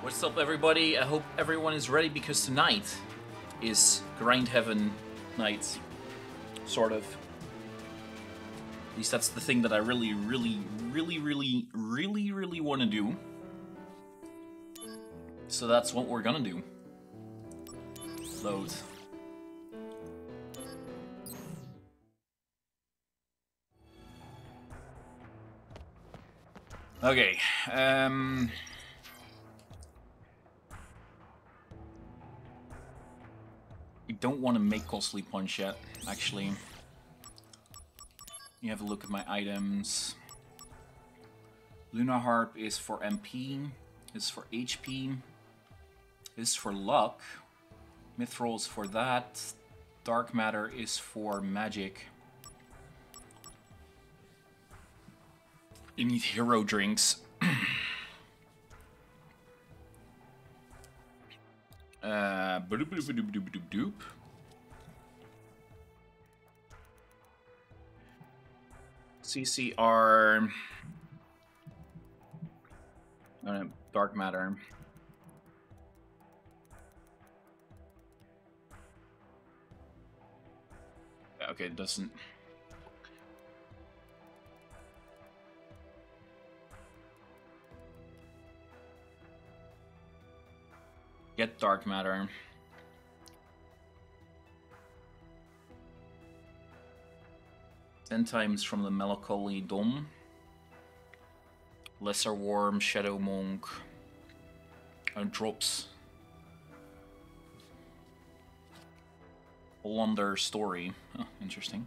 What's up, everybody? I hope everyone is ready because tonight is Grind Heaven night. Sort of. At least that's the thing that I really, really, really, really, really, really want to do. So that's what we're gonna do. Load. Okay, um... We don't want to make Costly Punch yet, actually. You have a look at my items. Luna Harp is for MP, is for HP, is for luck. Mithril is for that. Dark Matter is for magic. You need hero drinks. uh, doop doop doop doop doop. CCR. Uh, dark matter. Okay, it doesn't. Get dark matter. Ten times from the Melancholy Dome. Lesser Worm, Shadow Monk. And drops. All story. Oh, interesting.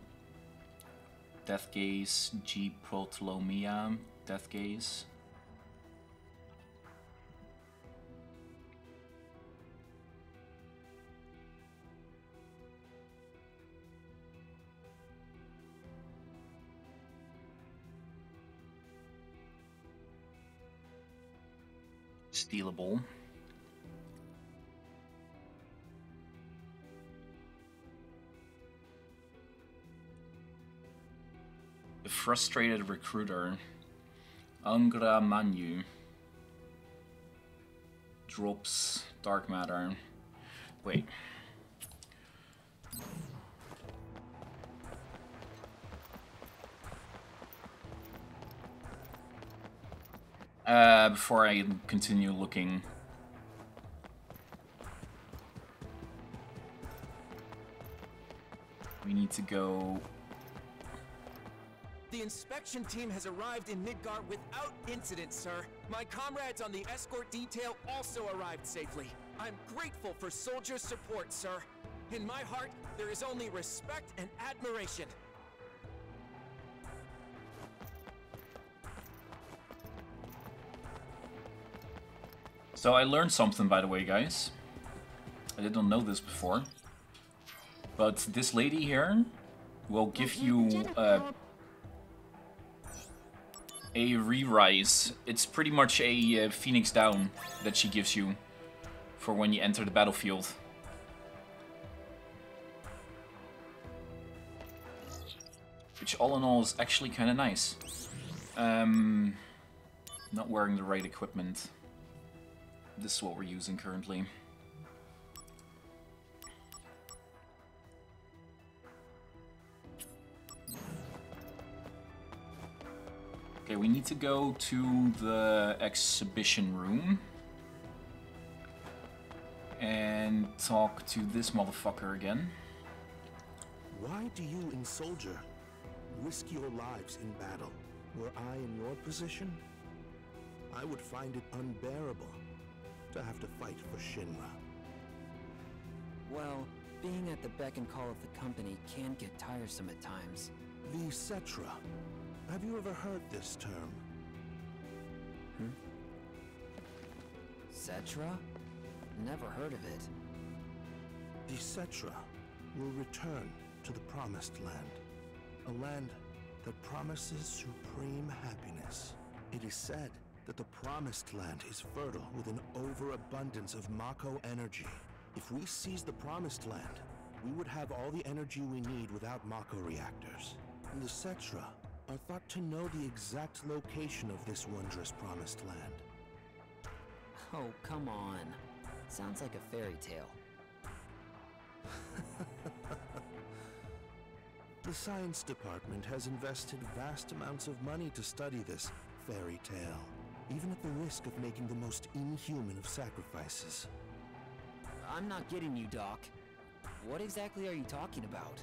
Death Gaze, G Protolomia, Death Gaze. Stealable. The frustrated recruiter, Angra Manu, drops dark matter. Wait. Uh, before I continue looking. We need to go... The inspection team has arrived in Midgar without incident, sir. My comrades on the escort detail also arrived safely. I'm grateful for soldiers' support, sir. In my heart, there is only respect and admiration. So I learned something, by the way, guys. I didn't know this before. But this lady here will give you uh, a re-rise. It's pretty much a uh, Phoenix Down that she gives you for when you enter the battlefield. Which all in all is actually kind of nice. Um, not wearing the right equipment. This is what we're using currently. Okay, we need to go to the exhibition room and talk to this motherfucker again. Why do you in Soldier risk your lives in battle? Were I in your position, I would find it unbearable to have to fight for Shinra. Well, being at the beck and call of the company can get tiresome at times. The Cetra. Have you ever heard this term? Hmm? Cetra? Never heard of it. The Cetra will return to the Promised Land. A land that promises supreme happiness. It is said that the Promised Land is fertile with an overabundance of Mako energy. If we seize the Promised Land, we would have all the energy we need without Mako reactors. And the Cetra are thought to know the exact location of this wondrous promised land. Oh, come on. Sounds like a fairy tale. The science department has invested vast amounts of money to study this fairy tale, even at the risk of making the most inhuman of sacrifices. I'm not getting you, Doc. What exactly are you talking about?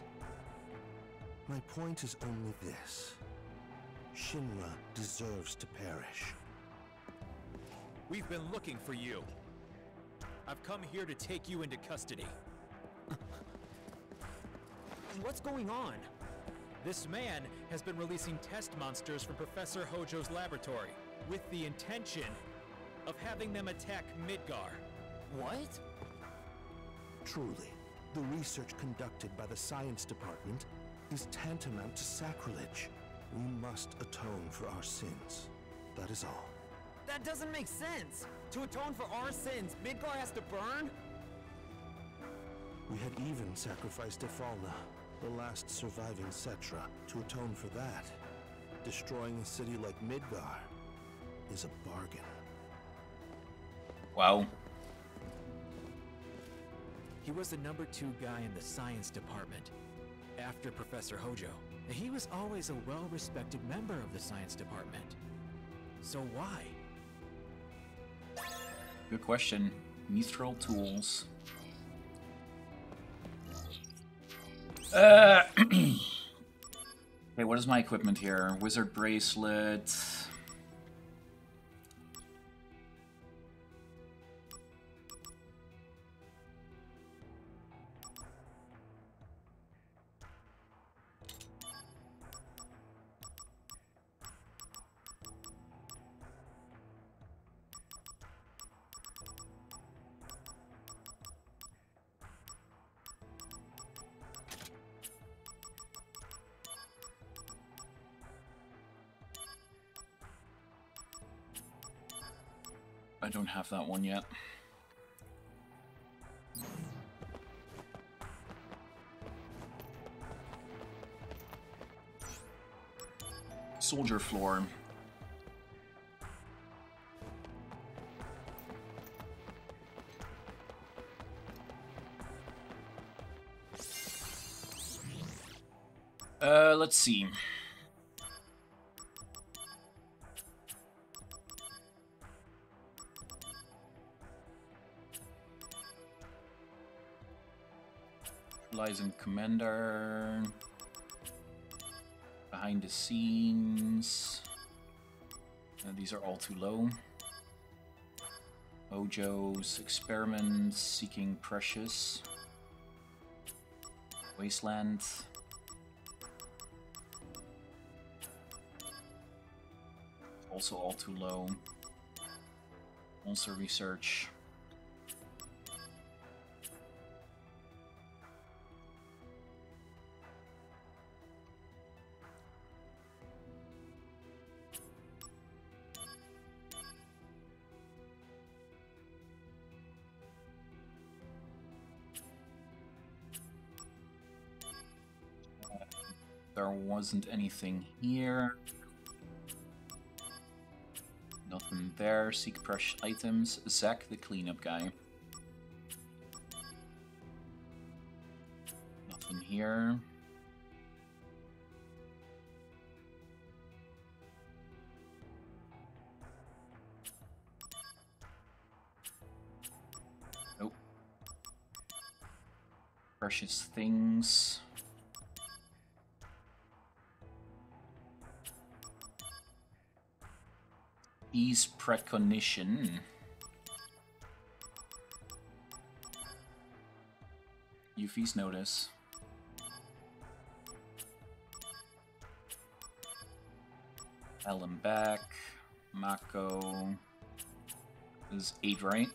My point is only this. Shinra deserves to perish. We've been looking for you. I've come here to take you into custody. What's going on? This man has been releasing test monsters from Professor Hojo's laboratory with the intention of having them attack Midgar. What? Truly, the research conducted by the science department is tantamount to sacrilege. We must atone for our sins. That is all. That doesn't make sense! To atone for our sins, Midgar has to burn? We had even sacrificed Ifalna, the last surviving Cetra, to atone for that. Destroying a city like Midgar is a bargain. Wow. He was the number two guy in the science department after Professor Hojo. He was always a well respected member of the science department. So why? Good question. Mithril tools. Uh, okay, what is my equipment here? Wizard bracelet. That one yet. Soldier floor. Uh, let's see. Liaison Commander. Behind the scenes. Uh, these are all too low. Hojo's Experiments, Seeking Precious. Wasteland. Also all too low. Monster Research. Wasn't anything here. Nothing there. Seek precious items. Zack, the cleanup guy. Nothing here. Nope. Precious things. Ease precognition. Yuffie's notice. Ellen back. Mako is eight, right?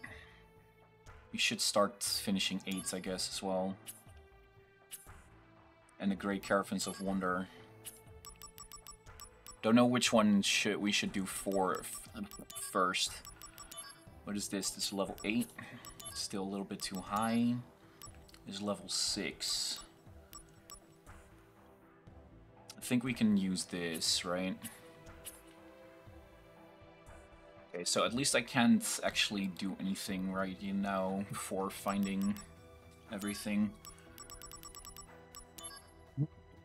We should start finishing eights, I guess, as well. And the Great Caravans of Wonder. Don't know which one should we should do for first. What is this? This is level 8. Still a little bit too high. This is level 6. I think we can use this, right? Okay, so at least I can't actually do anything right you now before finding everything.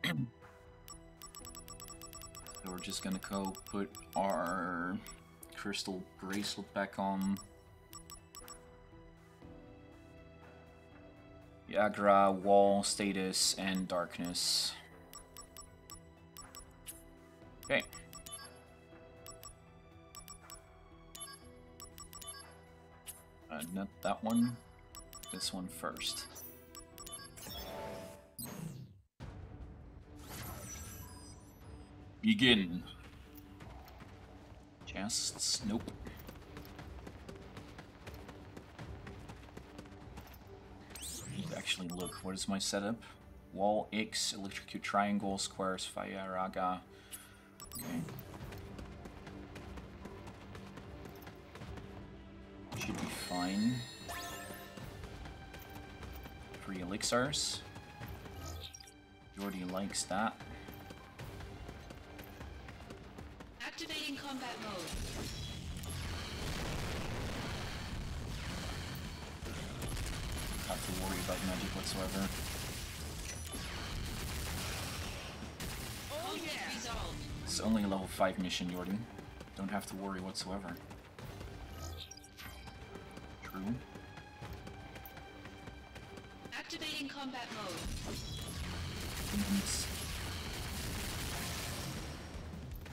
so we're just gonna go put our crystal bracelet back on. Yagra, wall, status, and darkness. Okay. Uh, not that one. This one first. Begin. Chests? Nope. Actually, look. What is my setup? Wall X, electrocute triangle, squares, fire, raga. Okay. Should be fine. Three elixirs. Jordy likes that. Combat mode. Not to worry about magic whatsoever. Conflict oh, resolved. It's only a level 5 mission, Jordan. Don't have to worry whatsoever. True. Activating combat mode. And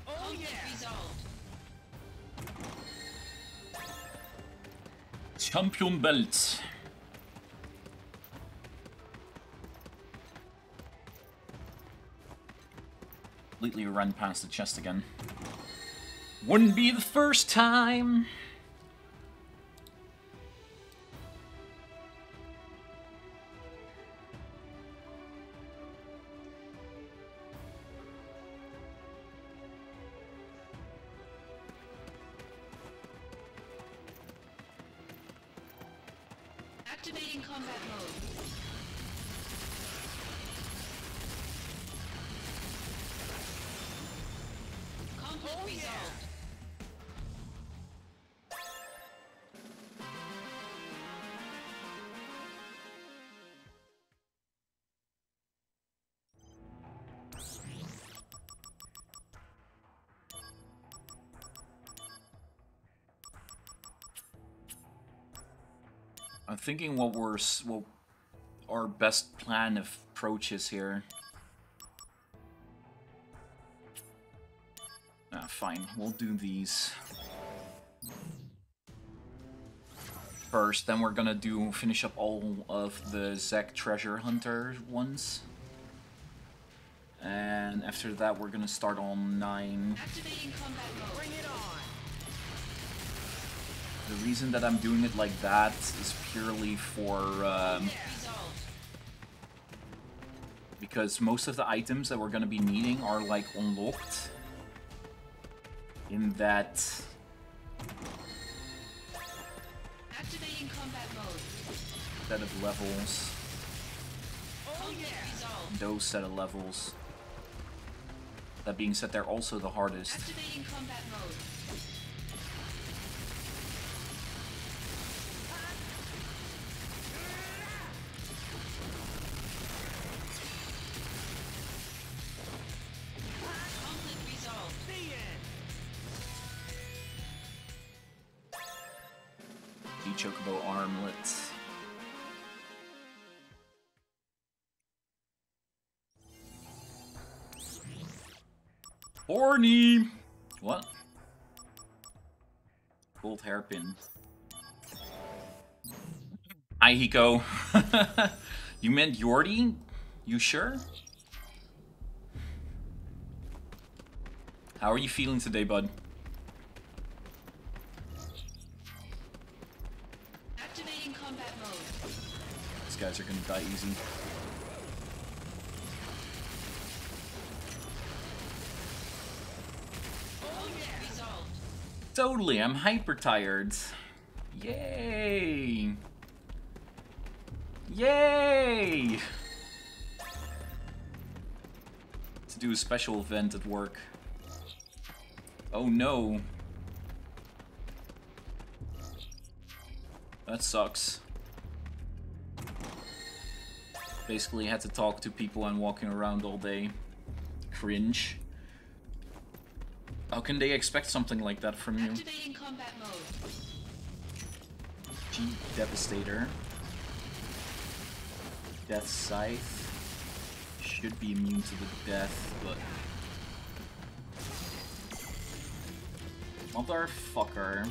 Conflict oh, resolved. Champion belt. Completely run past the chest again. Wouldn't be the first time. Thinking what we're what our best plan of approach is here. Ah, fine. We'll do these first. Then we're gonna do finish up all of the Zek Treasure Hunter ones. And after that, we're gonna start on nine. Activating combat mode. Bring it on. The reason that I'm doing it like that is purely for um, because most of the items that we're gonna be needing are like unlocked in that Activating combat mode. set of levels, resolved. those set of levels. That being said, they're also the hardest. Horny! What? Gold hairpin. Hi, Hiko. you meant Yordi? You sure? How are you feeling today, bud? Activating combat mode. These guys are gonna die easy. Conflict resolved. Totally, I'm hyper tired. Yay! Yay! to do a special event at work. Oh no. That sucks. Basically had to talk to people and walking around all day. Cringe. How can they expect something like that from you? Activating combat mode. G Devastator. Death Scythe. Should be immune to the death, but... Motherfucker.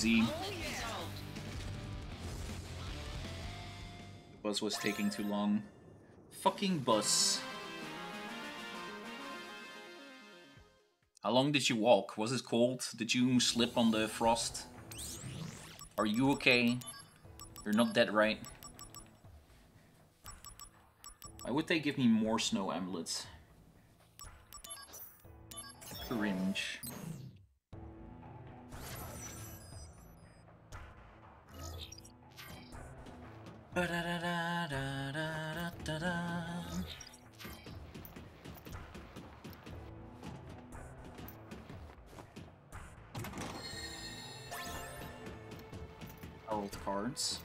Easy. The bus was taking too long. Fucking bus. How long did you walk? Was it cold? Did you slip on the frost? Are you okay? You're not dead, right? Why would they give me more snow amulets? Cringe. Herald cards.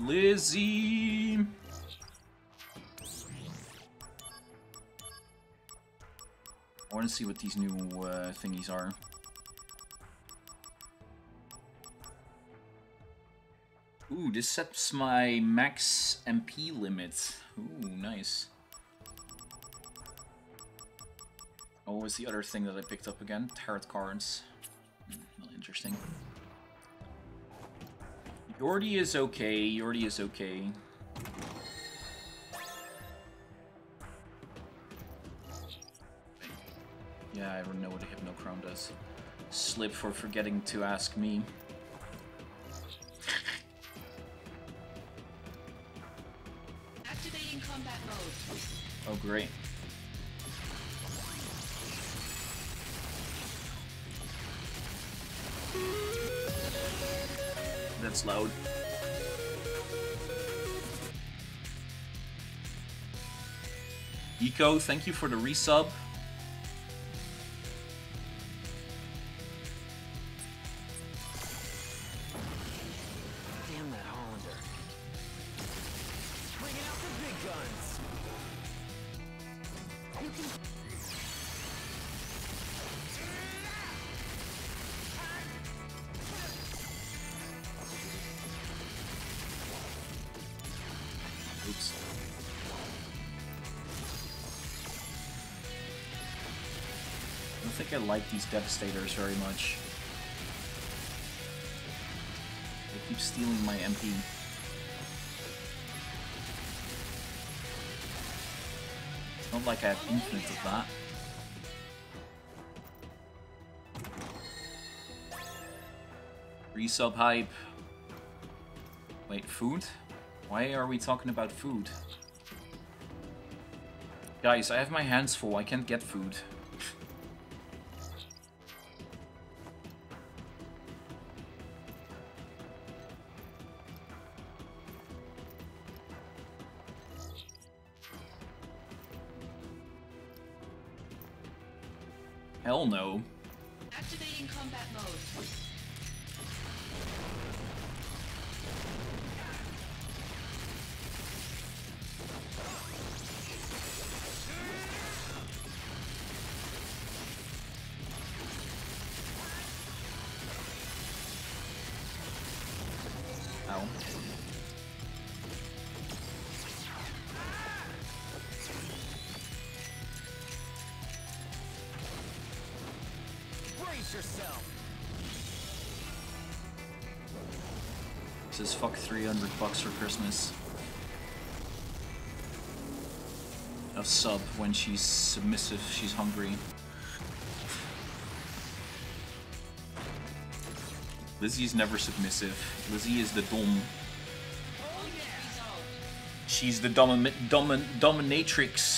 Lizzie! I want to see what these new uh, thingies are. Ooh, this sets my max MP limit. Ooh, nice. Oh, what was the other thing that I picked up again? Tarot cards. Hmm, interesting. Yordi is okay, Yordi is okay. Yeah, I don't know what a Hypnocrown does. Slip for forgetting to ask me. Great. That's loud. Eco, thank you for the resub. Like these Devastators very much. They keep stealing my MP. It's not like I have infinite of that. Resub hype. Wait, food? Why are we talking about food? Guys, I have my hands full. I can't get food. Sub when she's submissive, she's hungry. Lizzie's never submissive. Lizzie is the dom. Oh, she's the domin domin dominatrix.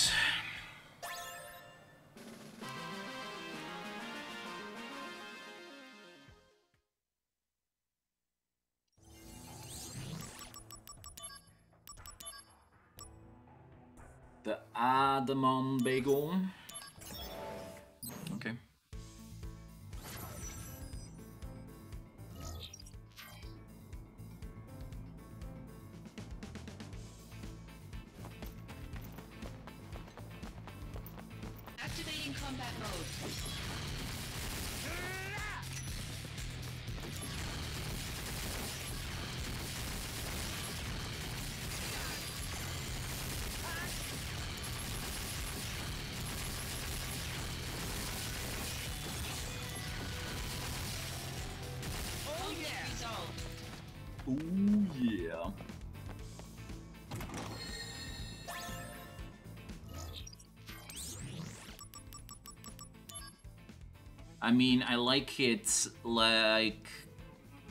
I mean, I like it like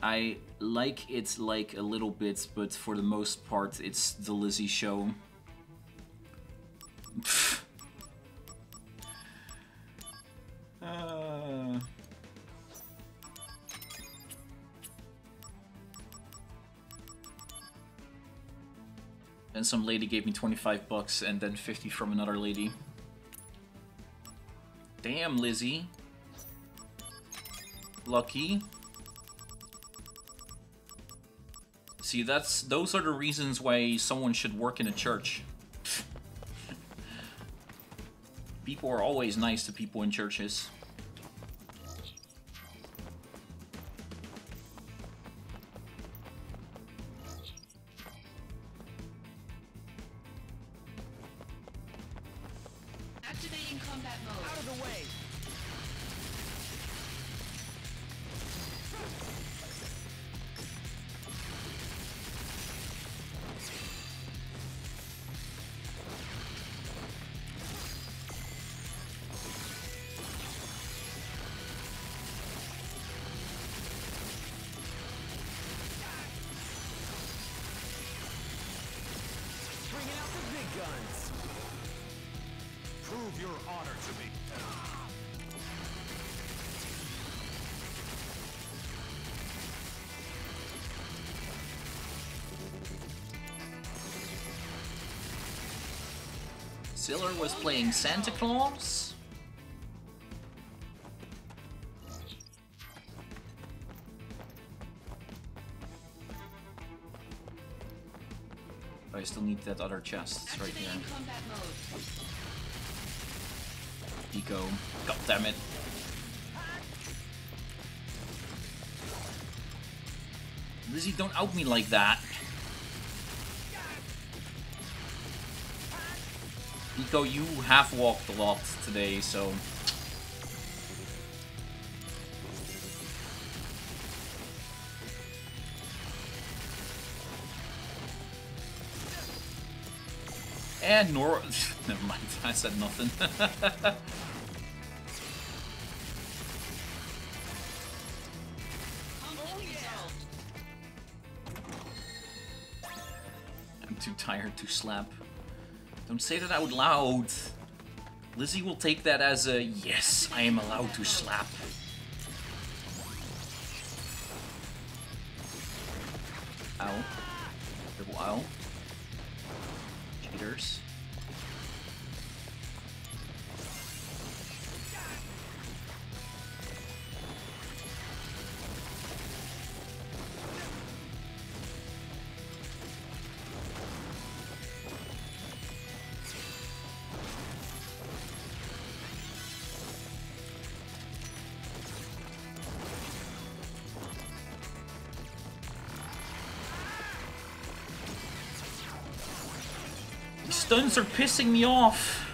I like it like a little bit, but for the most part, it's the Lizzie show. Uh, and some lady gave me 25 bucks and then 50 from another lady. Damn, Lizzie. Lucky. See, that's those are the reasons why someone should work in a church. people are always nice to people in churches. Was playing Santa Claus? I still need that other chest. It's right here. Eco. God damn it. Lizzie, don't out me like that. You have walked a lot today, so... And Nor... Never mind, I said nothing. I'm too tired to slap. Don't say that out loud. Lizzie will take that as a yes, I am allowed to slap. Stuns are pissing me off.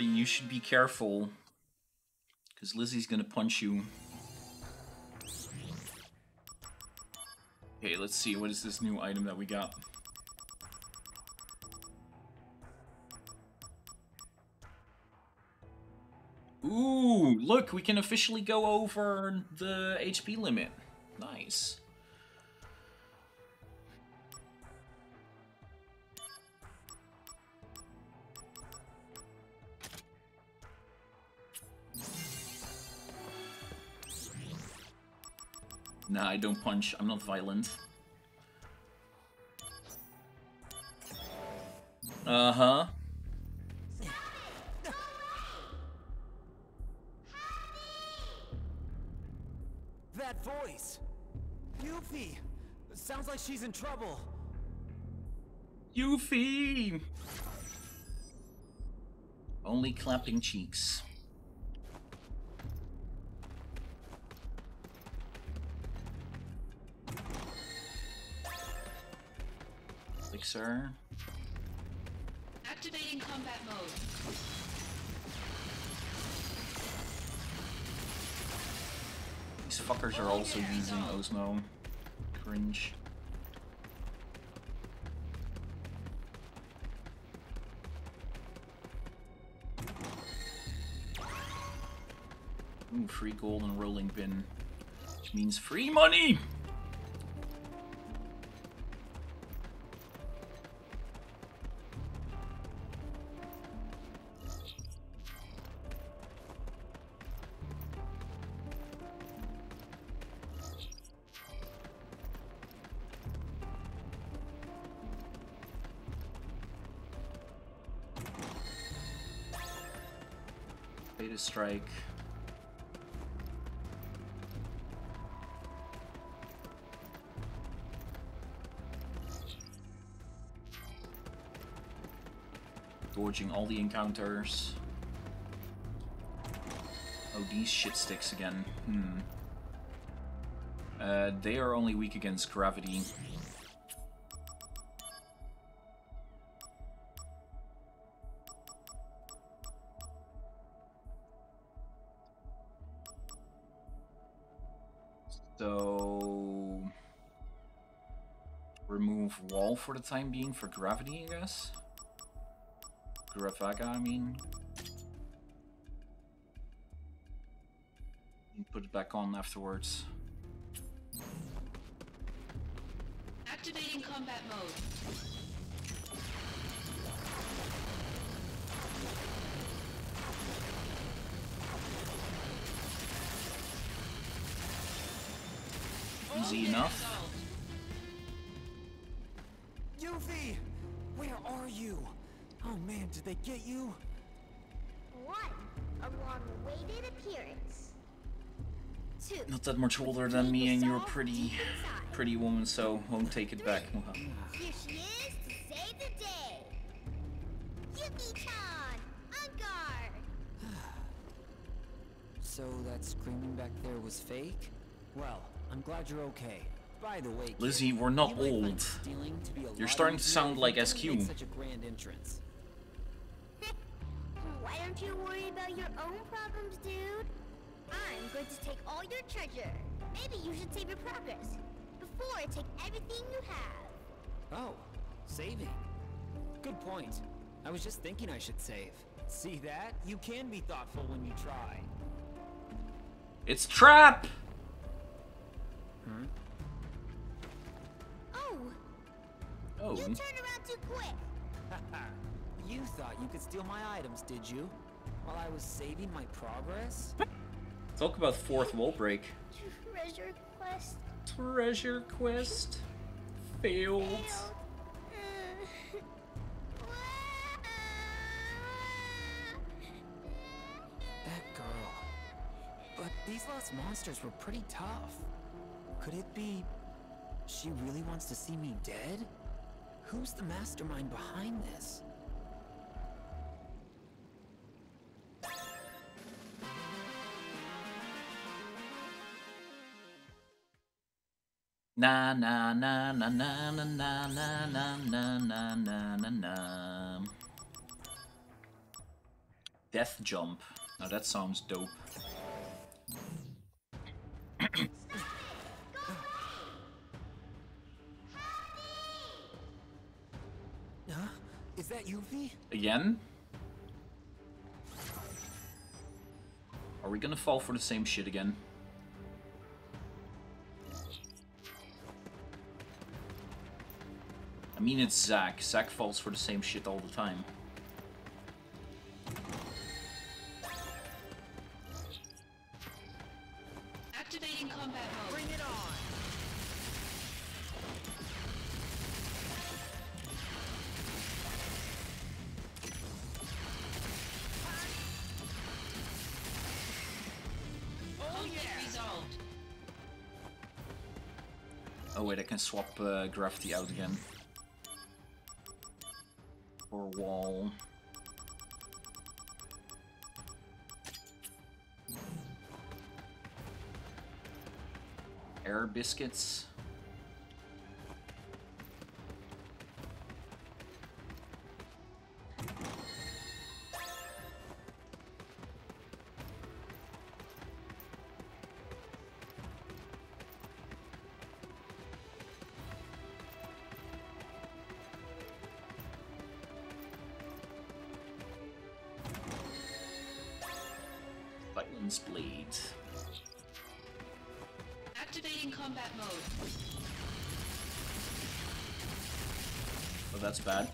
You should be careful. Because Lizzie's gonna punch you. Okay, let's see. What is this new item that we got? Ooh, look, we can officially go over the HP limit. I don't punch. I'm not violent. Uh-huh. That voice! Yuffie! Sounds like she's in trouble. Yuffie! Only clapping cheeks. Elixir. Activating combat mode. These fuckers are also using Osmo. Cringe. Ooh, free gold and rolling bin. Which means free money! Beta strike. Dodging all the encounters. Oh, these shit sticks again. Hmm. Uh, they are only weak against gravity. For the time being for gravity, I guess. Graviga, I mean. And put it back on afterwards. Activating combat mode. That much older than me, and you're a pretty, pretty woman, so won't take it back. here she is to save the day. Yuki-chan, on guard. So that screaming back there was fake? Well, I'm glad you're okay. By the way, Lizzie, we're not You might find old. stealing to be a You're starting to sound like SQ. Such a grand entrance. Why don't you worry about your own problems, dude? I'm going to take all your treasure. Maybe you should save your progress before I take everything you have. Oh, saving. Good point. I was just thinking I should save. see that? You can be thoughtful when you try. It's trap. Hmm? Oh, Oh, you turned around too quick. You thought you could steal my items, did you? While I was saving my progress? Talk about fourth wall break. Treasure quest Treasure quest failed. failed. That girl. But these last monsters were pretty tough. Could it be she really wants to see me dead? Who's the mastermind behind this? Na na na na na na na na na na na na na na. Death Jump. Now that sounds dope. Huh? Is that Yuffie? Again? Are we gonna fall for the same shit again? I mean, it's Zack. Zack falls for the same shit all the time. Activating combat mode. Bring it on! Oh wait, I can swap uh, gravity out again. Wall. Air biscuits. Bad.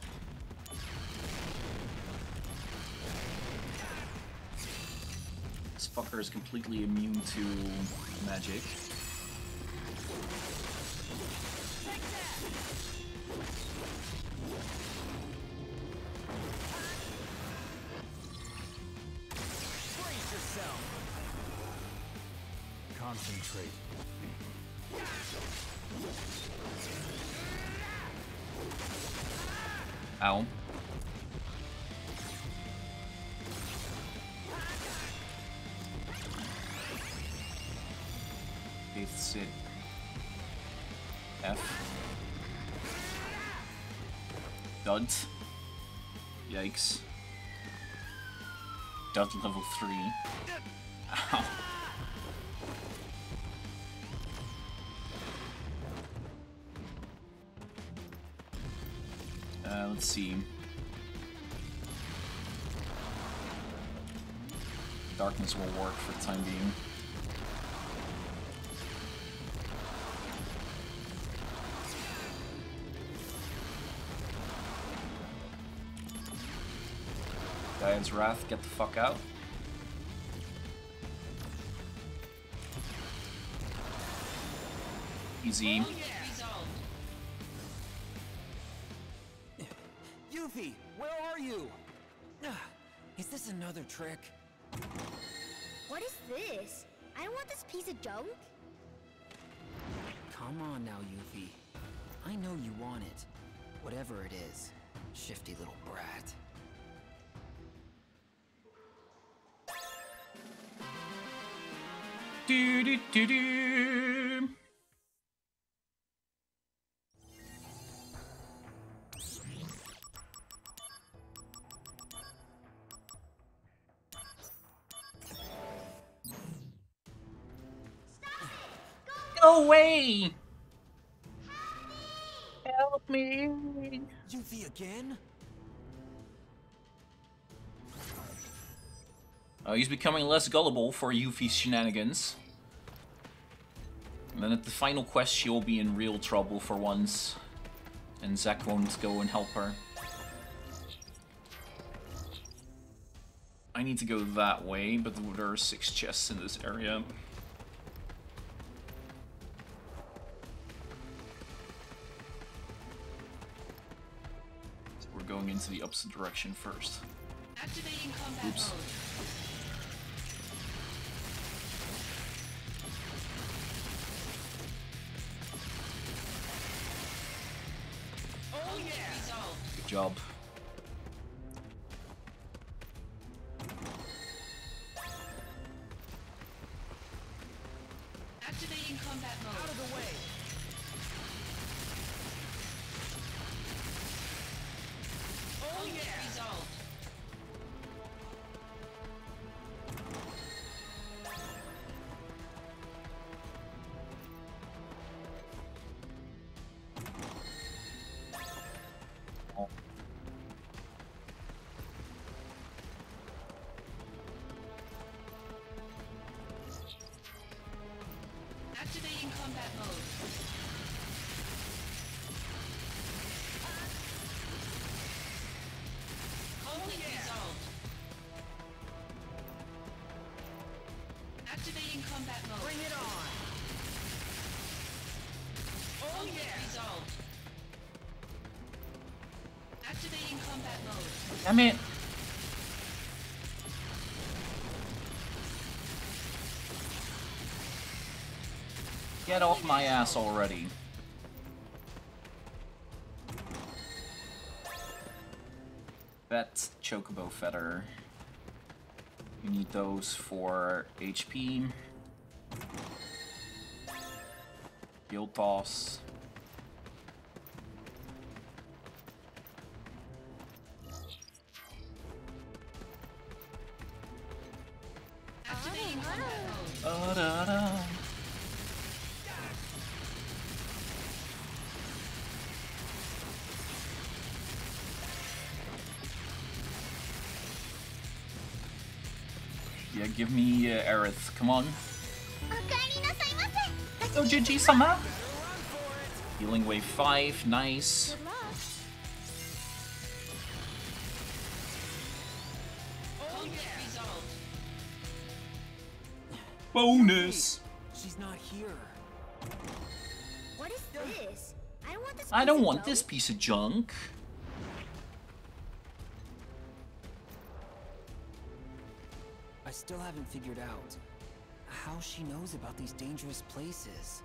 This fucker is completely immune to magic. Ow. Eighth sit. F. Dud. Yikes. Dud level 3. Ow. Uh, let's see. Darkness will work for the time being. Dian's Wrath, get the fuck out. Easy. Want it. Whatever it is. Shifty little brat. Do do do do. He's becoming less gullible for Yuffie's shenanigans. And then at the final quest, she'll be in real trouble for once. And Zack won't go and help her. I need to go that way, but there are six chests in this area. So we're going into the opposite direction first. Oops. mode. Job. Damn it. Get off my ass already. Vet Chocobo Feather. You need those for HP. Gil Toss. give me uh, Aerith. Come on. Oh, oh GG sama Healing wave 5, nice. Bonus! She's not here. What is this? I don't want this piece of junk. These dangerous places.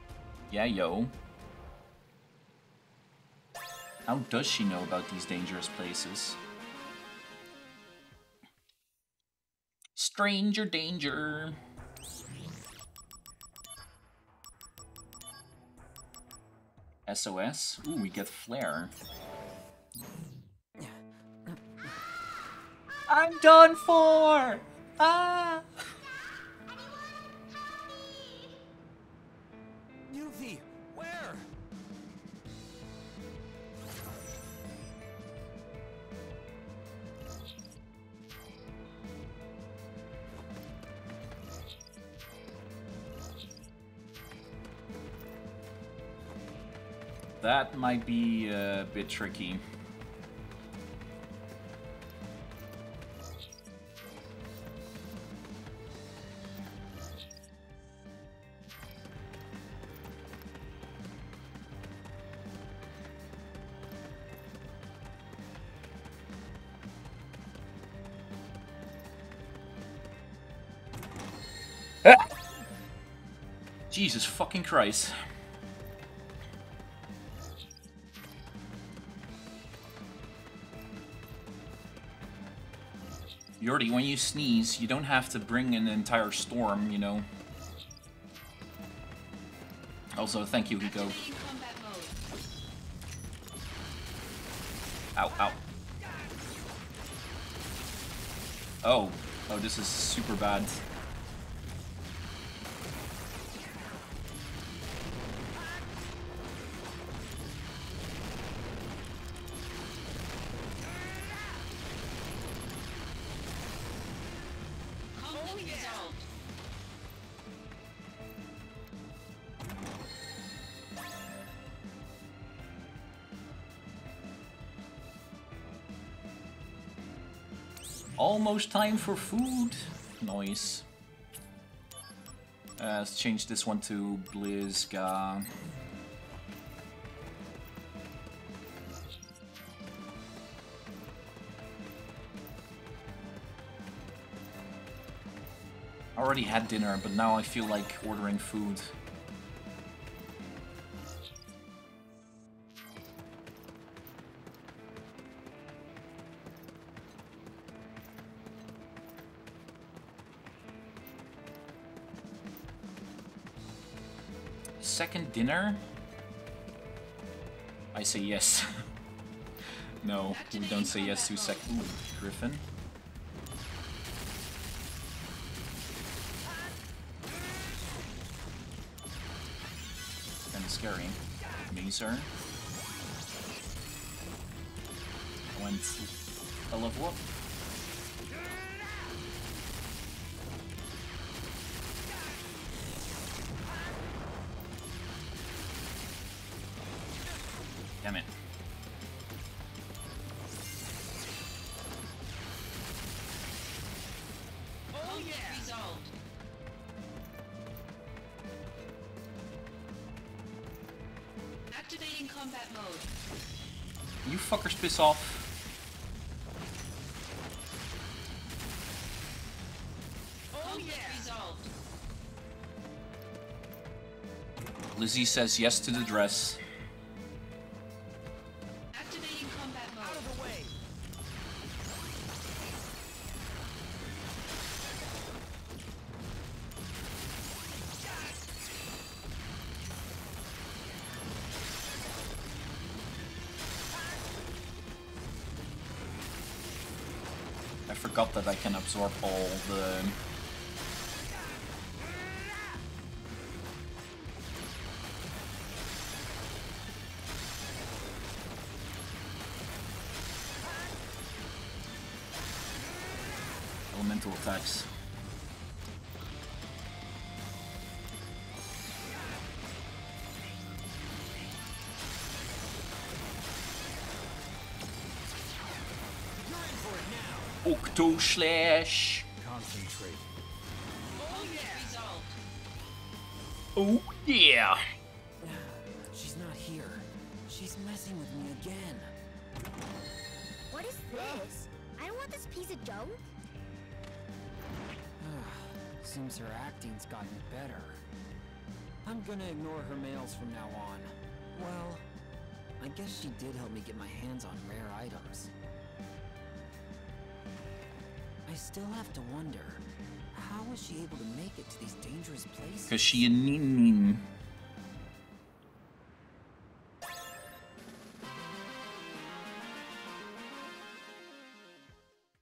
Yeah, yo. How does she know about these dangerous places? Stranger danger. SOS? Ooh, we get flare. I'm done for! Ah! Might be a bit tricky. Ah! Jesus fucking Christ. Joordy, when you sneeze, you don't have to bring an entire storm, you know. Also, thank you, Hiko. Ow, ow. Oh. Oh, this is super bad. Almost time for food. Nice. Uh, let's change this one to Blizga. I already had dinner, but now I feel like ordering food. Dinner? I say yes. No, we don't say yes to sec. Ooh, Griffin. Kinda scary. Mazer. Went a level up. Piss off. Lizzie says yes to the dress. Joe Slash.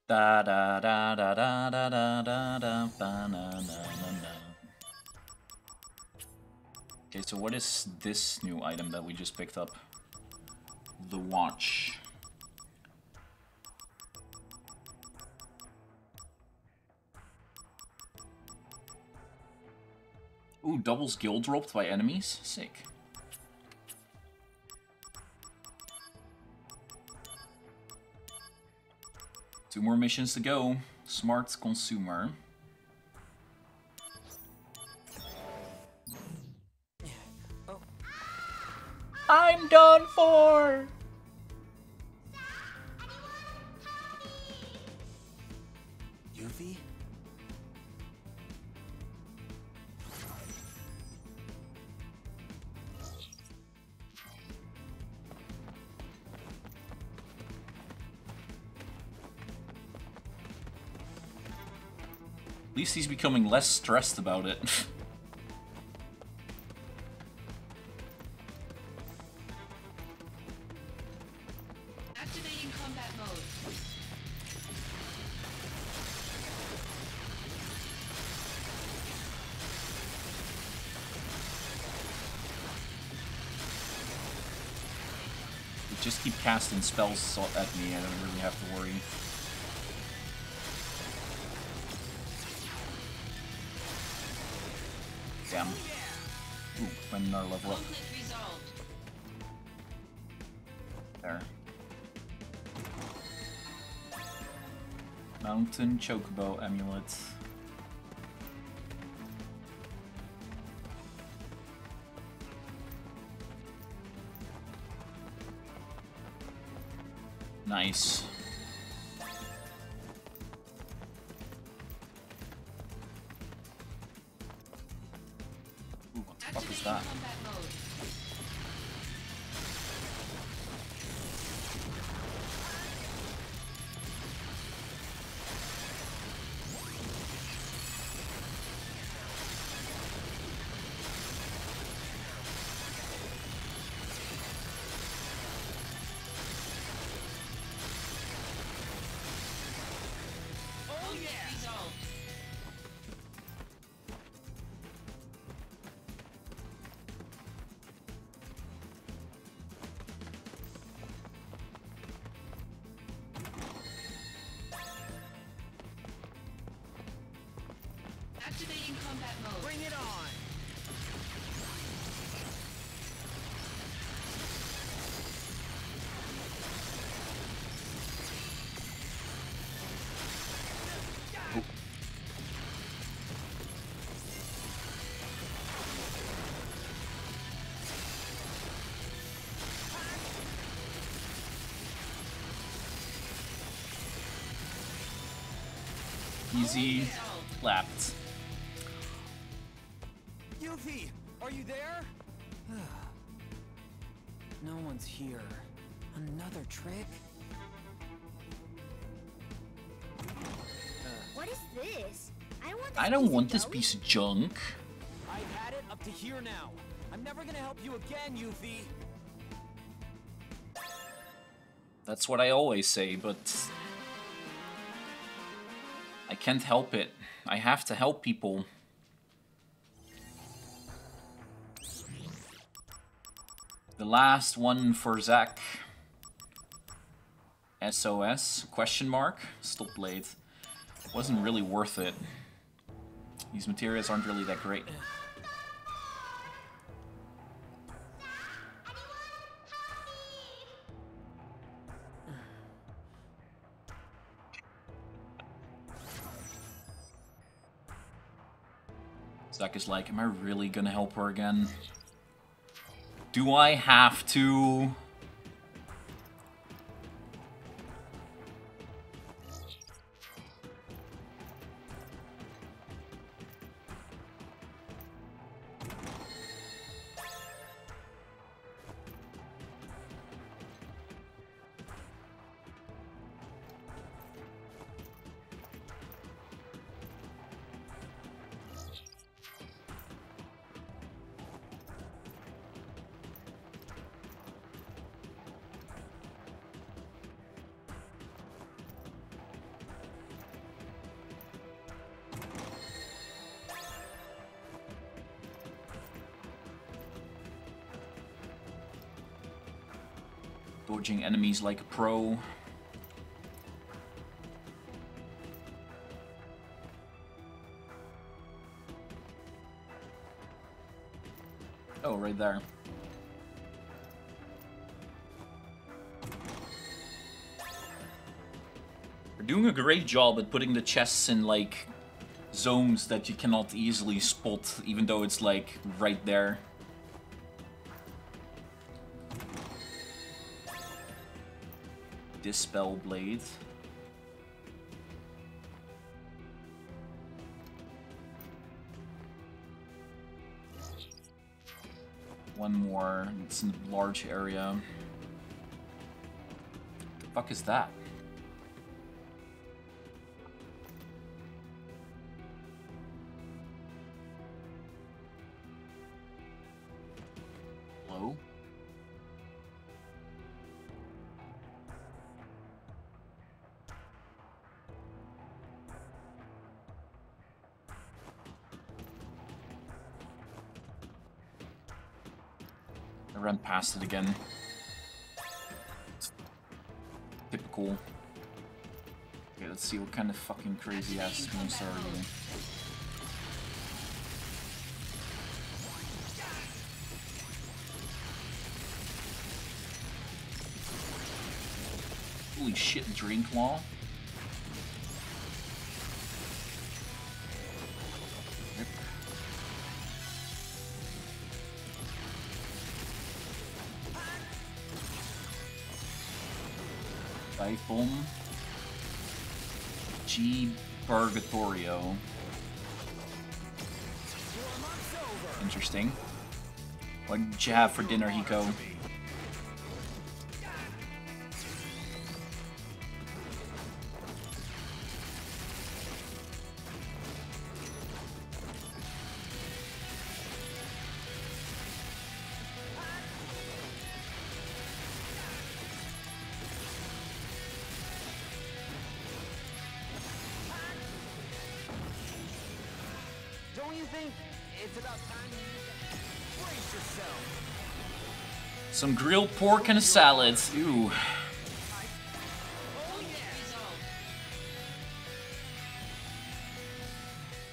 Da da da da da da da da da. Okay, so what is this new item that we just picked up? The watch. Double skill dropped by enemies? Sick. Two more missions to go. Smart consumer. I'm done for! Least he's becoming less stressed about it. Activating combat mode. They just keep casting spells at me, I don't really have to worry. Another level up. There. Mountain Chocobo Amulet. Easy clapped. Yuffie, are you there? no one's here. Another trick? What is this? I want this I don't piece want of this piece of junk. I've had it up to here now. I'm never gonna help you again, Yuffie. That's what I always say, but I can't help it. I have to help people. The last one for Zack. SOS? Question mark? Stop blade. Wasn't really worth it. These materials aren't really that great. Is like, am I really gonna help her again? Do I have to? Enemies like a pro. Oh, right there. We're doing a great job at putting the chests in, like, zones that you cannot easily spot, even though it's, like, right there. Dispel Blades. One more. It's in a large area. The fuck is that? It again. Typical. Okay, let's see what kind of fucking crazy ass monster are you. Holy shit, Dreamclaw. Yep. Bomb. G Purgatorio. Interesting. What did you have for dinner, Hiko? Pork and a salad. Ooh.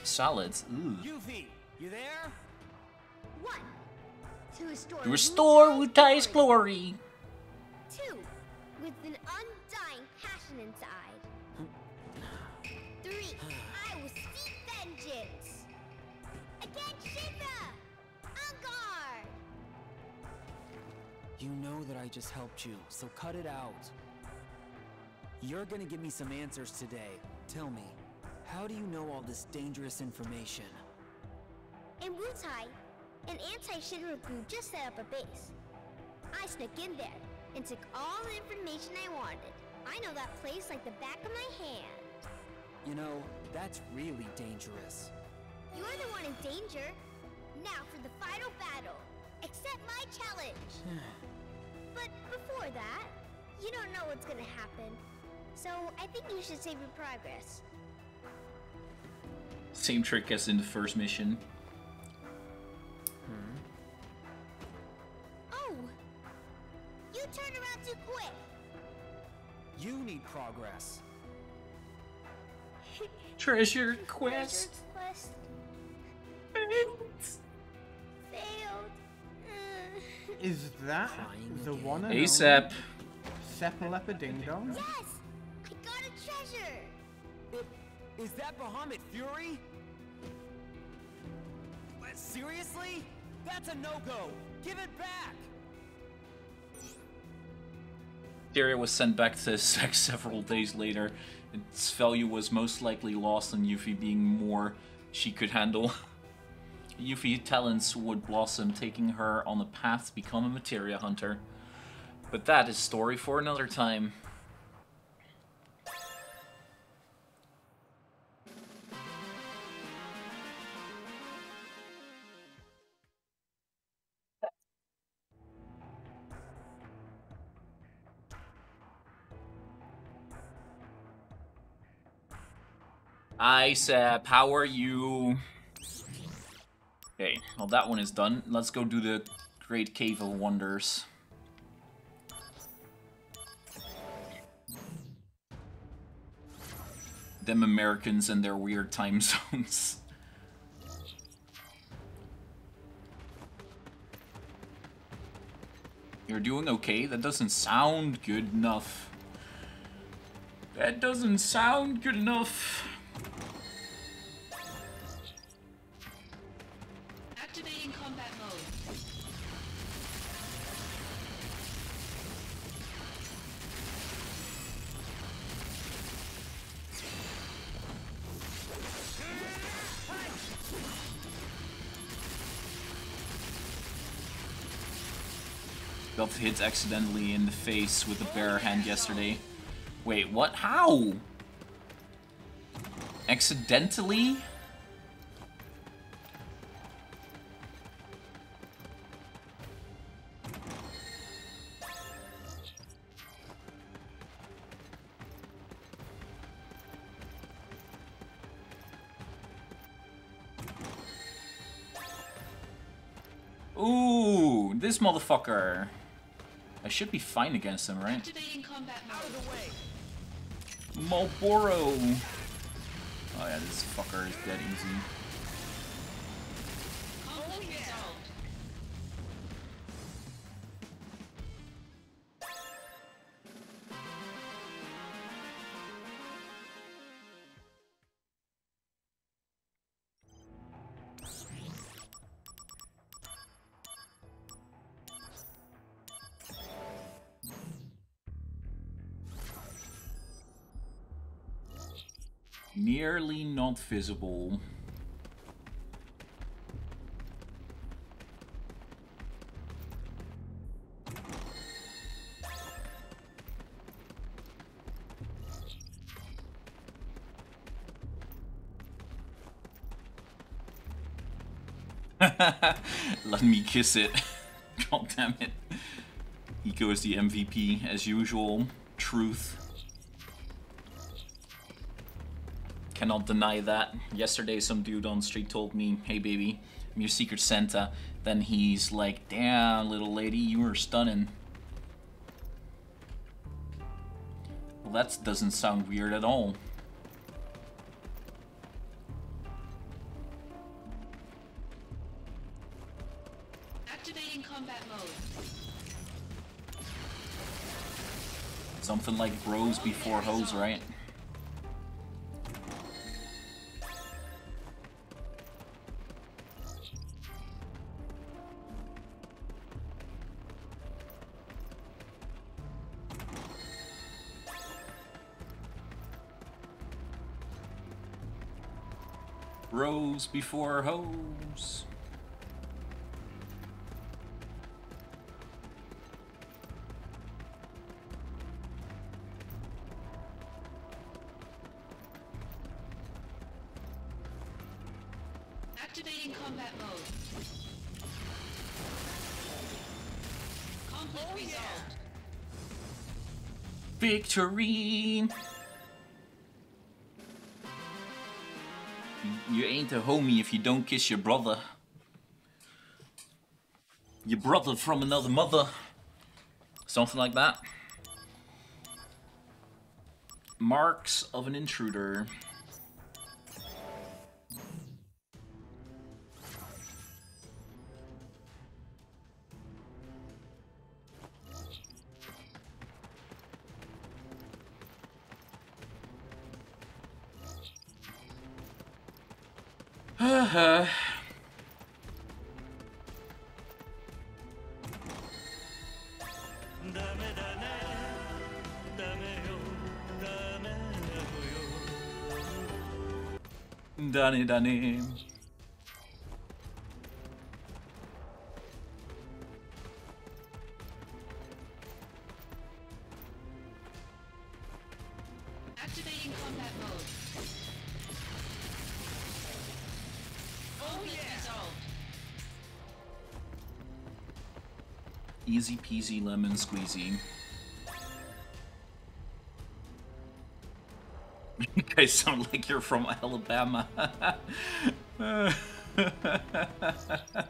Salads. Ooh. Yuffie, you there? One. To restore, To restore Wutai's glory. Cut it out. You're gonna give me some answers today. Tell me, how do you know all this dangerous information? In Wutai, an anti-Shinra group just set up a base. I snuck in there and took all the information I wanted. I know that place like the back of my hand. You know, that's really dangerous. You're the one in danger. Now for the final battle. Accept my challenge. but before that, you don't know what's gonna happen. So I think you should save your progress. Same trick as in the first mission. Hmm. Oh! You turned around too quick. You need progress. Treasure quest. Quest failed. Is that Crying the again. one and ASAP. Only Sepalepa Ding Dong? yes! I got a treasure! It, is that Bahamut Fury? Seriously? That's a no-go! Give it back! Tyria was sent back to Sex several days later. Its value was most likely lost on Yuffie being more she could handle. Yuffie talents would blossom, taking her on a path to become a materia hunter. But that is story for another time. Isap, how are you? Okay, well that one is done. Let's go do the Great Cave of Wonders. Them Americans and their weird time zones. You're doing okay? That doesn't sound good enough. That doesn't sound good enough. Hit accidentally in the face with a bare hand yesterday. Wait, what? How? Accidentally? Ooh, this motherfucker. I should be fine against them, right? Activating combat mode. Malboro. Oh yeah, this fucker is dead easy. Visible. Let me kiss it. God damn it. Eco is the MVP as usual. Truth. cannot deny that. Yesterday some dude on street told me, hey baby, I'm your secret Santa. Then he's like, damn little lady, you are stunning. Well, that doesn't sound weird at all. Activating combat mode. Something like bros before hoes, right? Before hoes. Activating combat mode. Conflict oh, resolved. Victory! Ain't a homie if you don't kiss your brother. Your brother from another mother. Something like that. Marks of an intruder. Dane, dane. Activating combat mode. Conflict resolved. Easy peasy lemon squeezy. Guys sound like you're from Alabama.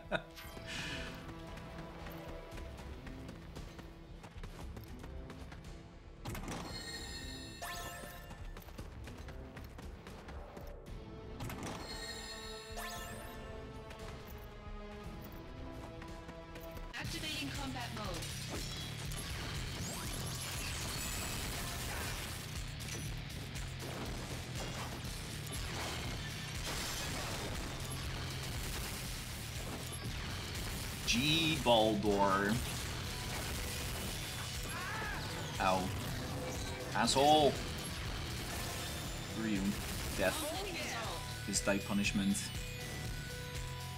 Asshole! Ryu. Death is thy punishment.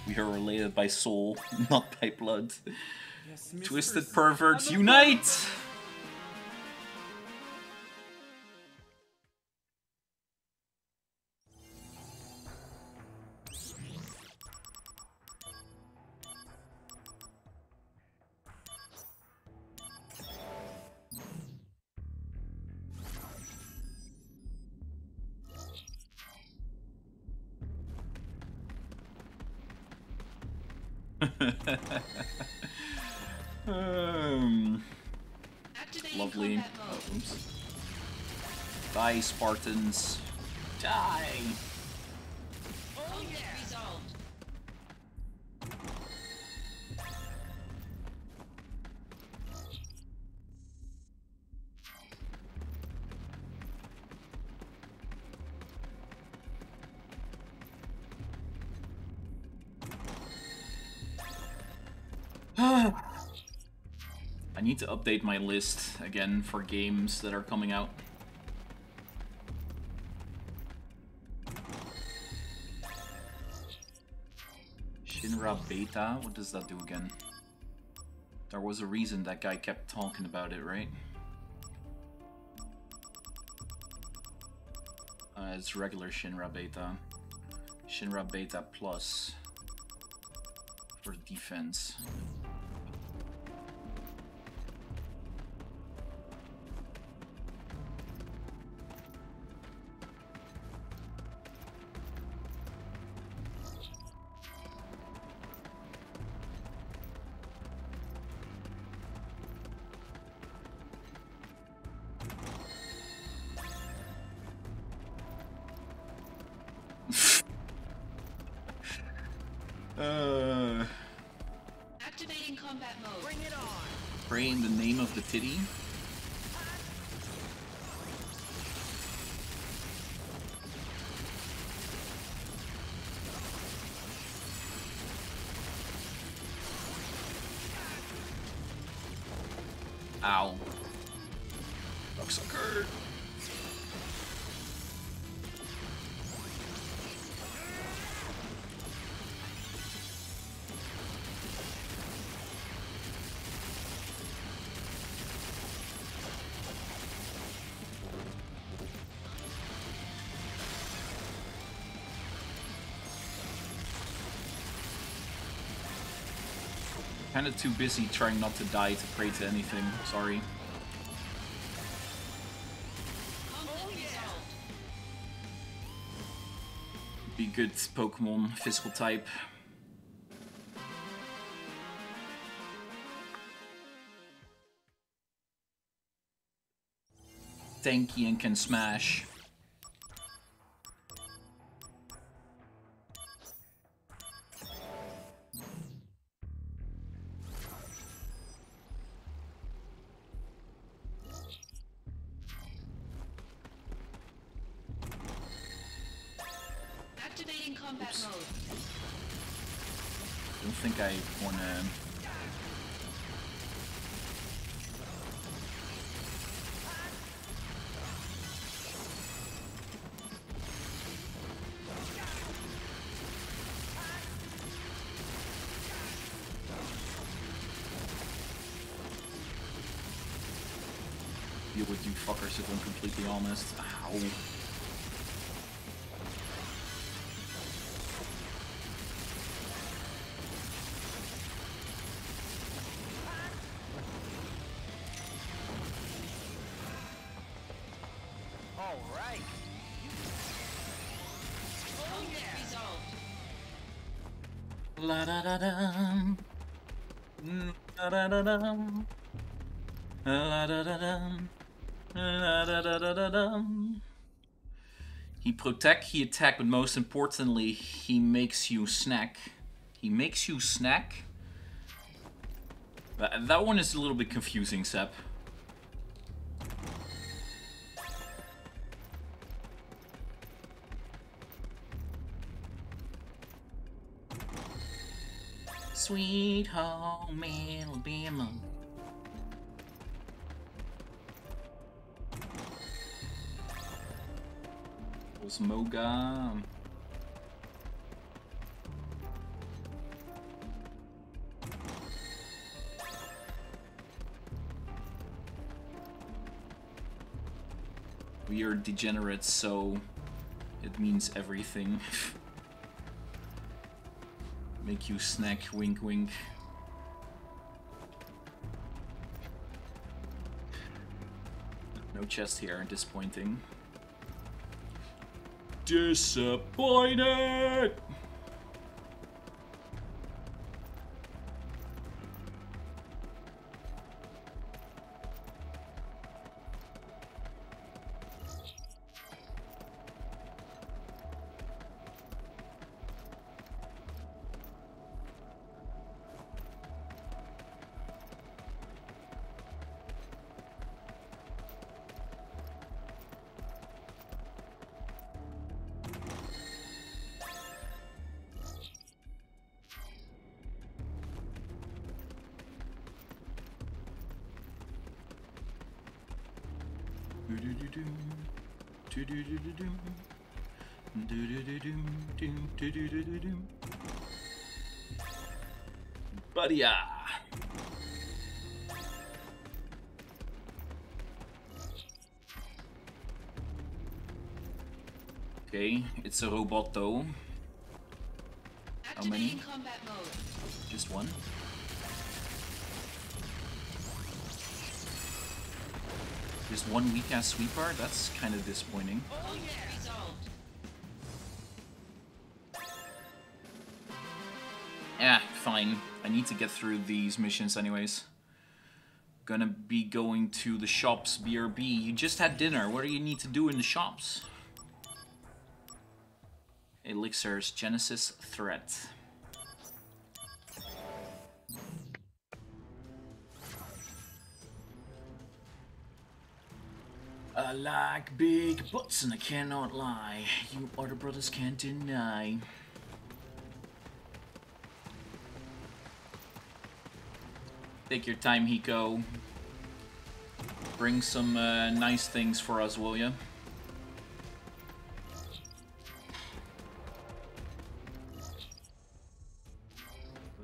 We are related by soul, not by blood. Twisted perverts unite! Spartans. Die! Resolved. Ah. I need to update my list again for games that are coming out. Beta? What does that do again? There was a reason that guy kept talking about it, right? Uh, it's regular Shinra Beta. Shinra Beta Plus for defense. Kind of too busy trying not to die to pray to anything. Sorry. Be good Pokemon physical type. Tanky and can smash. He protect, he attack, but most importantly, he makes you snack. He makes you snack. That, that one is a little bit confusing, Sep. Home Alabama. We are degenerates, so it means everything. Make you snack, wink wink. Chest here, disappointing. Disappointed! Buddy ah. Okay, it's a robot though. How many? Just one? Just one weak ass sweeper? That's kind of disappointing. Conflict resolved. Yeah, fine. I need to get through these missions anyways. Gonna be going to the shops, BRB. You just had dinner. What do you need to do in the shops? Elixirs, Genesis, Threat. I like big butts and I cannot lie. You other brothers can't deny. Take your time, Hiko. Bring some uh, nice things for us, will ya?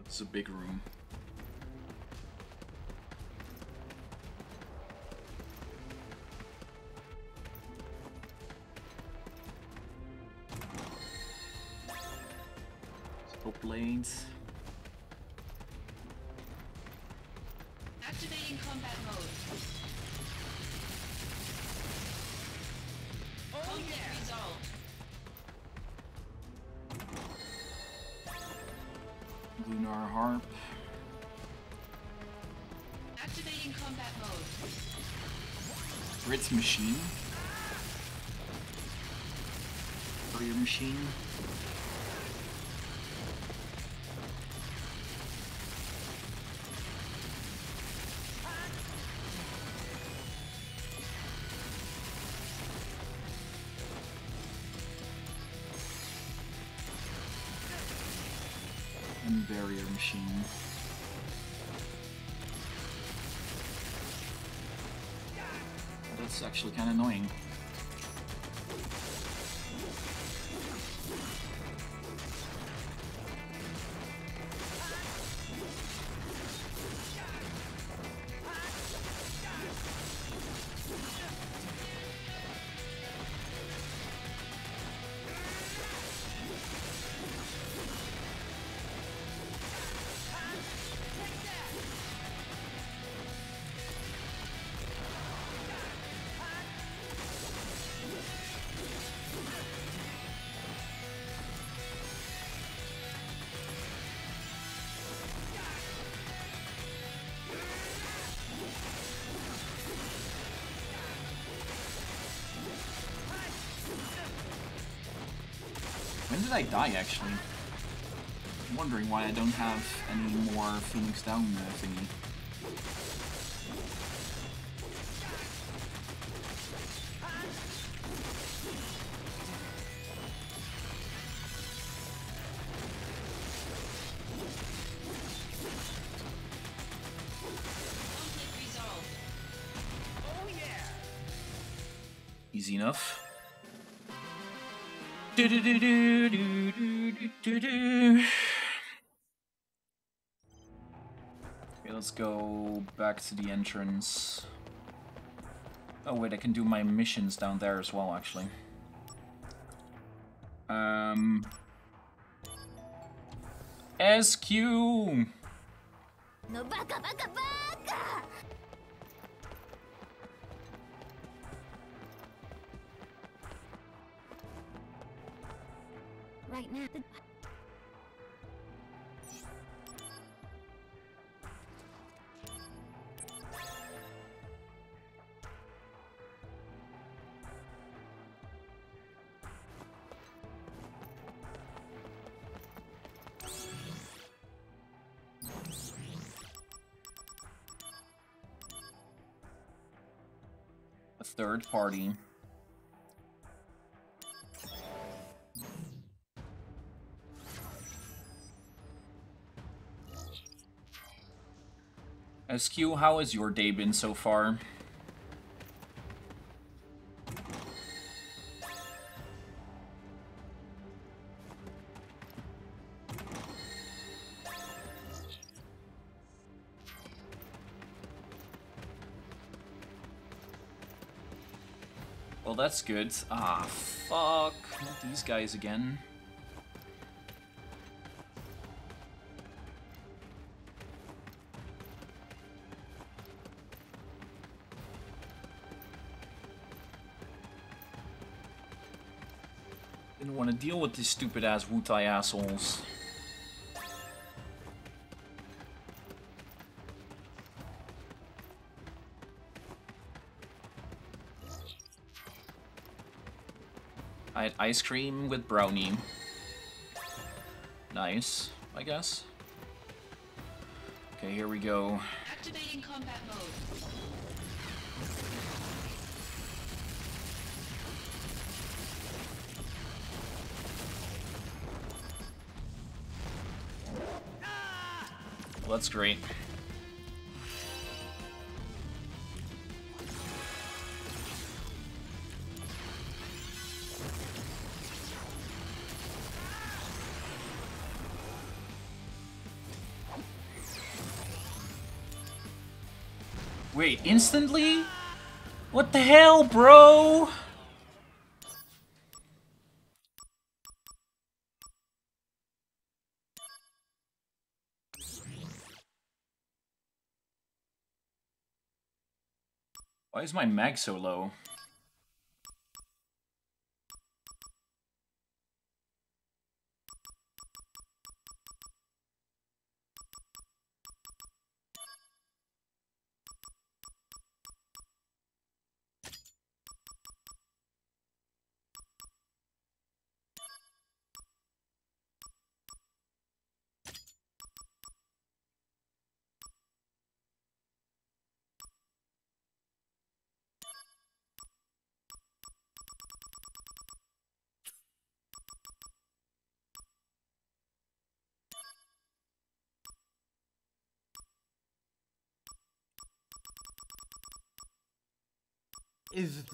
It's a big room. Hope barrier machine. That's actually kind of annoying. I die, actually? I'm wondering why I don't have any more Phoenix Down thingy. Easy enough. Okay, let's go back to the entrance. Oh wait, I can do my missions down there as well, actually. Um... SQ! Third party. SQ, how has your day been so far? That's good. Ah, fuck. Not these guys again. Didn't want to deal with these stupid ass Wutai assholes. Ice cream with brownie. Nice, I guess. Okay, here we go. Activating combat mode. That's great. Wait, instantly? What the hell, bro? Why is my mag so low?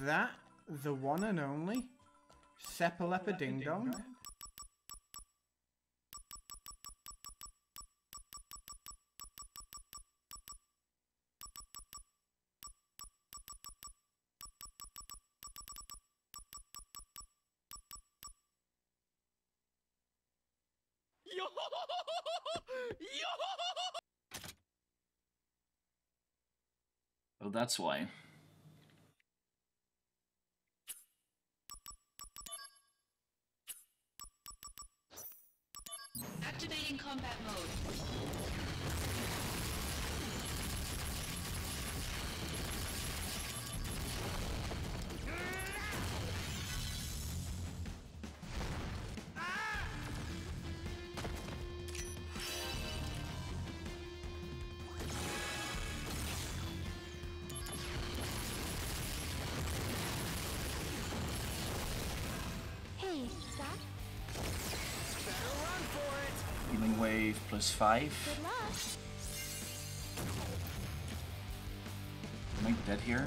That the one and only Sepalepa Ding Dong? Oh, that's why. Plus five. Am I dead here?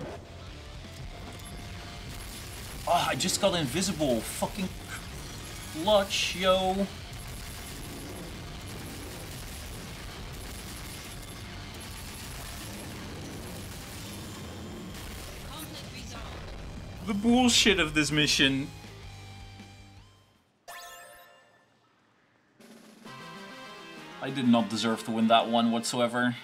Oh, I just got invisible. Fucking clutch, yo. The bullshit of this mission. Did not deserve to win that one whatsoever.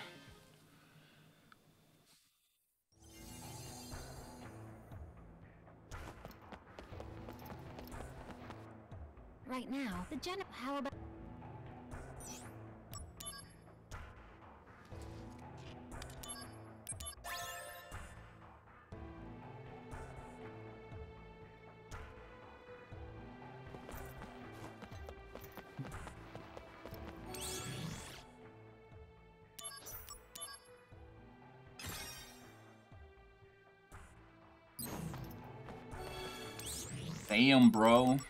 Right now, the gen. How about? Damn, bro.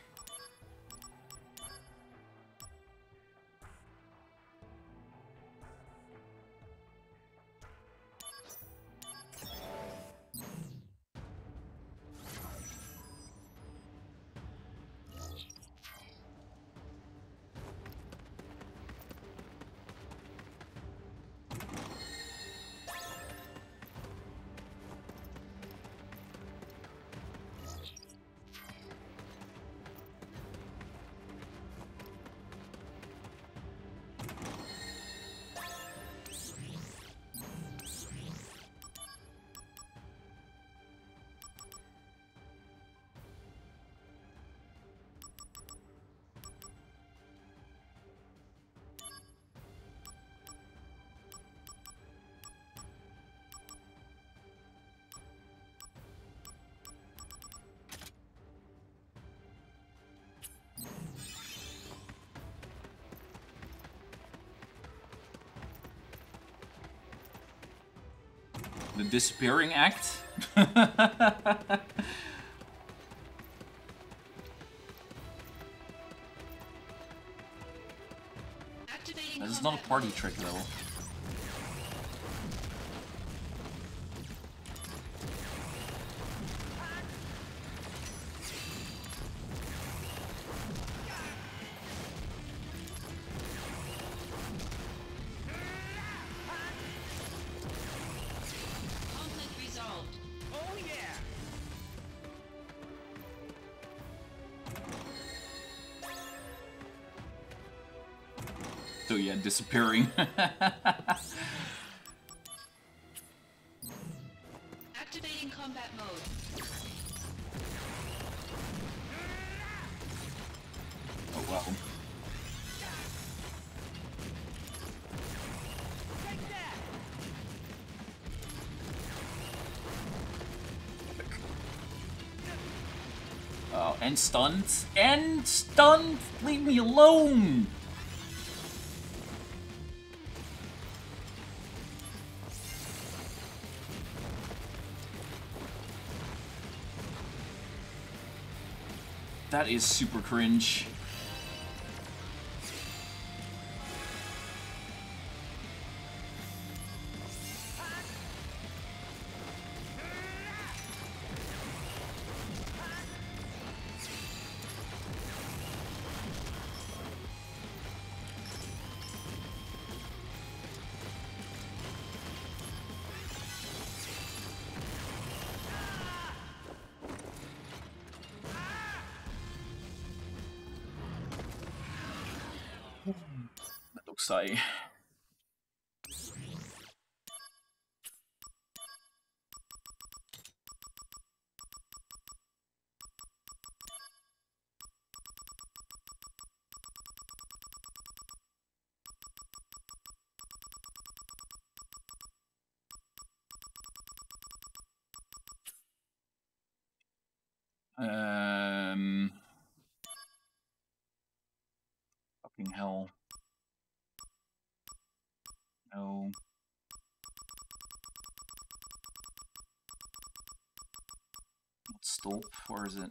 Disappearing act? Activating That is not a party trick though. Disappearing. Activating combat mode. oh wow. Oh, and stunned. And stunned! Leave me alone! That is super cringe. No. Not stop, or is it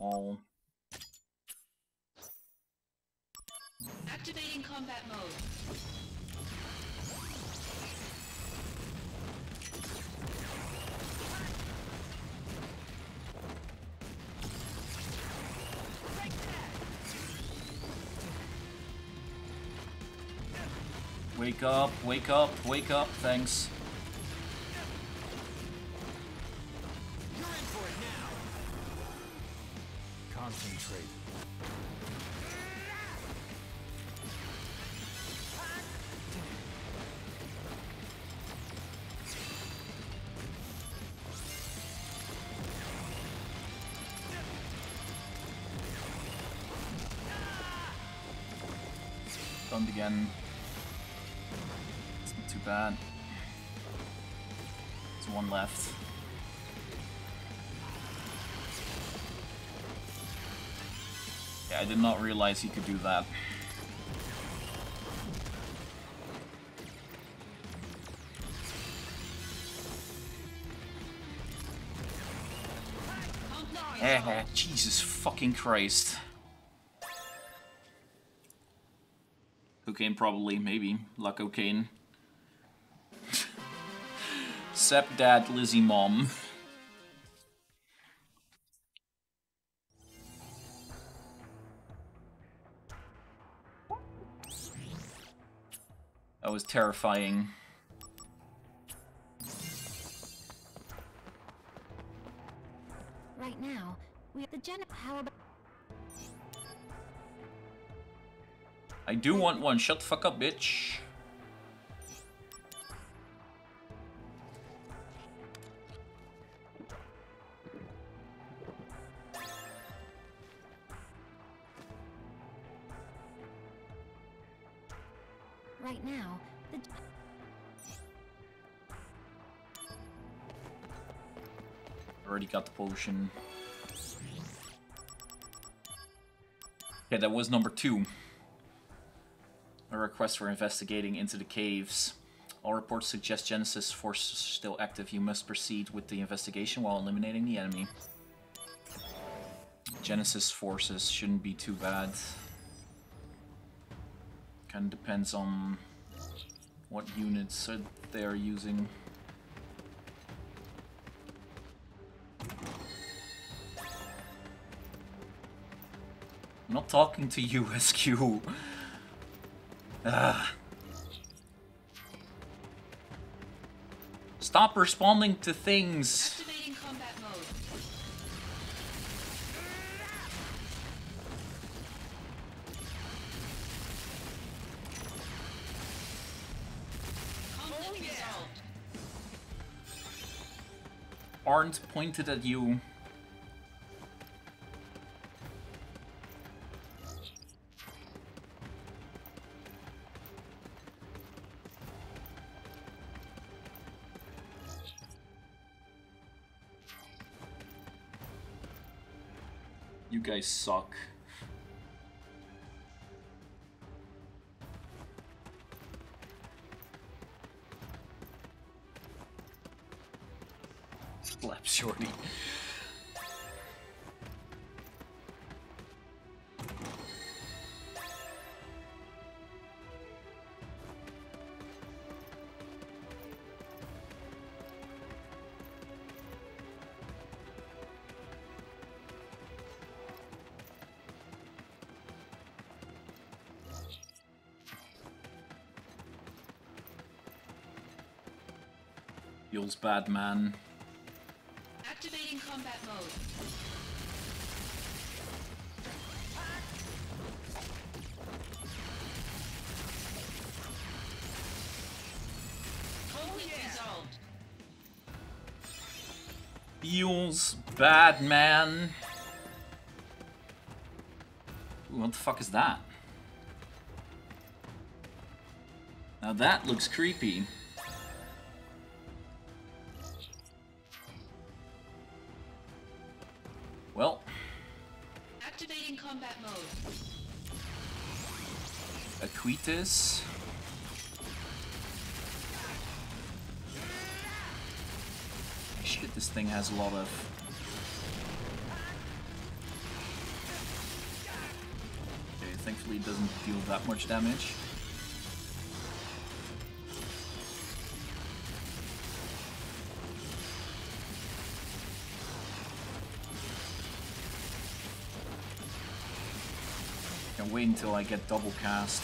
all? Activating combat mode. Wake up, wake up, wake up, thanks. Concentrate. Again. Realize he could do that. Eh, Jesus fucking Christ. Cocaine, probably, maybe. Luck cocaine. Sep dad, Lizzie mom. Was terrifying. Right now, we have the gen- How about- I do want one. Shut the fuck up, bitch. Potion. Okay, that was number two. A request for investigating into the caves. All reports suggest Genesis forces are still active. You must proceed with the investigation while eliminating the enemy. Genesis forces shouldn't be too bad. Kind of depends on what units they are using. talking to you, SQ. Ugh. Stop responding to things. Aren't pointed at you. Guys suck. Slap shorty. Yule's bad man. Activating combat mode. Conflict oh, bad man. Ooh, what the fuck is that? Now that looks creepy. Has a lot of... Okay, thankfully it doesn't deal that much damage. Can wait until I get double cast.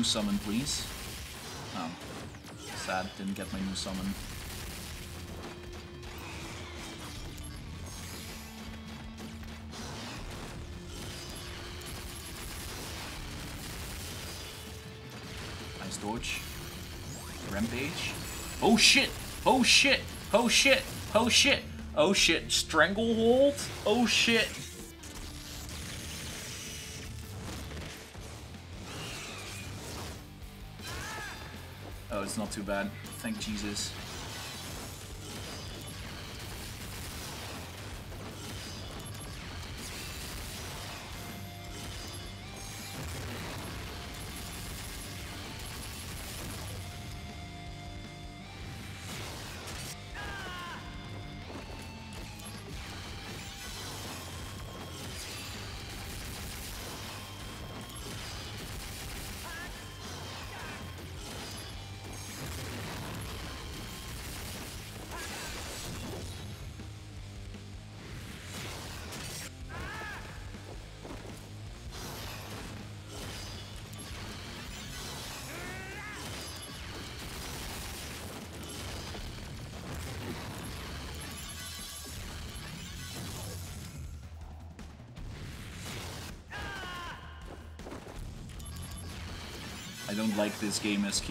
New summon, please. Oh. Sad, didn't get my new summon. Nice dodge. Rampage. Oh shit! Oh shit! Oh shit! Oh shit! Oh shit! Stranglehold? Oh shit! It's not too bad. Thank Jesus. This game SQ.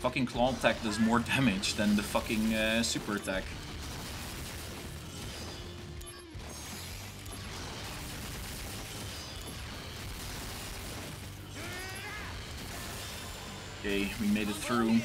Fucking claw attack does more damage than the fucking uh, super attack. Okay, we made it through.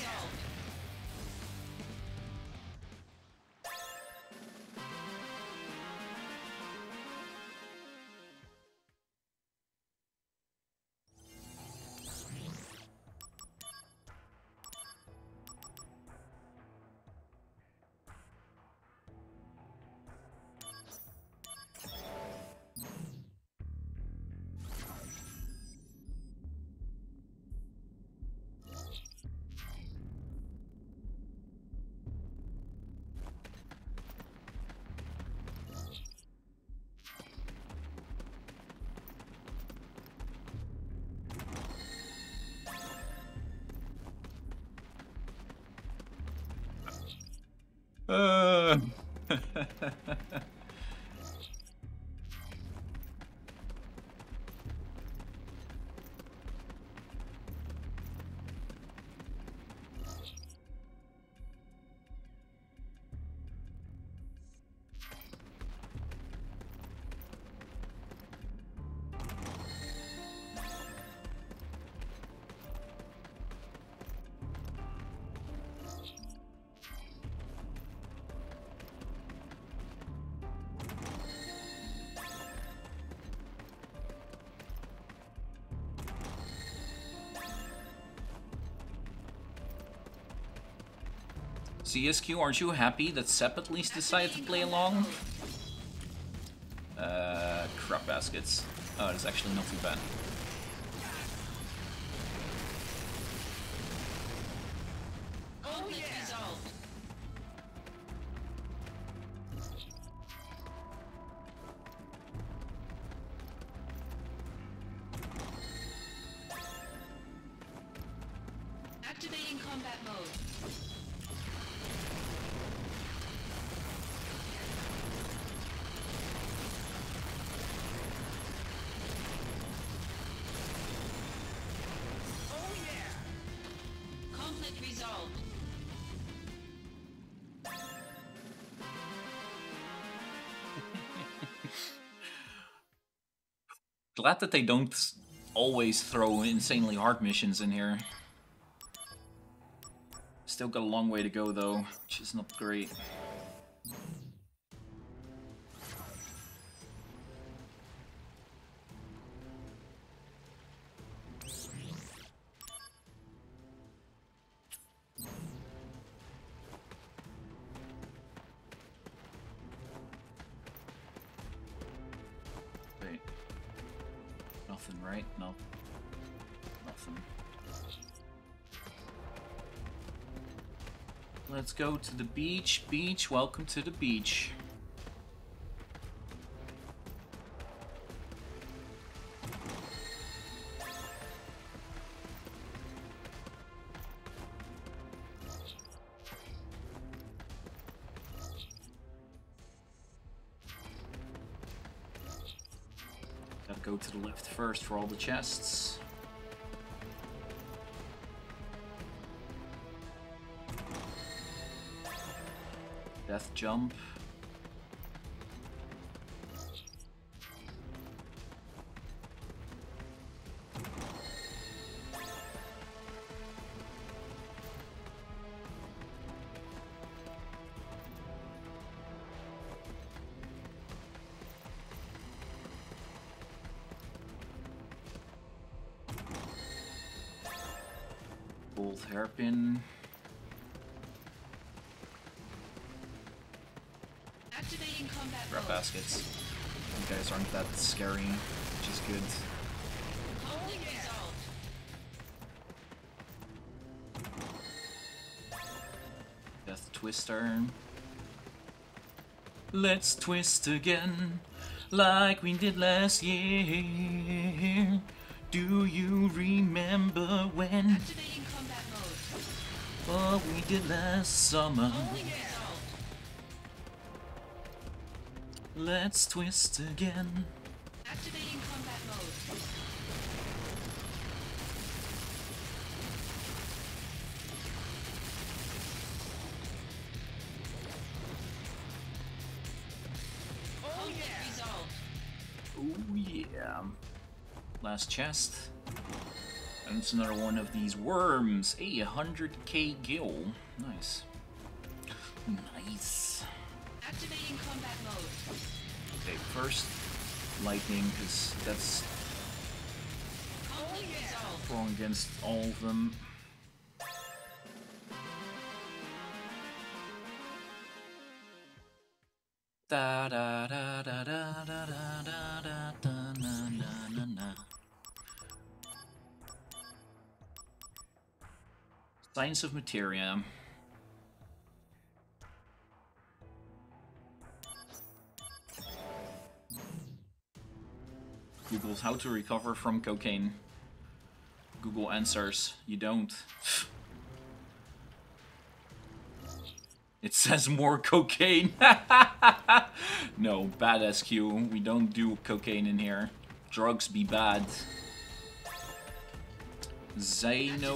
CSQ, aren't you happy that Sep at least decided to play along? Uh, crap baskets. Oh, it's actually not too bad. Glad that they don't always throw insanely hard missions in here. Still got a long way to go though, which is not great. Go to the beach. Beach, welcome to the beach. Gotta go to the left first for all the chests. Jump. Bolt hairpin. You guys aren't that scary, which is good. Death Twister. Let's twist again, like we did last year. Do you remember when Activating combat mode. what we did last summer? Conflict resolved. Let's twist again. Activating combat mode. Oh, Conflict resolved. Oh yeah. Last chest. And it's another one of these worms. A 100k gil. Nice. Nice. First lightning, because that's wrong against all of them. Da da da da da da da da da da na na na na. Science of Materia. Google's how to recover from cocaine. Google answers, you don't. It says more cocaine. no, bad SQ. We don't do cocaine in here. Drugs be bad. Zano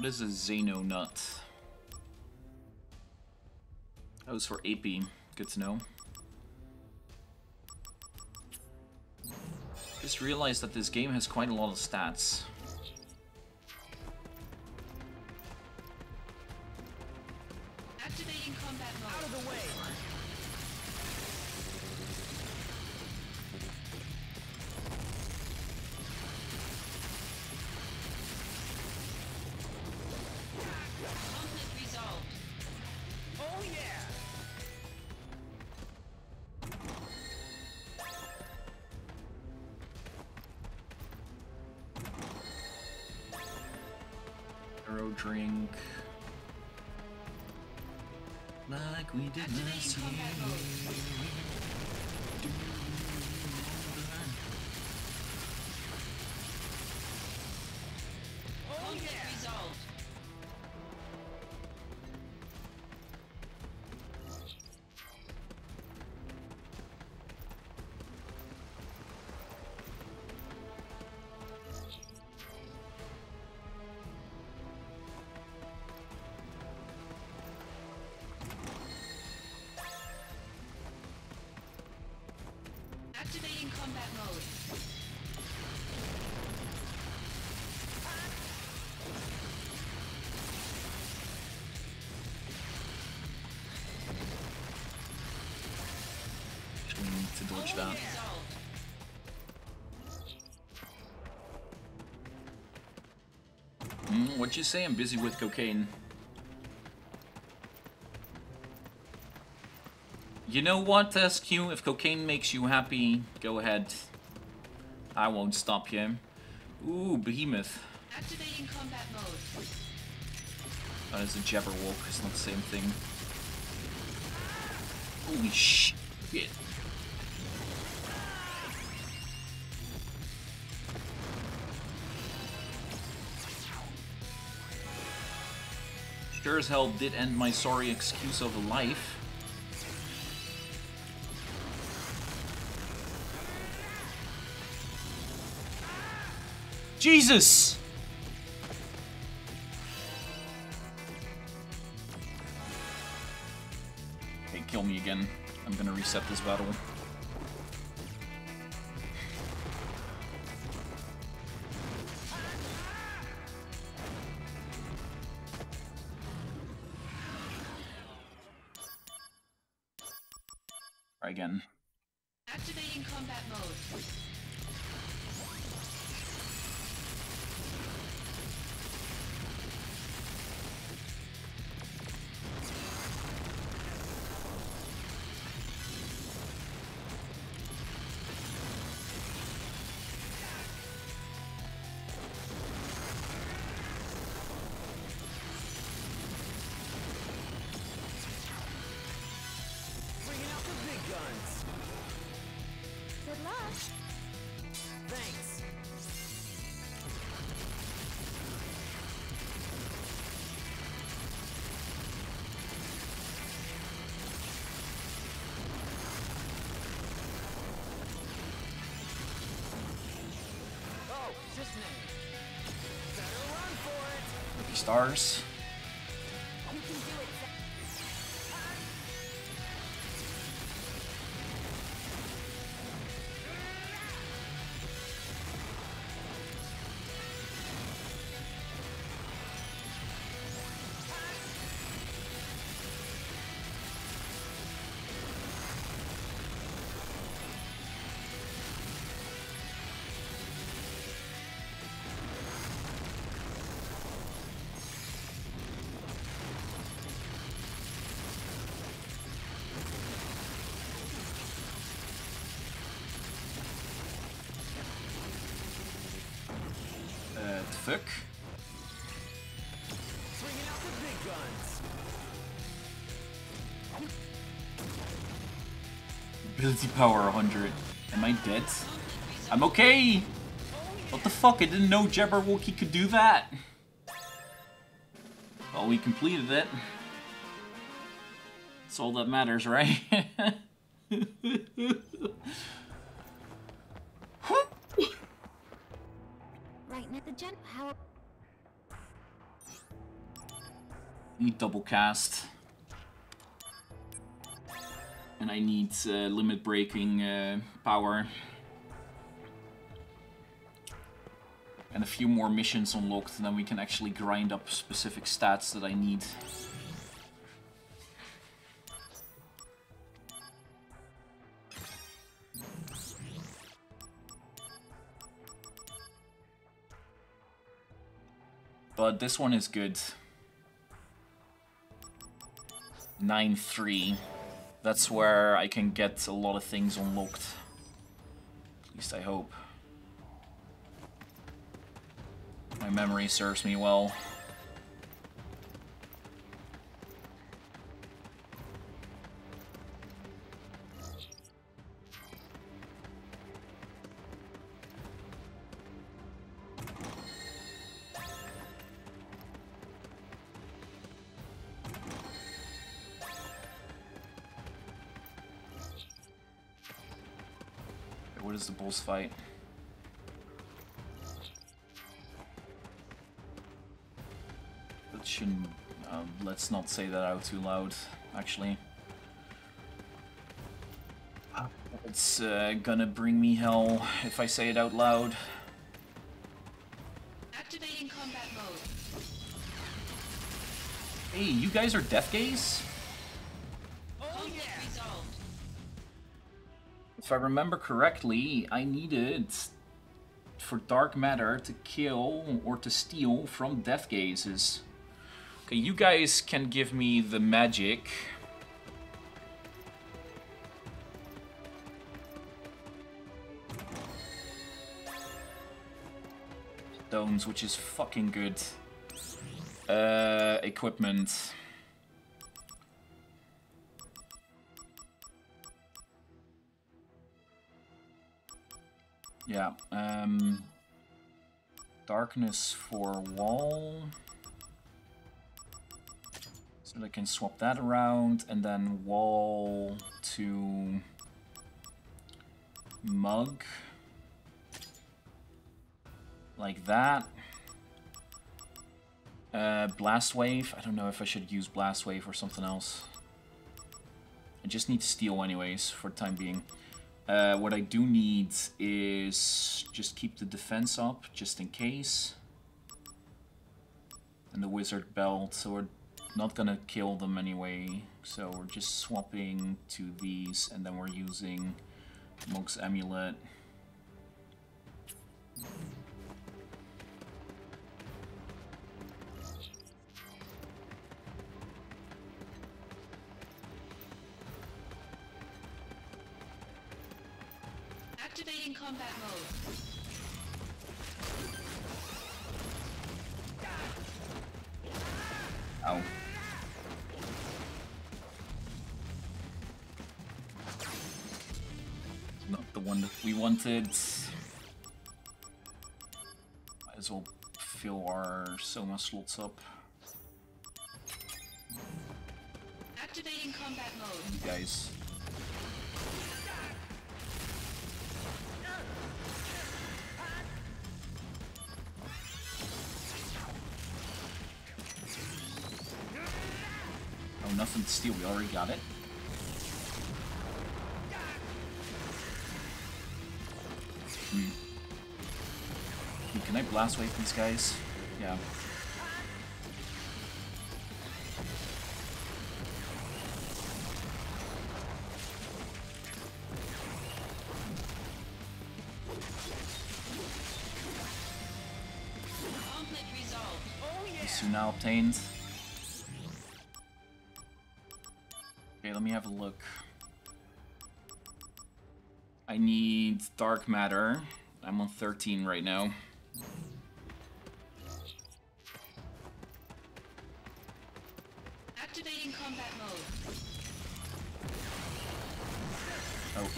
What is a Zano nut? That was for AP. Good to know. Just realized that this game has quite a lot of stats. What'd you say? I'm busy with cocaine. You know what, SQ? If cocaine makes you happy, go ahead. I won't stop you. Ooh, Behemoth. Activating combat mode. Oh, that is a Jabberwock, it's not the same thing. Holy shit. Sure as hell did end my sorry excuse of life. Jesus! Hey, kill me again. I'm gonna reset this battle. Stars. Ability power 100. Am I dead? I'm okay! What the fuck? I didn't know Jabberwocky could do that! Well, we completed it. That's all that matters, right? cast. And I need uh, limit breaking uh, power. And a few more missions unlocked, then we can actually grind up specific stats that I need. But this one is good. 9-3. That's where I can get a lot of things unlocked. At least I hope. My memory serves me well. The boss fight? That shouldn't... Uh, let's not say that out too loud, actually. It's uh, gonna bring me hell if I say it out loud. Activating combat mode. Hey, you guys are death gaze? If I remember correctly, I needed for dark matter to kill or to steal from death gazes. Okay, you guys can give me the magic. Stones, which is fucking good. Uh, equipment. Yeah, um... Darkness for wall. So I can swap that around, and then wall to... Mug. Like that. Uh, Blast Wave. I don't know if I should use Blast Wave or something else. I just need Steel anyways, for the time being. Uh, what I do need is just keep the defense up, just in case. And the Wizard Belt, so we're not gonna kill them anyway. So we're just swapping to these, and then we're using Monk's Amulet. That. Might as well fill our Soma slots up. Activating combat mode. You guys. Oh, nothing to steal. We already got it. Can I blast wave these guys? Yeah. Now obtained. Okay, let me have a look. I need dark matter. I'm on 13 right now.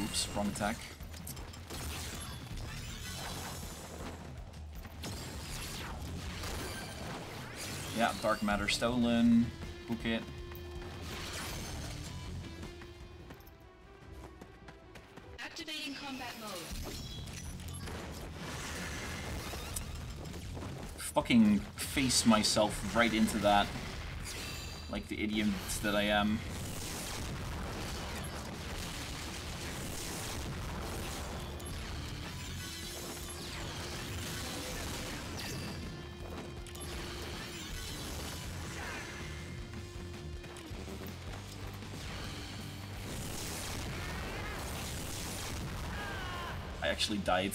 Oops, wrong attack. Yeah, Dark Matter stolen. Book it. Activating combat mode. Fucking face myself right into that. Like the idiot that I am. Actually died.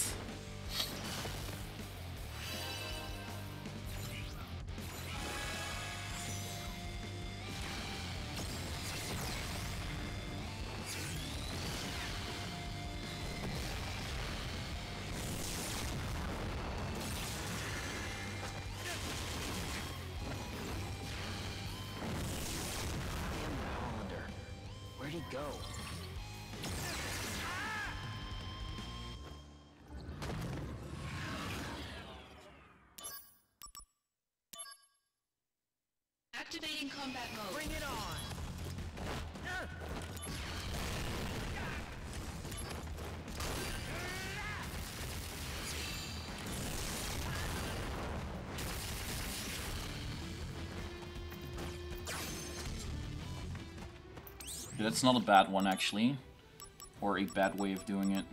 That's not a bad one, actually. Or a bad way of doing it.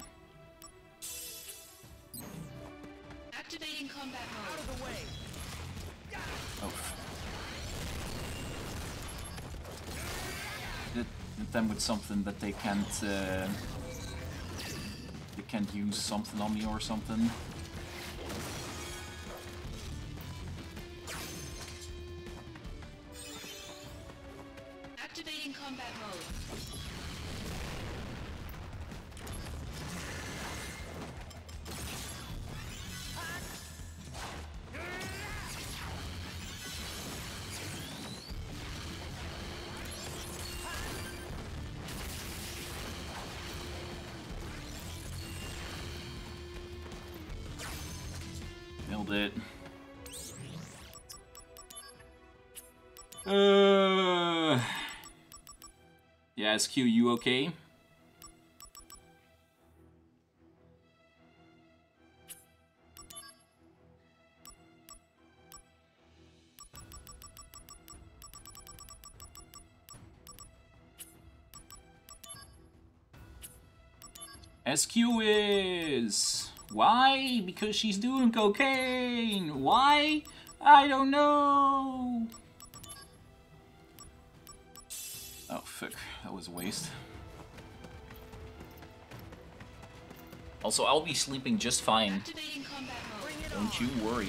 Activating combat mode. Out of the way! Oh. Hit, hit them with something that they can't, uh, They can't use something on me or something. Nailed it. Uh, yeah, SQ, you okay? SQ is... Why? Because she's doing cocaine. Why? I don't know. Oh, fuck. That was a waste. Also, I'll be sleeping just fine. Activating combat mode. Don't you worry.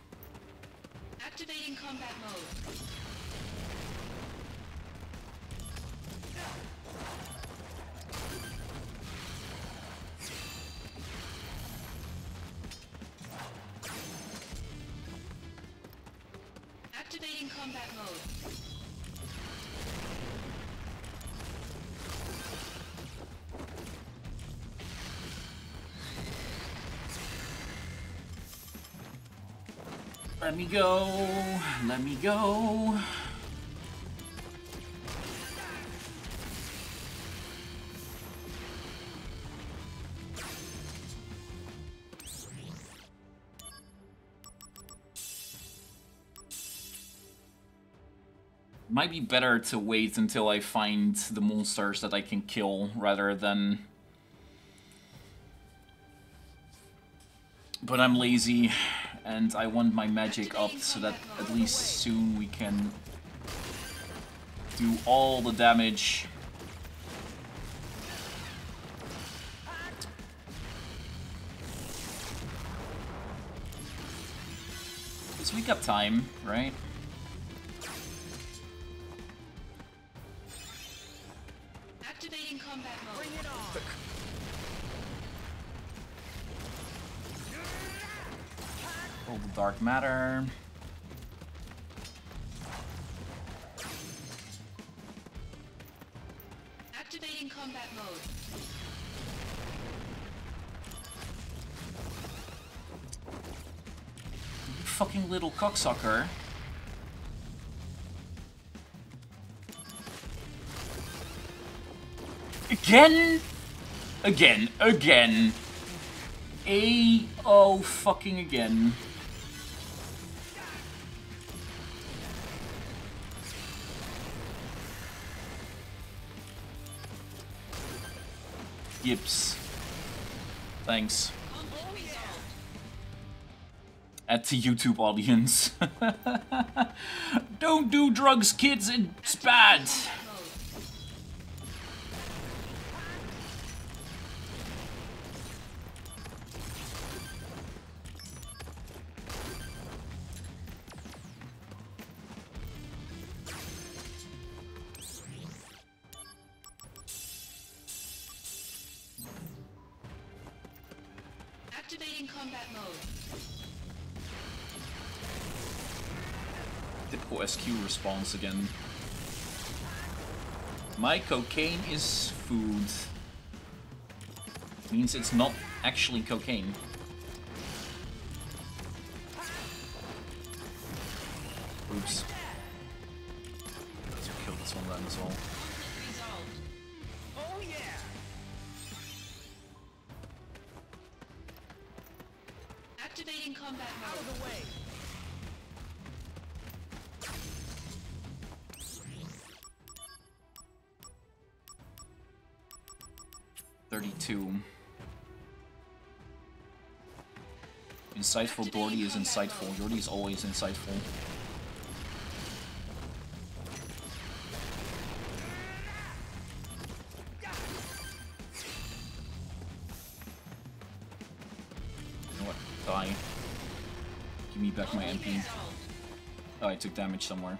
Me go. Let me go. Might be better to wait until I find the monsters that I can kill rather than... But I'm lazy and I want my magic up so that at least soon we can do all the damage. Because we got time, right? Dark matter. Activating combat mode. You fucking little cocksucker. Again? Again, again. A oh fucking again. Yips. Thanks. At the YouTube audience. Don't do drugs, kids, it's bad. Response again. My cocaine is food. Means it's not actually cocaine. Insightful Doherty is insightful. Doherty is always insightful. You know what? Die. Give me back my MP. Oh, I took damage somewhere.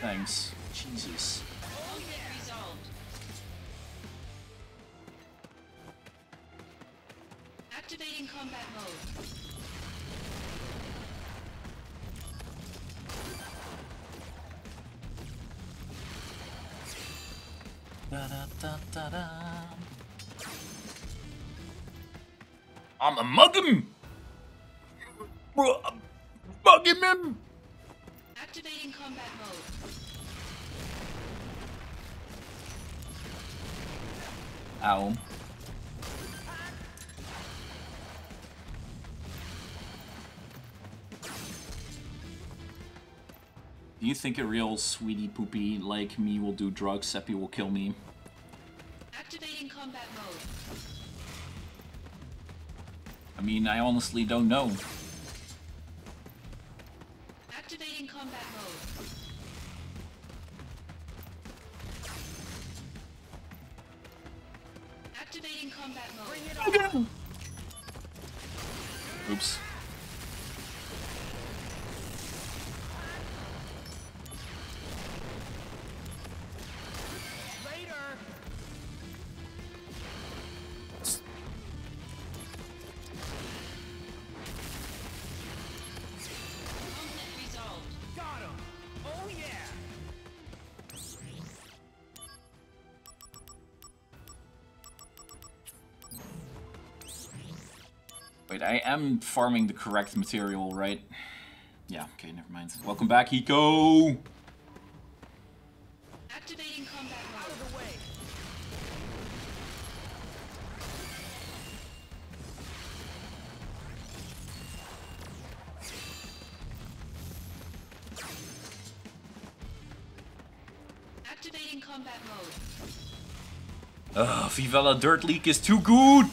Thanks. Jesus. You think a real sweetie poopy like me will do drugs? Seppi will kill me. Activating combat mode. I mean, I honestly don't know. I am farming the correct material, right? Yeah, okay, never mind. Welcome back, Hiko! Activating combat Out mode. of the way. Activating combat mode. Ugh, Vivella Dirt Leak is too good!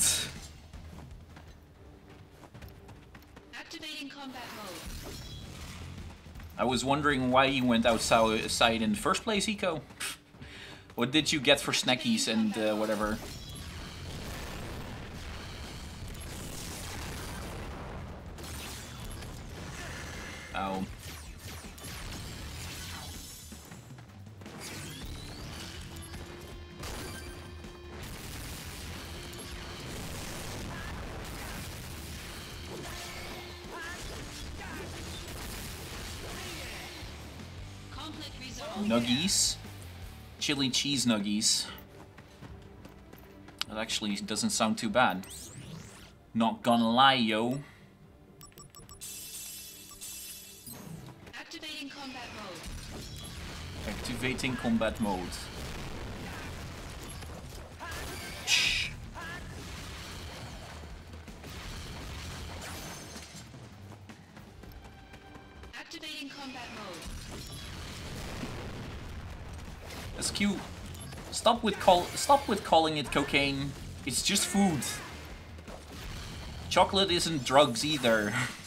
Was wondering why you went outside in the first place, Hiko. What did you get for snackies and uh, whatever? Nuggies. Chili cheese nuggies. That actually doesn't sound too bad. Not gonna lie, yo. Activating combat mode. Activating combat mode. Stop with call. Stop with calling it cocaine. It's just food. Chocolate isn't drugs either.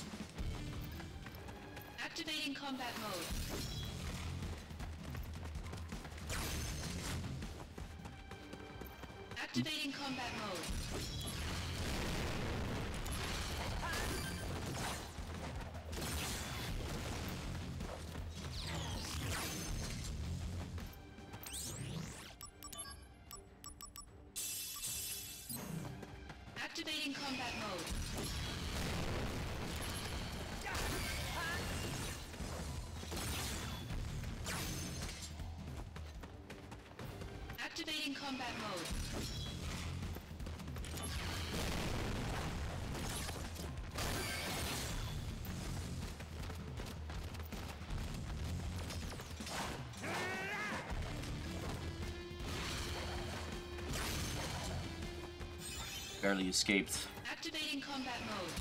escaped. Activating combat mode.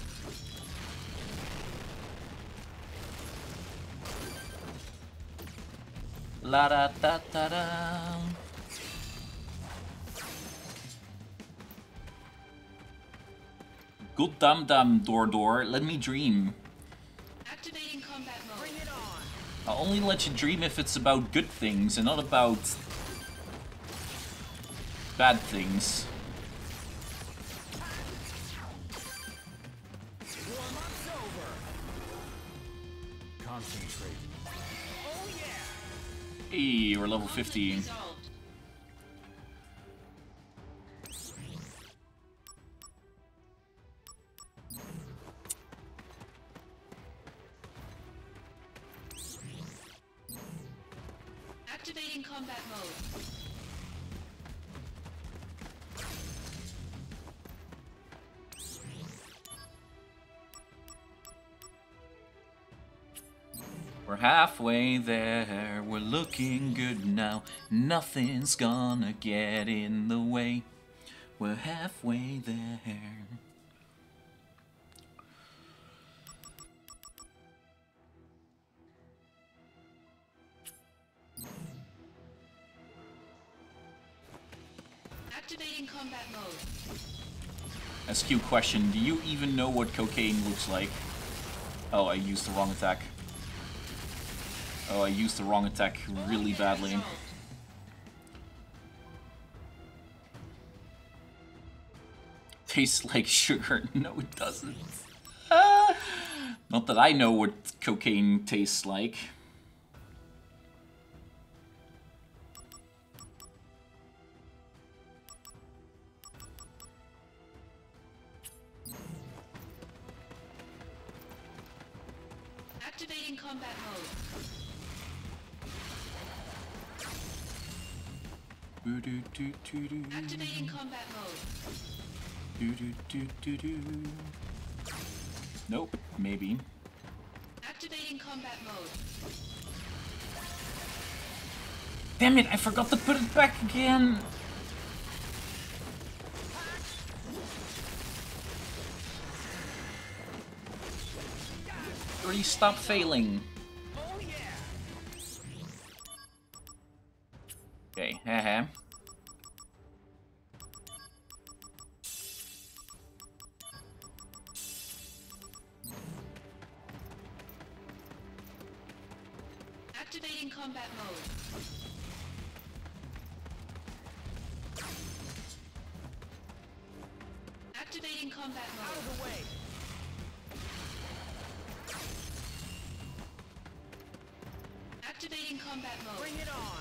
La da da da da. Good damn damn door door, let me dream. Activating combat mode. Bring it on. I'll only let you dream if it's about good things and not about bad things. 15. Activating combat mode. We're halfway there, Nothing's gonna get in the way. We're halfway there. Combat mode. SQ question, do you even know what cocaine looks like? Oh, I used the wrong attack. Oh, I used the wrong attack really badly. Tastes like sugar. No, it doesn't. Ah. Not that I know what cocaine tastes like. Activating combat mode. Activating combat mode. Doo-doo-doo-doo-doo. Nope, maybe. Activating combat mode. Damn it, I forgot to put it back again. Please stop failing. Okay, haha. Combat mode. Activating combat mode. Out of the way. Activating combat mode. Bring it on.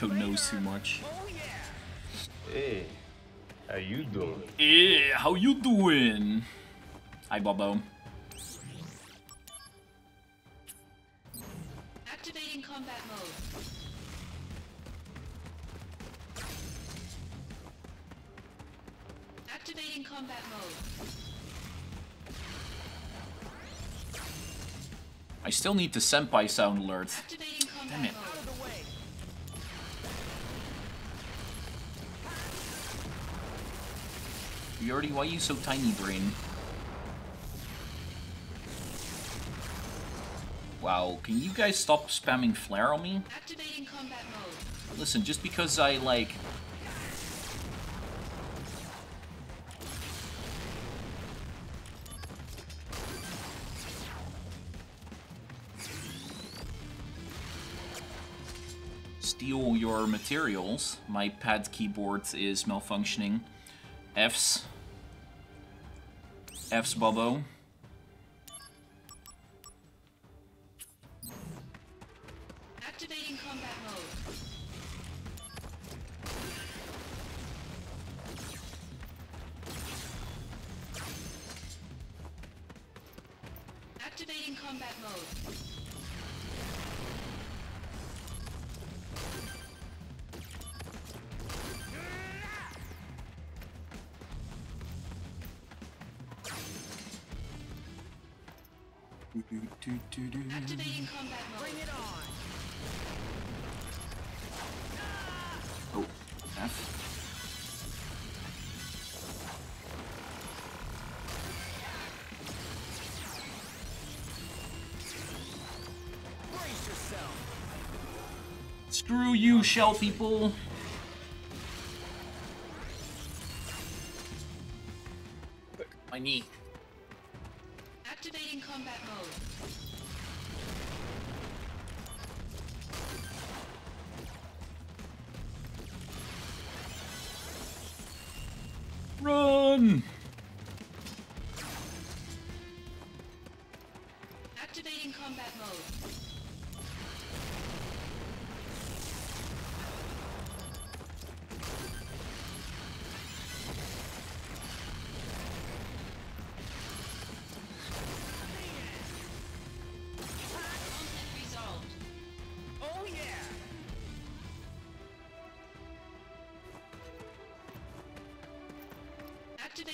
Nico knows too much. Hey, how you doing? Eh, how you doing? Hi, Bobo. Activating combat mode. Activating combat mode. I still need the senpai sound alert. Why you so tiny, brain? Wow, can you guys stop spamming flare on me? Activating combat mode. Listen, just because I, like... Steal your materials. My pad keyboard is malfunctioning. F's. F's, Bobo. Shell people.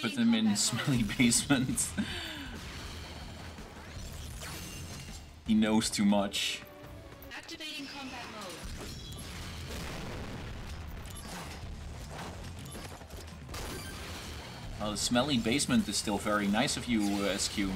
Put them in smelly basement. he knows too much. Activating combat mode. Uh, the smelly basement is still very nice of you, uh, SQ.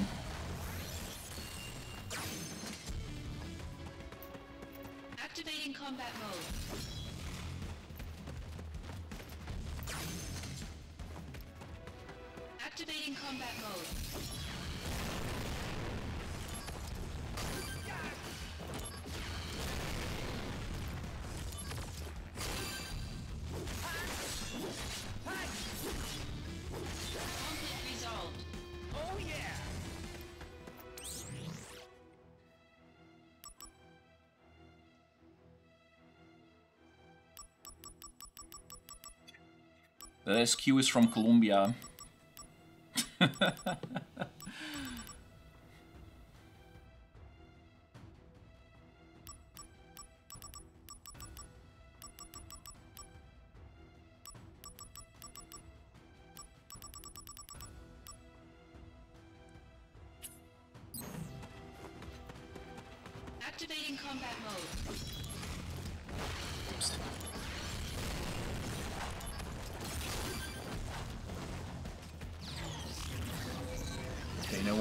SQ is from Colombia.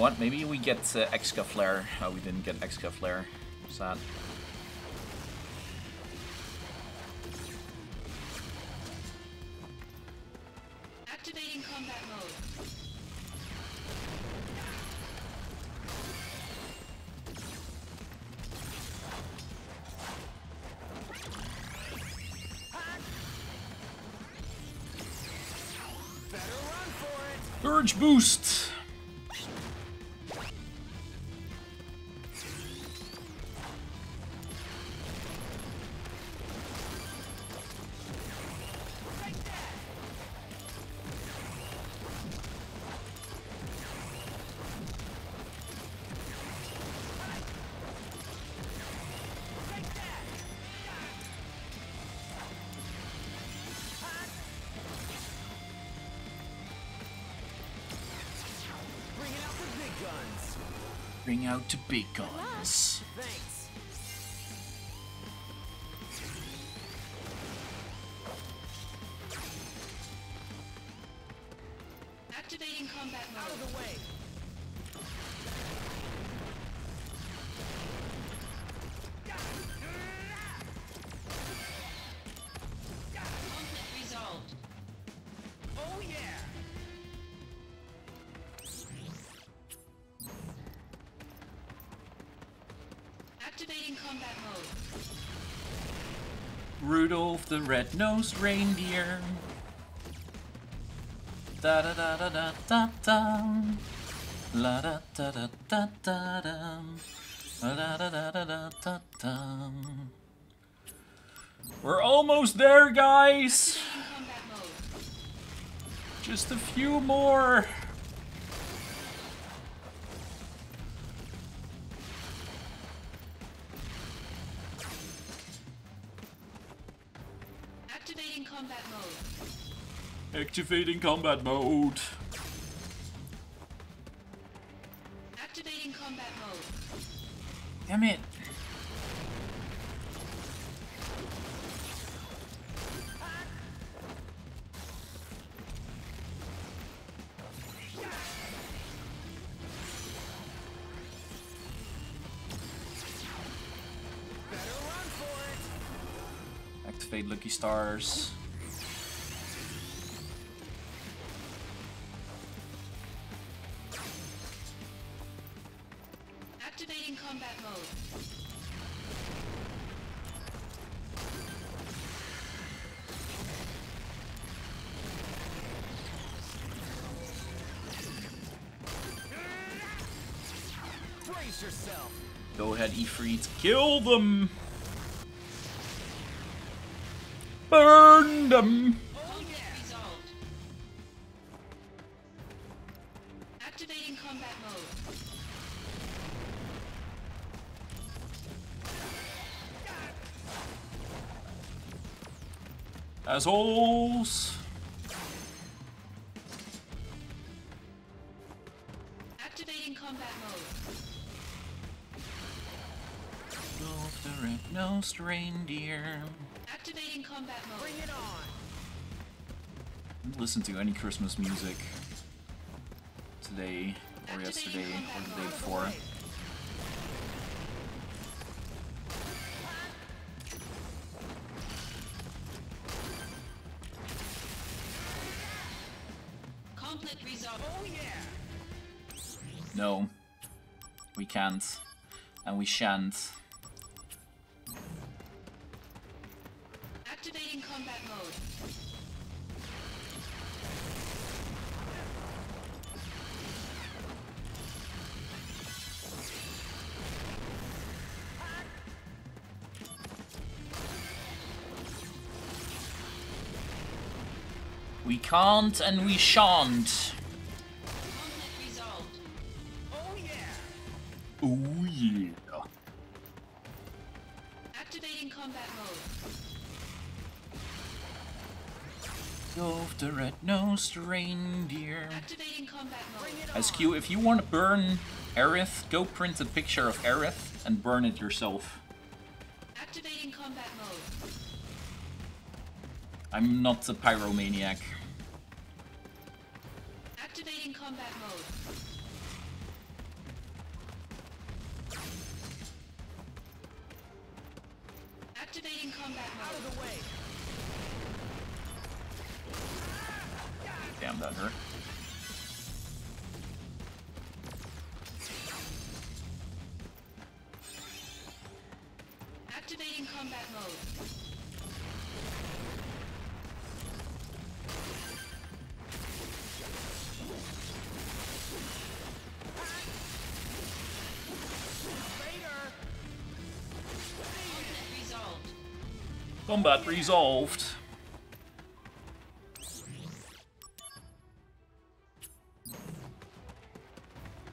What? Maybe we get uh, Exca Flare. Oh, we didn't get Exca Flare. Sad. Activating combat mode. Better run for it! Urge boost! Out the big Rudolph the Red-Nosed Reindeer. Da da da da da da da. La da da da da da da. La da da da da da da da. We're almost there, guys. Just a few more. Activating combat mode. Activating combat mode. Damn it. Better it! Activate Lucky Stars. Kill them! Burn them! Conflict resolved. Activating combat mode. Assholes! Listen to any Christmas music today or yesterday or the day before. Conflict resolved. Oh yeah. No, we can't, and we shan't. Can't and we shan't. Oh yeah. Oh yeah. Activating combat mode. Of the red-nosed reindeer. Activating combat mode. SQ, if you want to burn Aerith, go print a picture of Aerith and burn it yourself. Activating combat mode. I'm not a pyromaniac. Combat resolved.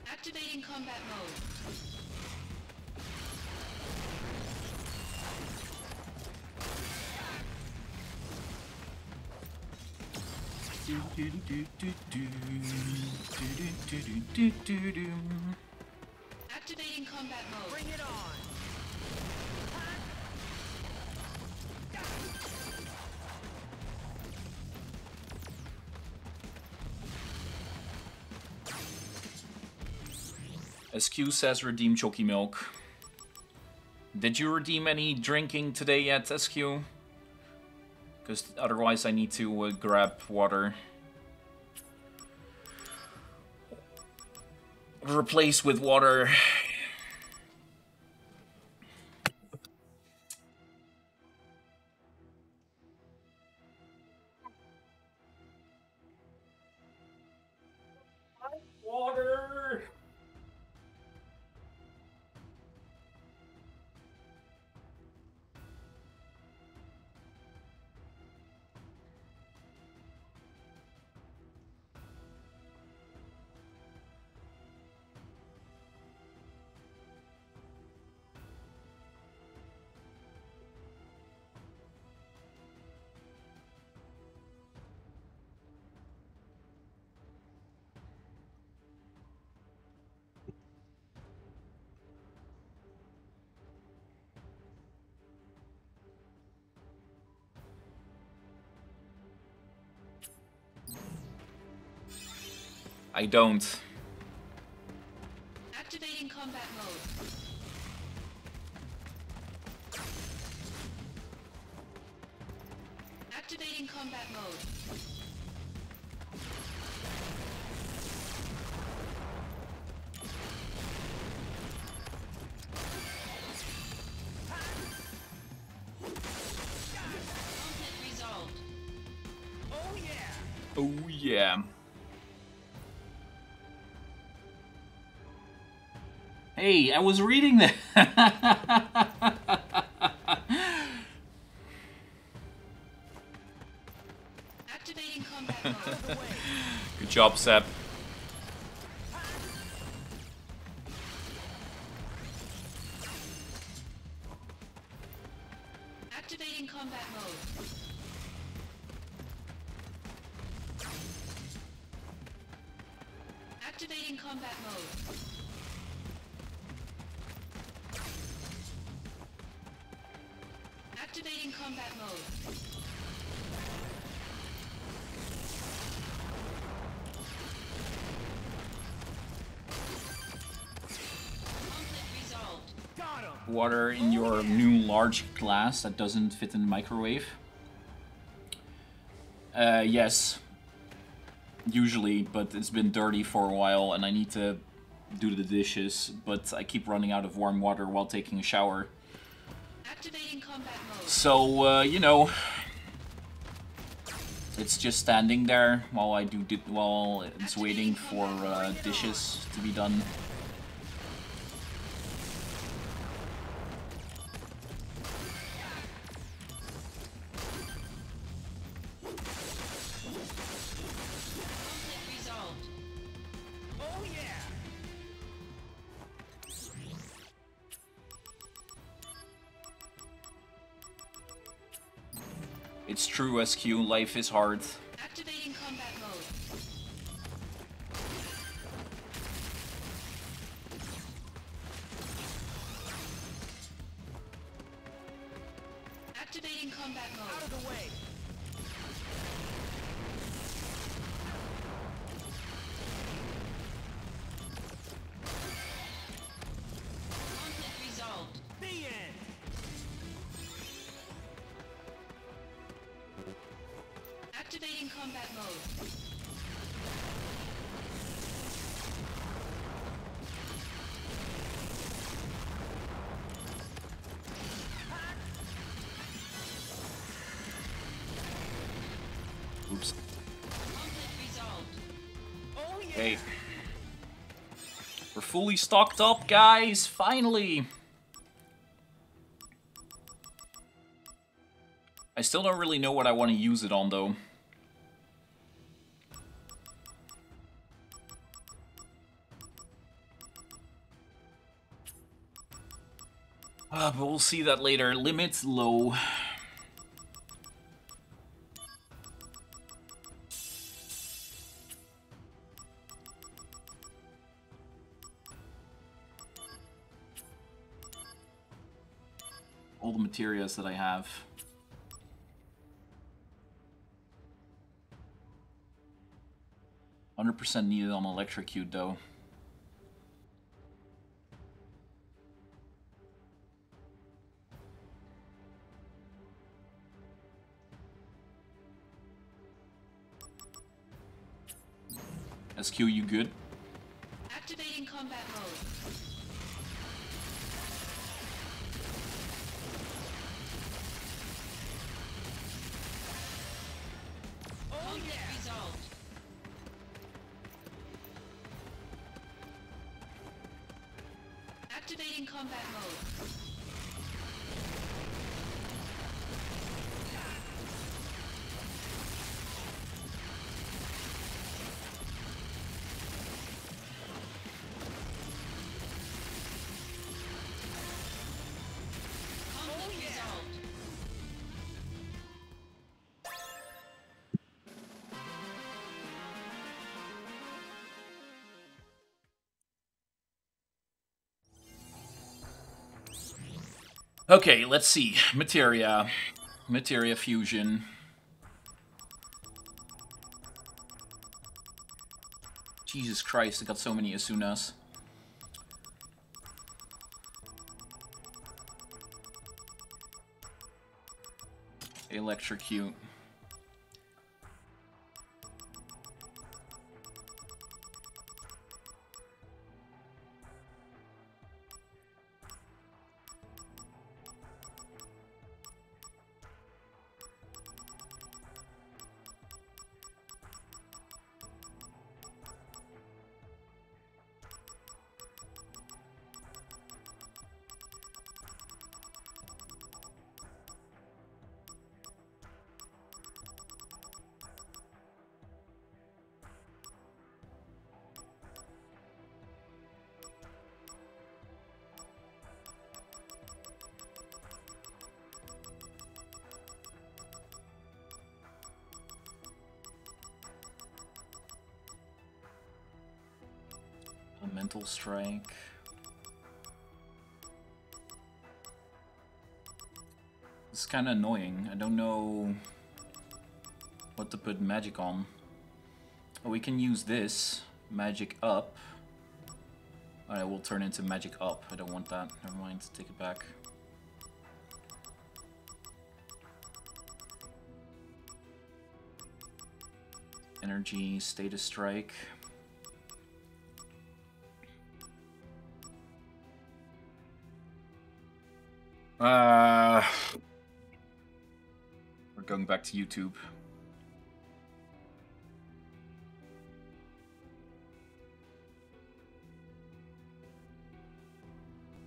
Activating combat mode. Activating combat mode. SQ says redeem Choky Milk. Did you redeem any drinking today yet, SQ? Because otherwise I need to uh, grab water. Replace with. Water! I don't. Activating combat mode. Hey, I was reading that. Activating combat mode. Good job, Seb. Water in your new large glass that doesn't fit in the microwave? Uh, yes. Usually, but it's been dirty for a while and I need to do the dishes, but I keep running out of warm water while taking a shower. So, uh, you know, it's just standing there while I do while it's waiting for uh, dishes to be done. True, SQ, life is hard. Fully stocked up, guys! Finally! I still don't really know what I want to use it on, though. Uh, but we'll see that later. Limits low. That I have. Hundred percent needed on electrocute though. SQ, you good? Okay, let's see. Materia. Materia fusion. Jesus Christ, I got so many Asunas. Electrocute. Strike. It's kind of annoying. I don't know what to put magic on. We can use this. Magic up. Alright, we'll turn into magic up. I don't want that. Never mind. Take it back. Energy, status strike. Uh, we're going back to YouTube.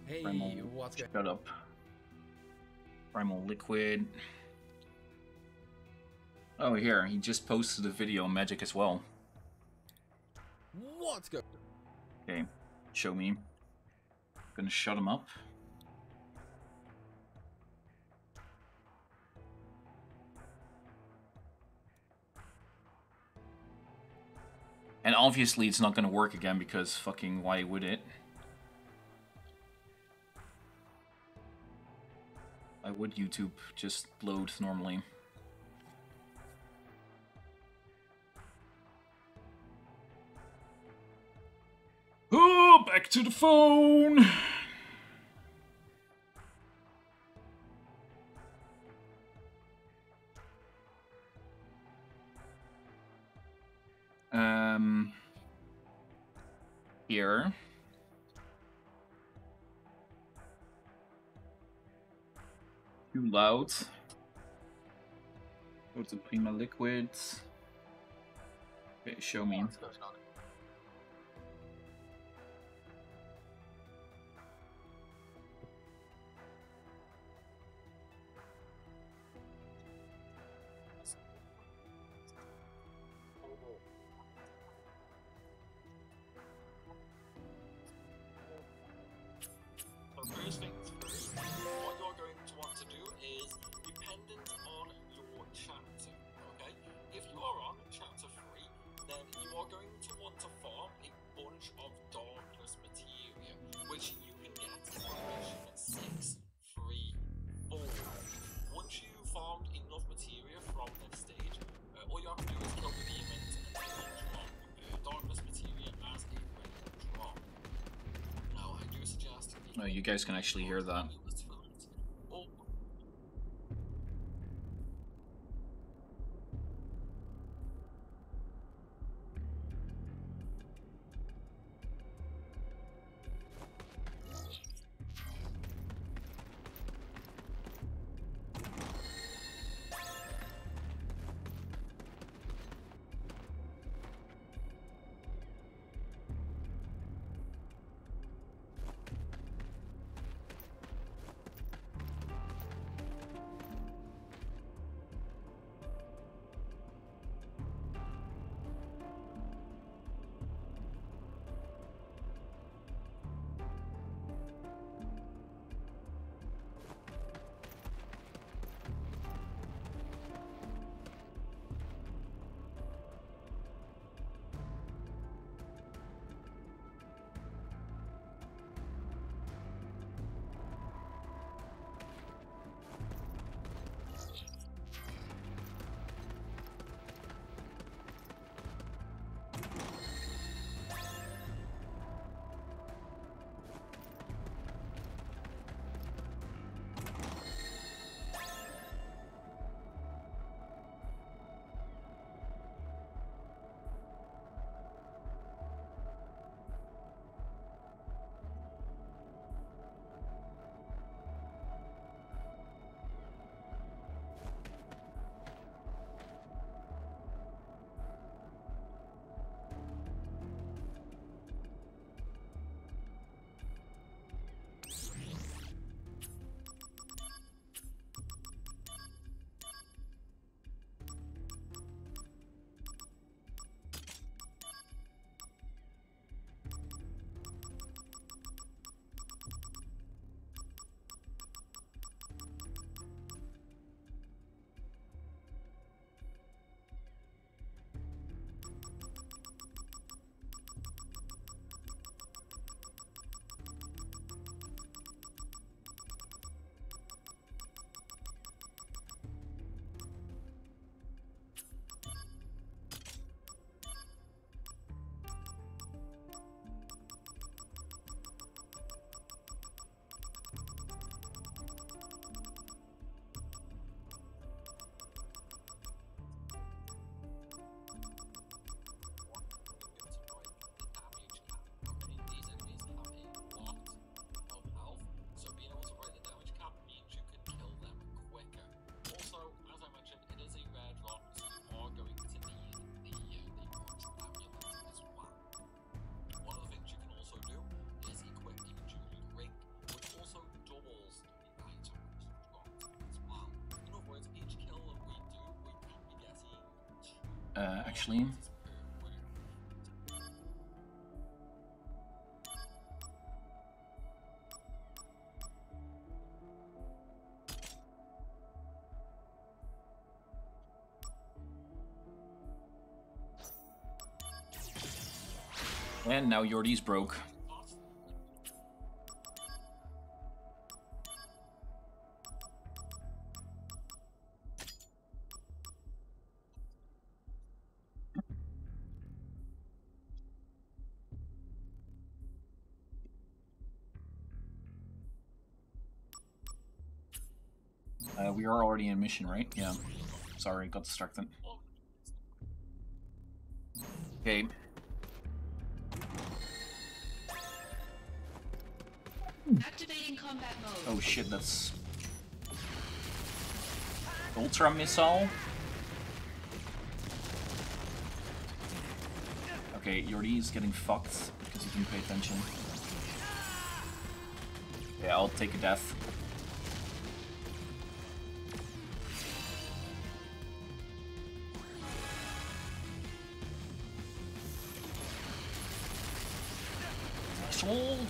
Hey, Primal, what's good? Shut up. Primal Liquid. Oh, here, he just posted a video on Magic as well. What's good? Okay, show me. Gonna shut him up. Obviously it's not gonna work again because fucking why would it? Why would YouTube just load normally? Oh, back to the phone! Loud. Go to Prima Liquids. Okay, show me. Guys can actually hear that. Uh, actually. And now Joordy's broke. Uh, we are already in mission, right? Yeah. Sorry, got distracted. Okay. Activating combat mode. Oh shit, that's... Ultra Missile? Okay, Joordy is getting fucked because he didn't pay attention. Yeah, I'll take a death.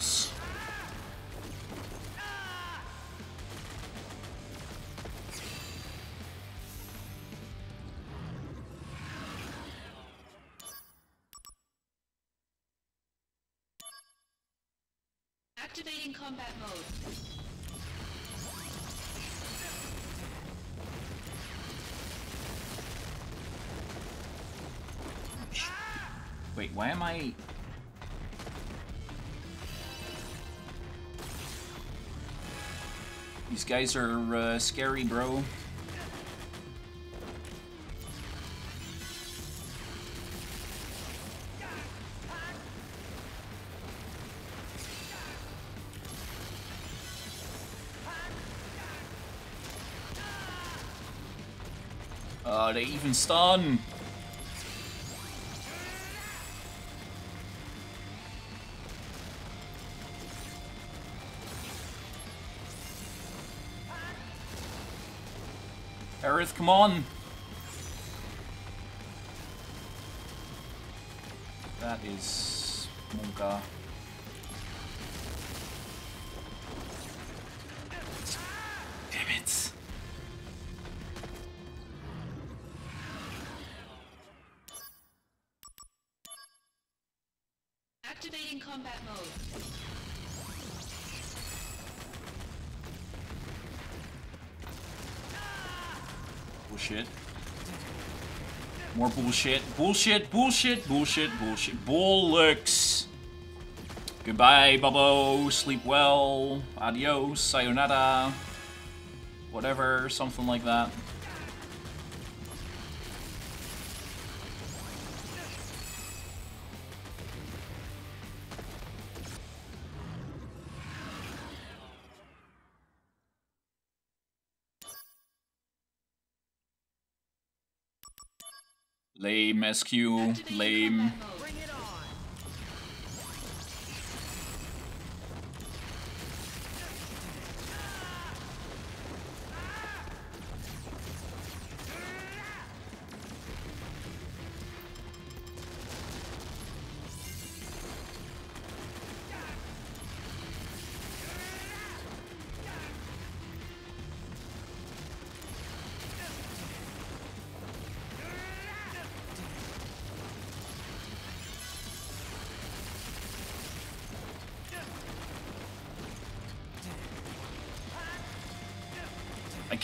Souls! Guys are uh, scary, bro. Uh, they even stun. Come on. That is Monka. Bullshit. Bullshit, bullshit, bullshit, bullshit. Bullocks. Goodbye, Bubbo. Sleep well. Adios. Sayonara. Whatever. Something like that. Lame SQ. Lame.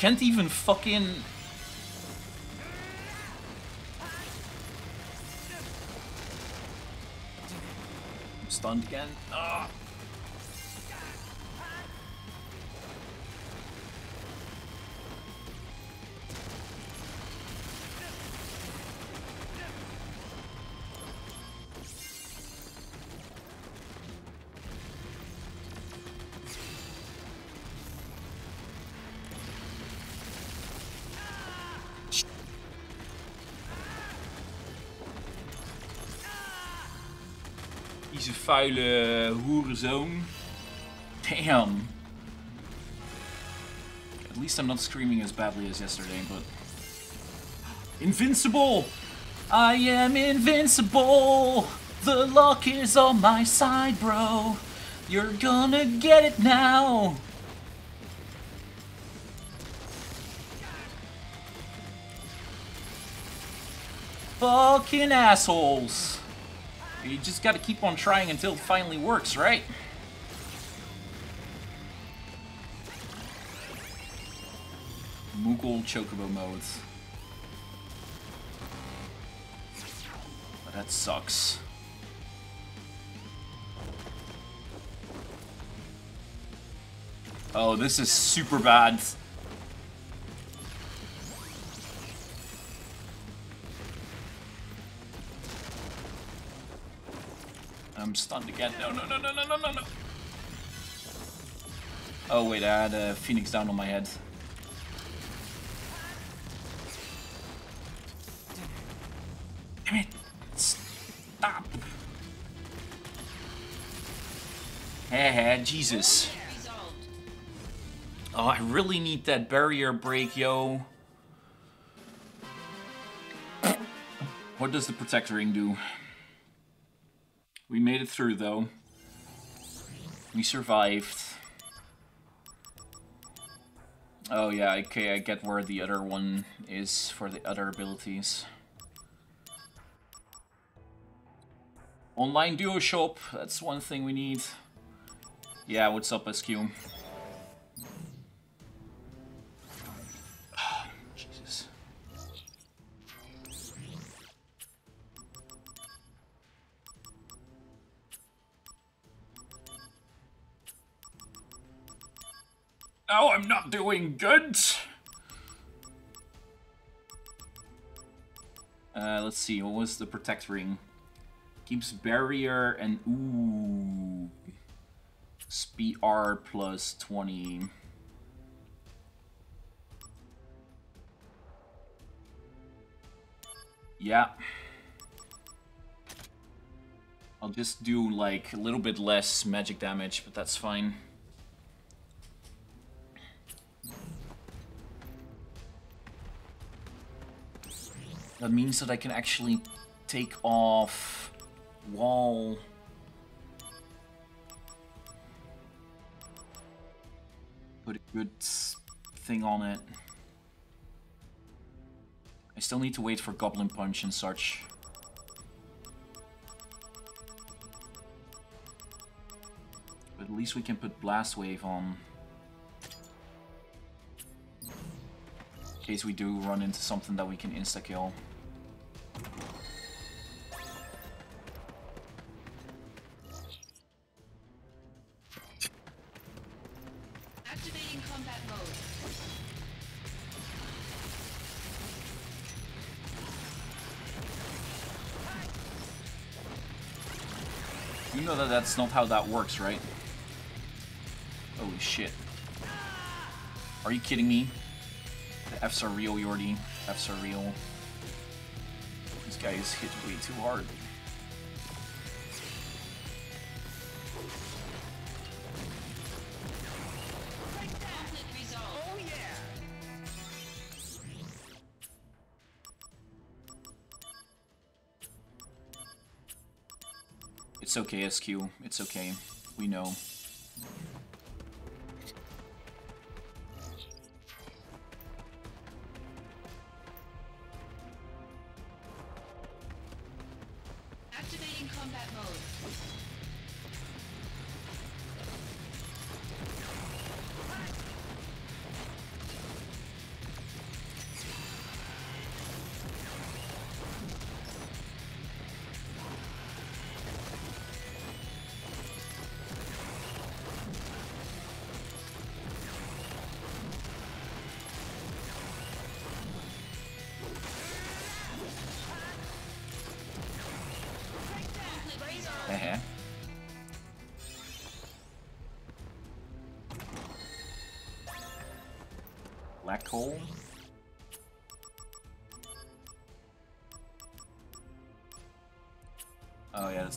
Can't even fucking... I'm stunned again. Ah. Vuile eh, hoerenzoon. Damn. At least I'm not screaming as badly as yesterday, but... Invincible! I am invincible. The luck is on my side, bro. You're gonna get it now. Fucking assholes. You just gotta keep on trying until it finally works, right? Moogle Chocobo modes. That sucks. Oh, this is super bad. Stunned again. No, no, no, no, no, no, no, no. Oh, wait, I had a Phoenix down on my head. Damn it. Stop. Hey, Jesus. Oh, I really need that barrier break, yo. What does the Protect Ring do? Through, though. We survived. Oh yeah, okay, I get where the other one is for the other abilities. Online duo shop, that's one thing we need. Yeah, what's up, SQ? Good. Uh, let's see, what was the protect ring? Keeps barrier and ooh. Speed R plus 20. Yeah. I'll just do like a little bit less magic damage, but that's fine. That means that I can actually take off wall. Put a good thing on it. I still need to wait for Goblin Punch and such. But at least we can put Blast Wave on. In case we do run into something that we can insta-kill. Activating combat mode. You know that that's not how that works, right? Holy shit. Are you kidding me? The Fs are real, Joordy. Fs are real. Hit way too hard. It's okay, SQ. It's okay. We know.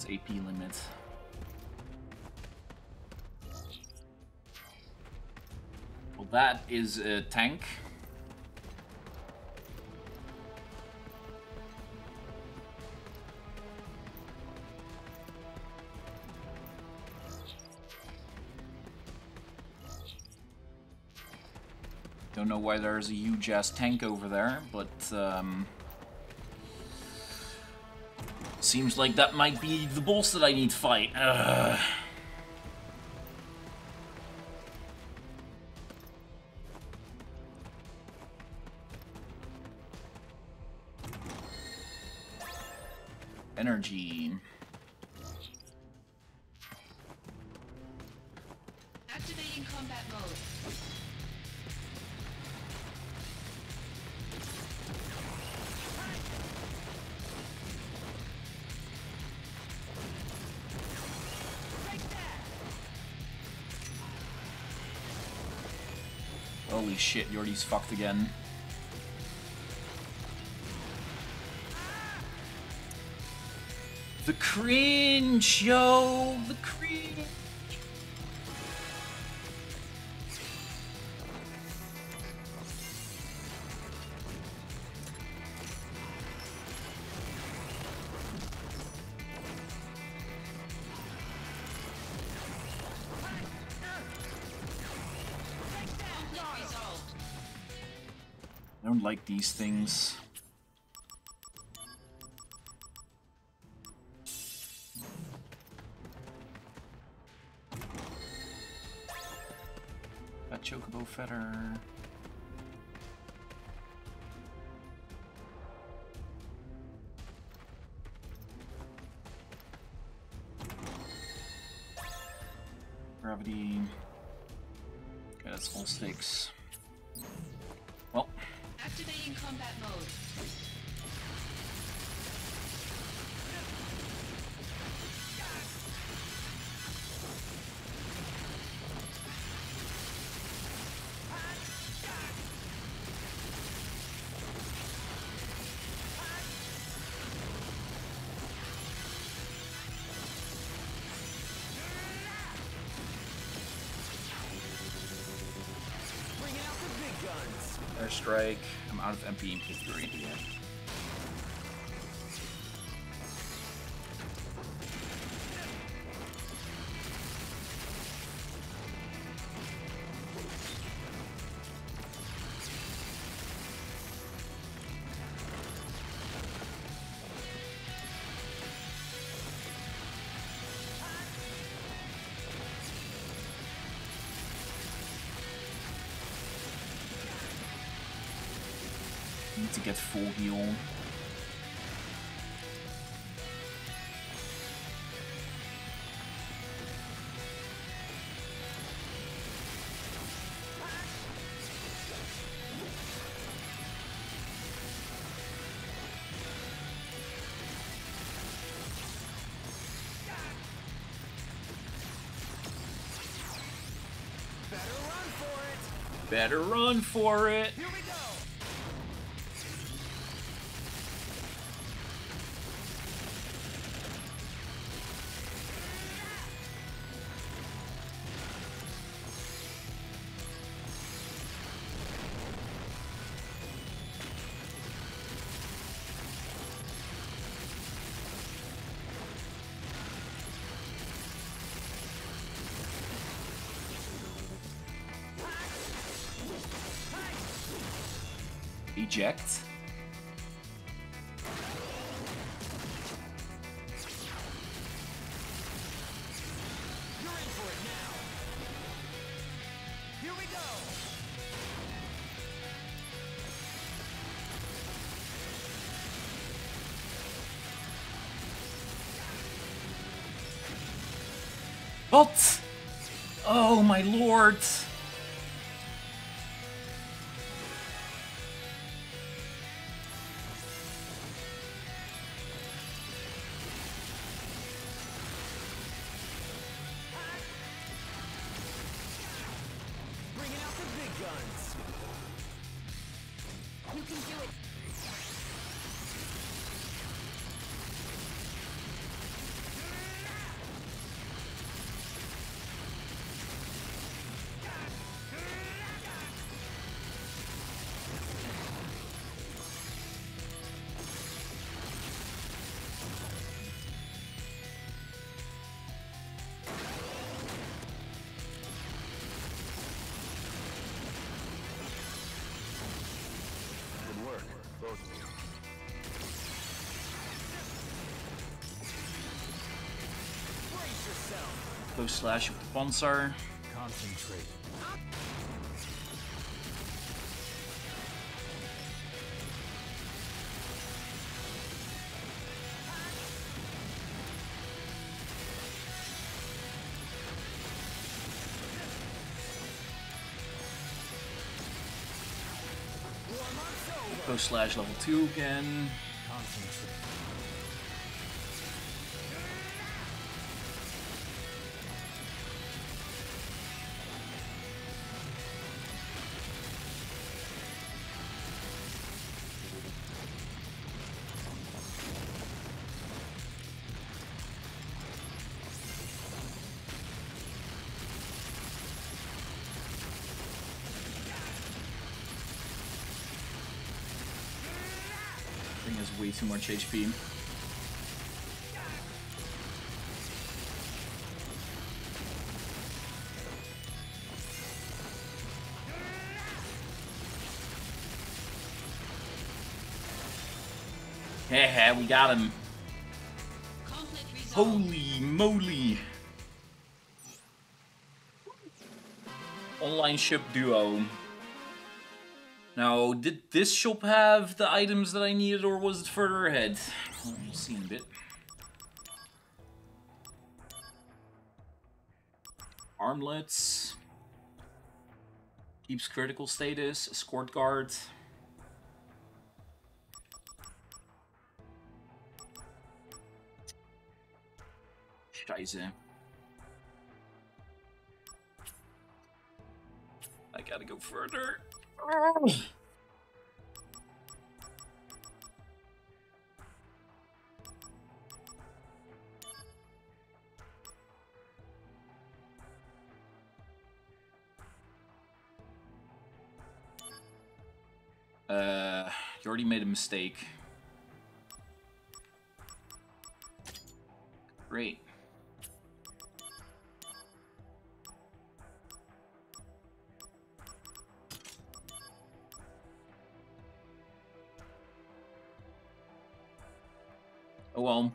AP limit. Well, that is a tank. Don't know why there's a huge ass tank over there, but um seems like that might be the boss that I need to fight. Ugh. Energy. Joordy's fucked again. The cringe, yo! The cringe! Like these things. That chocobo feather. Gravity. Okay, that's all stakes. Counter Strike. I'm out of MP MP3. gets full heal. Better run for it! Here we go! Eject. What? Oh my lord! Echo Slash with the. Concentrate. Slash level 2 again. Too much HP. Haha, we got him. Holy moly. Online ship duo. Now, did this shop have the items that I needed or was it further ahead? We'll see in a bit. Armlets. Keeps critical status. Escort guard. Scheiße. I gotta go further. Uh, you already made a mistake. Great. Oh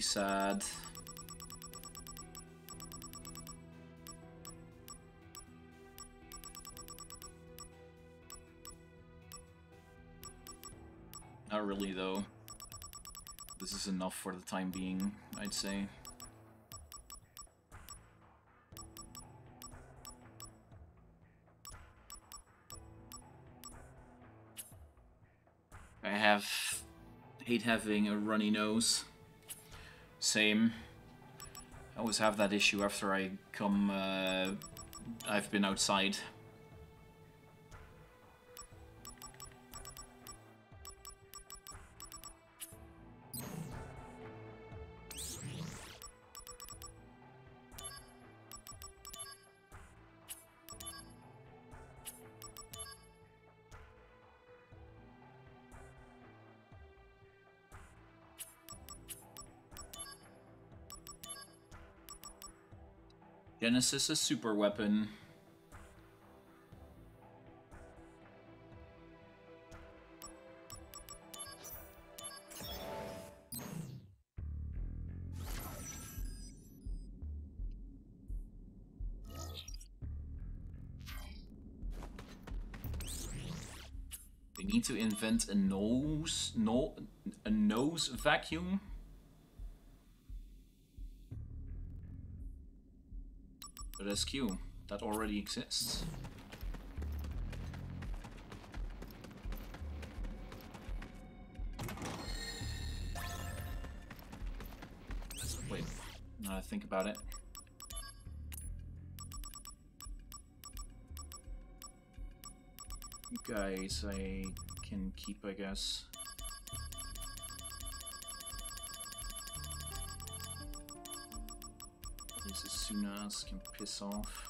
You. Not really, though. This is enough for the time being, I'd say. I have... hate having a runny nose. Same. I always have that issue after I come, uh, I've been outside. Genesis a super weapon. We need to invent a nose, no, a nose vacuum. SQ that already exists. Wait, now I think about it. You guys, I can keep, I guess. These Asunas can piss off.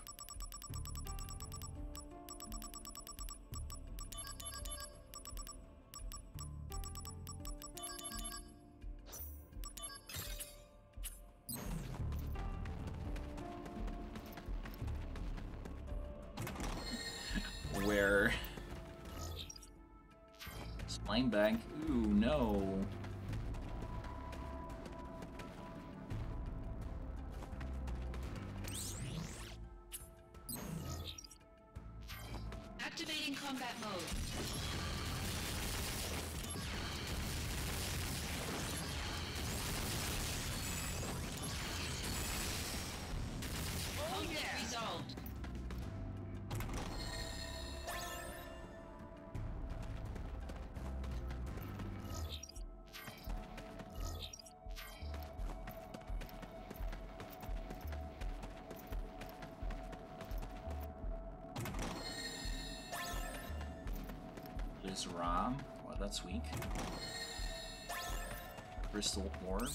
That's weak. Crystal Orb.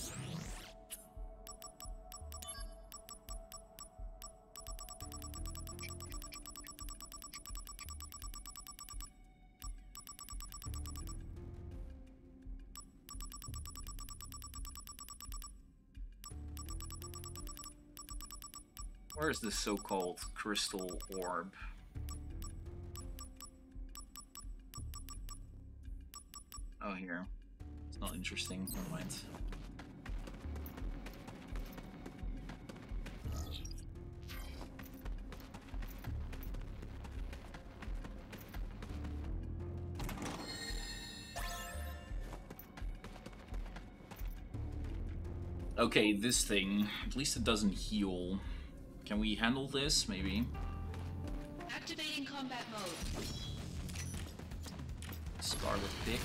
Where is this so-called crystal orb? It's not interesting. Never mind. Okay, this thing. At least it doesn't heal. Can we handle this, maybe? Activating combat mode. Scarlet Pick.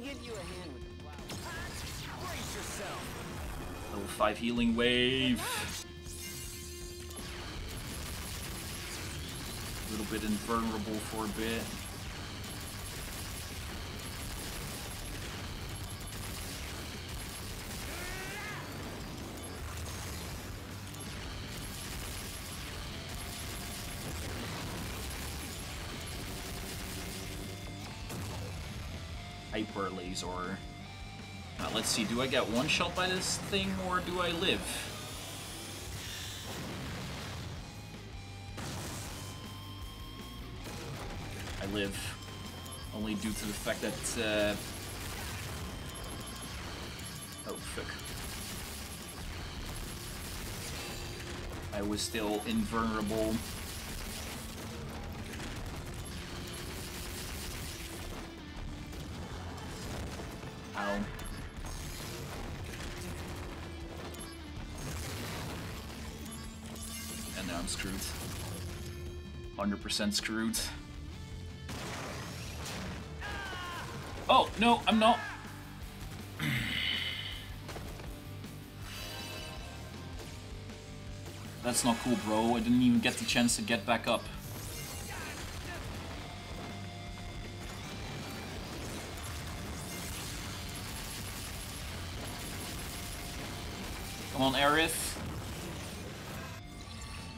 Give you a hand with. Brace yourself. Level 5 healing wave. A little bit invulnerable for a bit. Hyper laser. Now let's see, do I get one shot by this thing or do I live? I live. Only due to the fact that, uh... Oh, fuck. I was still invulnerable. 100% screwed. Oh, no, I'm not. That's not cool, bro. I didn't even get the chance to get back up. Come on, Aerith.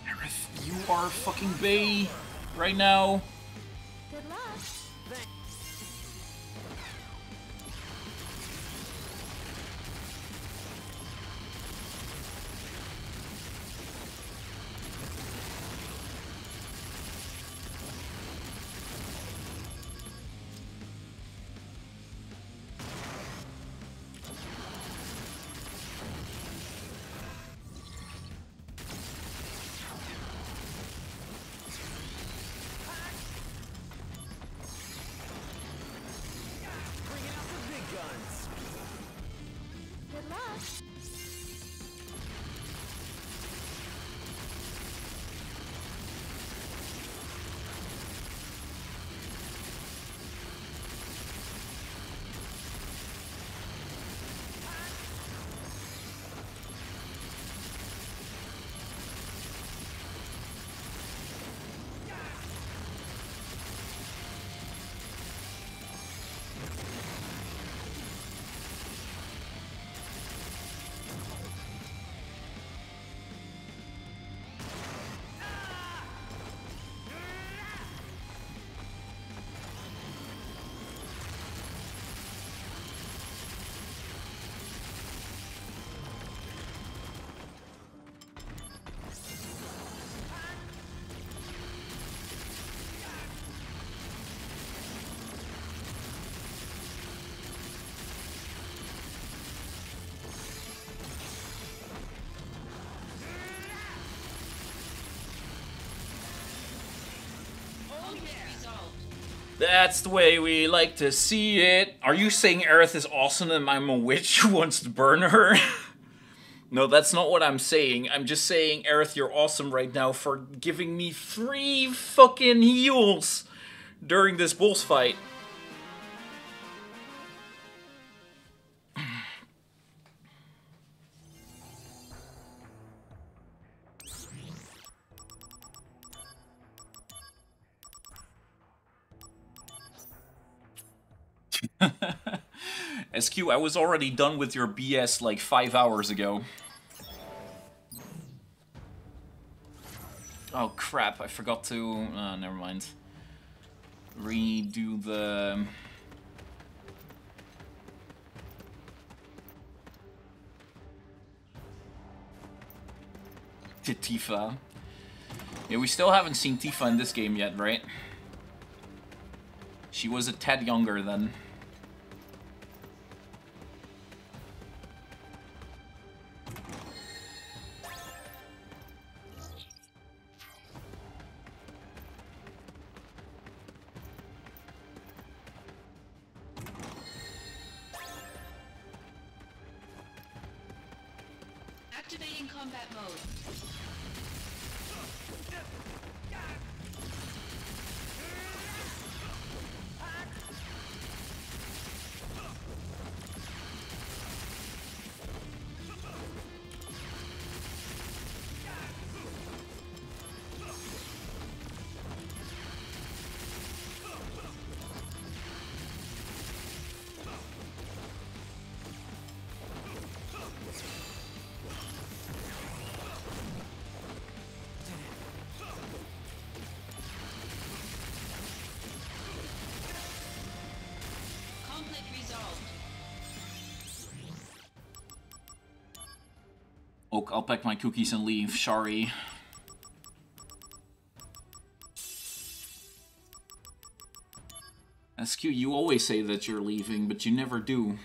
Aerith, you are fucking Bay right now. That's the way we like to see it. Are you saying Aerith is awesome and I'm a witch who wants to burn her? no, that's not what I'm saying. I'm just saying, Aerith, you're awesome right now for giving me three fucking heals during this boss fight. SQ, I was already done with your BS like five hours ago. Oh crap, I forgot to... Uh, never mind. Redo the... To Tifa. Yeah, we still haven't seen Tifa in this game yet, right? She was a tad younger then. I'll pack my cookies and leave. Sorry. SQ, you always say that you're leaving, but you never do.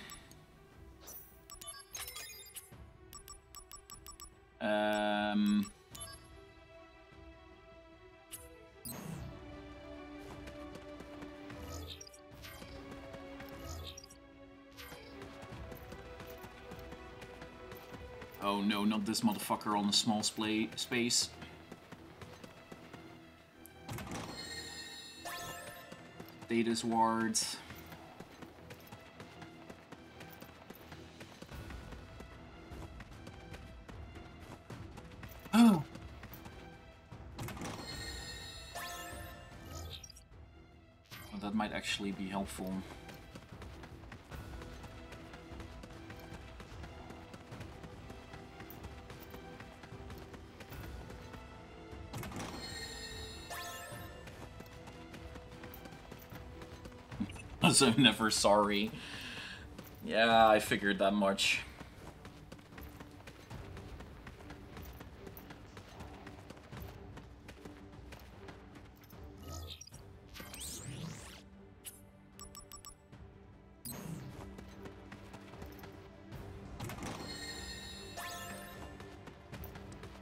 This motherfucker on the small splay space. Data's wards. Oh! Well, that might actually be helpful. so never sorry. Yeah, I figured that much.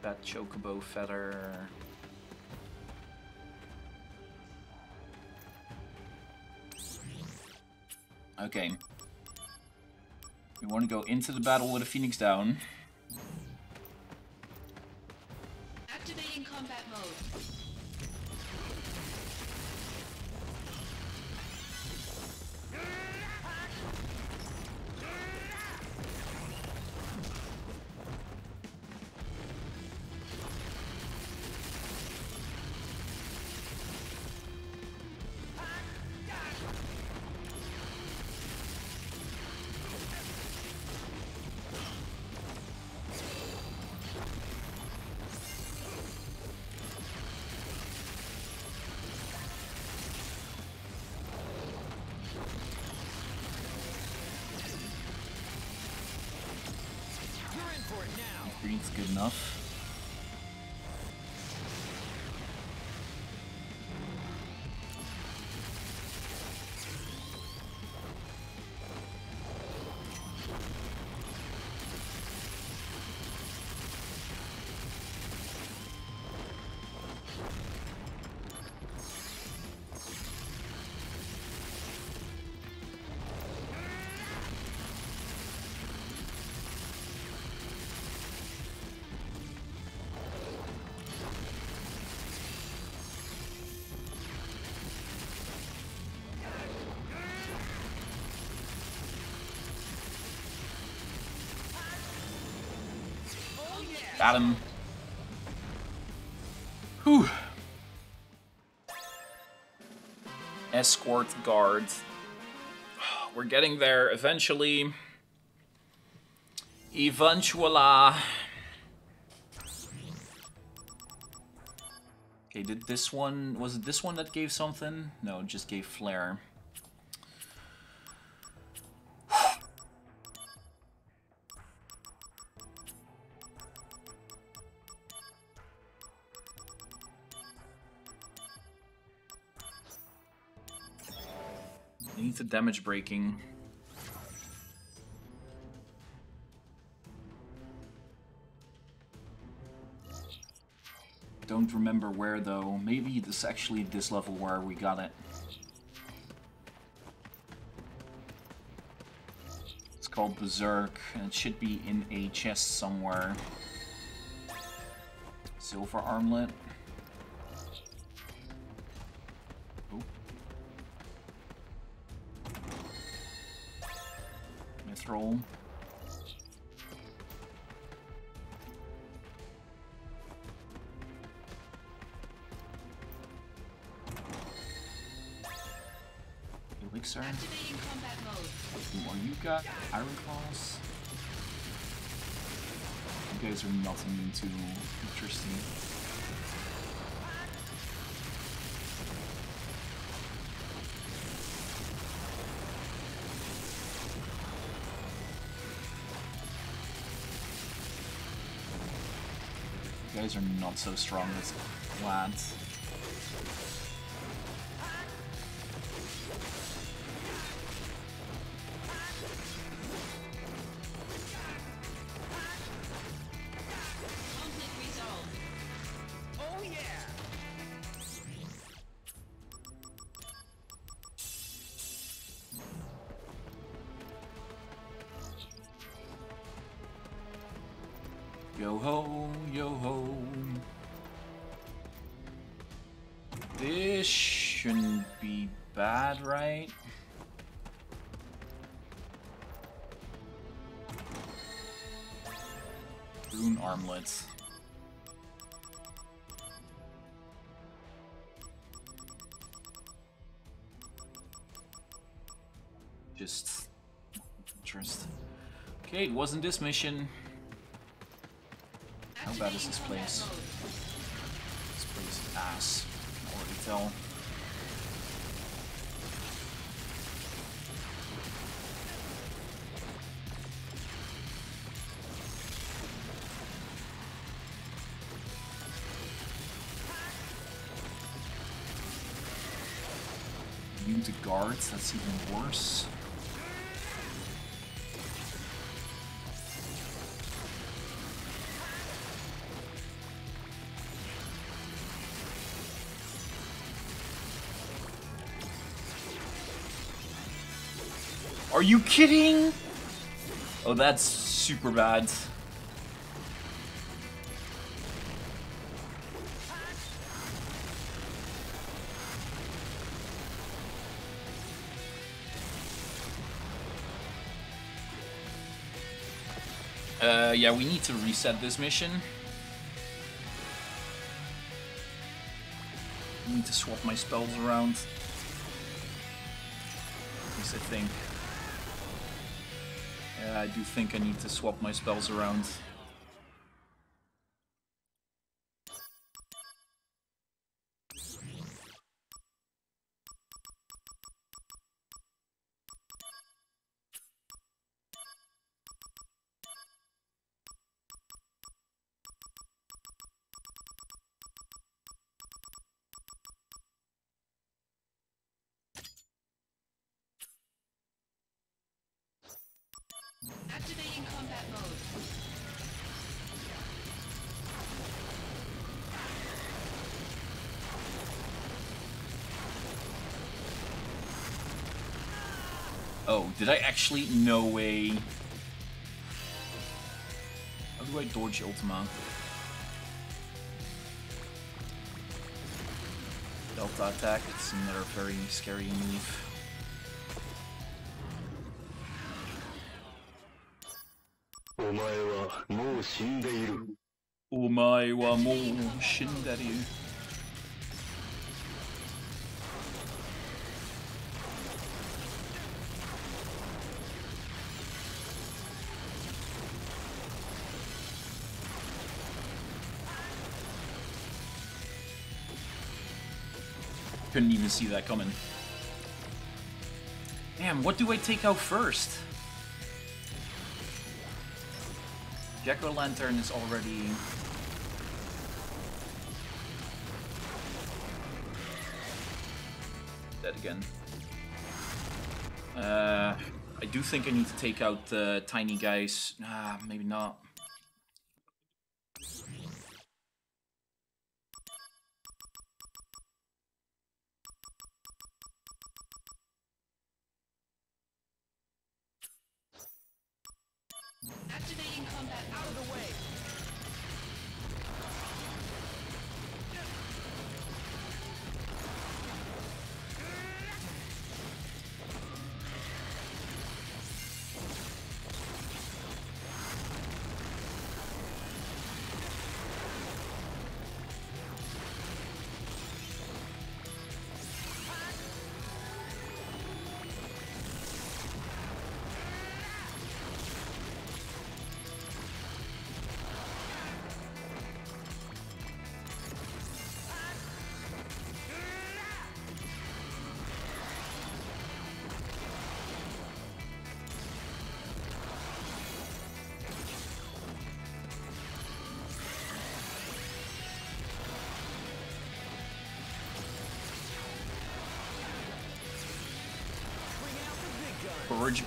That chocobo feather. Okay. We want to go into the battle with a Phoenix down. Got him. Whew. Escort guard. We're getting there eventually. Eventually. Okay, did this one... Was it this one that gave something? No, it just gave flare. Damage breaking. Don't remember where though. Maybe this actually this level where we got it. It's called Berserk, and it should be in a chest somewhere. Silver armlet. Nothing too interesting. You guys are not so strong as lads. Wasn't this mission. How bad is this place? This place is ass. I can already tell. Immune to guards, that's even worse. You kidding? Oh, that's super bad. Uh, yeah, we need to reset this mission. I need to swap my spells around. At least I think. I do think I need to swap my spells around. Did I actually? No way. How do I dodge Ultima? Delta attack, it's another very scary move. Omae wa mou shinderu. Omae wa mou shinderu. Couldn't even see that coming. Damn, what do I take out first? Jack-o'-lantern is already... Dead again. Uh, I do think I need to take out the tiny guys. Ah, maybe not.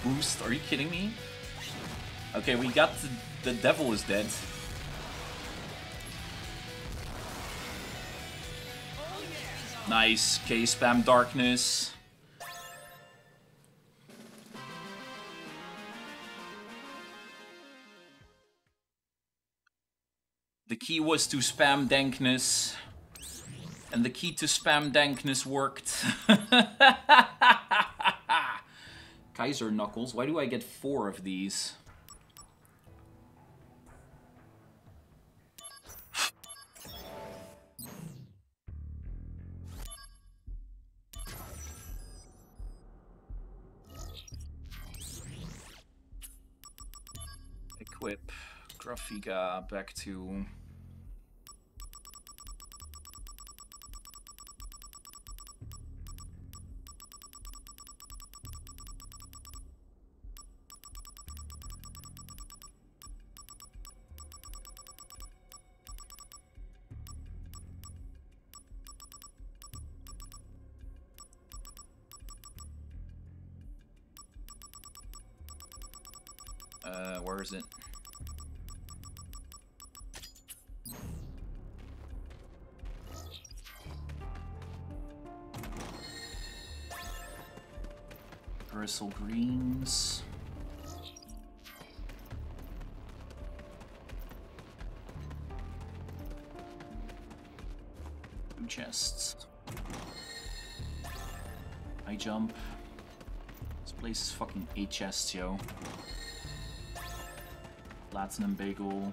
Boost? Are you kidding me? Okay, we got the, the devil is dead. Nice. K spam darkness. The key was to spam dankness. And the key to spam dankness worked. Kaiser Knuckles. Why do I get four of these? Equip. Graviga back to... chests. I jump. This place is fucking eight chests, yo. Platinum bagel.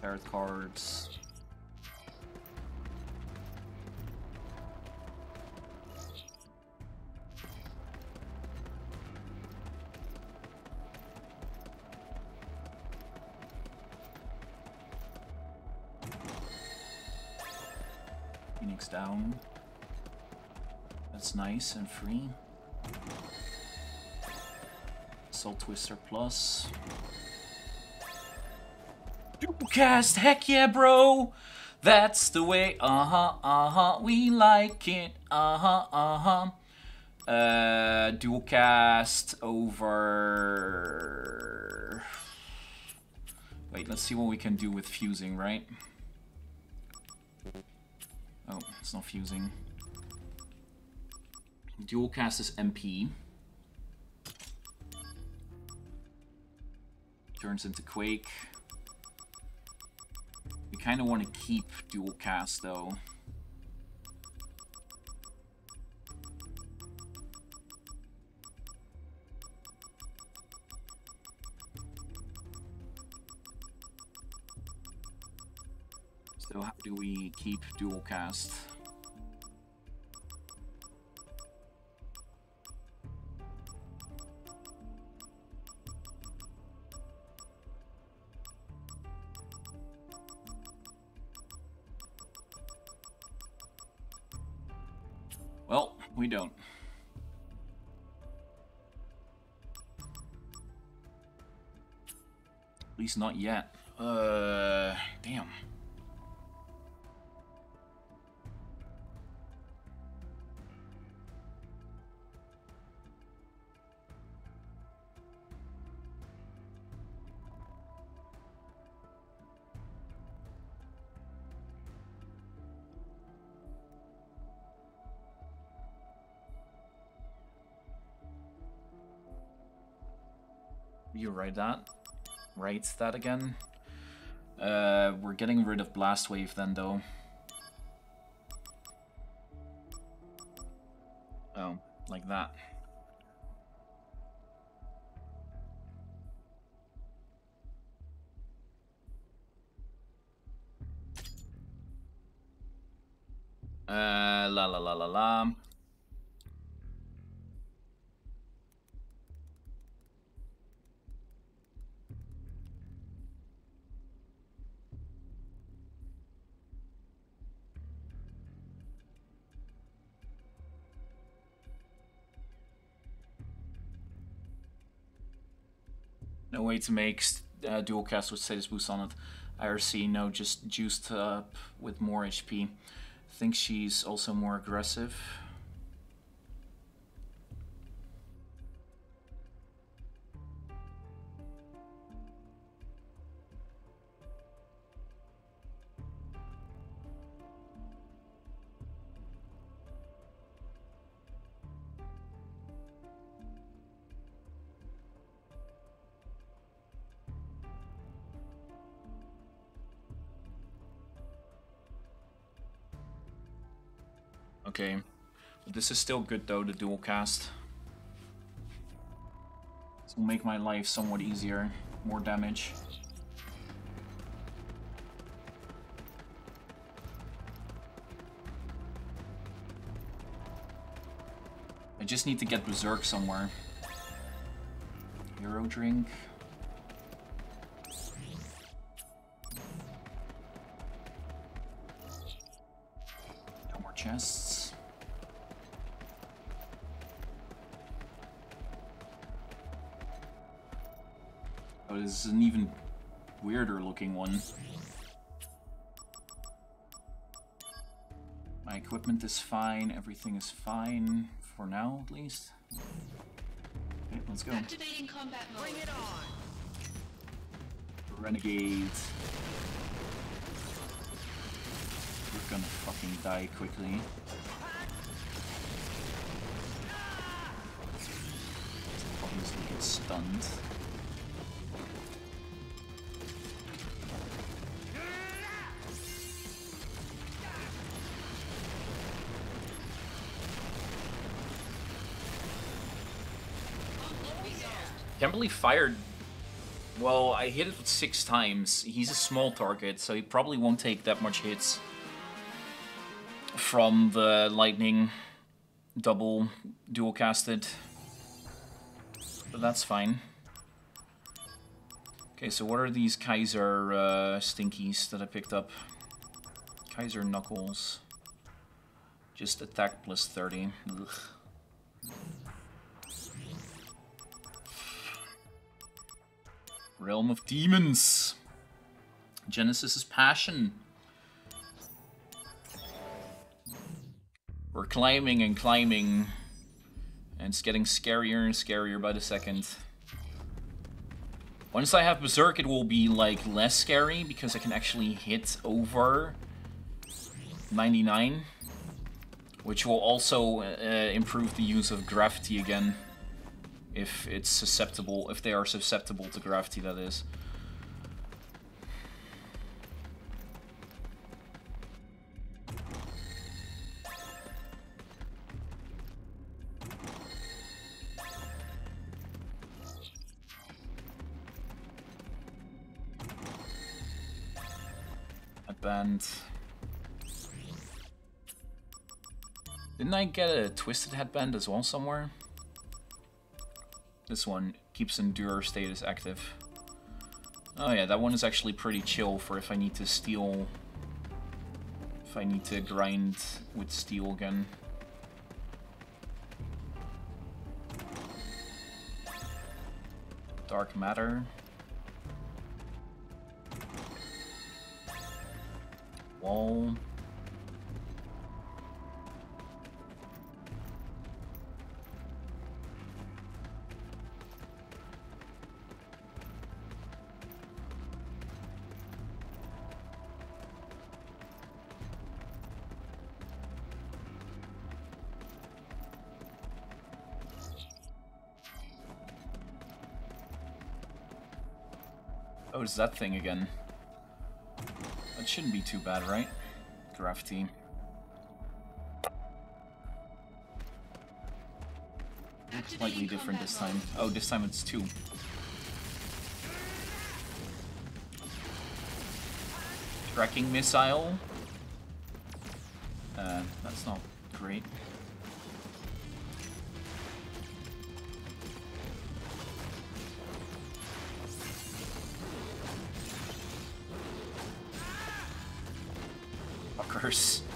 Tarot cards. Nice and free. Soul Twister Plus. Dualcast, heck yeah, bro! That's the way, uh-huh, uh-huh, we like it, uh-huh, uh-huh. Uh, Dualcast over... Wait, let's see what we can do with fusing, right? Oh, it's not fusing dual cast this MP. Turns into Quake. We kind of want to keep dual cast though. So how do we keep dual cast? Least not yet. Uh, damn. You write that? Writes that again? Uh, we're getting rid of Blast Wave then, though. Oh, like that. Uh, la la la la la. Way to make uh, dual cast with status boost on it. IRC, no, just juiced up with more HP. I think she's also more aggressive. This is still good though, the dual cast. This will make my life somewhat easier. More damage. I just need to get Berserk somewhere. Hero drink. One. My equipment is fine, everything is fine, for now at least. Okay, let's go. Activating combat mode. Bring it on. Renegade. We're gonna fucking die quickly. Obviously get stunned. Believe fired. Well, I hit it six times. He's a small target, so he probably won't take that much hits from the lightning double dual casted. But that's fine. Okay, so what are these Kaiser uh, stinkies that I picked up? Kaiser Knuckles. Just attack plus 30. Ugh. Realm of Demons. Genesis's Passion. We're climbing and climbing. And it's getting scarier and scarier by the second. Once I have Berserk, it will be, like, less scary, because I can actually hit over 99. Which will also uh, improve the use of gravity again if it's susceptible, if they are susceptible to gravity, that is. headband. Didn't I get a twisted headband as well somewhere? This one keeps endure status active. Oh yeah, that one is actually pretty chill for if I need to steal... If I need to grind with steel again. Dark matter. Wall. It's that thing again. That shouldn't be too bad, right? Graffiti. Slightly different this time. Oh, this time it's two. Tracking missile. Uh, that's not great. Fuckers.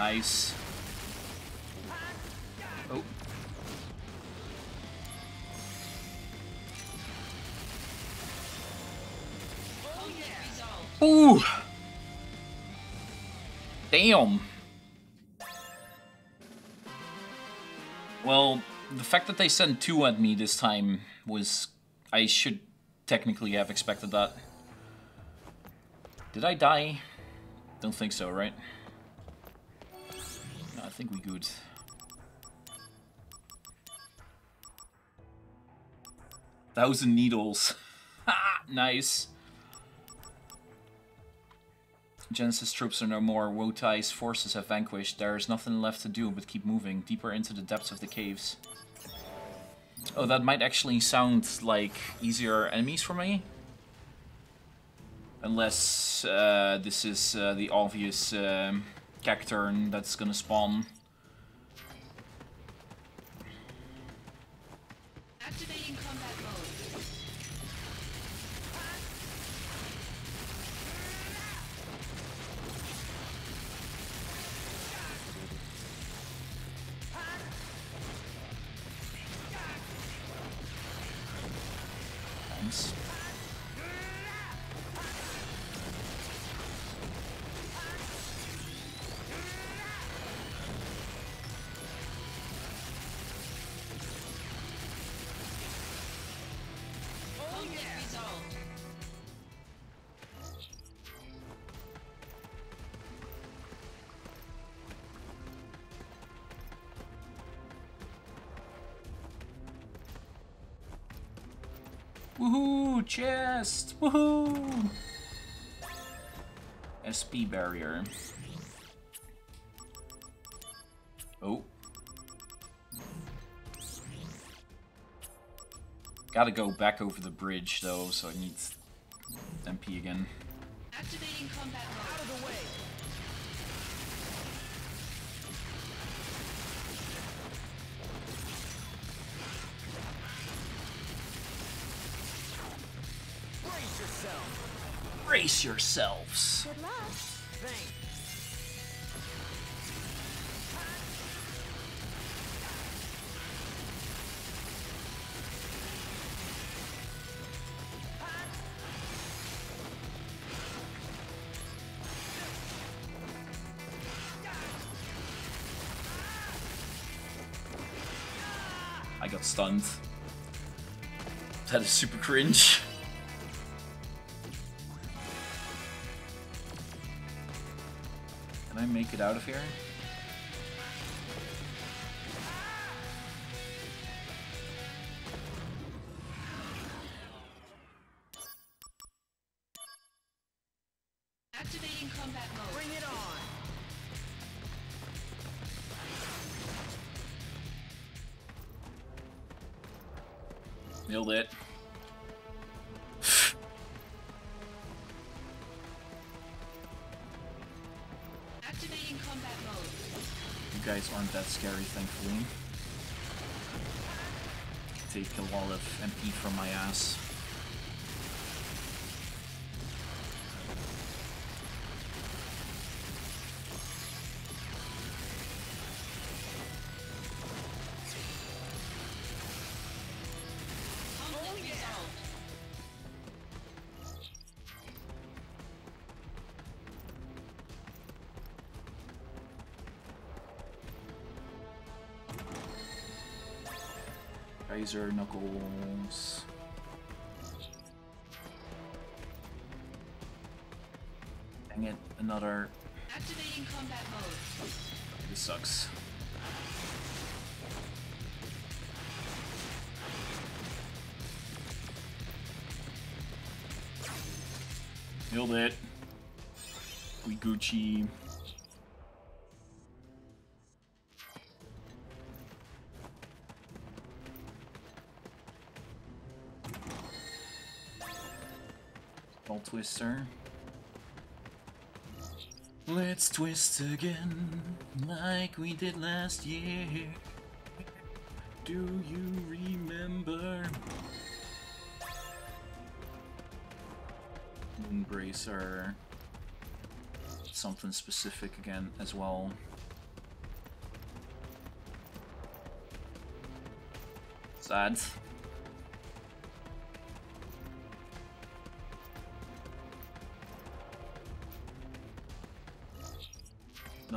Nice. Oh. Ooh. Damn. Well, the fact that they sent two at me this time was... I should technically have expected that. Did I die? Don't think so, right? Think we good. Thousand needles. Nice. Genesis troops are no more. Wutai's forces have vanquished. There is nothing left to do but keep moving, deeper into the depths of the caves. Oh, that might actually sound like easier enemies for me. Unless uh, this is uh, the obvious um, cacturn that's gonna spawn. Woohoo! Chest! Woohoo! SP barrier. Oh. Gotta go back over the bridge though, so I need MP again. Activating combat Brace yourselves. Good luck. Thanks. I got stunned. That is super cringe. Can I make it out of here? Activating combat mode. Bring it on. Nailed it. Scary, thankfully. Take a lot of MP from my ass. Kaiser Knuckles. Dang it, another. Activating combat mode. Oh, this sucks. Nailed it. We Gucci. Twister. Let's twist again, like we did last year. Do you remember? Moonbracer. Something specific again as well. Sad.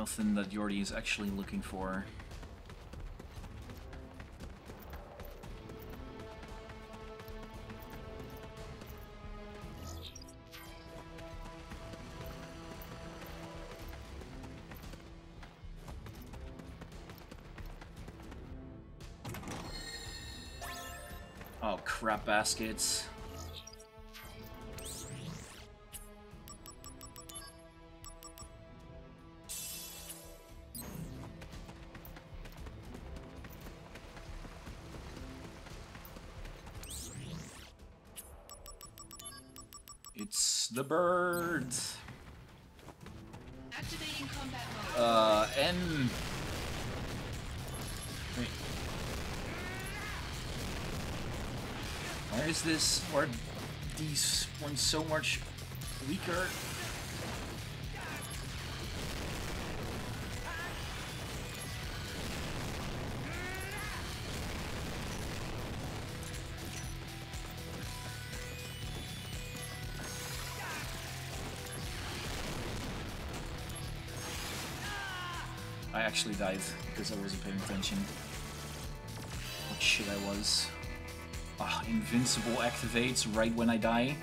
Nothing that Joordy is actually looking for. Oh crap baskets. this or these ones so much weaker. I actually died because I wasn't paying attention. What shit I was. Invincible activates right when I die.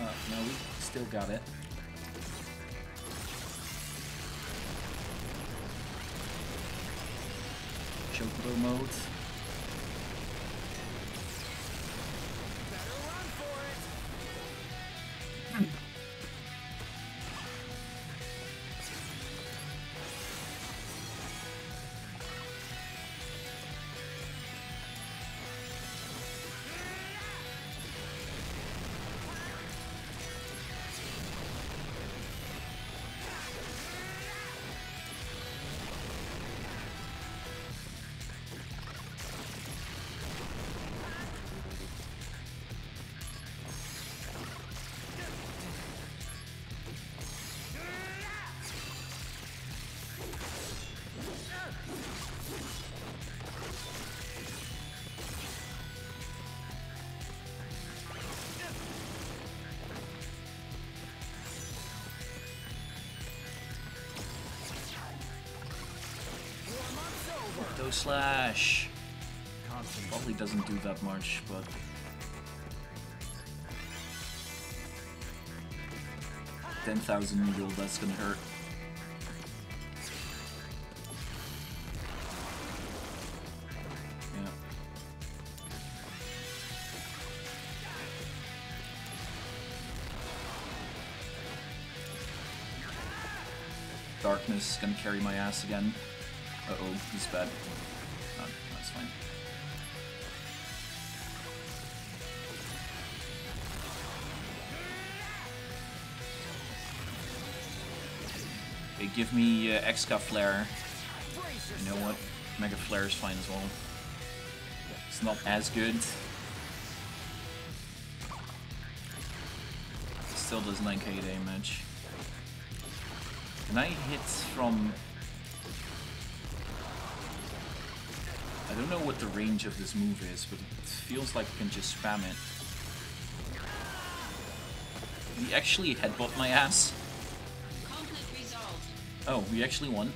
Uh, no, we still got it. Chocobo mode. That much, but. Ten thousand needle, that's gonna hurt. Yeah. Darkness is gonna carry my ass again. Uh oh, he's bad. Give me uh, Exca Flare. You know what? Mega Flare is fine as well. It's not as good. Still does 9k damage. Can I hit from I don't know what the range of this move is, but it feels like I can just spam it. He actually headbutt my ass. Oh, we actually won.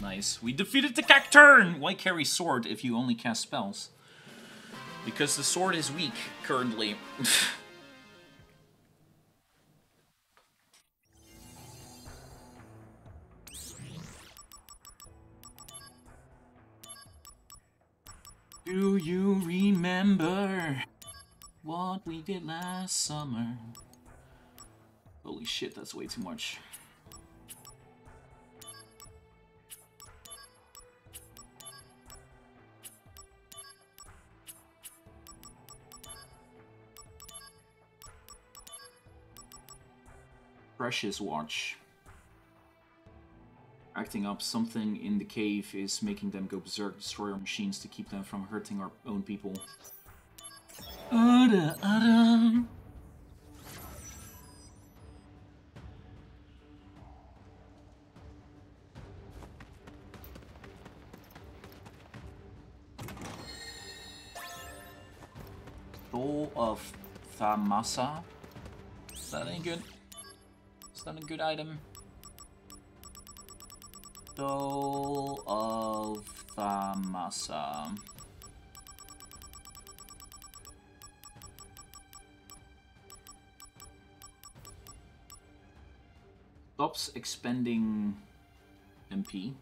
Nice. We defeated the Cacturn! Why carry sword if you only cast spells? Because the sword is weak, currently. Do you remember what we did last summer? Holy shit, that's way too much. Precious Watch. Acting up something in the cave is making them go berserk, destroy our machines to keep them from hurting our own people. Ada, ada. Soul of Thamasa. That ain't good. Not a good item. Soul of Thamasa. Stops expending MP.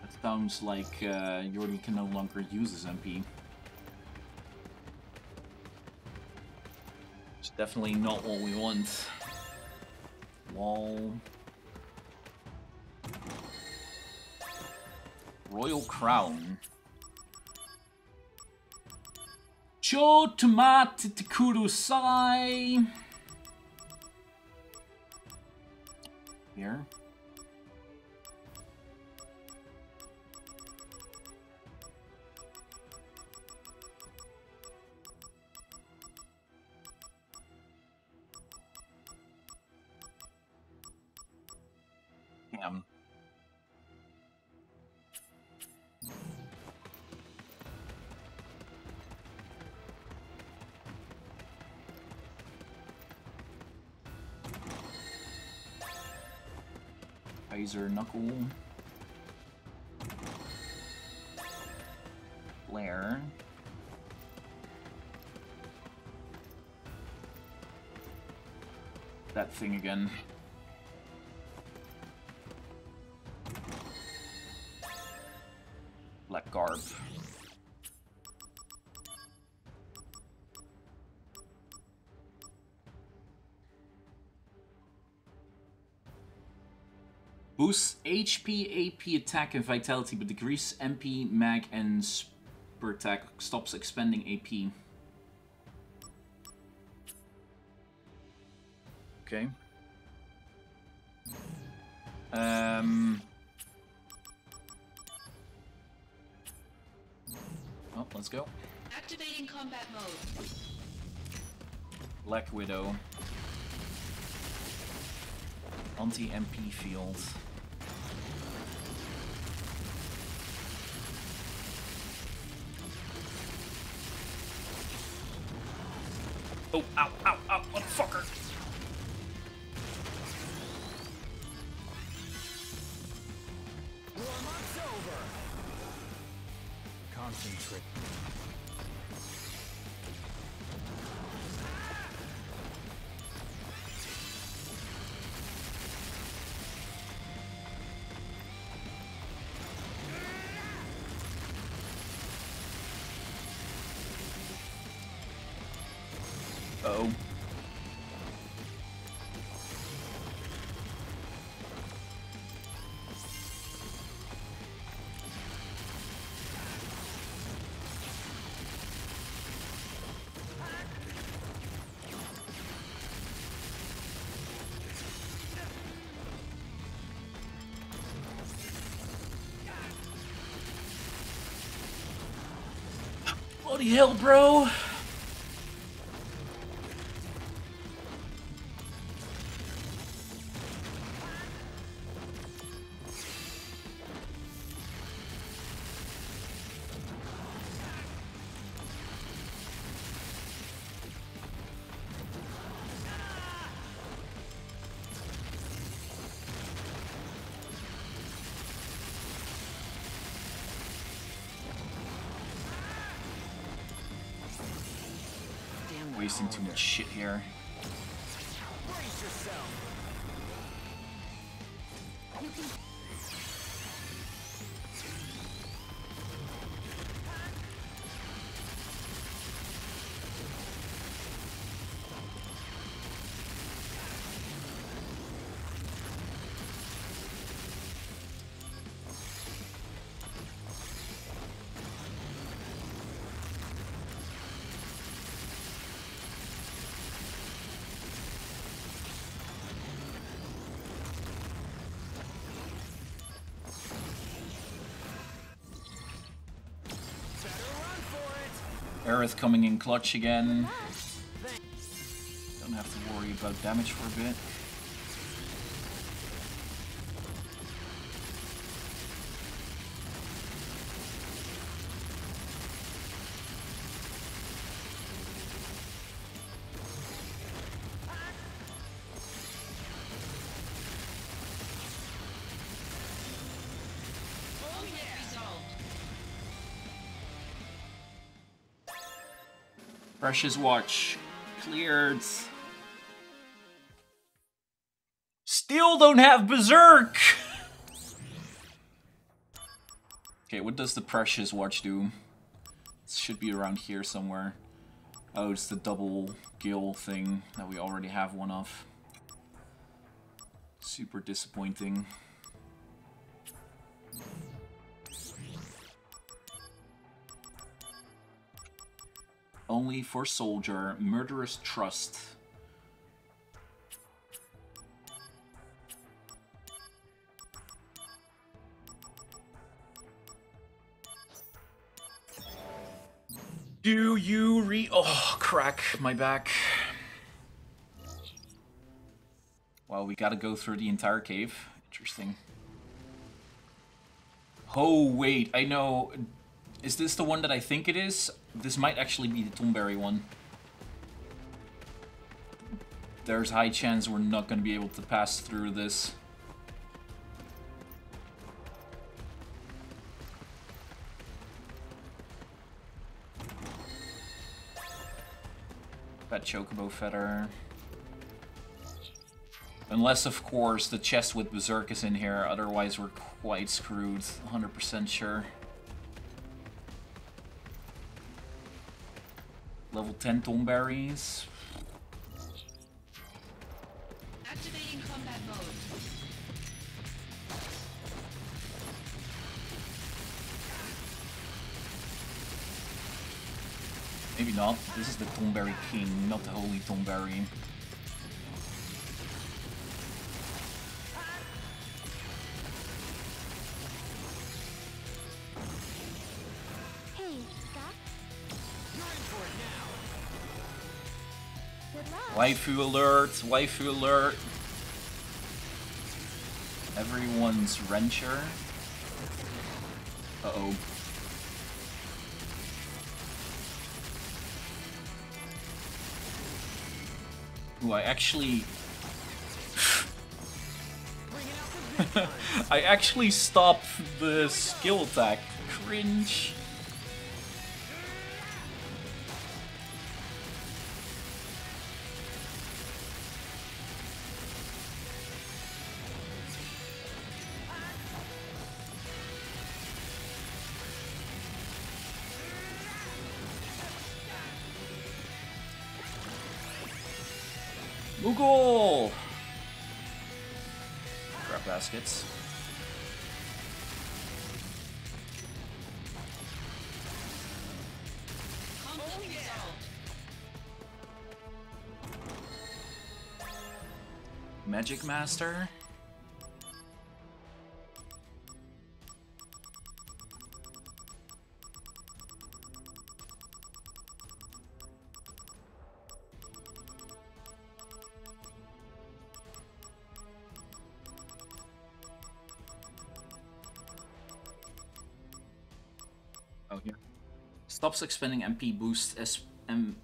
That sounds like uh, can no longer use his MP. Definitely not what we want. Wall. Royal Crown. Cho Tomate Kurusai. Here. Kaiser Knuckle. Blair. That thing again. HP, AP, attack, and vitality, but decreases MP, mag, and spur attack. Stops expending AP. Okay. Um. Oh, let's go. Activating combat mode. Black Widow. Anti-MP field. Oh, ow, Bloody hell, bro! Too much shit here. Aerith coming in clutch again. Don't have to worry about damage for a bit. Precious watch cleared. Still don't have Berserk! Okay, what does the Precious watch do? It should be around here somewhere. Oh, it's the double gil thing that we already have one of. Super disappointing. Only for soldier, murderous trust. Do you re- Oh, crack, my back. Well, we gotta go through the entire cave. Interesting. Oh, wait, I know. Is this the one that I think it is? This might actually be the Tonberry one. There's high chance we're not going to be able to pass through this. That Chocobo Feather. Unless, of course, the chest with Berserk is in here, otherwise we're quite screwed, 100% sure. Level 10 Tonberries. Activating combat mode. Maybe not. This is the Tonberry King, not the Holy Tonberry. Waifu alert! Waifu alert! Everyone's Wrencher. Uh-oh. Ooh, I actually... I actually stopped the skill attack. Cringe. Baskets. Magic Master. Stops expending MP boost as M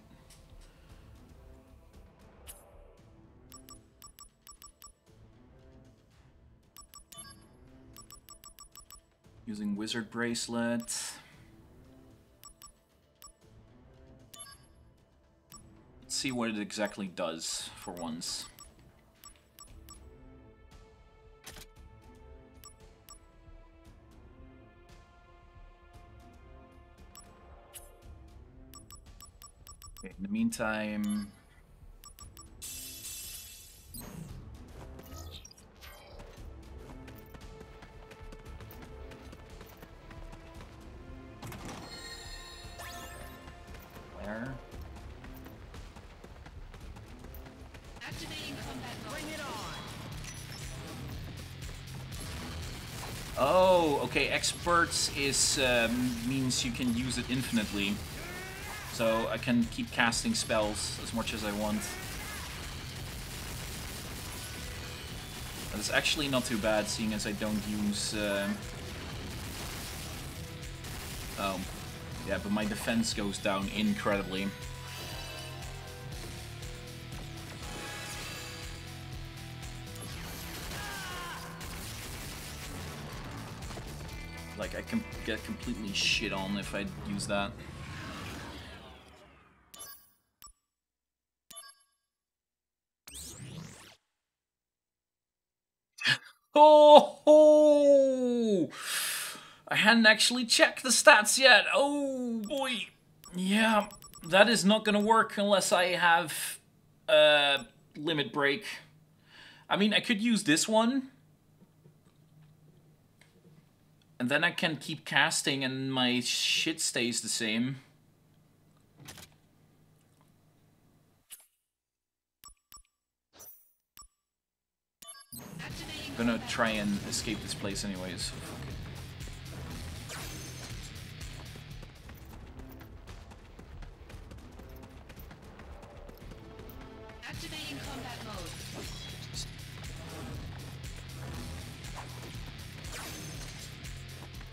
Using Wizard Bracelet. Let's see what it exactly does for once. Meantime... There. Activating combat mode. Bring it on. Oh, okay. Experts is um, means you can use it infinitely, so I can keep casting spells as much as I want. It's actually not too bad, seeing as I don't use. Um... Oh, yeah, but my defense goes down incredibly. Like, I can get completely shit on if I use that. Actually checked the stats yet. Oh boy. Yeah, that is not gonna work unless I have uh, limit break. I mean, I could use this one. And then I can keep casting and my shit stays the same. I'm gonna try and escape this place anyways.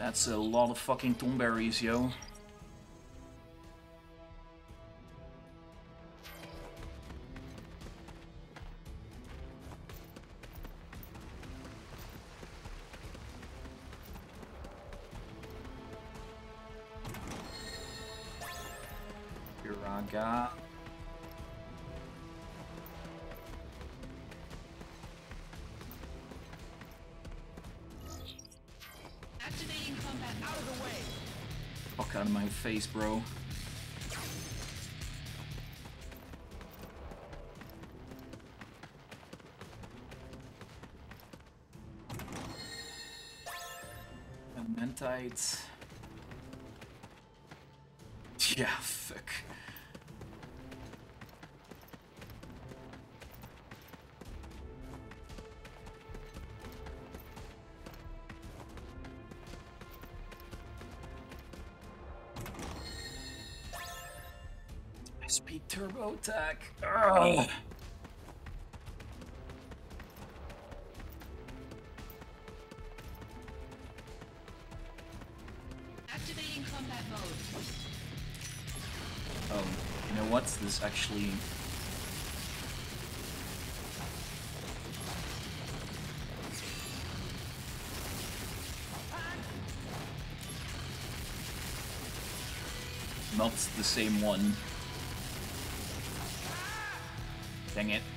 That's a lot of fucking tonberries, yo. Face, bro. Elementites. Yeah, turbo attack. Ugh. Activating combat mode. Um, you know what? This actually. Not the same one. Dang it.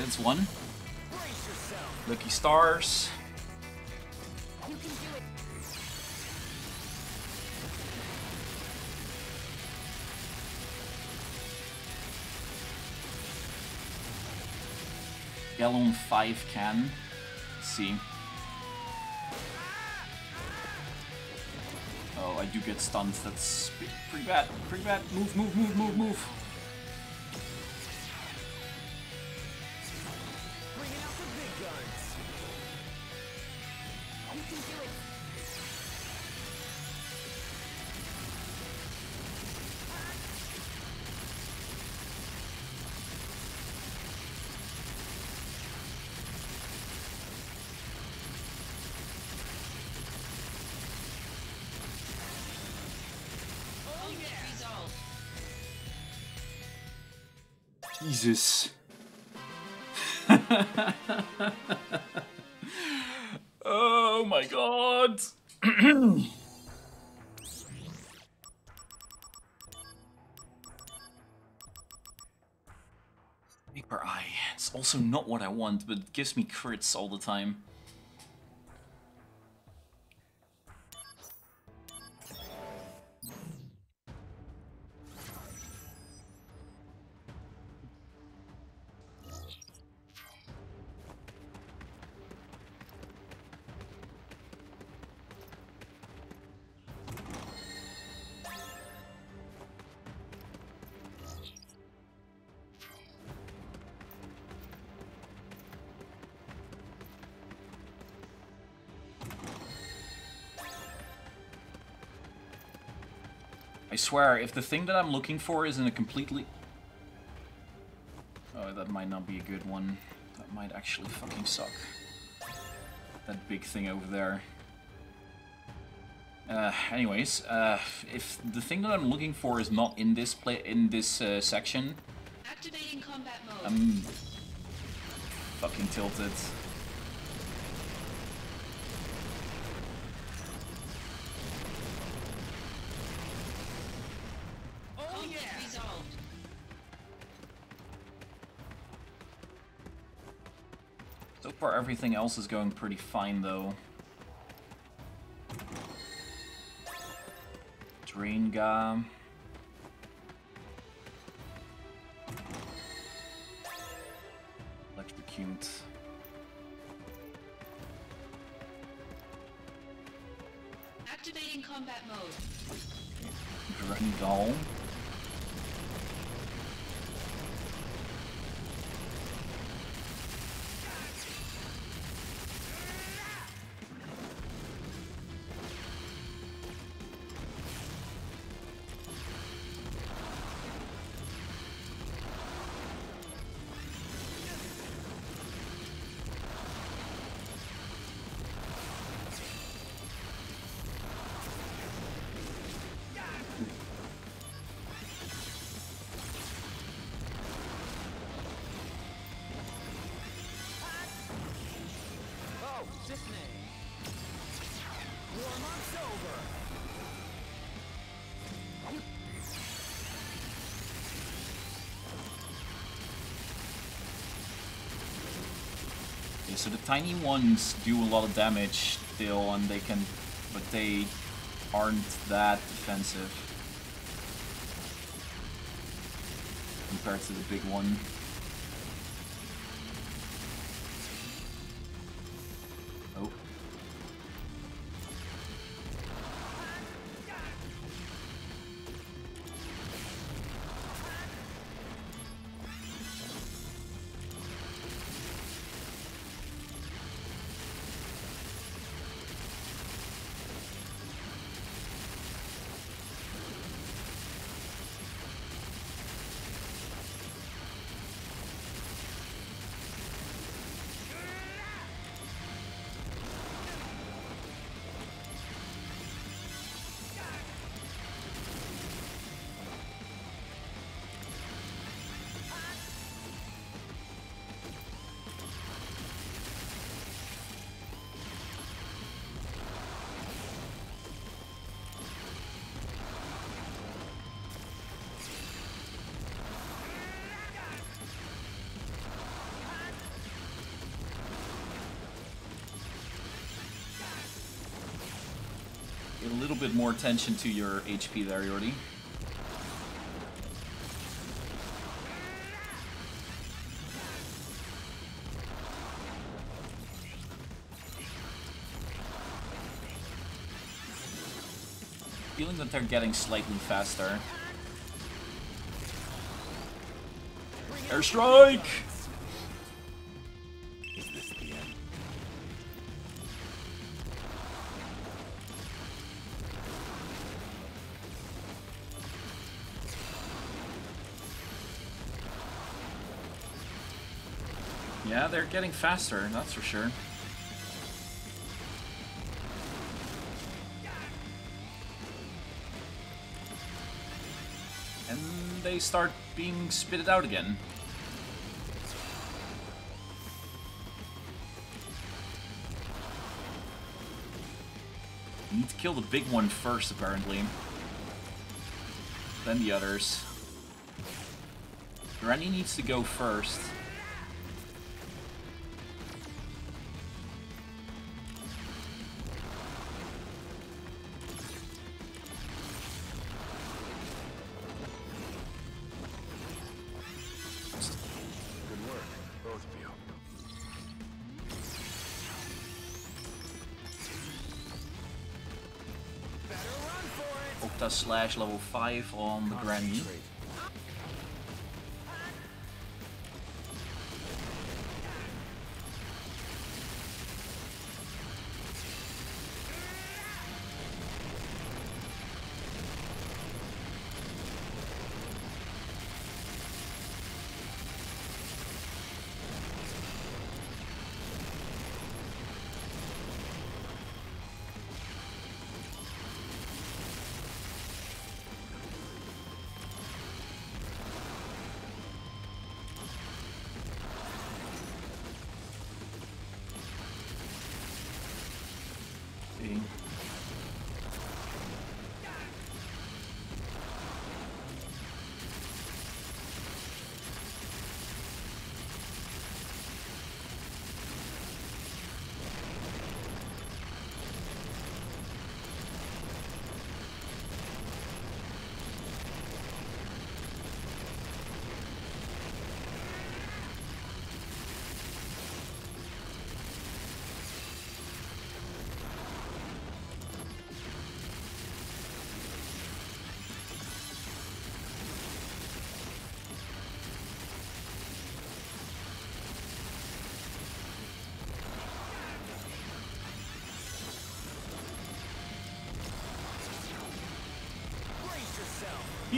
That's one. Lucky stars. Gallon 5 can. Let's see. Oh, I do get stunned. That's pretty bad. Pretty bad. Move, move, move, move, move. Jesus. oh my god. Vapor Eye. It's also not what I want, but it gives me crits all the time. Swear, if the thing that I'm looking for is in a completely... Oh, that might not be a good one. That might actually fucking suck. That big thing over there. Uh, anyways, uh, if the thing that I'm looking for is not in this play in this uh, section, Activating combat mode. I'm fucking tilted. Everything else is going pretty fine, though. Drain gum. So the tiny ones do a lot of damage still, and they can, but they aren't that defensive compared to the big one. Bit more attention to your HP there, Joordy. Feeling that they're getting slightly faster. Airstrike! Getting faster, that's for sure. And they start being spitted out again. Need to kill the big one first, apparently. Then the others. Granny needs to go first. Slash level 5 on the Grand Granny.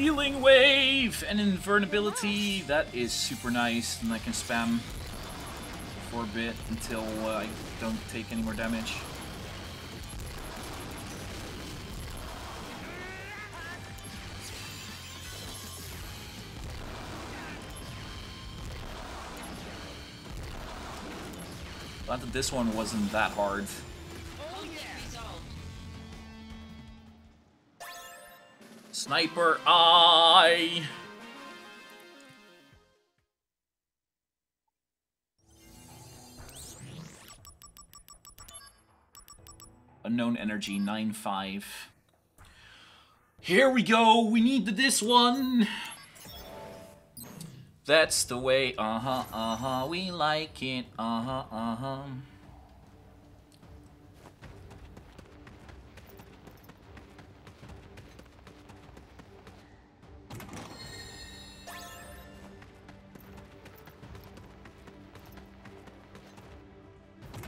Healing wave and invulnerability. That is super nice, and I can spam for a bit until uh, I don't take any more damage. Glad that this one wasn't that hard. Sniper eye! Energy, 9-5. Here we go! We need this one! That's the way, uh-huh, uh-huh, we like it, uh-huh, uh-huh.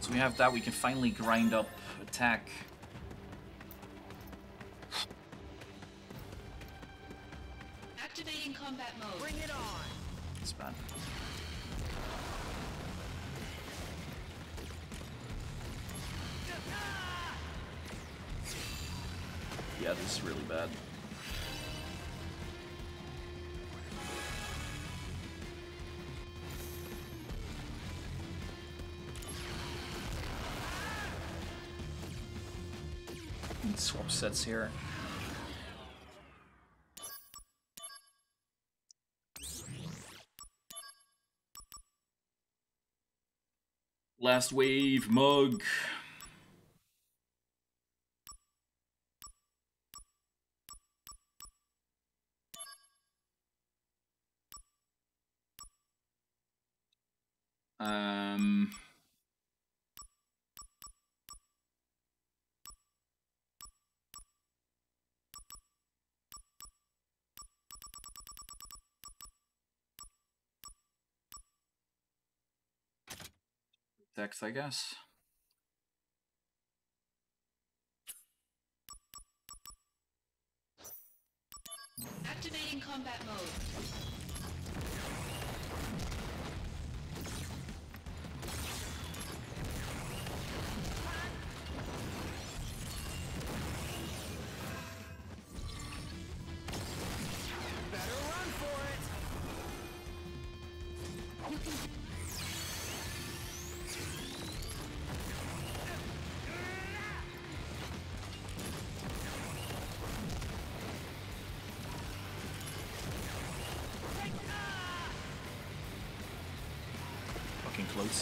So we have that, we can finally grind up attack. Swap here. Last wave mug. I guess.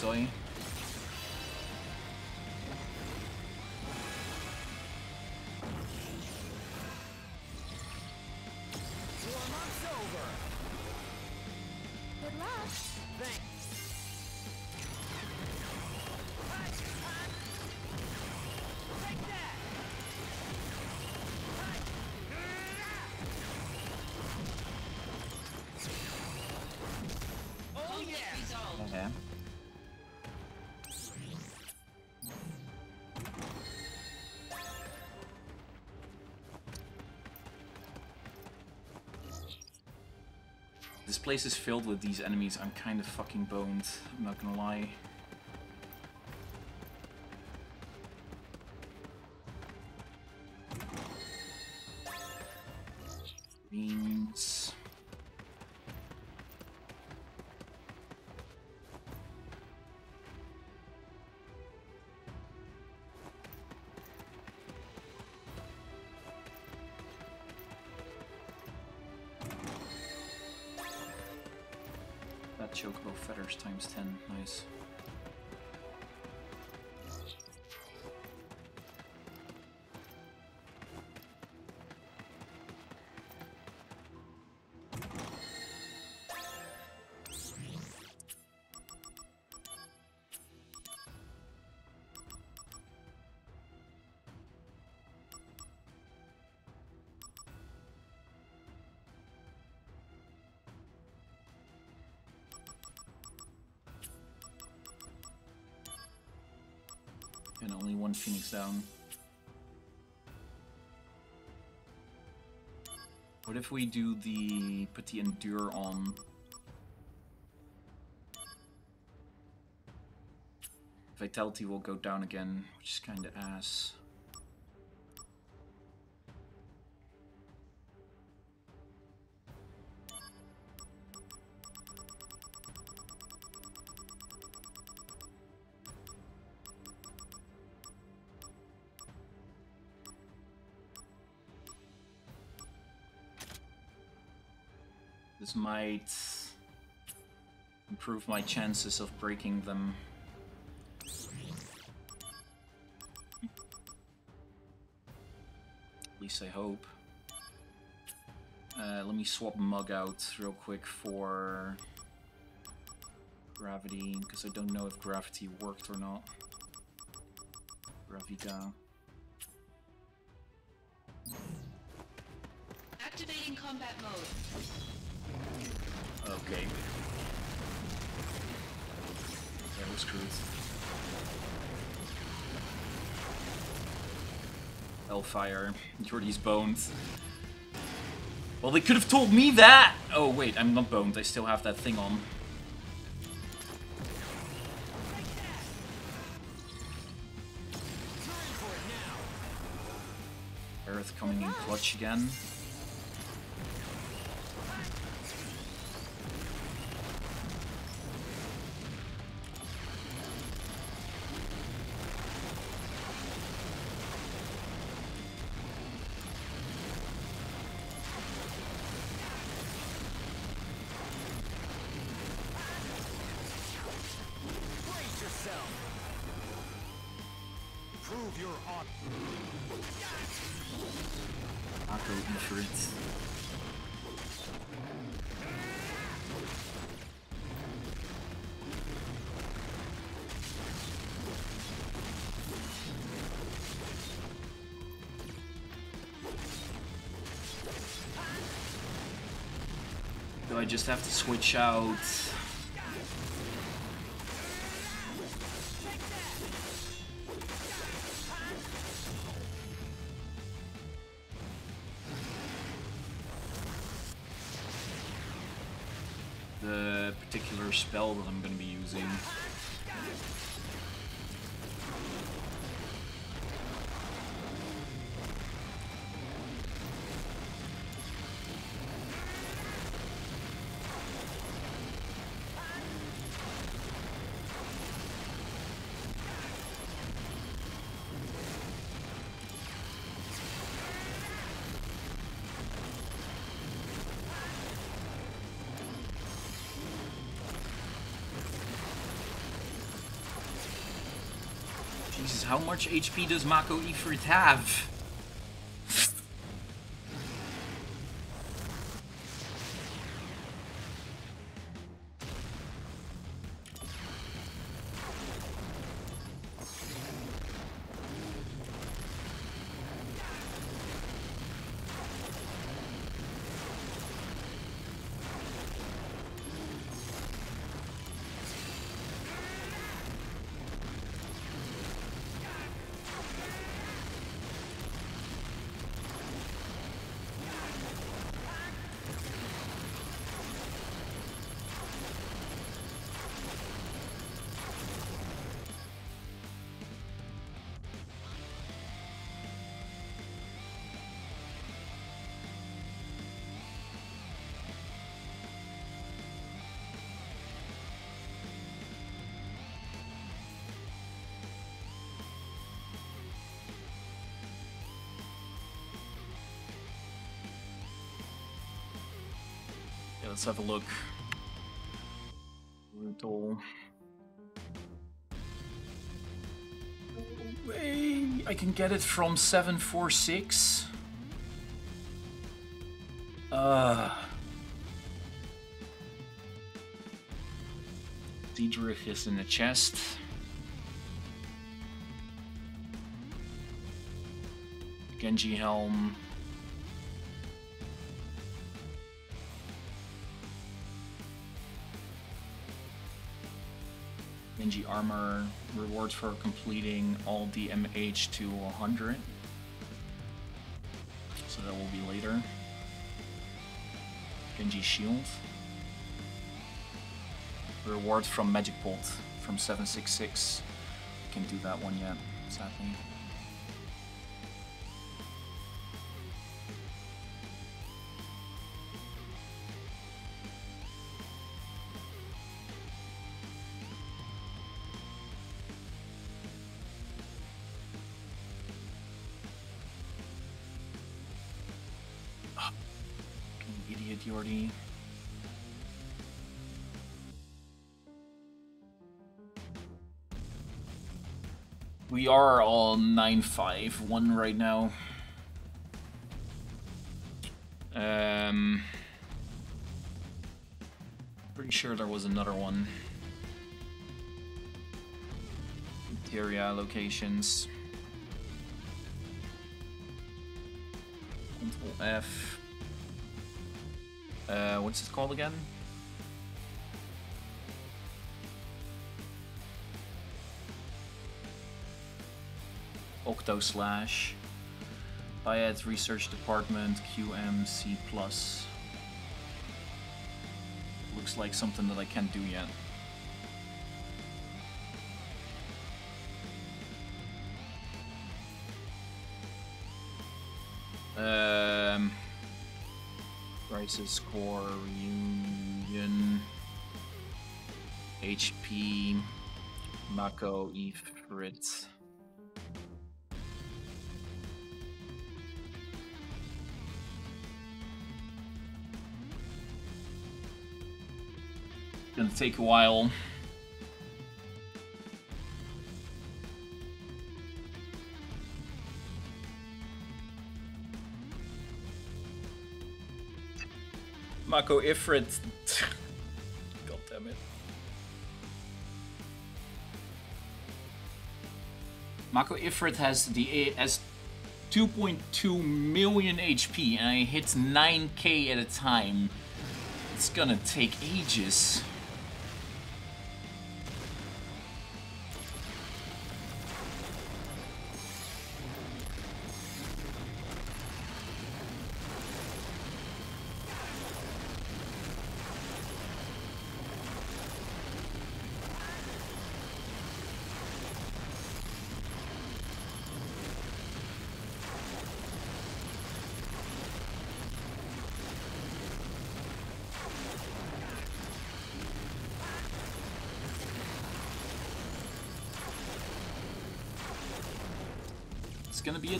Fucking close place is filled with these enemies. I'm kind of fucking boned. I'm not gonna lie. Times 10. Nice. And only one phoenix down. What if we do the put the endure on? Vitality will go down again, which is kind of ass. Might improve my chances of breaking them. At least I hope. Uh, let me swap Mug out real quick for Gravity, because I don't know if Gravity worked or not. Gravita. Activating combat mode. Okay. That was screwed. Hellfire. You're these bones. Well, they could have told me that! Oh, wait, I'm not boned. I still have that thing on. Earth coming in clutch again. Just have to switch out? the particular spell that I'm going to be using. How much HP does Mako Ifrit have? Let's have a look. Brutal. I can get it from 746. Uh. Diedrich is in the chest. Genji helm. Genji armor rewards for completing all DMH to 100. So that will be later. Genji Shield. Reward from Magic Bolt from 766. Can't do that one yet, sadly. We are all 951 right now. Um, pretty sure there was another one. Interior locations. Control F. Uh, what's it called again? Octo slash Bayad's Research Department QMC plus. Looks like something that I can't do yet. Um, Crisis Core Reunion HP Mako Ifrit. Gonna take a while. Mako Ifrit. God damn it. Mako Ifrit has the has 2.2 million HP and I hit 9k at a time. It's gonna take ages.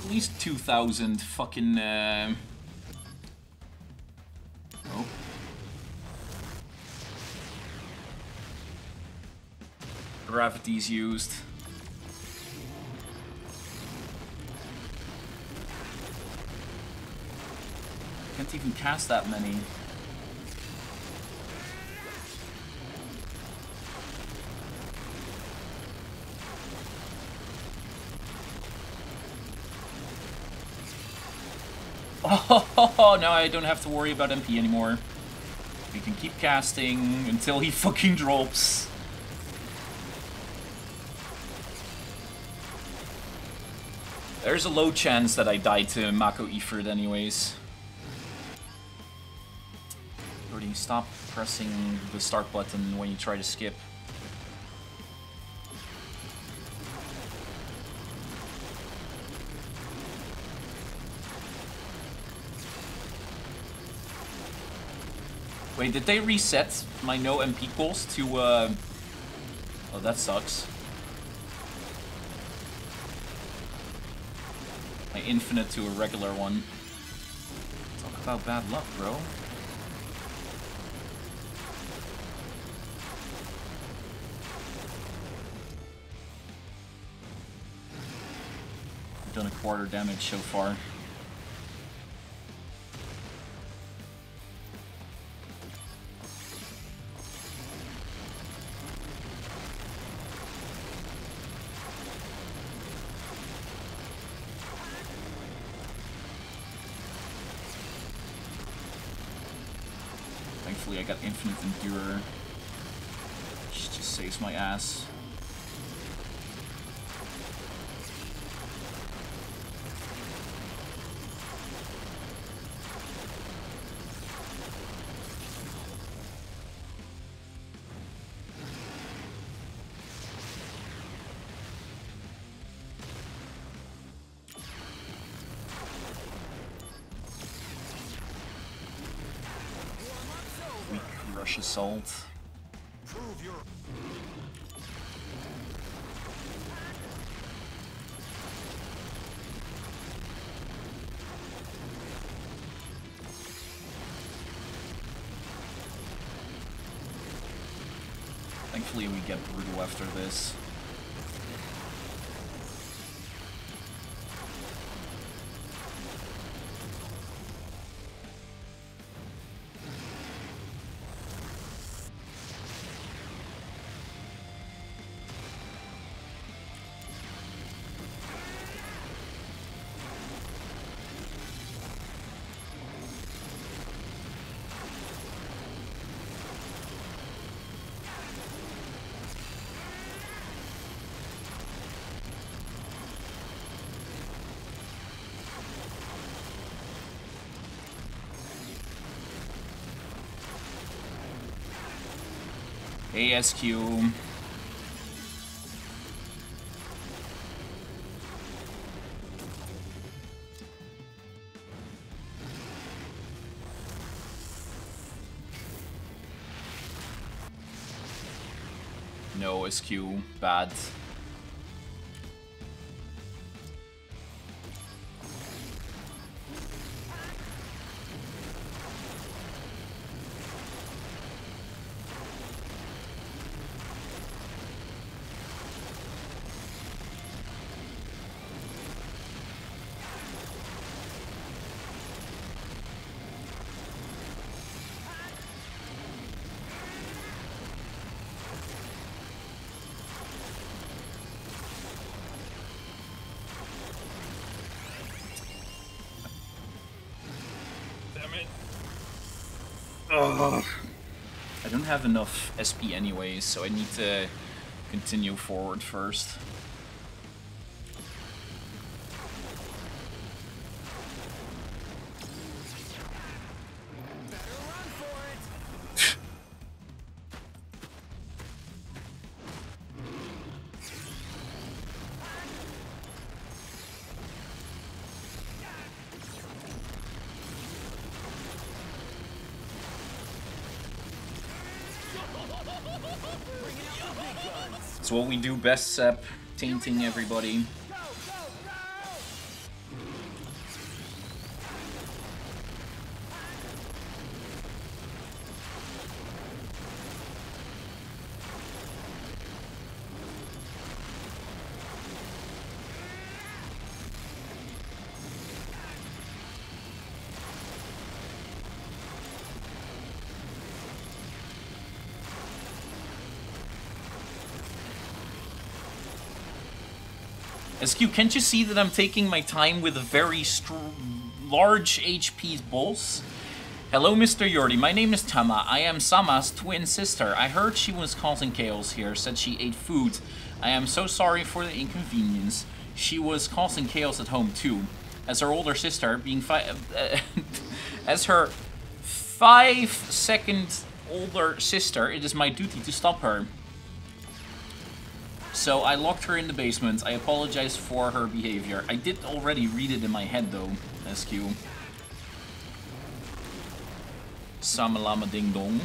At least 2,000 fucking... Uh... Oh. Gravity's used. Can't even cast that many. Oh, now I don't have to worry about MP anymore. We can keep casting until he fucking drops. There's a low chance that I die to Mako Ifrit anyways. Already stop pressing the start button when you try to skip. Wait, did they reset my no MP goals to, uh... Oh, that sucks. My infinite to a regular one. Talk about bad luck, bro. Done a quarter damage so far. Endure. Just saves my ass. Your Thankfully we get Brutal after this. ASQ. No SQ, bad. I don't have enough SP anyways, so I need to continue forward first. Do best, Sep. Tainting everybody. SQ, can't you see that I'm taking my time with very large HP boss? Hello, Mr. Joordy. My name is Tama. I am Sama's twin sister. I heard she was causing chaos here, said she ate food. I am so sorry for the inconvenience. She was causing chaos at home, too. As her older sister, being five... as her five-second older sister, it is my duty to stop her. So I locked her in the basement. I apologize for her behavior. I did already read it in my head though, SQ. Samalama ding dong.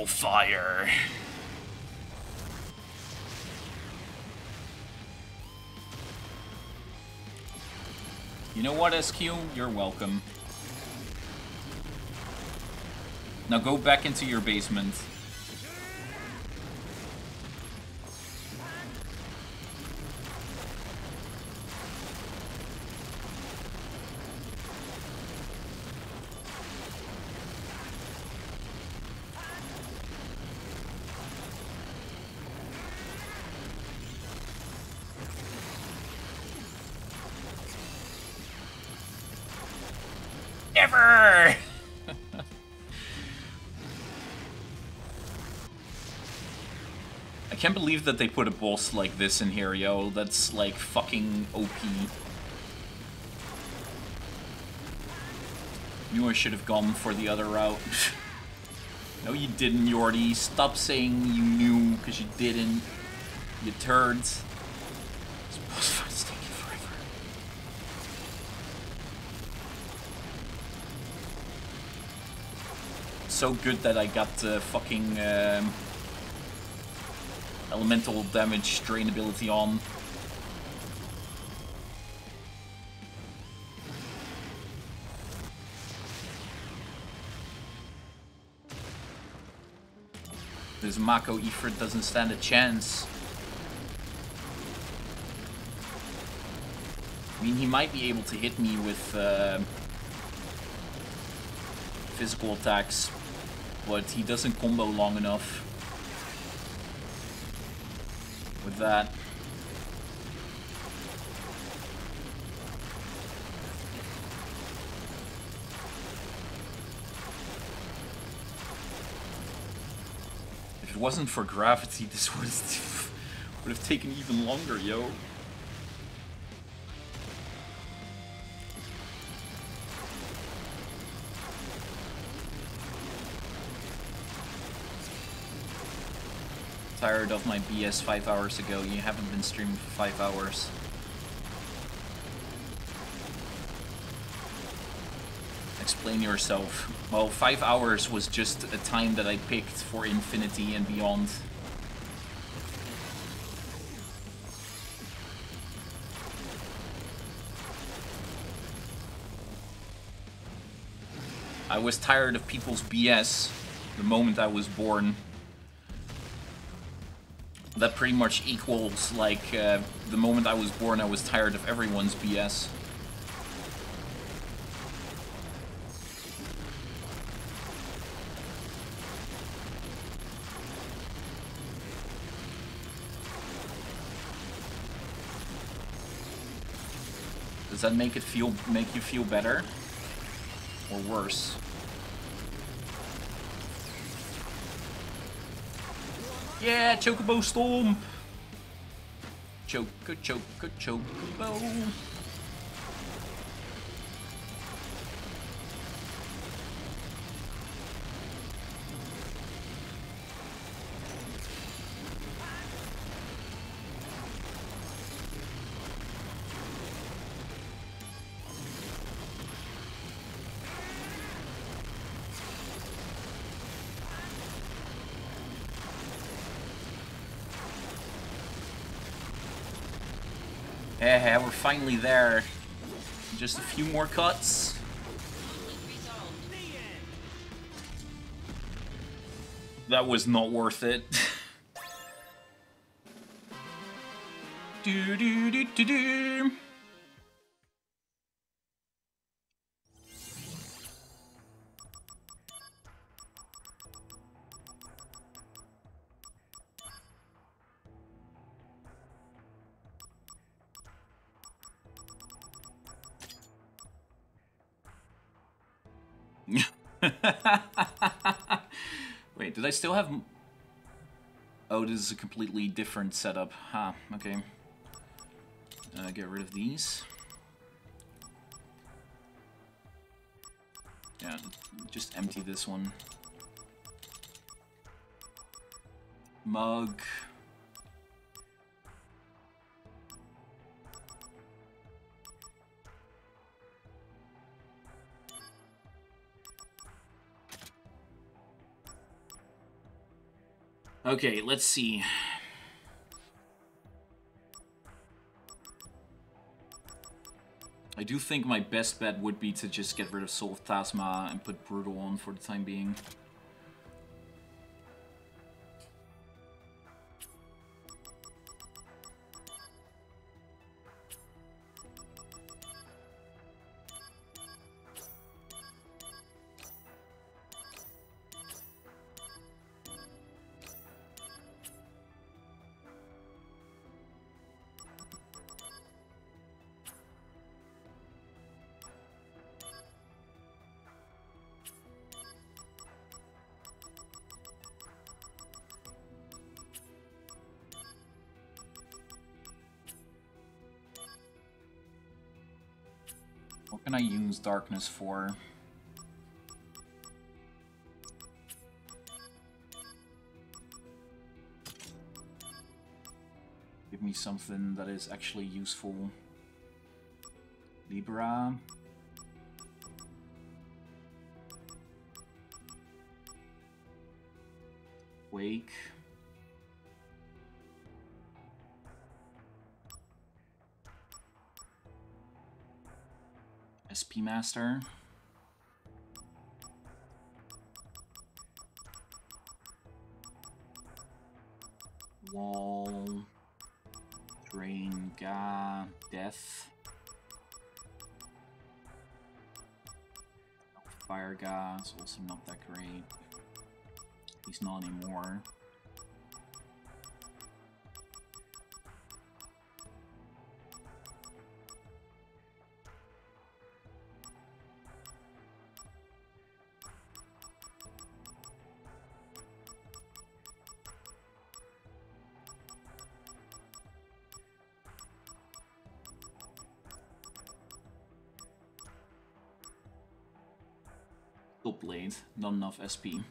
Hellfire. You know what, SQ? You're welcome. Now go back into your basement. Believe that they put a boss like this in here, yo. That's like fucking OP. Knew I should have gone for the other route. no, you didn't, Joordy. Stop saying you knew, because you didn't. You turds. So good that I got the fucking um, elemental damage drain ability on. This Mako Ifrit doesn't stand a chance. I mean, he might be able to hit me with uh, physical attacks, but he doesn't combo long enough with that. If it wasn't for gravity, this would have, would have taken even longer, yo. Tired of my BS five hours ago. You haven't been streaming for five hours. Explain yourself. Well, five hours was just a time that I picked for infinity and beyond. I was tired of people's BS the moment I was born. That pretty much equals, like, uh, the moment I was born I was tired of everyone's BS. Does that make it feel make you feel better? Or worse? Yeah, Chocobo Storm! Choco, choco, chocobo. There. Just a few more cuts. That was not worth it. do do do do do. I still have... Oh, this is a completely different setup. Huh, okay. Uh, get rid of these. Yeah, just empty this one. Mug. Okay, let's see. I do think my best bet would be to just get rid of Soul of Thamasa and put Brutal on for the time being. Darkness 4. Give me something that is actually useful. Libra. Wake. SP Master. Wall. Drain, Ga, Death. Firaga also not that great. He's not anymore. Enough SP.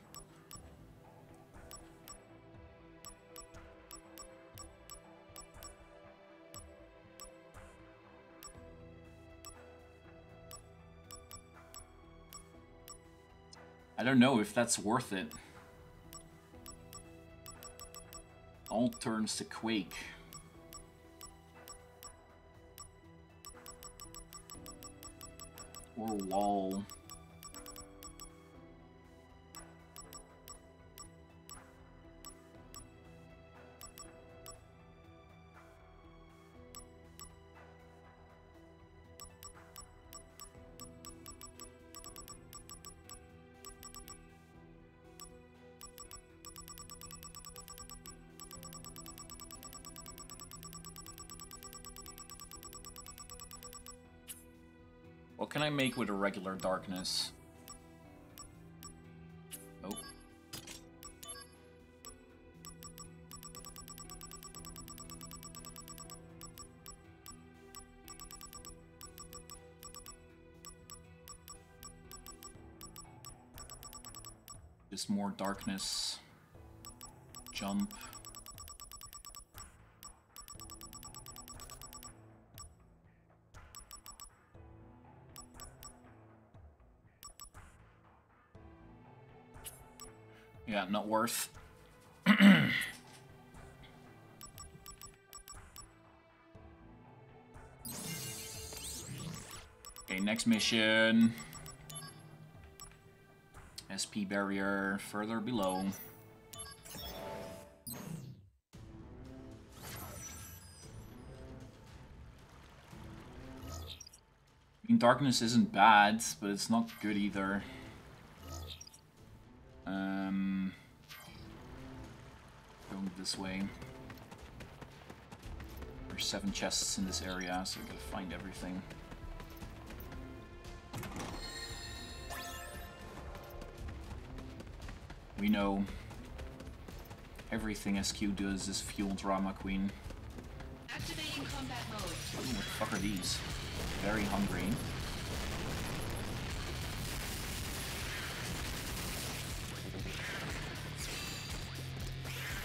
I don't know if that's worth it. All turns to Quake. Or Wall. I make with a regular darkness? Just more darkness. Jump. Not worth. okay, next mission. SP barrier further below. I mean, darkness isn't bad, but it's not good either. Seven chests in this area, so I gotta find everything. We know everything SQ does is fuel drama queen. Activating combat mode. Ooh, what the fuck are these? Very hungry.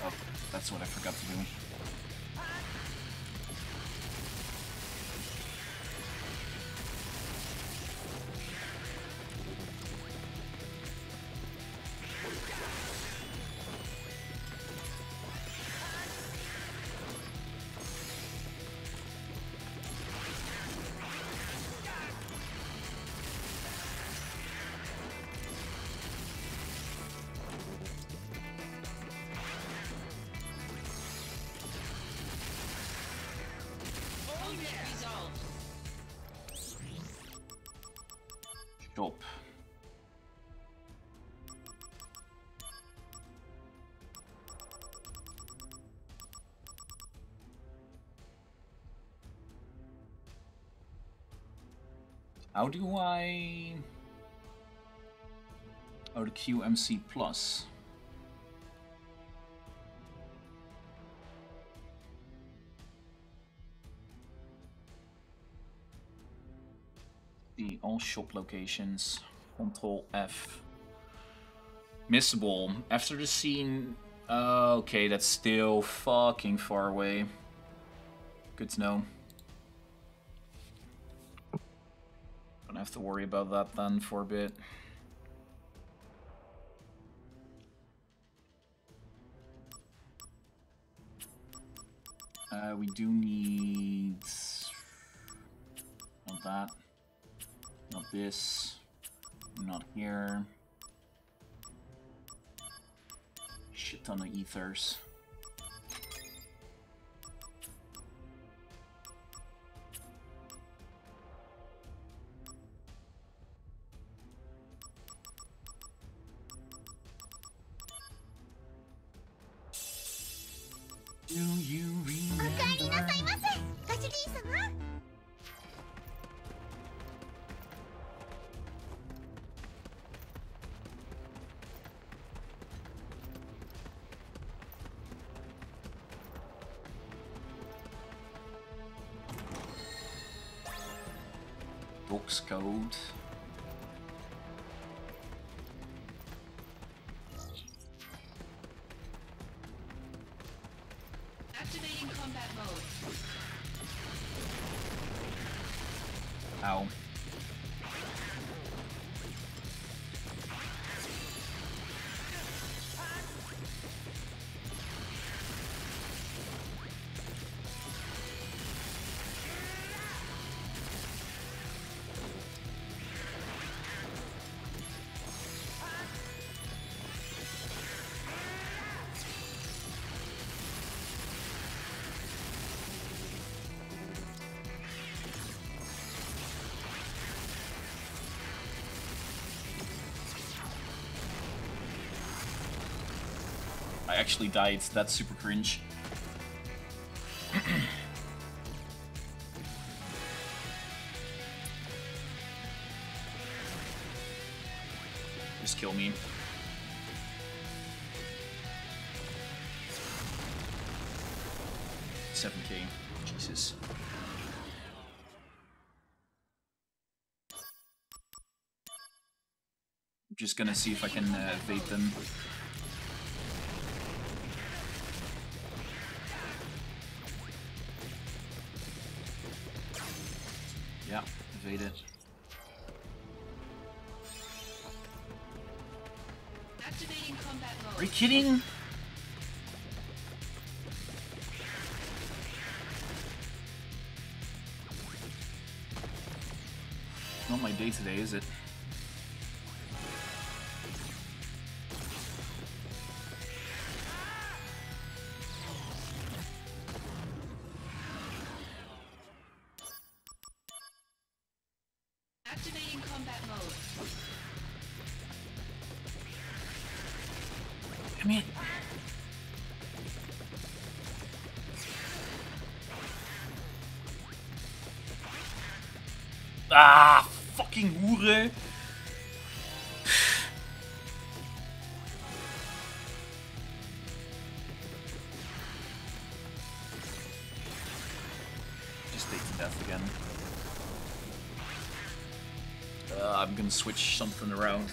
Oh, that's what I forgot to do. How do I... Oh, the QMC Plus. The all shop locations. Control F. Missable. After the scene... Uh, okay, that's still fucking far away. Good to know. Worry about that then for a bit. Uh, we do need... Not that. Not this. Not here. Shit ton of ethers. I actually died. That's super cringe. Just kill me. Seven K. Jesus. I'm just gonna see if I can uh, evade them. Kidding? Not my day today, is it? Fucking Hure. Just take to death again. Uh, I'm gonna switch something around.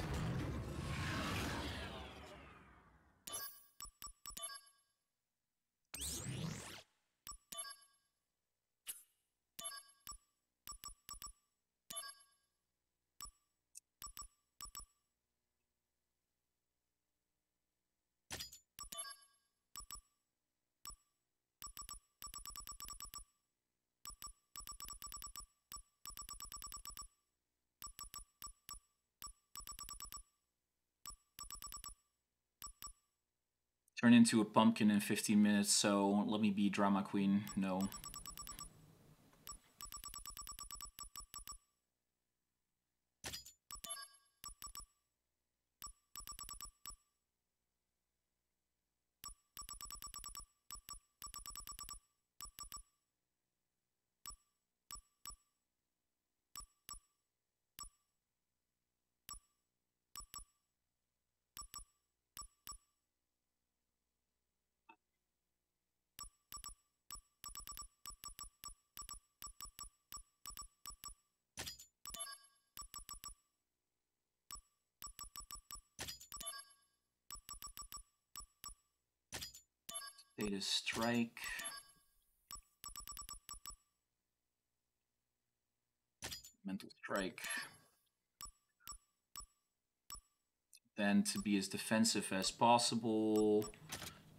Into a pumpkin in 15 minutes, so let me be drama queen. No. is strike. Mental strike. Then to be as defensive as possible,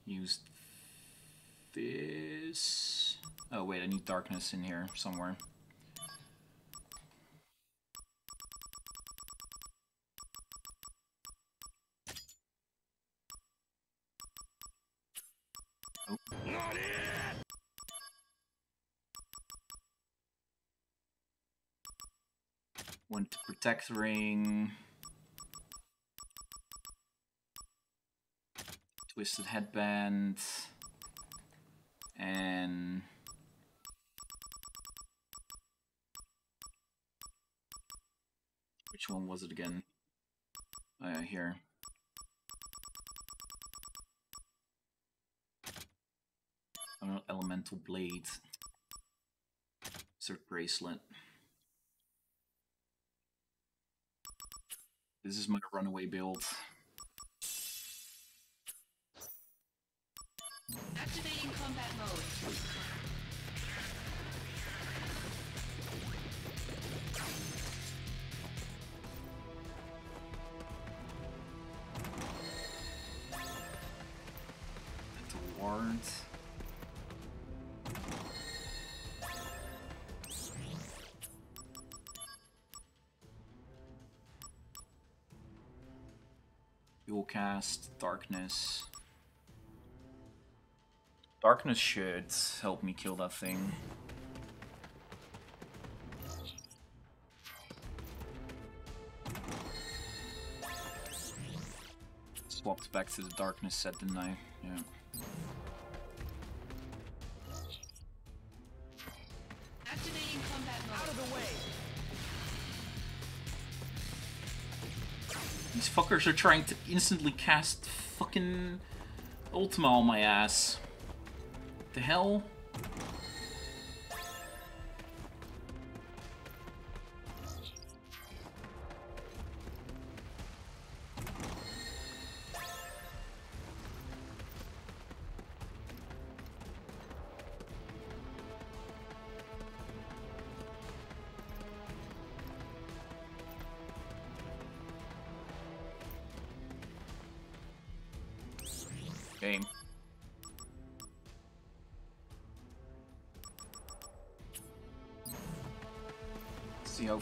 use this. Oh wait, I need darkness in here somewhere. Protect ring. Twisted headband. And which one was it again? Yeah, here. Uh, elemental blade. Insert bracelet. This is my runaway build. Activating combat mode. Towards. Darkness. Darkness should help me kill that thing. Swapped back to the darkness set, didn't I? Yeah. These fuckers are trying to instantly cast fucking Ultima on my ass. The hell?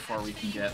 Far we can get.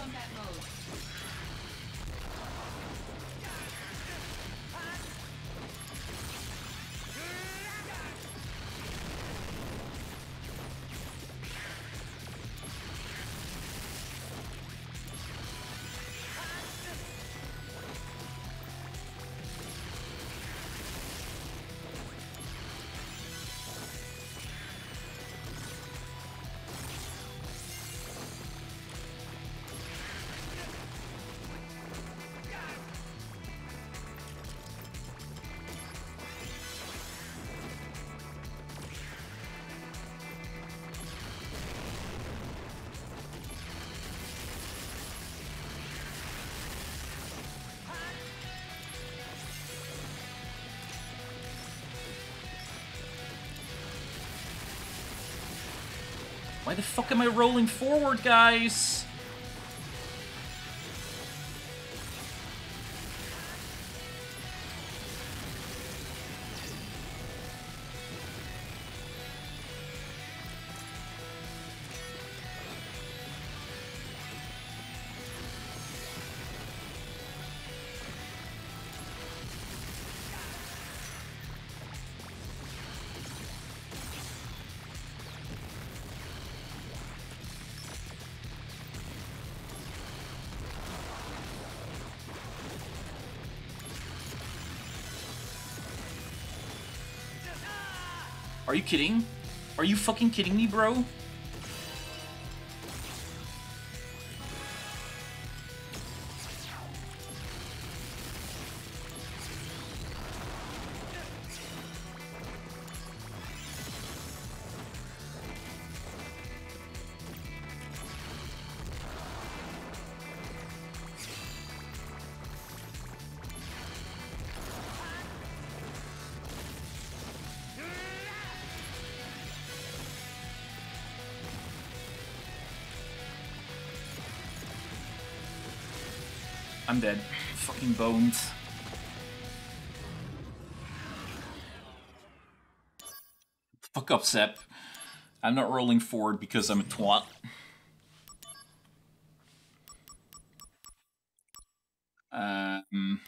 Am I rolling forward, guys? Are you kidding? Are you fucking kidding me, bro? Fucking boned. Fuck up, Sep. I'm not rolling forward because I'm a twat. Um,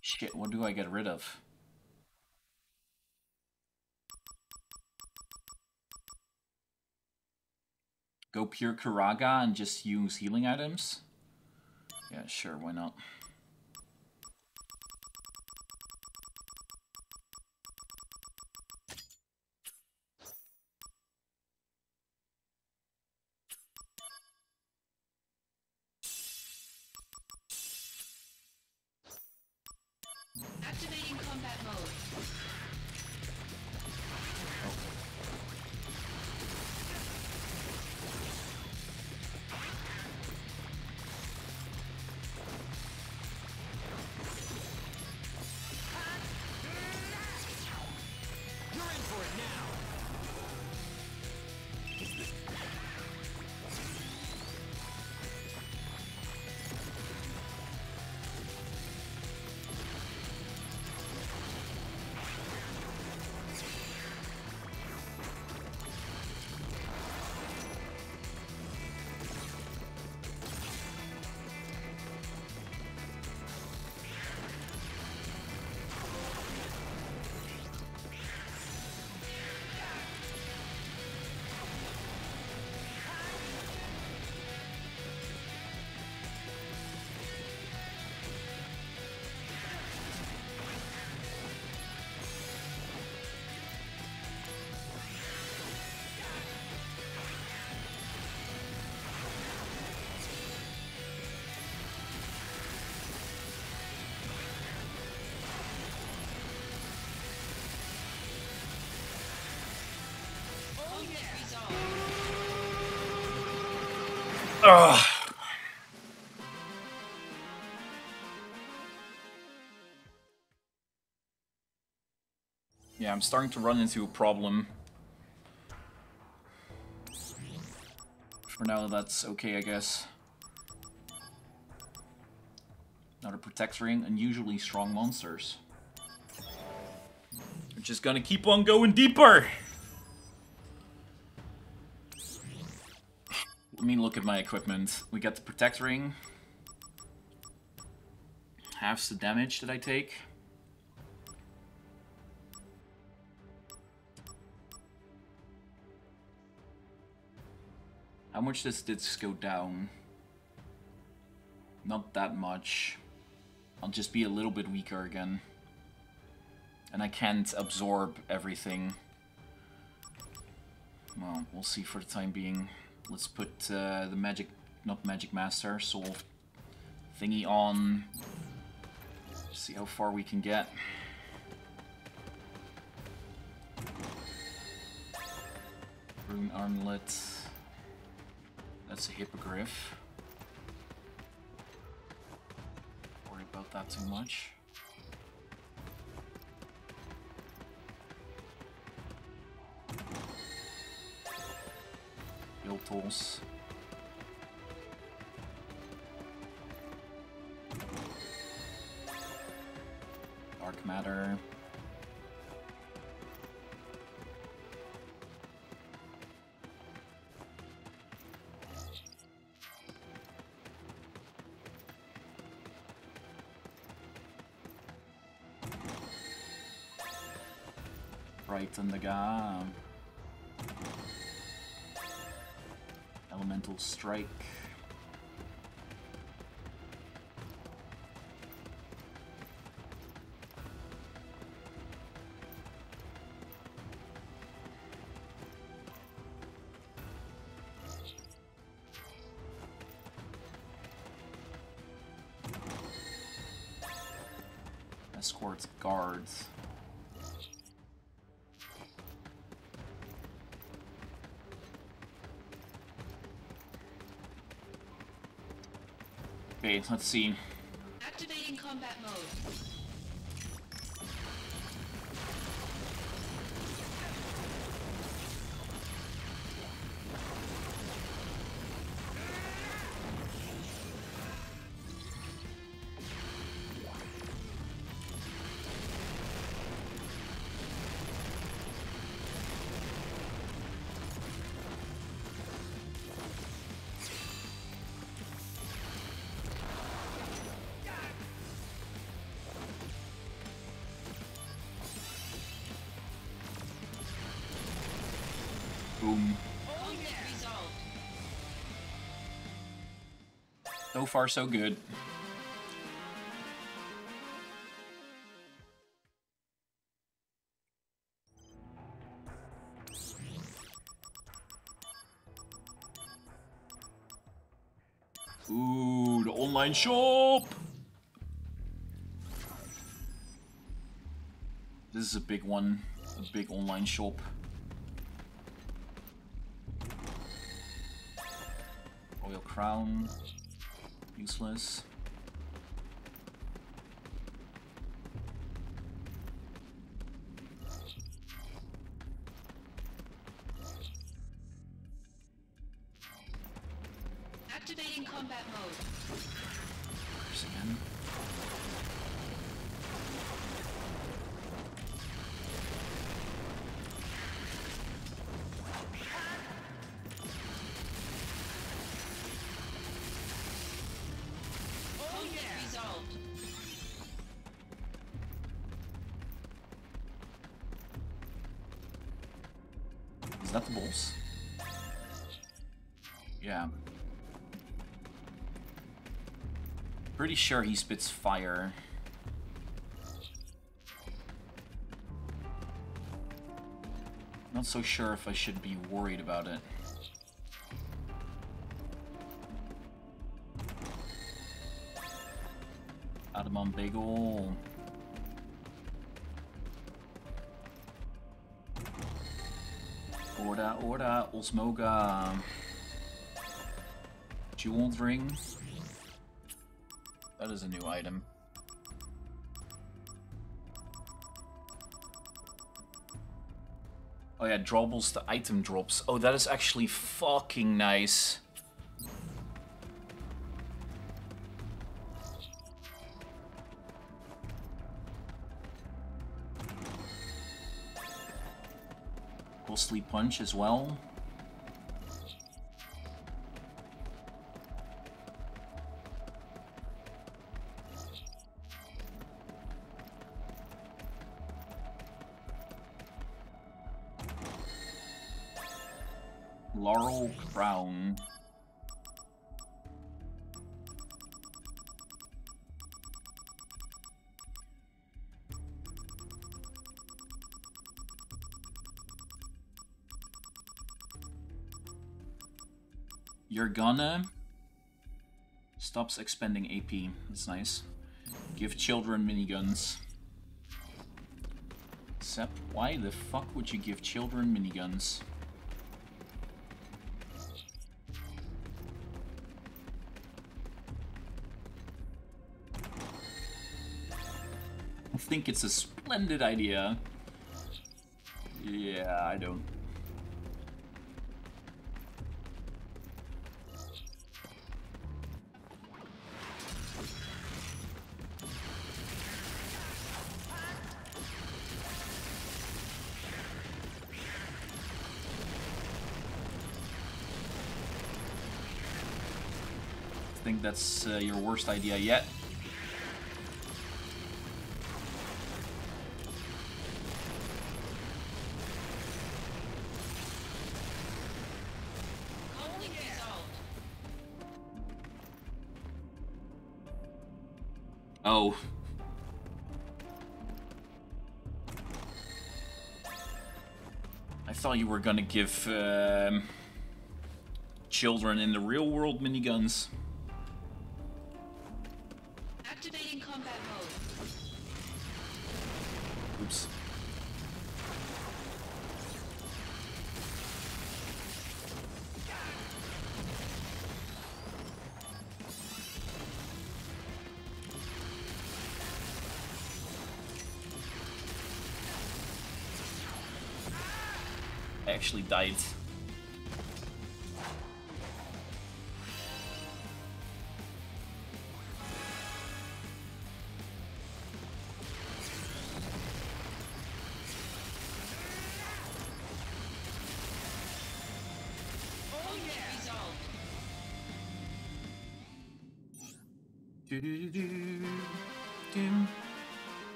shit, what do I get rid of? Go pure Curaga and just use healing items? Sure, why not? Yeah, I'm starting to run into a problem. For now, that's okay, I guess. Another Protect Ring, unusually strong monsters. We're just gonna keep on going deeper! Let me look at my equipment. We got the Protect Ring. Halves the damage that I take. Much does this go down? Not that much. I'll just be a little bit weaker again. And I can't absorb everything. Well, we'll see for the time being. Let's put uh, the magic, not magic master, soul thingy on. See how far we can get. Rune armlet. That's a hippogriff. Worry about that too much. Build tools. Dark matter. The gum. Elemental strike. Escorts guards. Let's see. Far, so good. Ooh, the online shop! This is a big one, a big online shop. Royal Crown, useless. Is that the boss? Yeah. Pretty sure he spits fire. Not so sure if I should be worried about it. Adamant Bangle. Orda, Orda, Osmoga. Jeweled ring. That is a new item. Oh yeah, drawbles the item drops. Oh, that is actually fucking nice. Ghostly punch as well. Gonna stops expending AP. That's nice. Give children miniguns. Except, why the fuck would you give children miniguns? I think it's a splendid idea. Yeah, I don't. That's uh, your worst idea yet. Oh. I thought you were gonna give um, children in the real world miniguns. Actually died.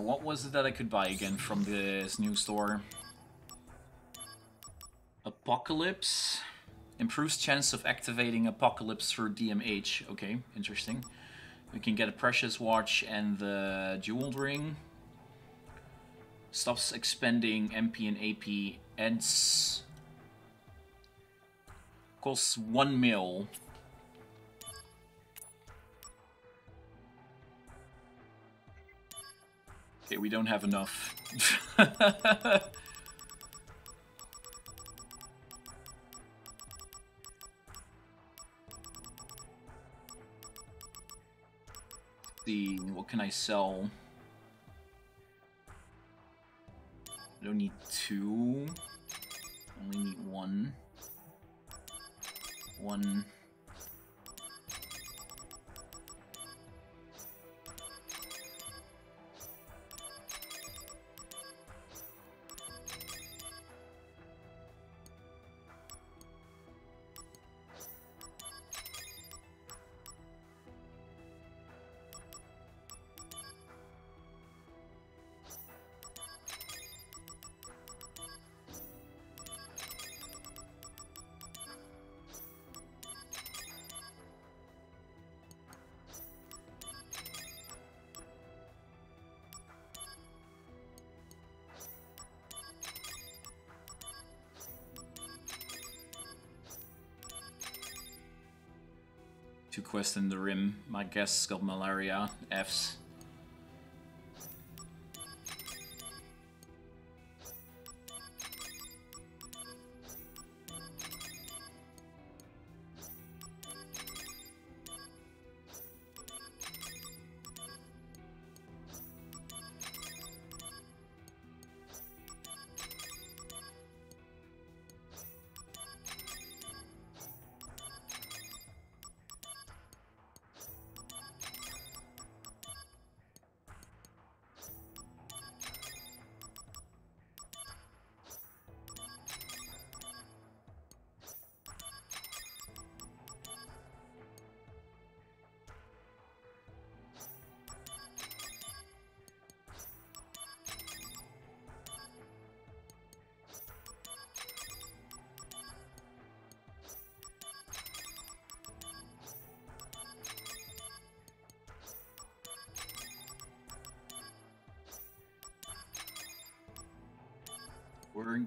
Know, what was it that I could buy again from this new store? Apocalypse. Improves chance of activating Apocalypse through DMW. Okay, interesting. We can get a Precious Watch and the Jeweled Ring. Stops expending MP and AP. Adds... Costs 1 mil. We don't have enough. see, what can I sell? I don't need two. I Only need one. One. In the rim. My guess got malaria. Fs.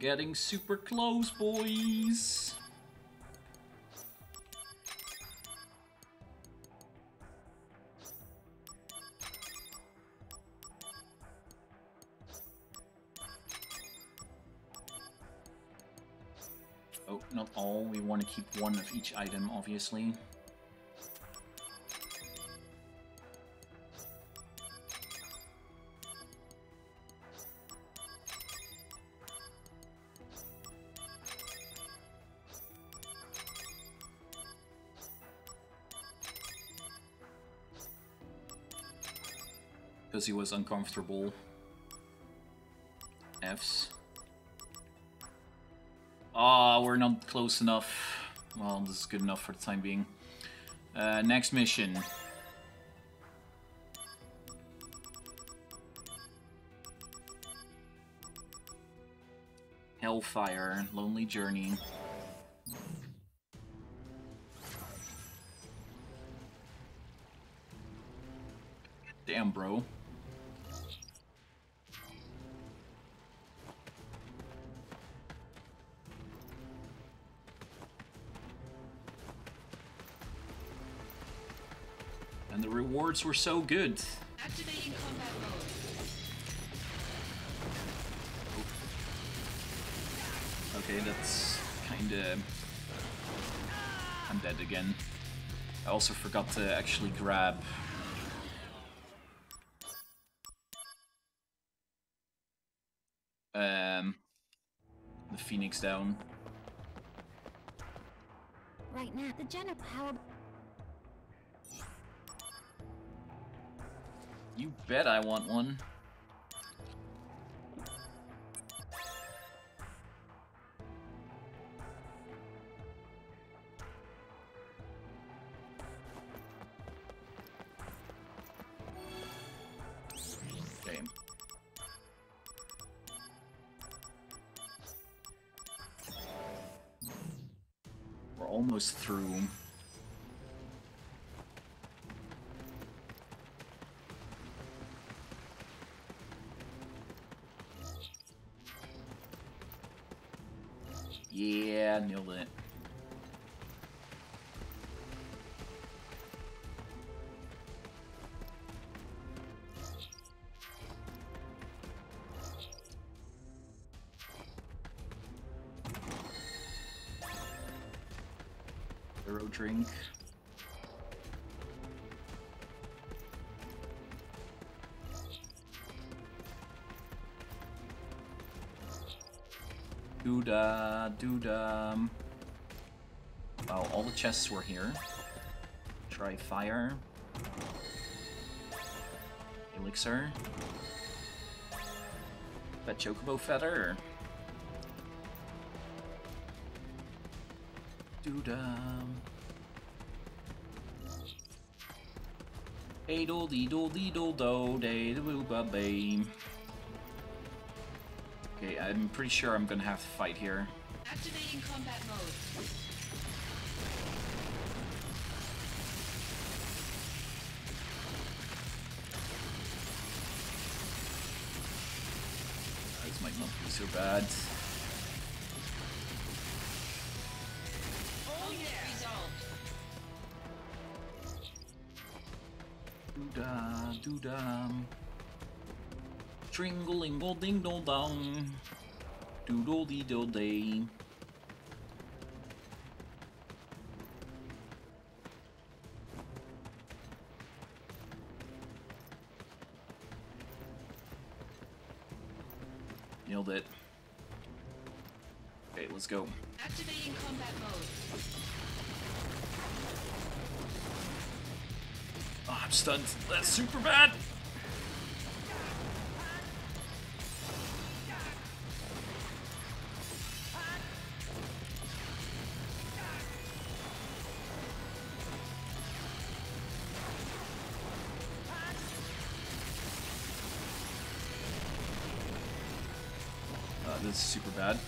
Getting super close, boys. Oh, not all. We want to keep one of each item, obviously. Because he was uncomfortable. Fs. Ah, oh, we're not close enough. Well, this is good enough for the time being. Uh, next mission. Hellfire, Lonely Journey. Rewards were so good. Activating combat mode. Okay, that's kinda... I'm dead again. I also forgot to actually grab... Um, the Phoenix down. Right now, the Jenna bet I want one. Drink. Doodah, doodah. Wow, all the chests were here. Try fire. Elixir. That chocobo feather. Doodah. A doodle dee doodle dee doodle day ba bay. Okay, I'm pretty sure I'm gonna have to fight here. Activating combat mode. This might not be so bad. Doodle-dee-doodle-day. Nailed it. Okay, let's go. Activating combat mode. Oh, I'm stunned. That's super bad. Super bad.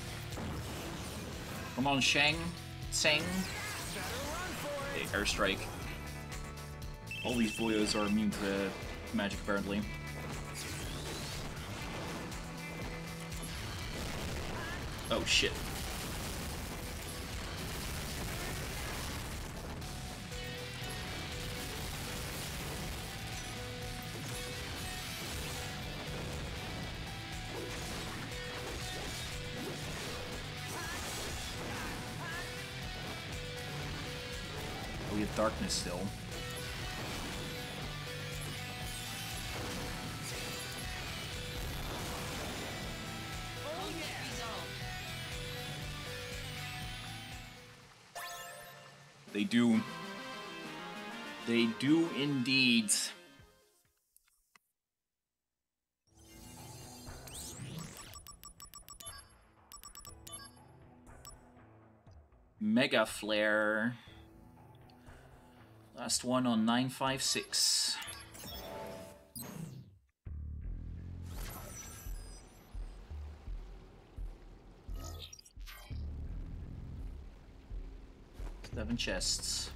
Come on, Shang. Sang. Okay, airstrike. All these boyos are immune to magic, apparently. Oh shit. Darkness still. They do. They do indeed. Mega Flare. Last one on 956. Seven chests.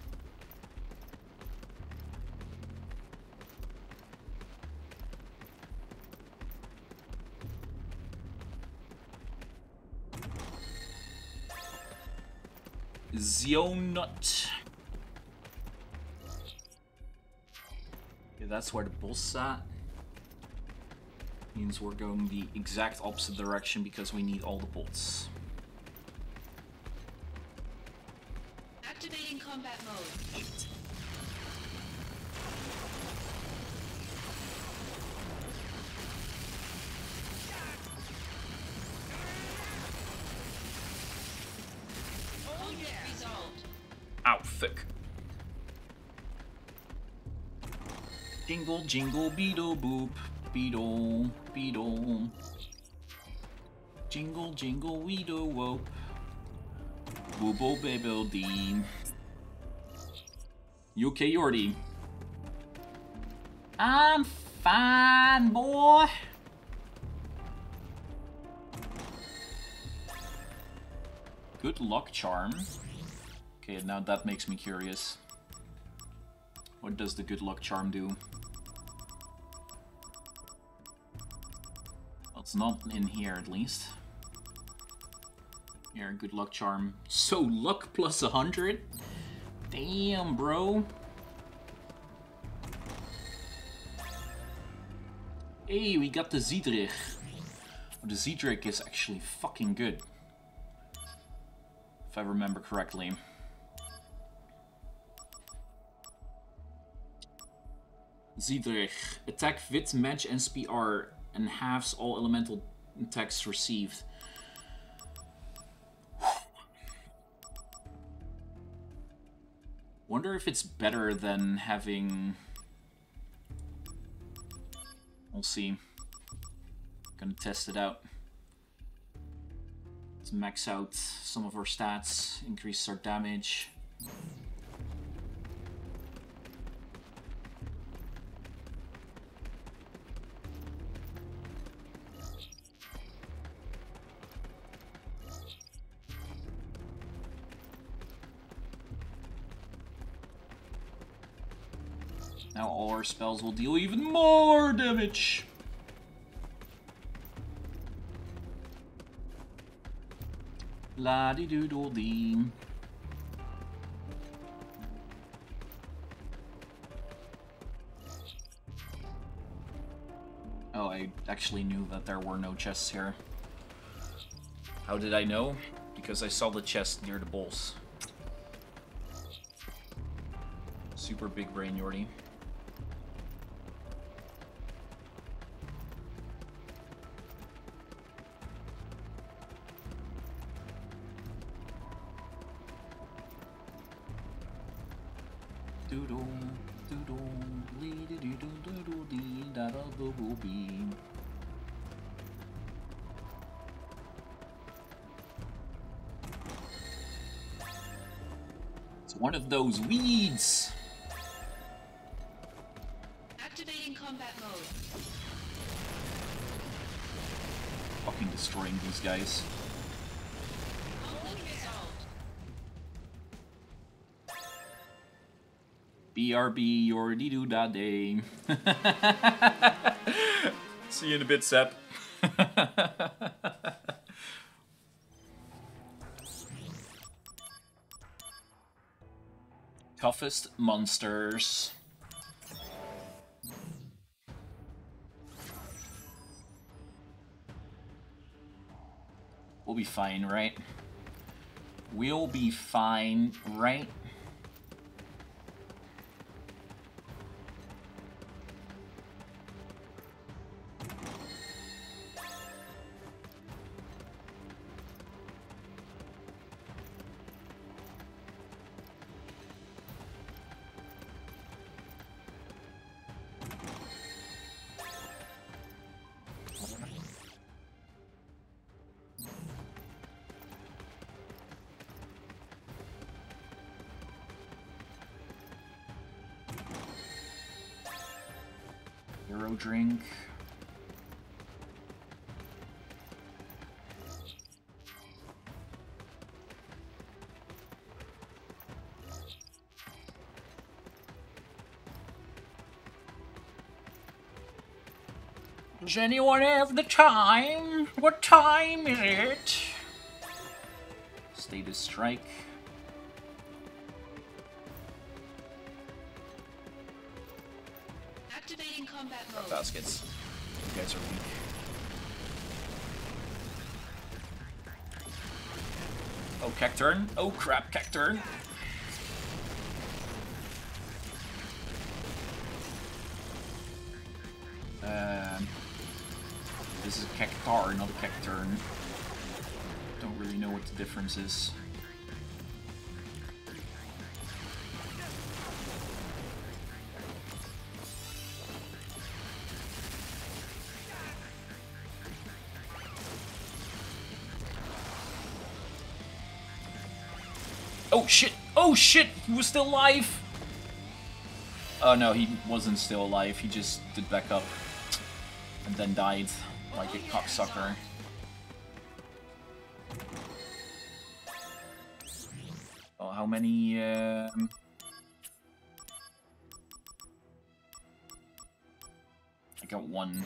Zeonut. That's where the boss at. Means we're going the exact opposite direction because we need all the bolts. Activating combat mode. Jingle, beetle, boop, beetle, beetle. Jingle, jingle, weedle, whoop. Wooble, babble, dee. You okay, Joordy? I'm fine, boy. Good luck charm. Okay, now that makes me curious. What does the good luck charm do? It's not in here at least. Here, good luck charm. So luck plus 100? Damn, bro. Hey, we got the Ziedrich. The Ziedrich is actually fucking good. If I remember correctly. Ziedrich. Attack Vit match and SPR and halves all elemental attacks received. Wonder if it's better than having... We'll see. Gonna test it out. Let's max out some of our stats, increase our damage. Now all our spells will deal even more damage. La di doodle dee. Oh, I actually knew that there were no chests here. How did I know? Because I saw the chest near the bowls. Super big brain, Joordy. Those weeds. Activating combat mode. Fucking destroying these guys. BRB, your dee doo da day. See you in a bit, Sep. Toughest monsters. We'll be fine, right? We'll be fine, right? Drink. Does anyone have the time? What time is it? Status strike. Cacturn. Oh crap, Cacturn. Um, this is a Cactuar, not a Cacturn. Don't really know what the difference is. Shit! Oh shit! He was still alive! Oh no, he wasn't still alive. He just did back up. And then died. Like a cocksucker. Oh, how many... Um... I got one.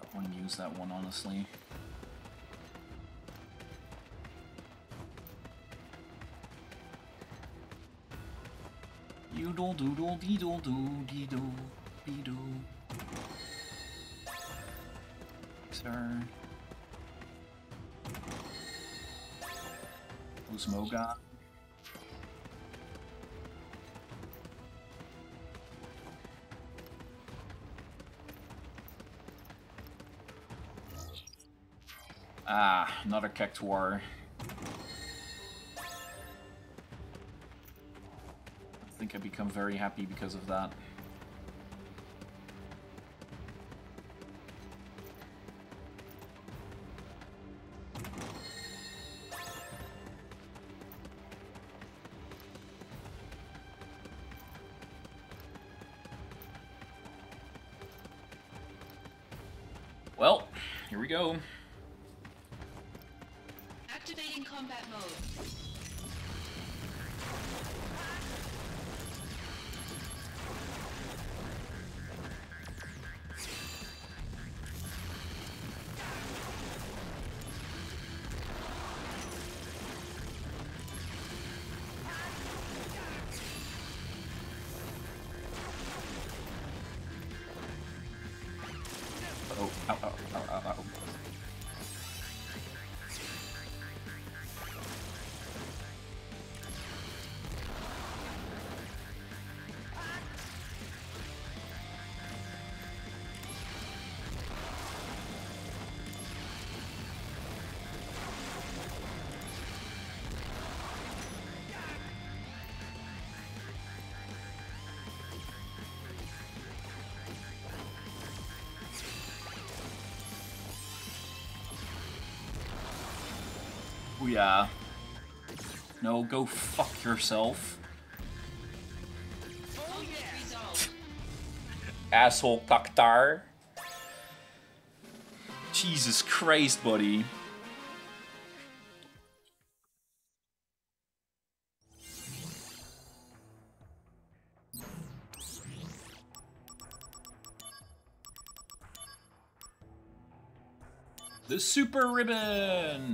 I don't want to use that one, honestly. Doodle doodle deedle doo deedle beedle. Sir. Who's Moga? Ah, another Cactuar. Very happy because of that. Yeah. No, go fuck yourself. Asshole Cactuar. Jesus Christ, buddy. The Super Ribbon!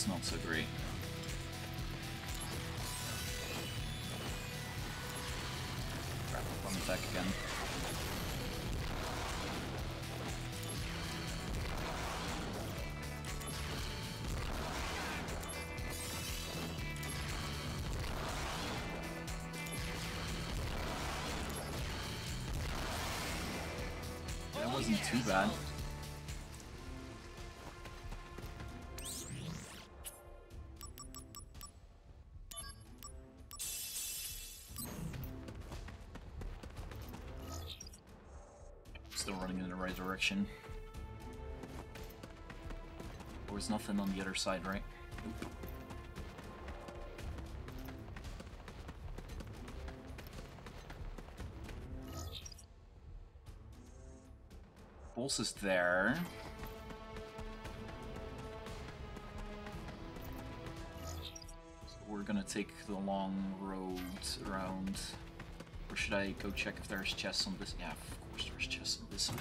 That's not so great. Crap, on attack again. That wasn't too bad. Direction. There was nothing on the other side, right? Nope. Pulse is there. So we're gonna take the long road around. Or should I go check if there's chests on this? Yeah, on this side.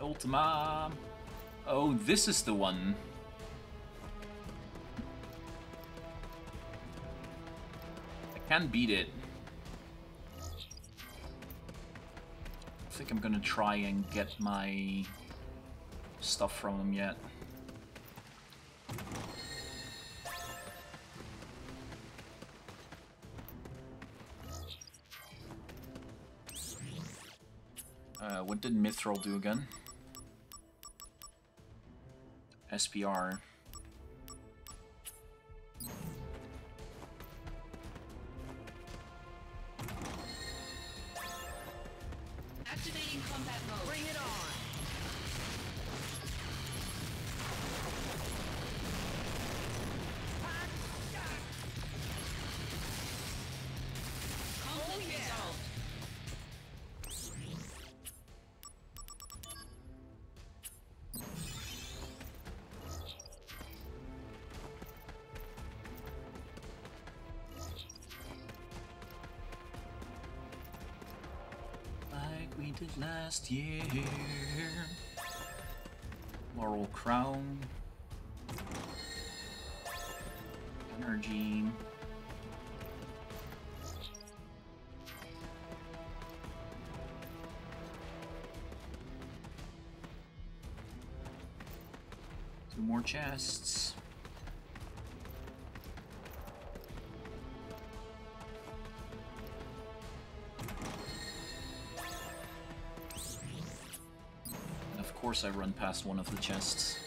Ultima! Oh, this is the one. I can beat it. I think I'm gonna try and get my stuff from him yet. Did Mithril do again? SPR. Year. Laurel Crown. Energy. Two more chests. Course I run past one of the chests.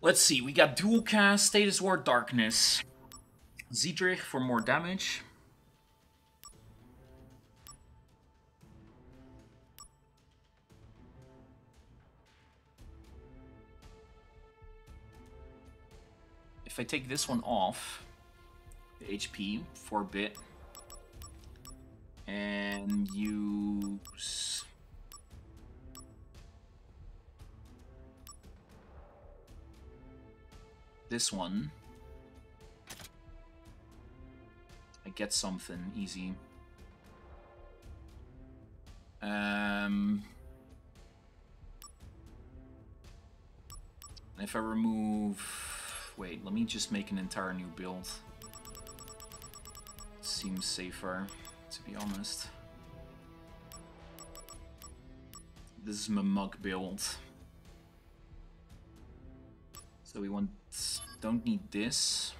Let's see, we got dual cast, status ward, darkness. Ziedrich for more damage. Take this one off, the HP, 4 bit, and use this one, I get something easy. Um, if I remove, wait, let me just make an entire new build. Seems safer, to be honest. This is my mug build. So we want, don't need this.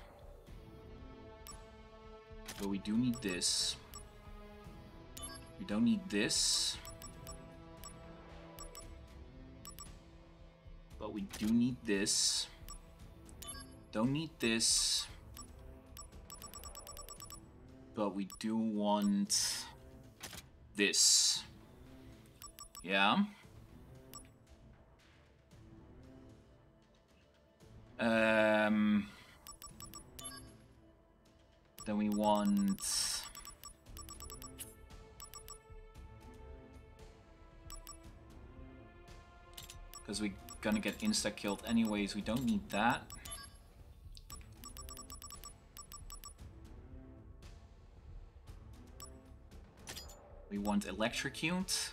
But we do need this. We don't need this. But we do need this. Don't need this. But we do want this. Yeah. Um, then we want because we're gonna get insta killed anyways. We don't need that. We want electrocute.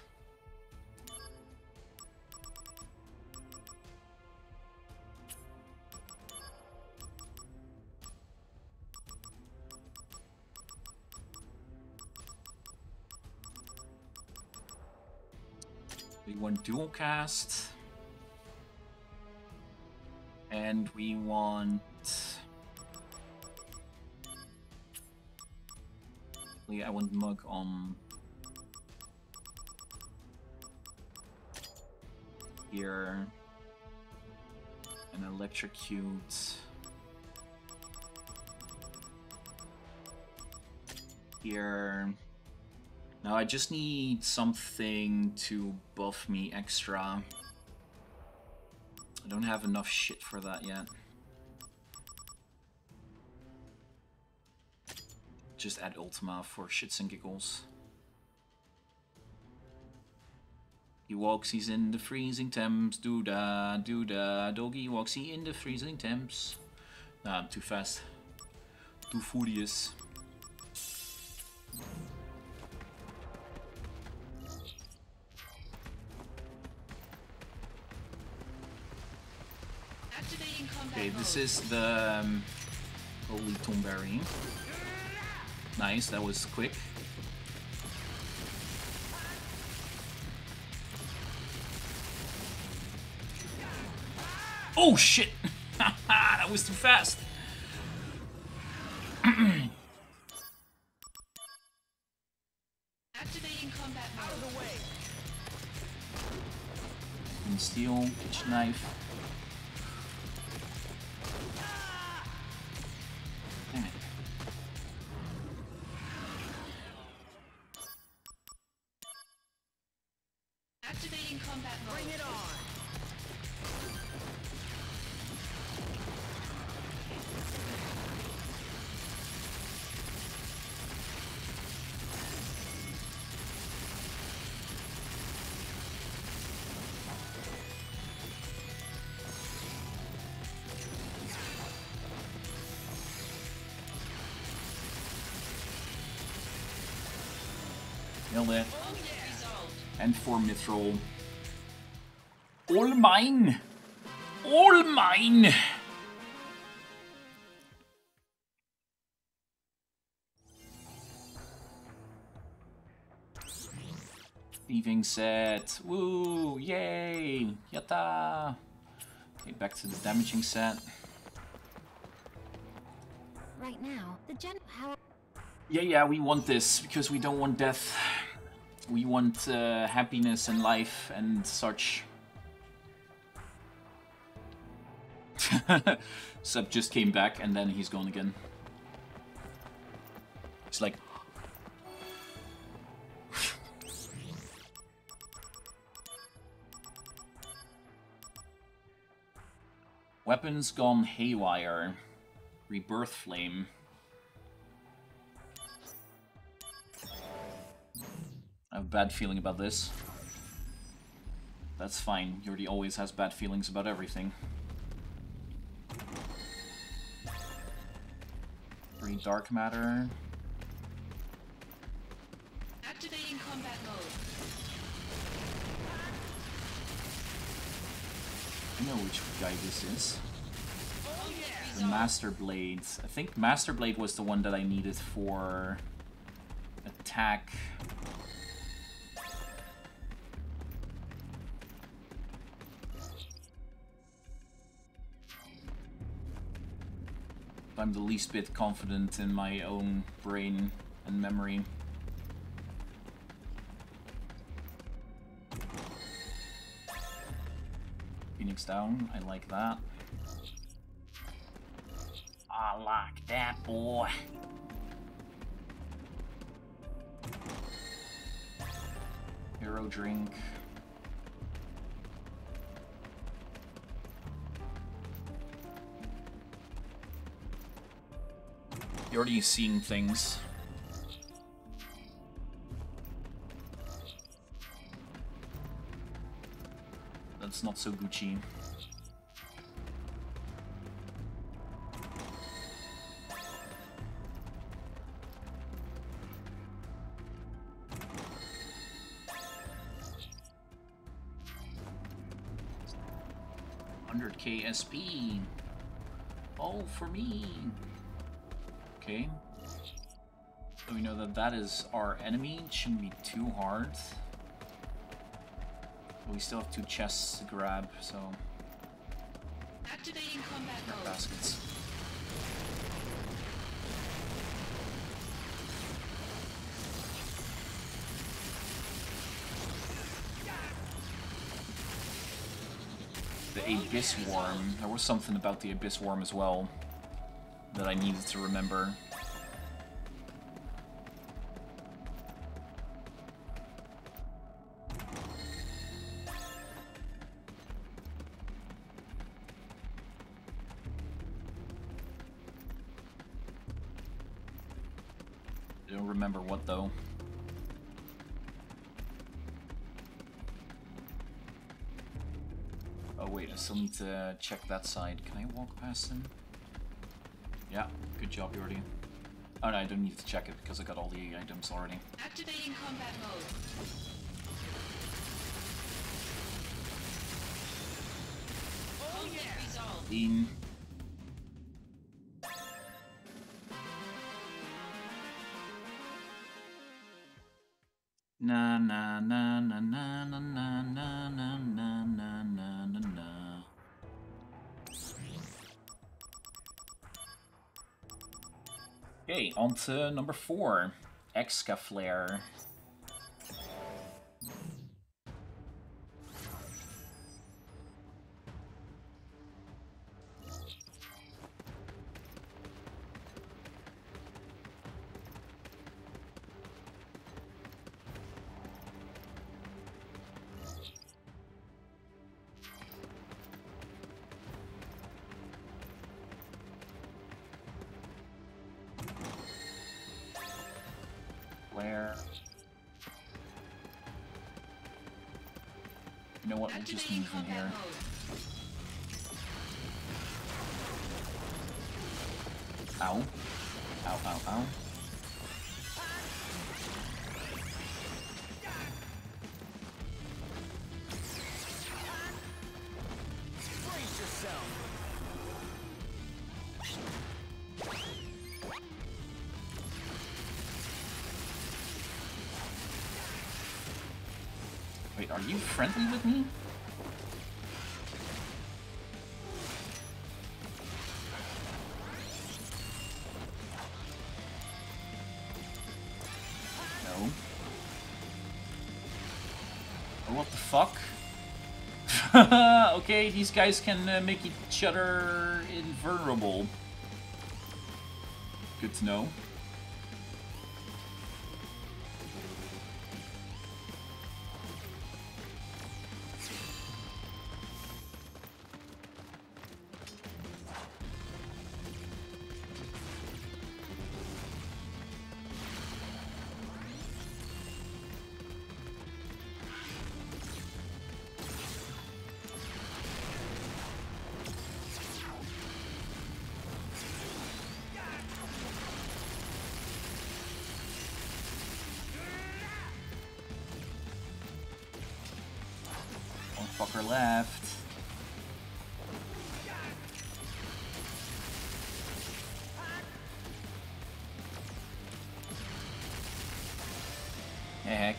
We want dual cast. And we want... I want mug on... Here. And electrocute. Here. Now I just need something to buff me extra. I don't have enough shit for that yet. Just add Ultima for shits and giggles. He walks, he's in the freezing temps. Do da, do da. Doggy walks, he in the freezing temps. Nah, I'm too fast. Too furious. Okay, this is the um, Holy Tonberry. Nice, that was quick. Oh shit! that was too fast. Activating combat mode. Out of the way. And steel, kitchen knife. For Mithril. All mine! All mine! Thieving set. Woo! Yay! Yatta! Okay, back to the damaging set. Right now, the gen how Yeah, yeah, we want this because we don't want death. We want uh, happiness and life and such. Sub just came back and then he's gone again. It's like. Weapons gone haywire. Rebirth flame. Have a bad feeling about this. That's fine. Yuri always has bad feelings about everything. Three dark matter. Activating combat mode. I know which guy this is. Oh, the Master Blade. I think Master Blade was the one that I needed for attack. I'm the least bit confident in my own brain and memory. Phoenix down, I like that. I like that, boy. Hero drink. You're already seeing things. That's not so Gucci. KSP. All for me. Okay. So we know that that is our enemy. It shouldn't be too hard. But we still have two chests to grab, so... Activating combat mode. baskets. The Abyss Worm. There was something about the Abyss Worm as well that I needed to remember. Don't remember what though. Oh wait, I still need to check that side. Can I walk past him? Yeah, good job, Joordy. Oh no, I don't need to check it because I got all the items already. Activating combat mode. Oh yeah. Resolved. In. On to number four. Excaflare. You know what? We'll just move in here. Ow. Ow, ow, ow. Wait, are you friendly with me? Okay, these guys can uh, make each other invulnerable. Good to know.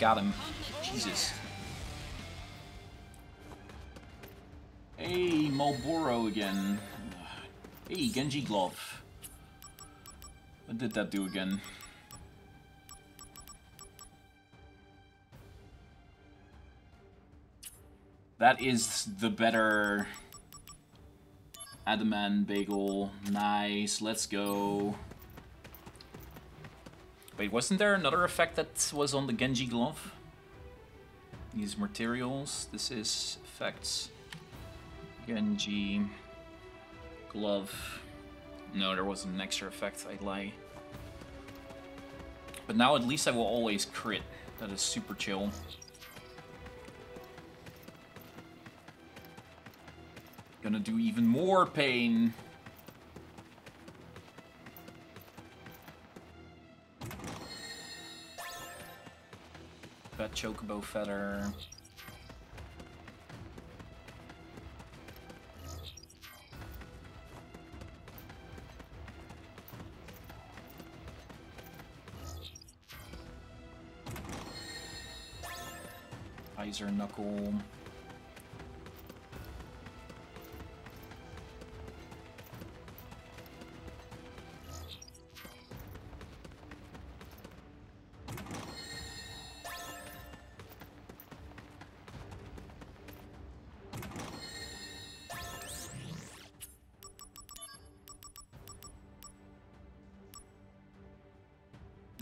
Got him. Jesus. Hey, Malboro again. Hey, Genji Glove. What did that do again? That is the better Adamant Bangle. Nice, let's go. Wait, wasn't there another effect that was on the Genji glove? These materials. This is effects. Genji glove. No, there wasn't an extra effect, I lie. But now at least I will always crit. That is super chill. Gonna do even more pain. Chocobo feather. Visor knuckle.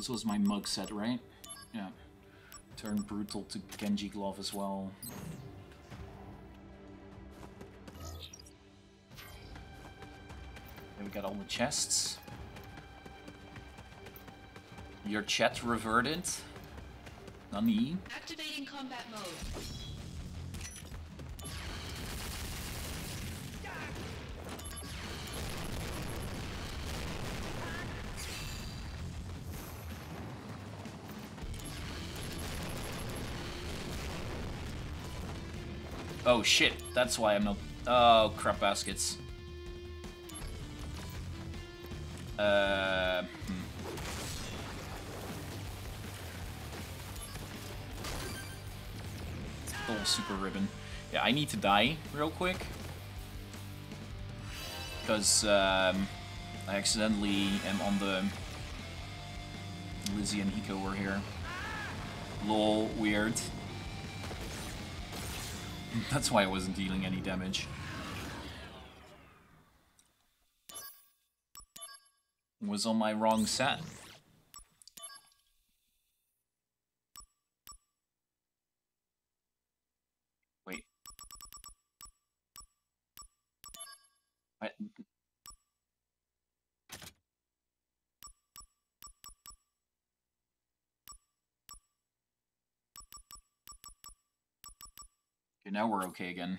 This was my mug set, right? Yeah. Turn brutal to Genji glove as well. We got all the chests. Your chat reverted. Nani? Activating combat mode. Oh shit, that's why I'm not. Oh, crap baskets. Uh. Hmm. Oh, super ribbon. Yeah, I need to die real quick. Because um, I accidentally am on the Lizzie and Hiko were here. Lol, weird. That's why I wasn't dealing any damage. Was on my wrong set. Now we're okay again.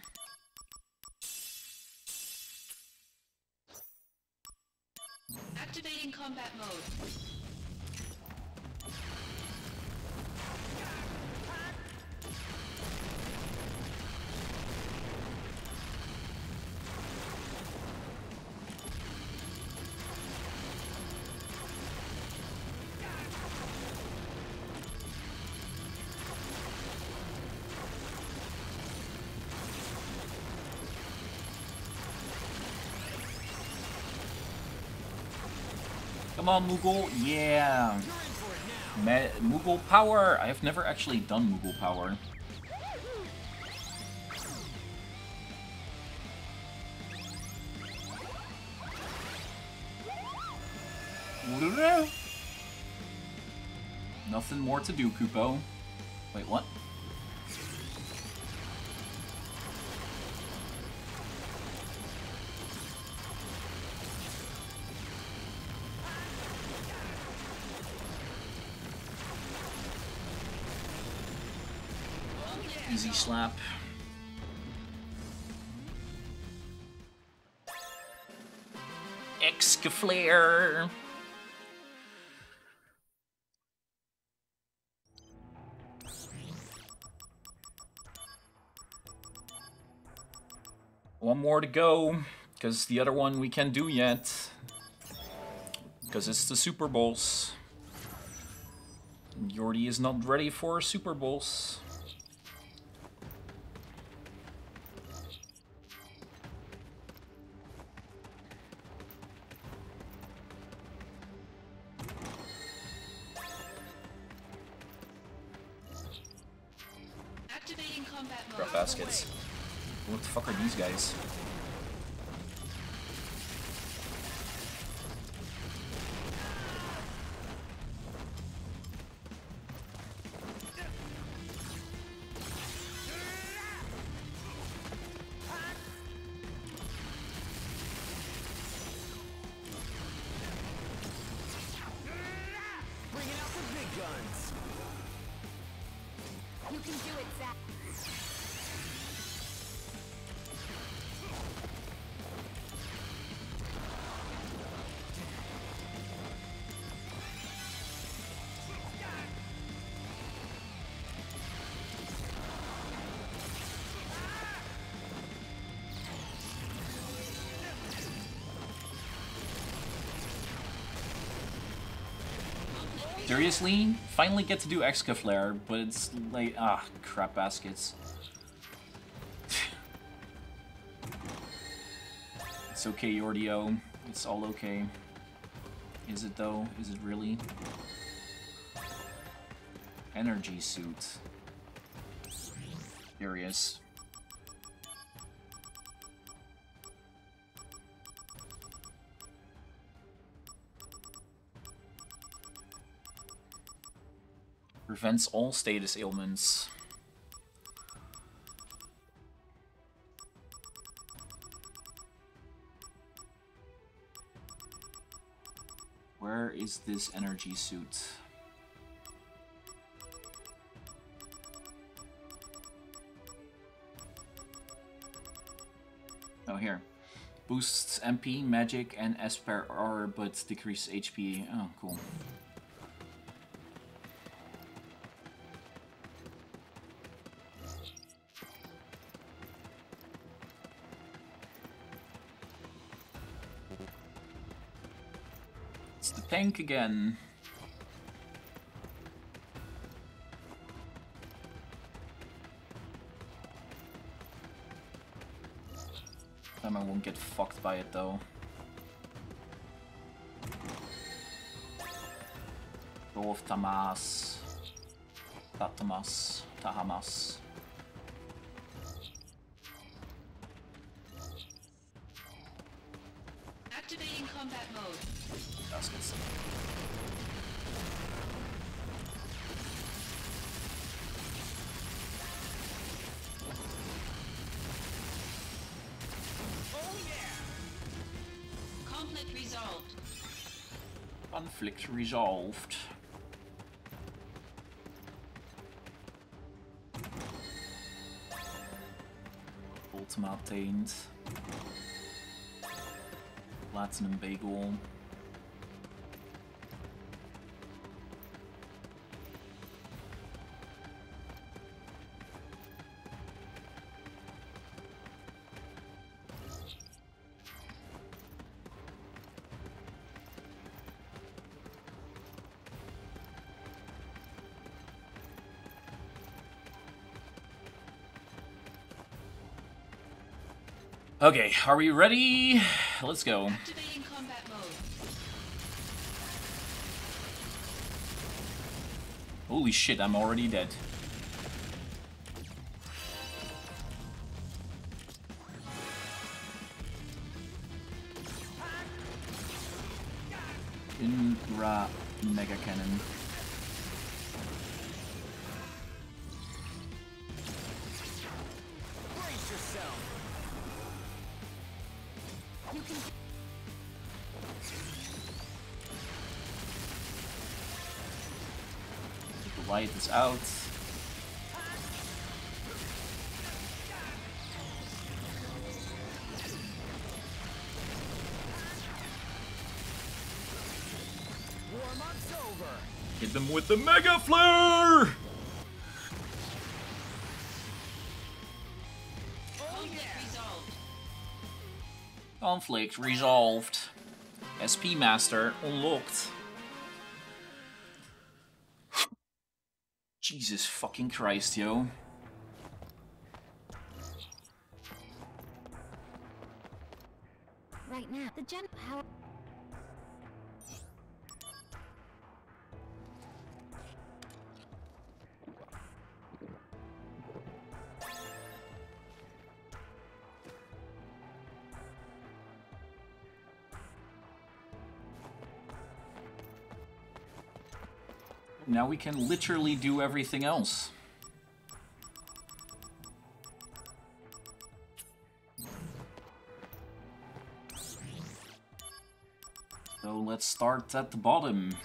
Activating combat mode. On, Moogle. Yeah. Ma Moogle power. I have never actually done Moogle power. Nothing more to do, Kupo. Wait, what? Slap. Excaflare. One more to go, because the other one we can't do yet. Because it's the Super Bowls. Joordy is not ready for Super Bowls. Finally get to do Excaflare, but it's like, ah, crap baskets. it's okay, Yordio. It's all okay. Is it though? Is it really? Energy suit. Curious. Prevents all status ailments. Where is this energy suit? Oh, here. Boosts MP, magic, and SPR, but decreases HP. Oh, cool. Tank again. I won't get fucked by it though. Of Tamas. Tatamas. Tahamas. Resolved. Ultima obtained. Platinum Bangle. Okay, are we ready? Let's go. Activating combat mode. Holy shit, I'm already dead. Is out. Hit them with the Mega Flare! Conflict resolved. SP Master unlocked. Fucking Christ, yo. Now we can literally do everything else. So let's start at the bottom.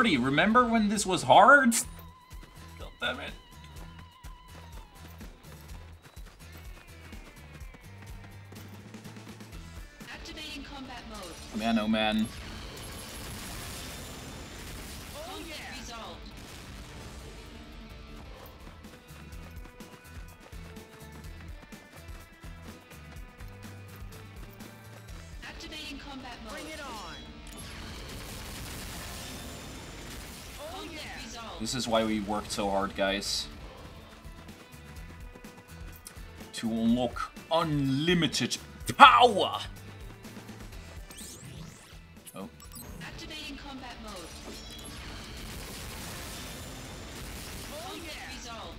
Joordy, remember when this was hard? God damn it. Activating combat mode. Man, oh man. This is why we worked so hard, guys. To unlock unlimited power! Oh, Activating combat mode. Resolved.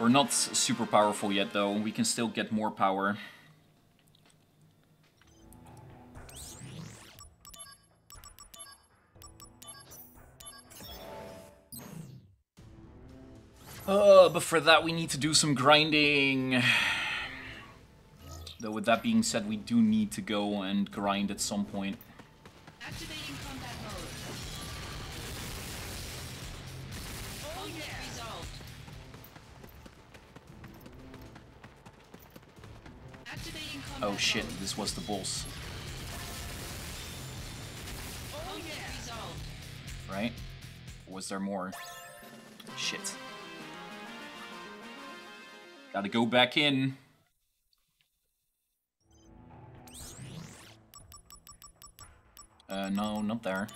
we're not super powerful yet, though. We can still get more power. For that we need to do some grinding. Though with that being said, we do need to go and grind at some point. Activating combat mode. Conflict resolved. Activating combat Oh shit, mode. this was the boss, Conflict resolved. right? Was there more? Shit. Gotta go back in. Uh, no, not there.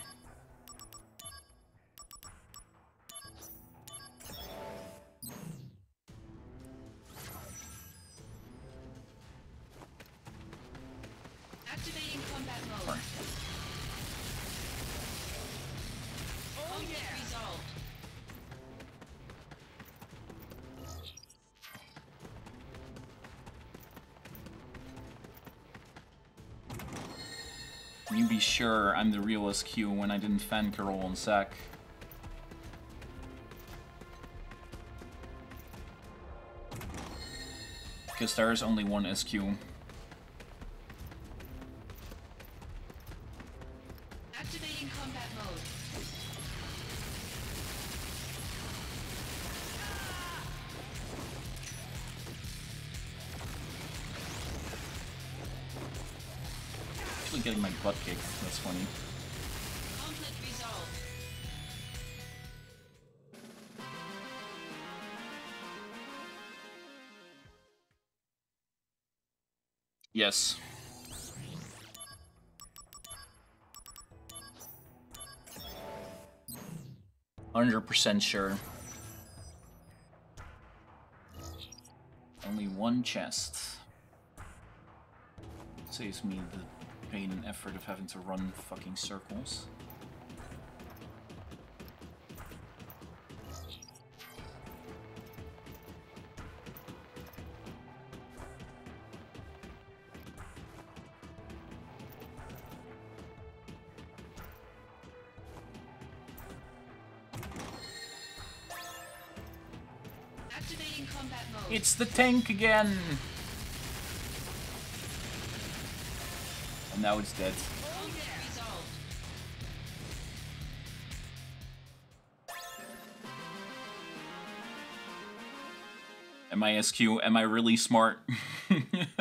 Sure I'm the real SQ when I didn't fan Carol on sec. Because there is only one SQ. Butt kicked. That's funny. Yes. Hundred percent sure. Only one chest. Saves me the pain and effort of having to run fucking circles. Activating combat mode. It's the tank again! Now it's dead. Am I SQ? Am I really smart?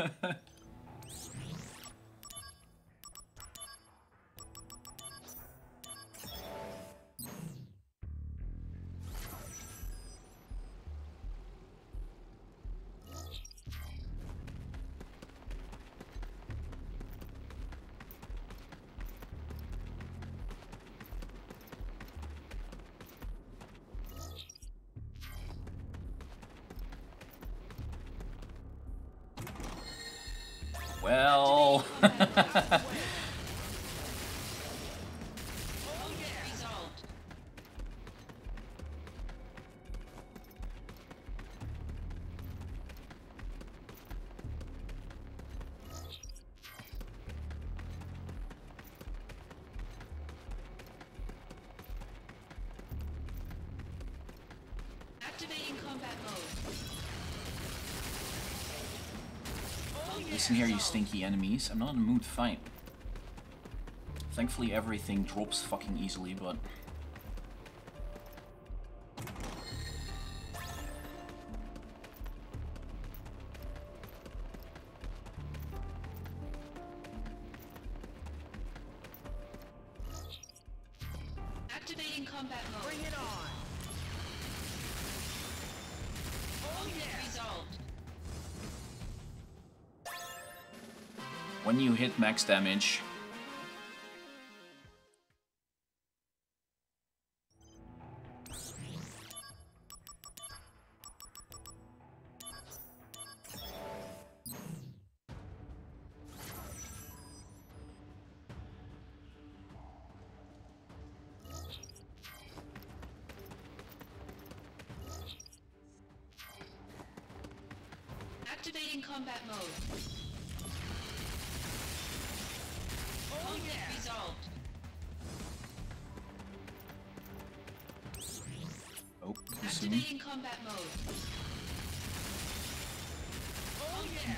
Listen here, you stinky enemies. I'm not in the mood to fight. Thankfully, everything drops fucking easily, but... max damage...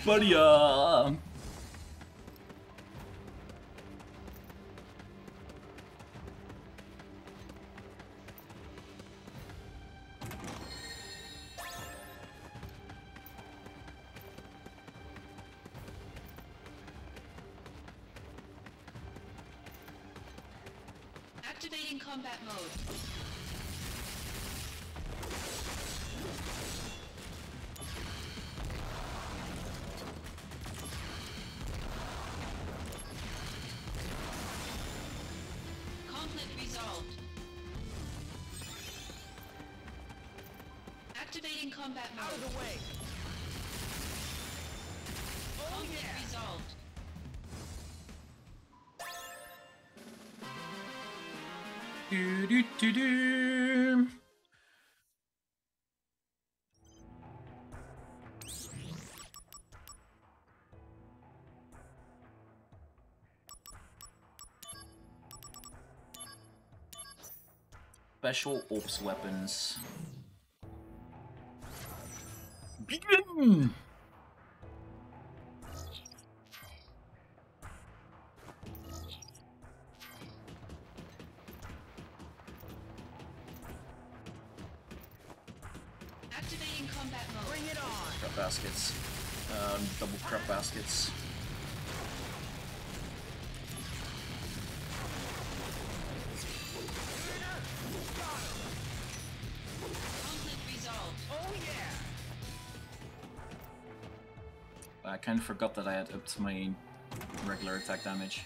Buddy, uh... Activating combat mode. Combat mode. Out of the way. Oh Conflict yeah. resolved. Do, do, do, do. Special ops weapons. Kind of forgot that I had upped my regular attack damage.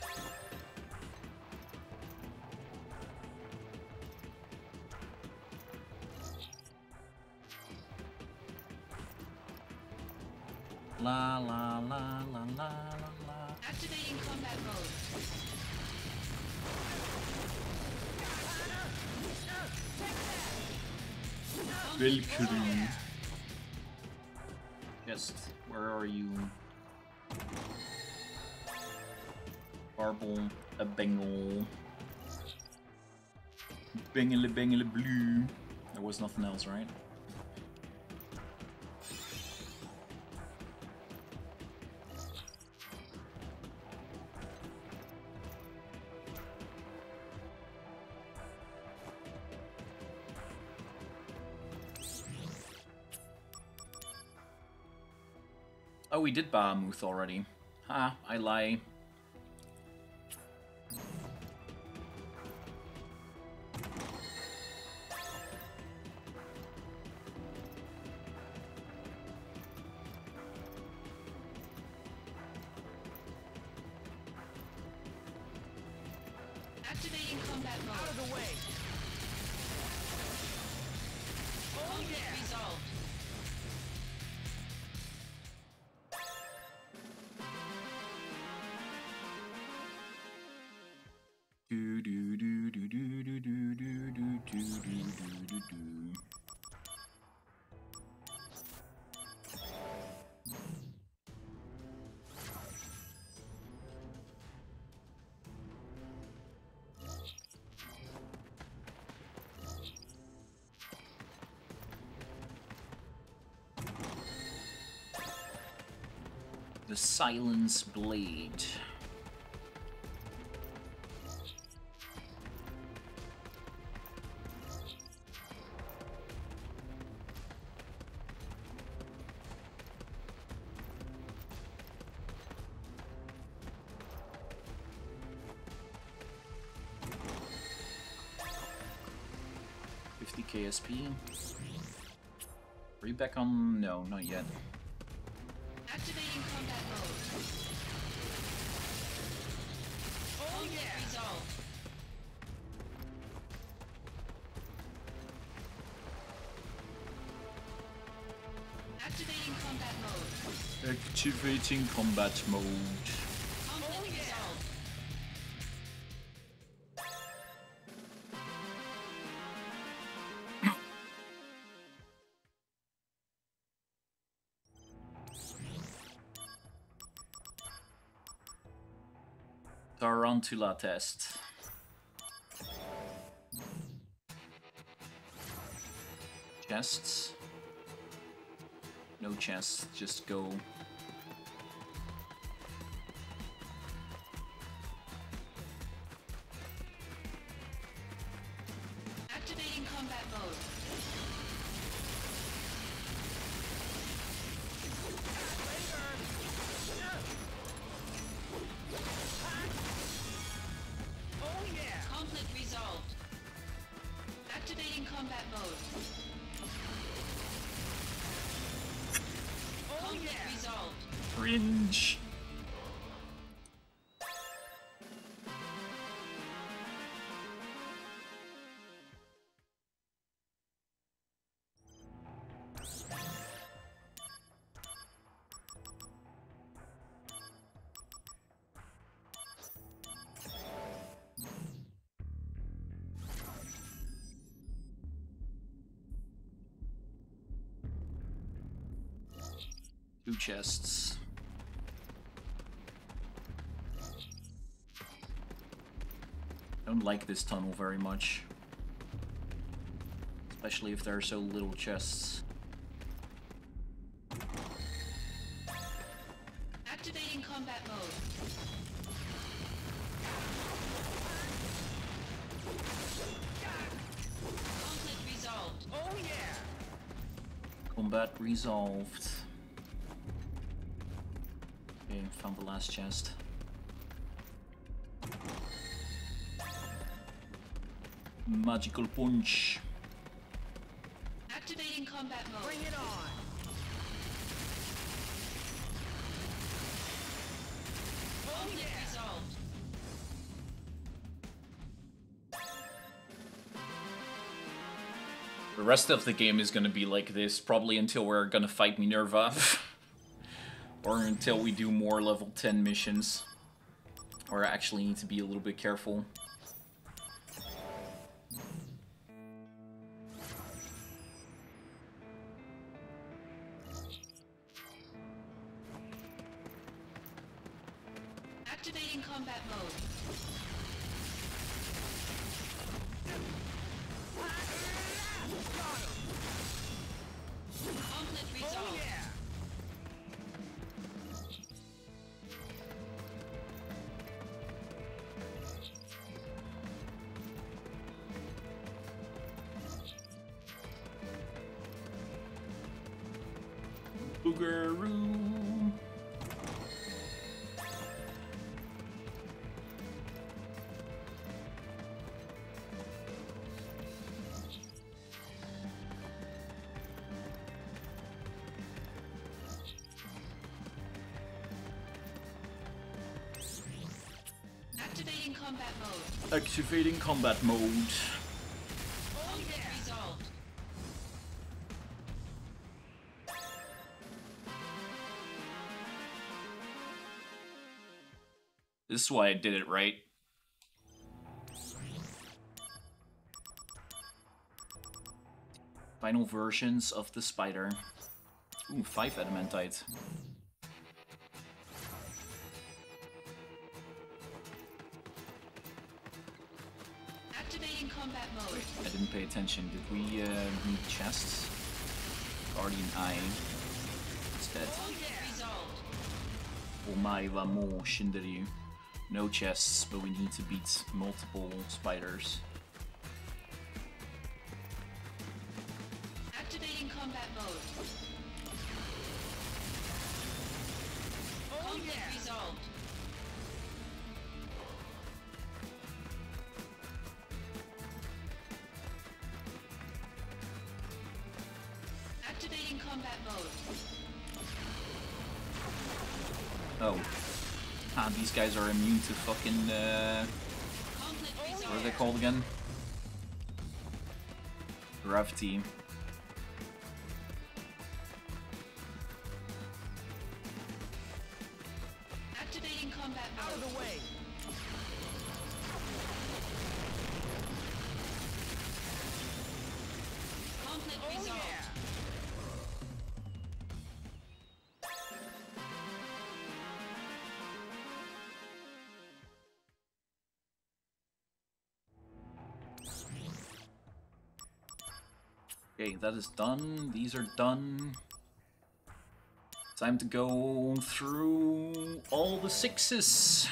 Bengele bengele blue. There was nothing else, right? Oh, we did Bahamut already. Ha, I lie. Silence Blade. Fifty KSP. Are on? Um, no, not yet. Activating combat mode. Tarantula test. Chests. No chests, just go. Like this tunnel very much. Especially if there are so little chests. Activating combat mode. Conflict resolved. Oh yeah! Combat resolved. Okay, found the last chest. Magical punch. Activating combat mode. Bring it on! Conflict resolved. The rest of the game is gonna be like this, probably until we're gonna fight Minerva. or until we do more level 10 missions. Or I actually need to be a little bit careful. Activating combat mode. This is why I did it right. Final versions of the spider. Ooh, five adamantite. Attention. Did we uh, need chests? Guardian Eye. It's dead. Wa mo shinderu. No chests, but we need to beat multiple spiders. To fucking, uh... What are they called again? Gravity. Activating that is done. These are done. Time to go through all the sixes.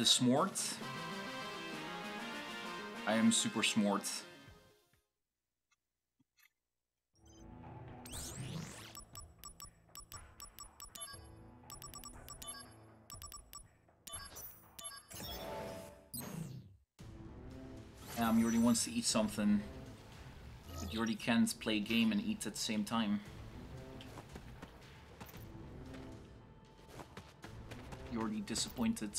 The Smart. I am super smart. Um, Joordy wants to eat something, but Joordy can't play a game and eat at the same time. Joordy disappointed.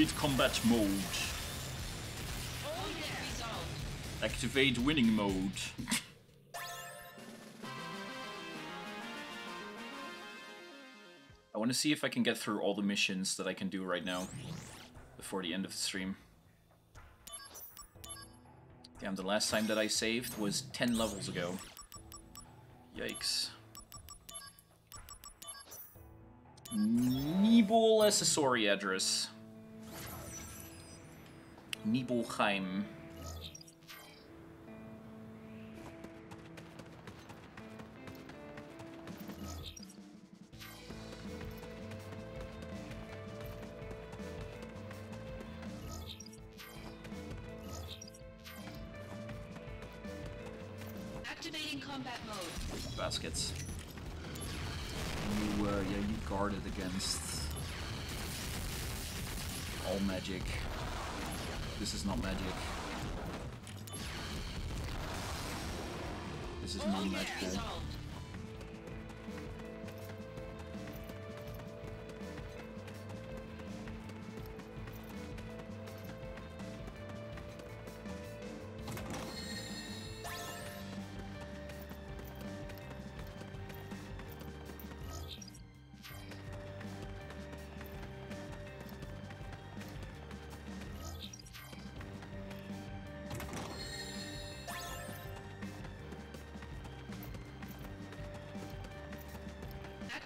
Activate combat mode. Activate winning mode. I want to see if I can get through all the missions that I can do right now before the end of the stream. Damn, the last time that I saved was 10 levels ago. Yikes. Nibel accessory address. Niboheim. This is non-magical. Resolved.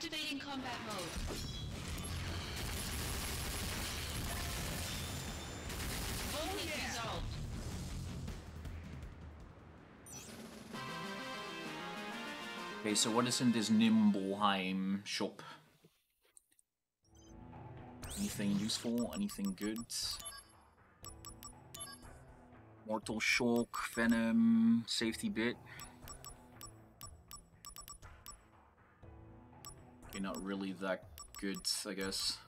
Activating combat mode. Conflict oh, resolved. Okay, so what is in this Nibelheim shop? Anything useful? Anything good? Mortal Shock, Venom, Safety Bit. Good, I guess.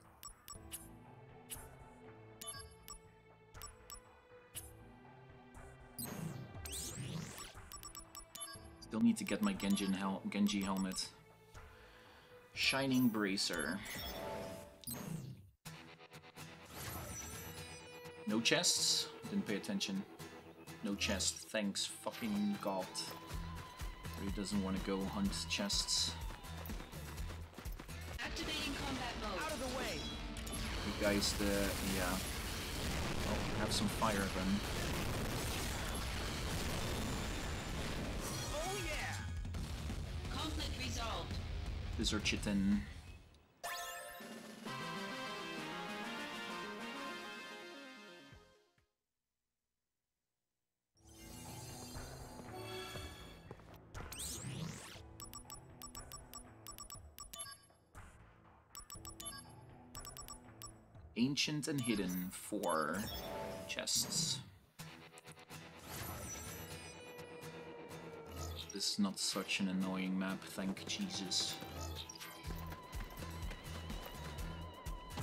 Still need to get my Genjin hel Genji helmet. Shining Bracer. No chests? Didn't pay attention. No chest. Thanks fucking god. Really doesn't want to go hunt chests. Guys, the yeah. Oh, have some fire then. Oh yeah. Conflict resolved. Chitin. Ancient and hidden four chests. This is not such an annoying map, thank Jesus.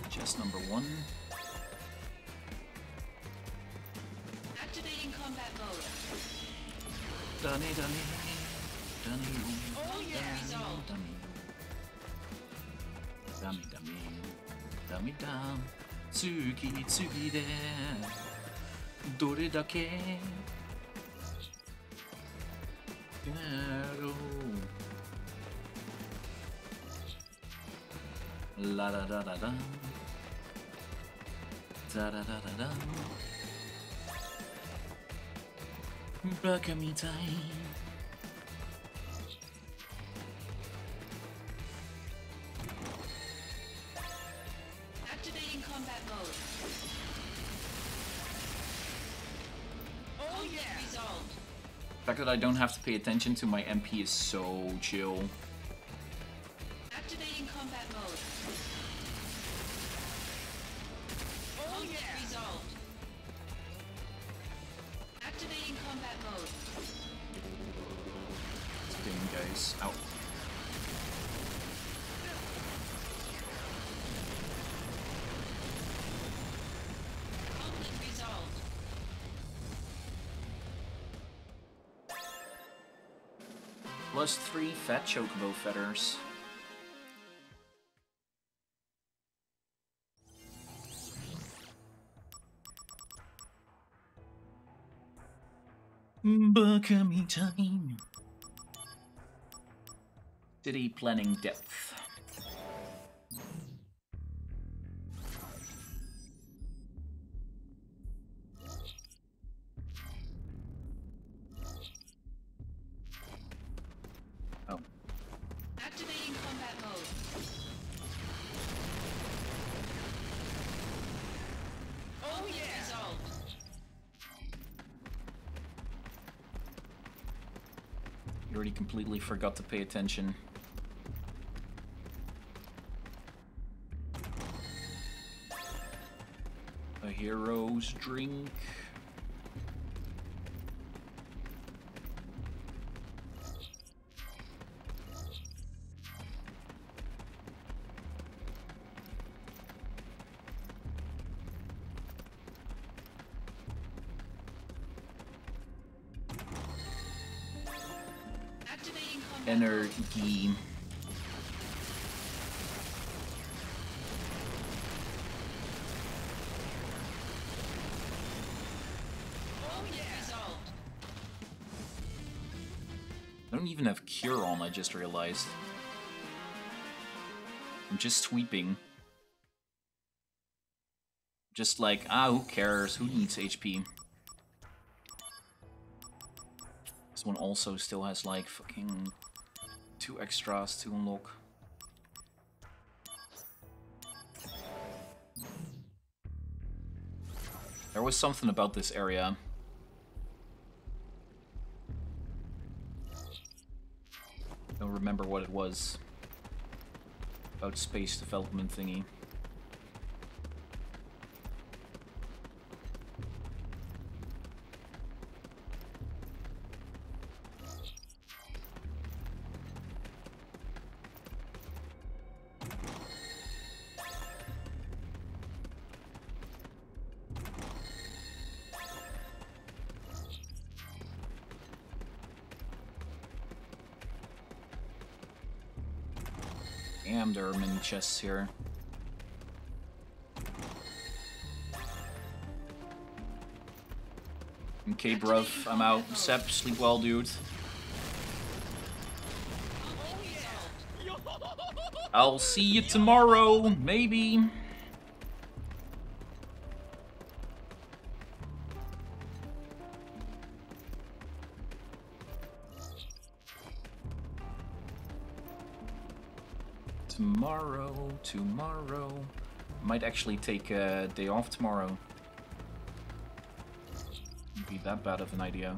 Chest number one. Activating combat mode. Done it, done it, done it. Oh yeah, resolved. Dami dami, dami dam, tsugi tsugi de, dore dake yaru. La da da da da, da da da da da. Baka mitai. Activating fact that I don't have to pay attention to my MP is so chill. Fat chocobo feathers. Mm. Baka mitai. City planning depth. Completely forgot to pay attention. A hero's drink. Resolved. I don't even have cure on, I just realized. I'm just sweeping. Just like, ah, who cares? Who needs HP? This one also still has like fucking two extras to unlock. There was something about this area. Don't remember what it was. About space development thingy. Chests here. Okay, bruv, I'm out. Sep, sleep well, dude. I'll see you tomorrow, maybe. Actually take a day off tomorrow. Wouldn't be that bad of an idea.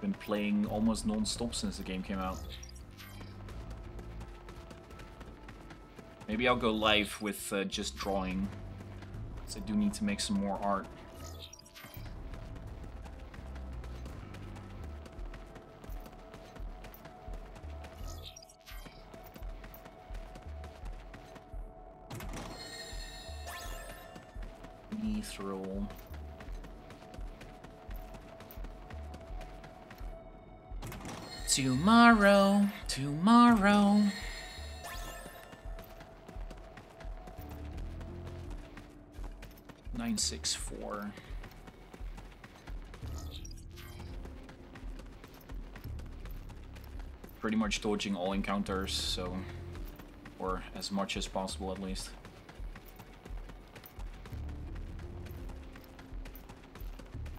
Been playing almost non-stop since the game came out. Maybe I'll go live with uh, just drawing. So I do need to make some more art. Tomorrow, tomorrow. Nine six four. Pretty much dodging all encounters, so or as much as possible at least.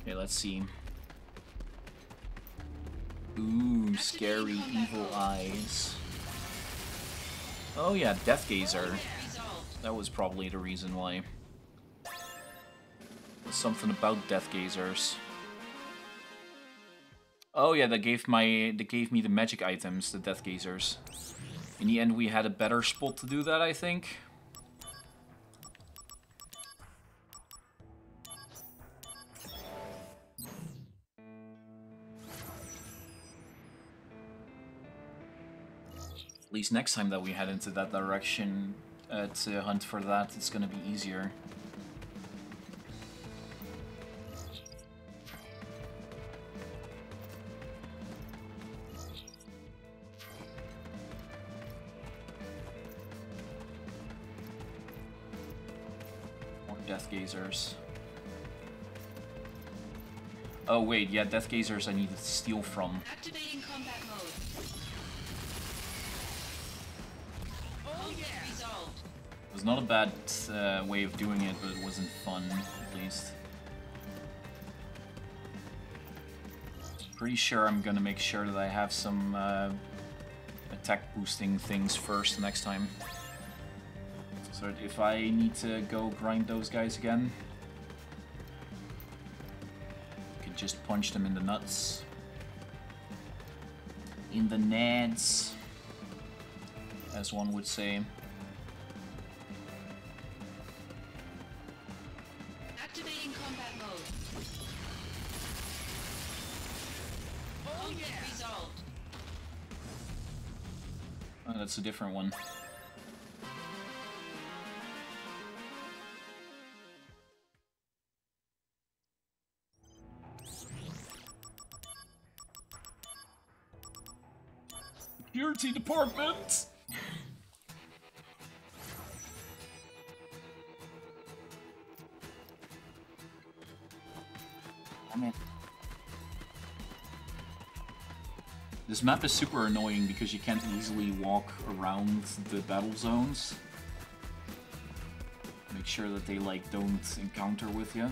Okay, let's see. Ooh, scary evil eyes. Oh yeah, Death Gazer. That was probably the reason why. There's something about Death Gazers. Oh yeah, that gave my that gave me the magic items, the Death Gazers. In the end, we had a better spot to do that, I think. Least next time that we head into that direction uh, to hunt for that, it's gonna be easier. Death Gazers. Oh wait, yeah, Death Gazers I need to steal from. Activating combat not a bad uh, way of doing it, but it wasn't fun, at least. Pretty sure I'm gonna make sure that I have some uh, attack boosting things first next time. So if I need to go grind those guys again, I could just punch them in the nuts. In the nads, as one would say. That's a different one. Security department! This map is super annoying because you can't easily walk around the battle zones. Make sure that they like don't encounter with you.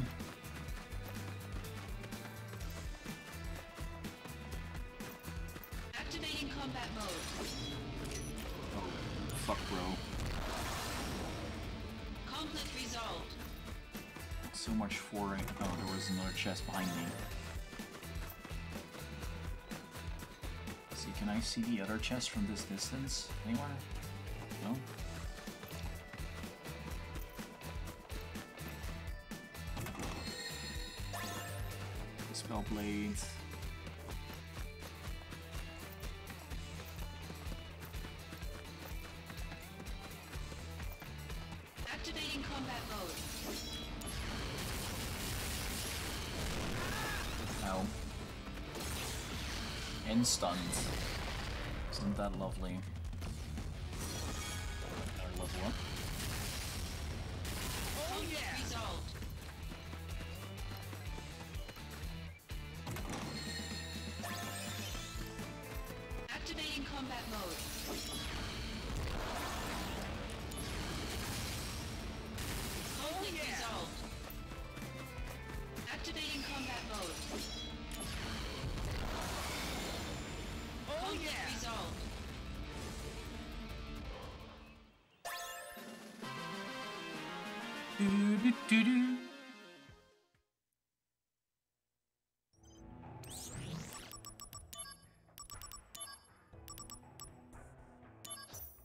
Activating combat mode. Oh, fuck, bro. Conflict resolved. So much for it. Oh, there was another chest behind me. Can I see the other chest from this distance? Anywhere? No? Spell blade. Activating combat mode. Ow. And stunned. Isn't that lovely?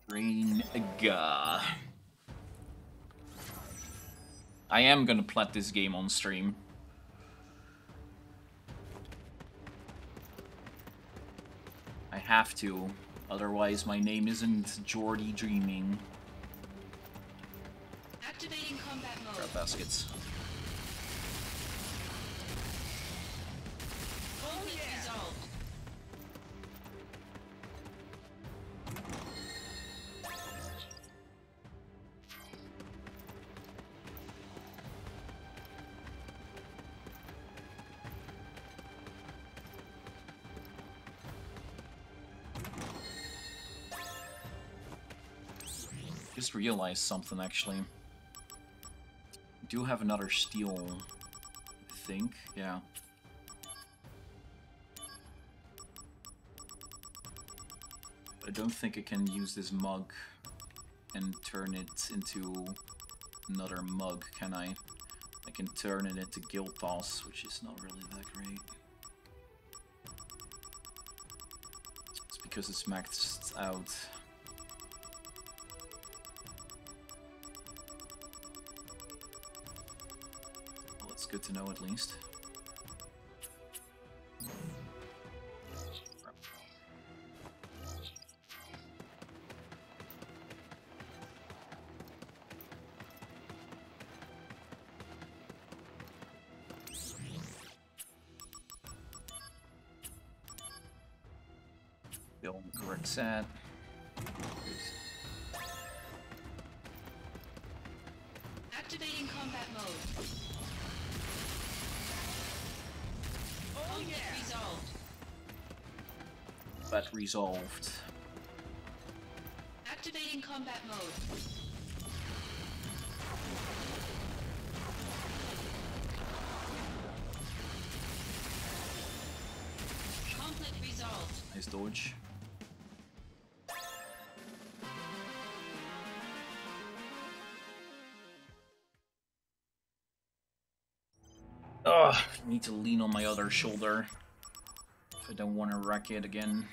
Green Gar. I am gonna plat this game on stream. I have to, otherwise my name isn't Joordy Dreaming. Activating combat mode. Grab baskets. Realized something actually. Do have another steel, I think, yeah. I don't think I can use this mug and turn it into another mug, can I? I can turn it into Gil Toss, which is not really that great. It's because it's maxed out. Good to know at least. The correct set. Resolved. Activating combat mode. Conflict resolved. Nice dodge. Ugh, need to lean on my other shoulder if I don't want to wreck it again.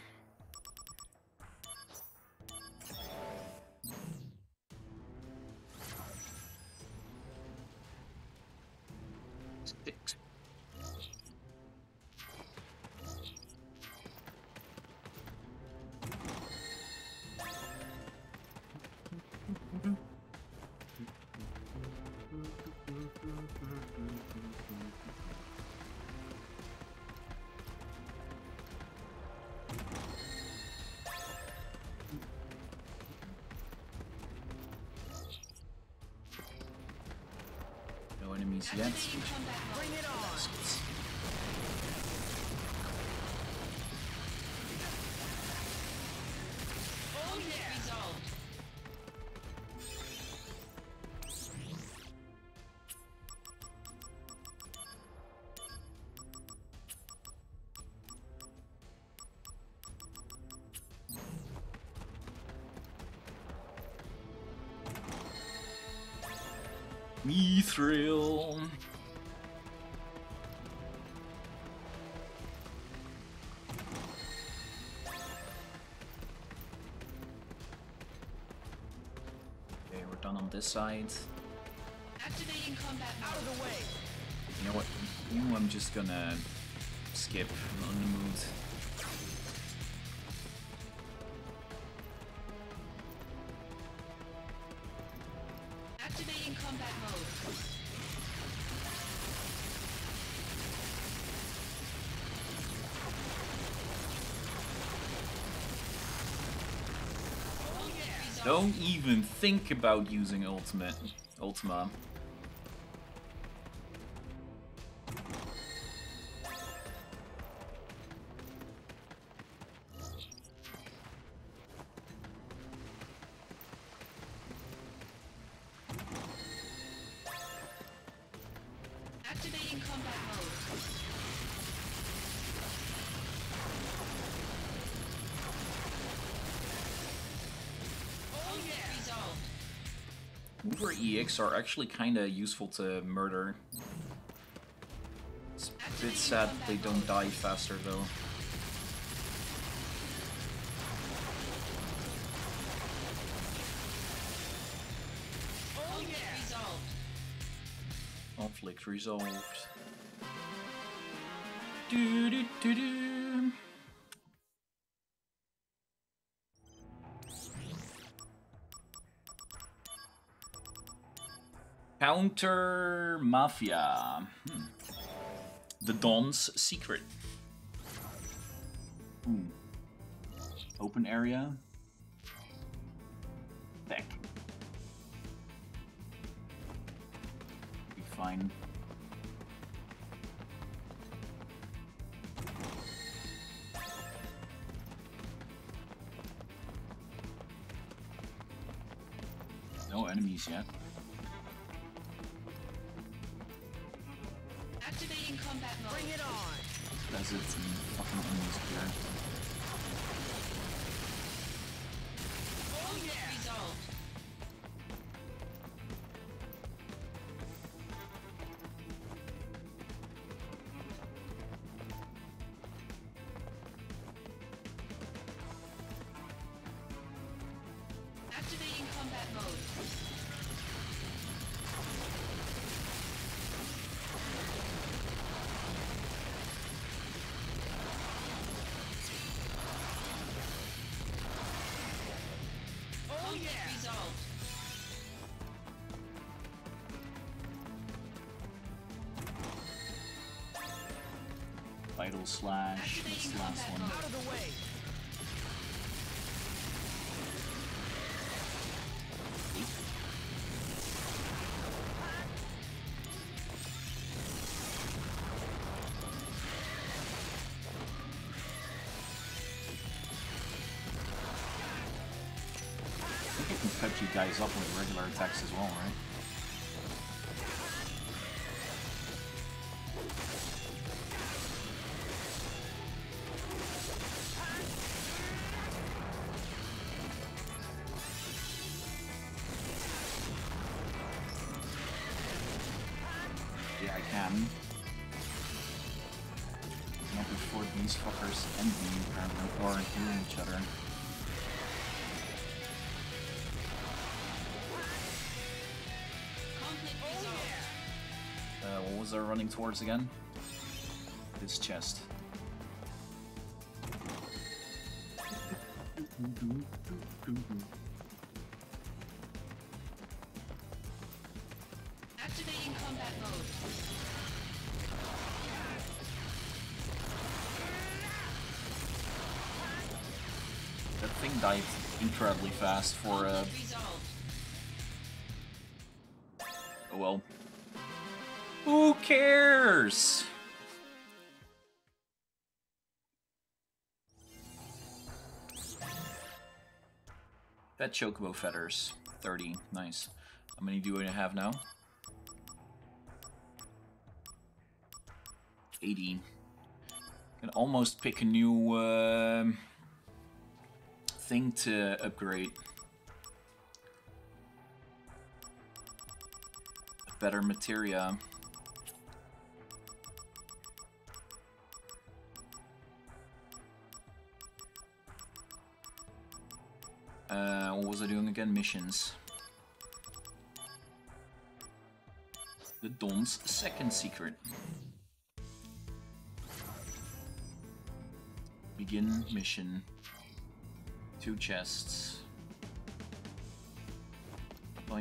No this side. Activating combat. Out of the way. You know what? You I'm just gonna skip. Even think about using ultimate. Ultima. Are actually kind of useful to murder. It's a bit sad that they don't die faster though. Conflict resolved. Conflict resolved. Do do do Counter Mafia. Hmm. The Don's Secret. Ooh. Open area. Back. Be fine. No enemies yet. Activating combat mode. Oh yeah! Resolved. Vital Slash. That's the last one. Out of the way. Up with regular attacks as well, I running towards again? This chest. Activating combat mode. That thing died incredibly fast for uh cares? That chocobo feathers. 30. Nice. How many do I have now? 80. Can almost pick a new um thing to upgrade. Better materia. Missions. The Don's second secret. Begin mission. Two chests. Oh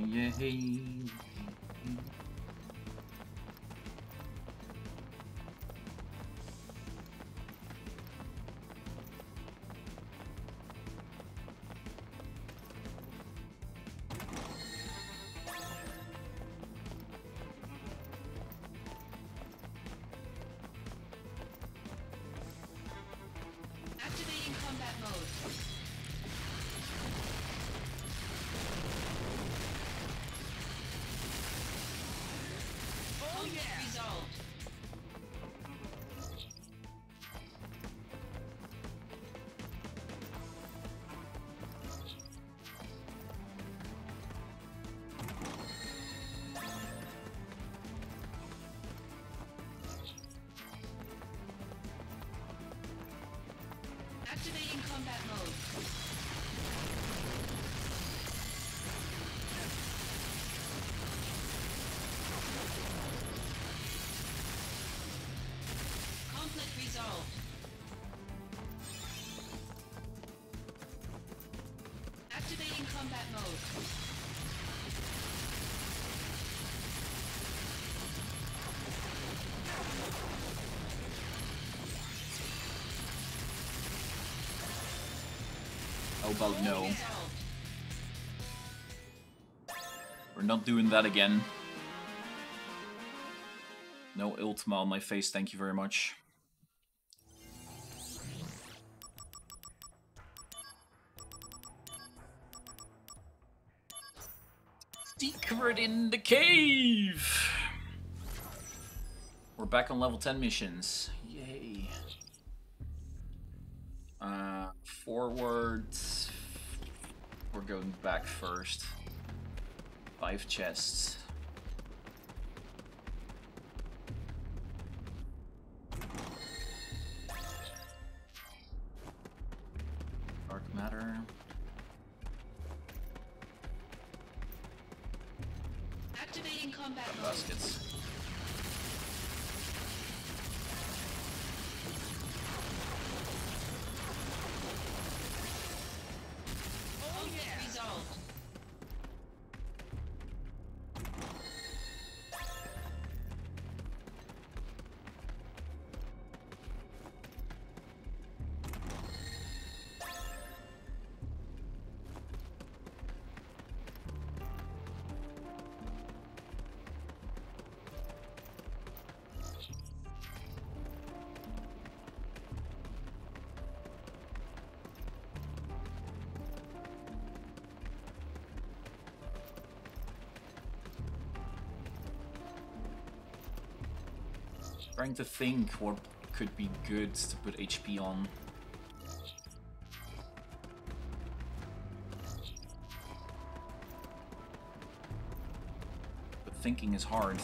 No? We're not doing that again. No Ultima on my face, thank you very much. Secret in the cave! We're back on level 10 missions. First. Five chests. Trying to think what could be good to put HP on. But thinking is hard.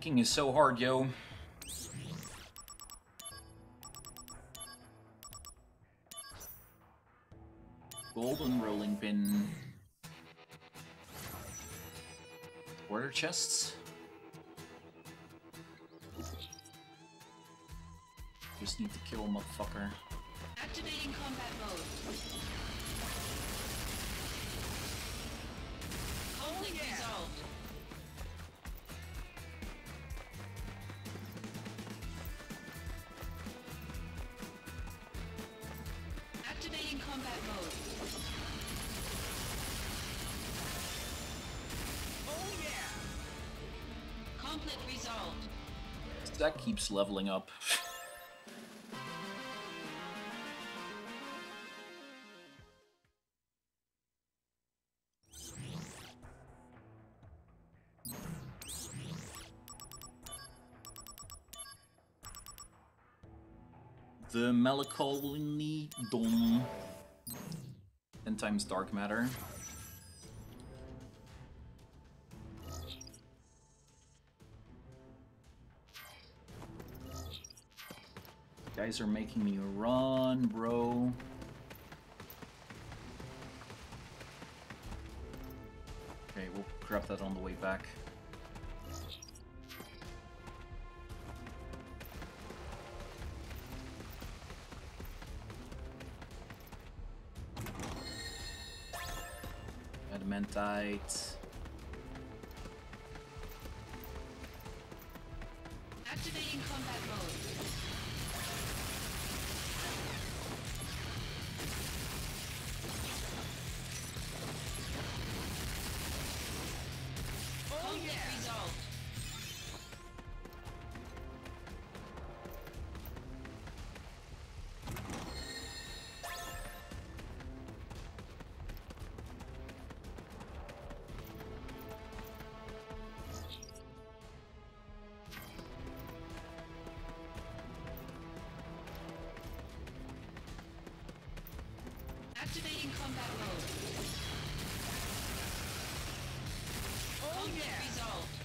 Thinking is so hard, yo. Golden rolling pin. Order chests? Just need to kill motherfucker. Activating combat mode. Conflict resolved. Activating combat mode. Oh yeah! Conflict resolved. That keeps leveling up. The Melancholy Dome. 10 times Matter. Guys are making me run, bro. Okay, we'll grab that on the way back. Combat mode. Oh yeah. Resolved.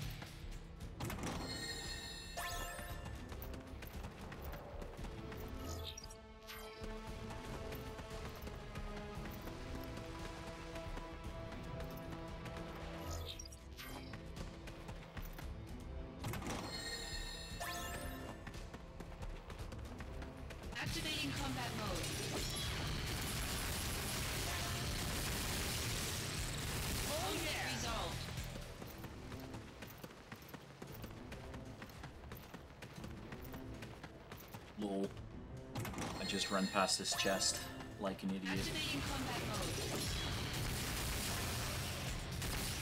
Activating combat Lol. I just run past this chest like an idiot. Activating combat mode.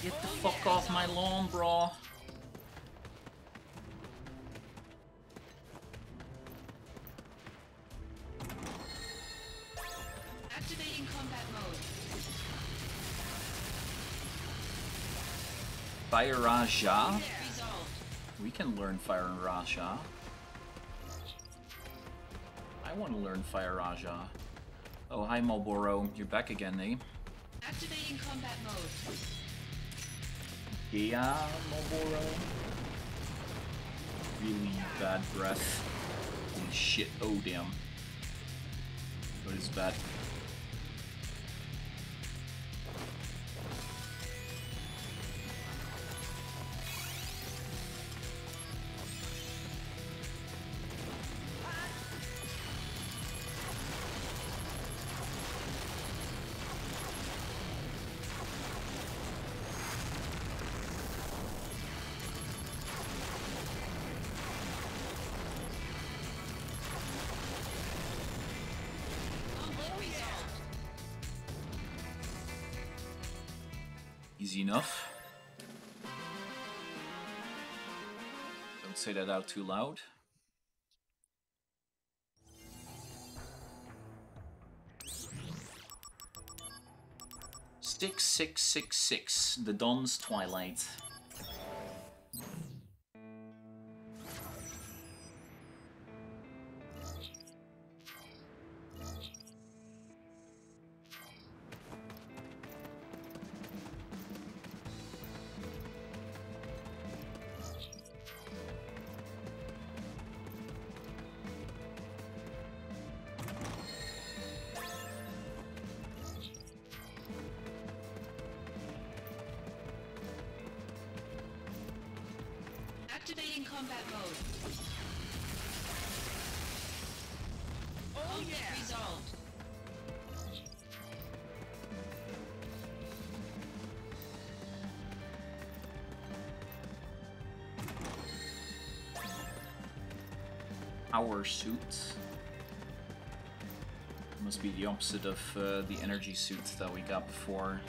Get the fuck off my lawn, bro. Activating combat mode. Firaga? We can learn Fire Raja. I want to learn Firaga. Oh, hi Malboro. You're back again, eh? Activating combat mode. Yeah, Malboro. Really bad breath. Holy shit. Oh, damn. What is that? Easy enough. Don't say that out too loud. Six six six six. The Dawn's Twilight. Power suit. Must be the opposite of uh, the energy suits that we got before.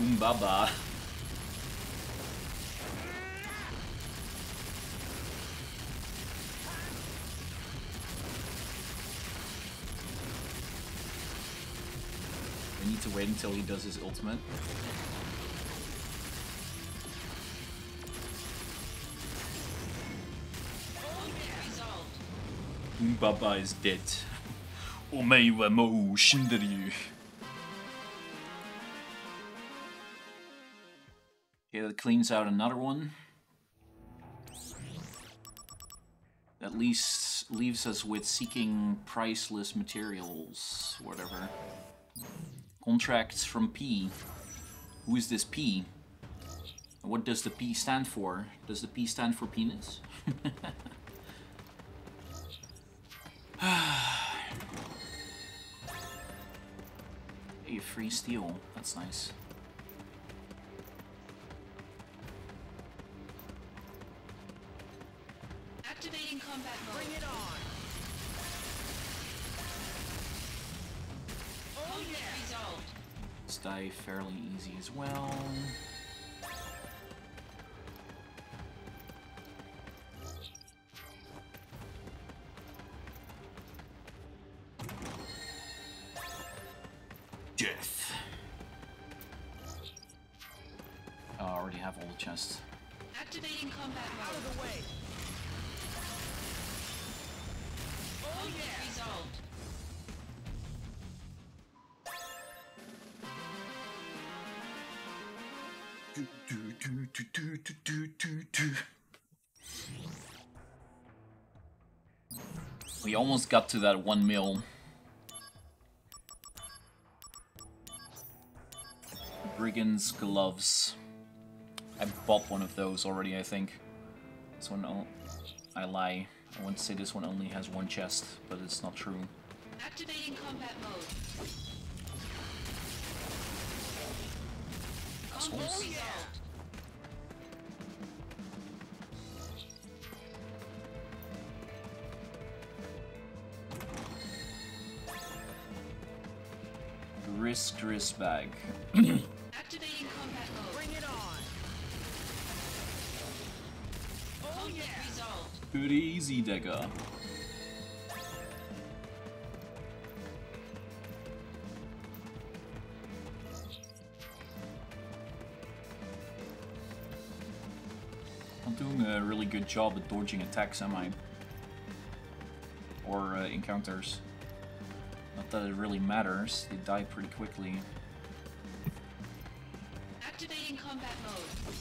Umbaba. We need to wait until he does his ultimate. Umbaba is dead. Omei wa mou shinderu. Okay, that cleans out another one. At least leaves us with seeking priceless materials, whatever. Contracts from P. Who is this P? What does the P stand for? Does the P stand for penis? hey, free steel. That's nice. As well. Death. Oh, I already have all the chests. Activating combat mode. Out of the way. Almost got to that one mil. Brigand's gloves. I bought one of those already, I think. This one, oh, I lie. I want to say this one only has one chest, but it's not true. Activating combat mode. Assholes. resolved. Risk, risk bag. Activating combat mode. Bring it on. Oh yeah. Resolved. Good easy, Dagger. I'm doing a really good job at dodging attacks, am I? Or uh, encounters. That it really matters, they die pretty quickly. Activating combat mode.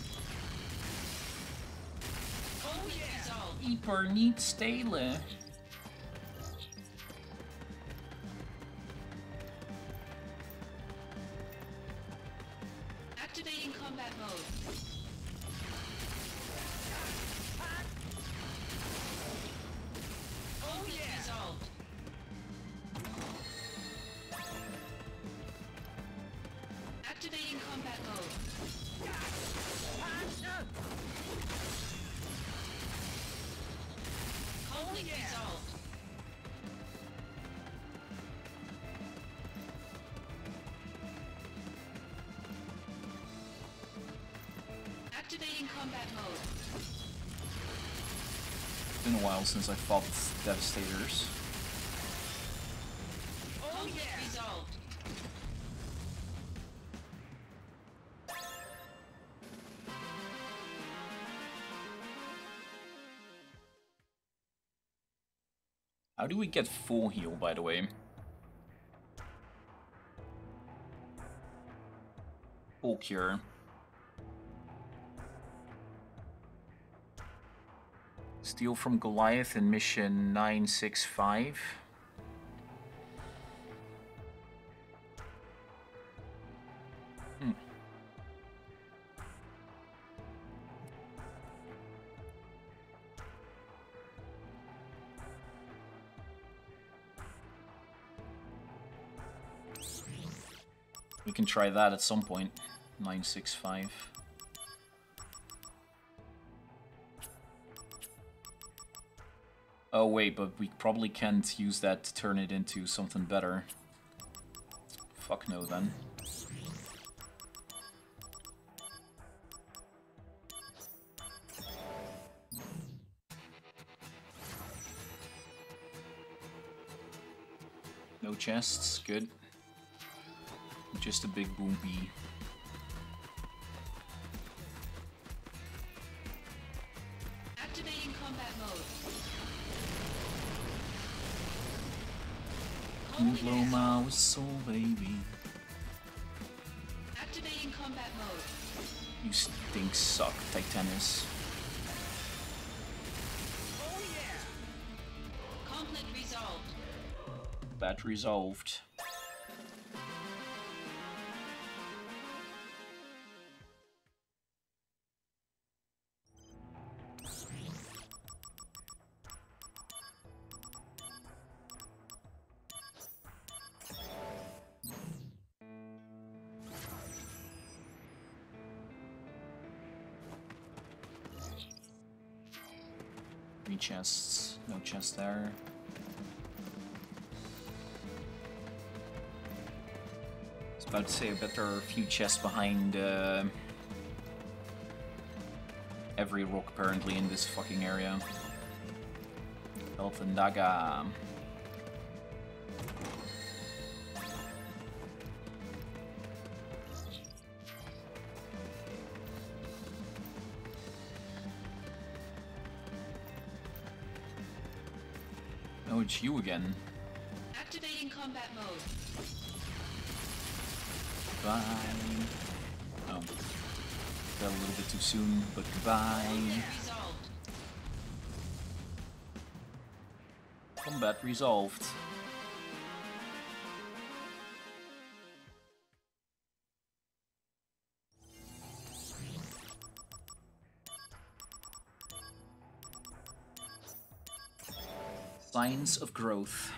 Oh yeah. Resolved. Hyper niet stelen. Since I fought Devastators. How do we get full heal, by the way? Full cure. Steal from Goliath in mission 965. Hmm. We can try that at some point. 965. Oh wait, but we probably can't use that to turn it into something better. Fuck no then. No chests, good. Just a big boom bee. Blow my whistle, baby. Activating combat mode. You stink suck, Titanus. Oh yeah. Conflict resolved. Bad resolved. Chests. No chest there. Let's About to say, I bet there are a few chests behind uh, every rock apparently in this fucking area. Elton Daga. It's you again. Activating combat mode. Goodbye. Oh. Got a little bit too soon, but goodbye. Resolved. Combat resolved. Of growth.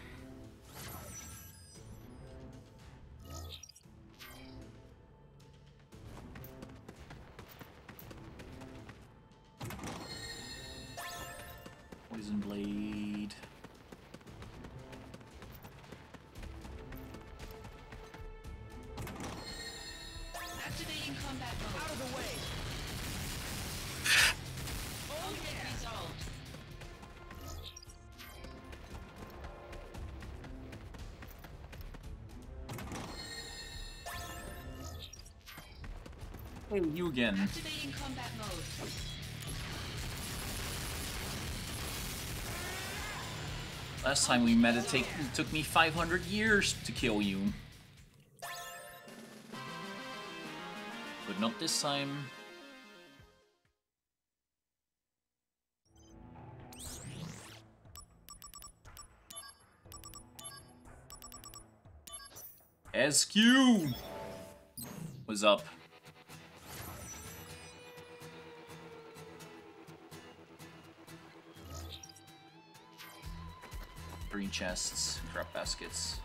You again. Activating combat mode. Last time we met, it, take, it took me 500 years to kill you. But not this time. SQ! What's up? Chests, crap baskets.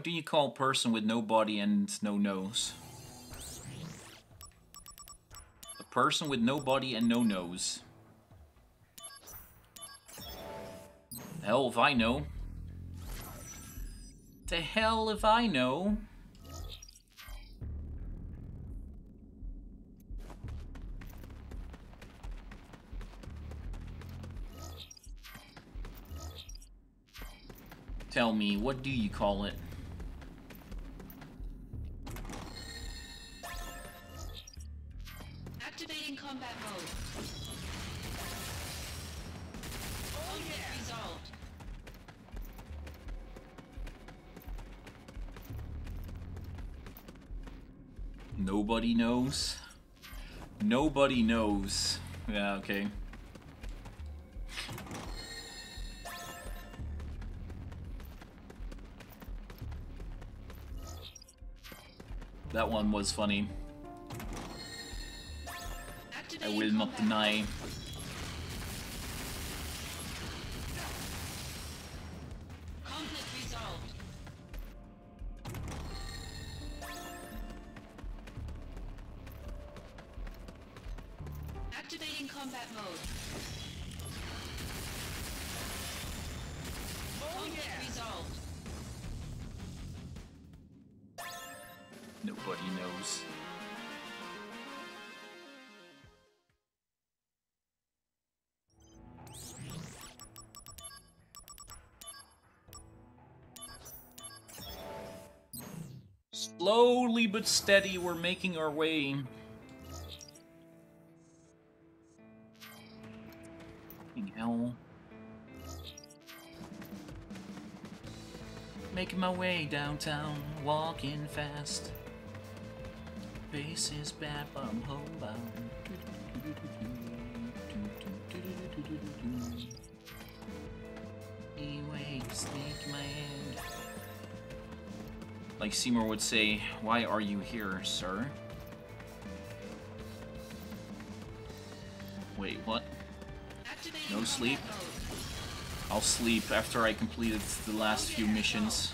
What do you call person with no body and no nose? A person with no body and no nose. Hell if I know. The hell if I know. Tell me, what do you call it? Nobody knows? Nobody knows. Yeah, okay. That one was funny. I will not deny. Slowly but steady, we're making our way. Hell. Making my way downtown, walking fast. Bass is bad, but I'm homebound. Anyway, sneak my hand. Like Seymour would say, why are you here, sir? Wait, what? No sleep? I'll sleep after I completed the last few missions.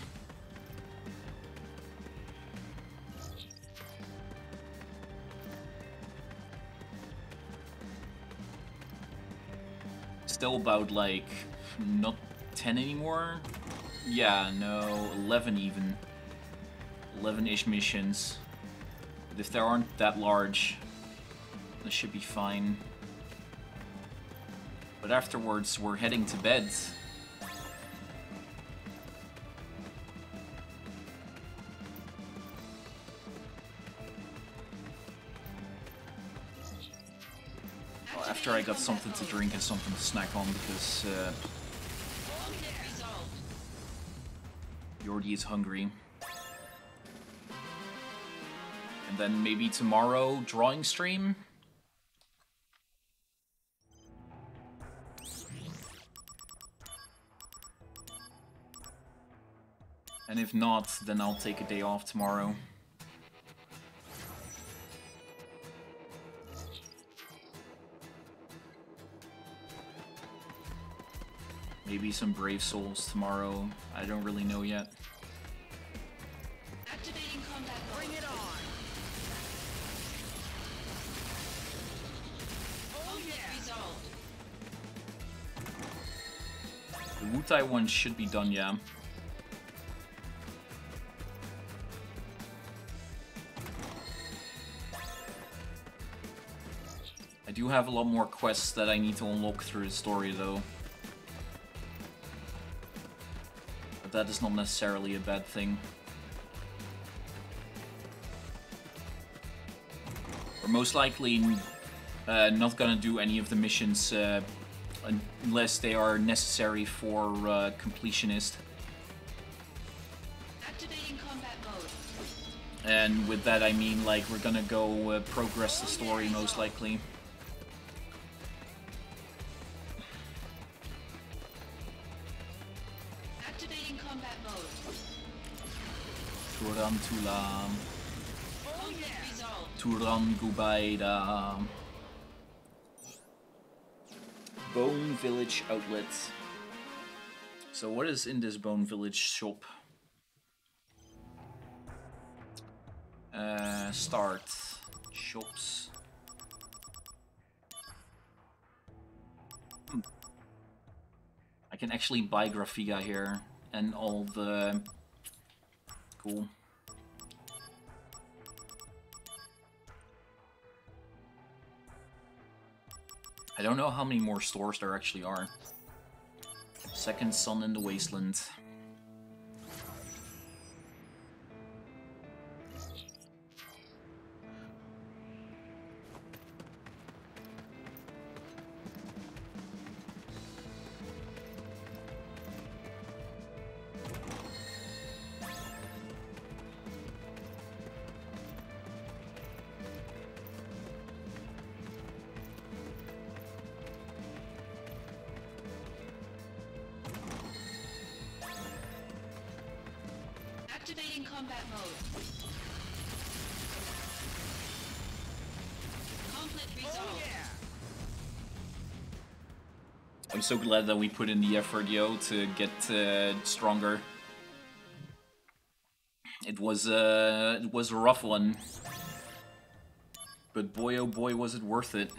Still about like not 10 anymore? Yeah, no, 11 even. 11-ish missions. But if they aren't that large, this should be fine. But afterwards, we're heading to bed. Well, after I got something to drink and something to snack on, because uh, Joordy is hungry. Then maybe tomorrow, drawing stream? And if not, then I'll take a day off tomorrow. Maybe some Brave Souls tomorrow. I don't really know yet. The one should be done, yeah. I do have a lot more quests that I need to unlock through the story, though. But that is not necessarily a bad thing. We're most likely uh, not gonna do any of the missions uh, unless they are necessary for uh, completionist. Activating combat mode. And with that I mean like we're gonna go uh, progress the story most likely. Activating combat mode. Turam Tulam. Conflict resolved. Turam Gubaida. Bone Village outlet. So what is in this Bone Village shop? Uh, start. Shops. Hmm. I can actually buy Graviga here and all the... Cool. I don't know how many more stores there actually are. Second Sun in the Wasteland. So glad that we put in the effort, yo, to get uh, stronger. It was uh, it was a rough one, but boy oh boy was it worth it.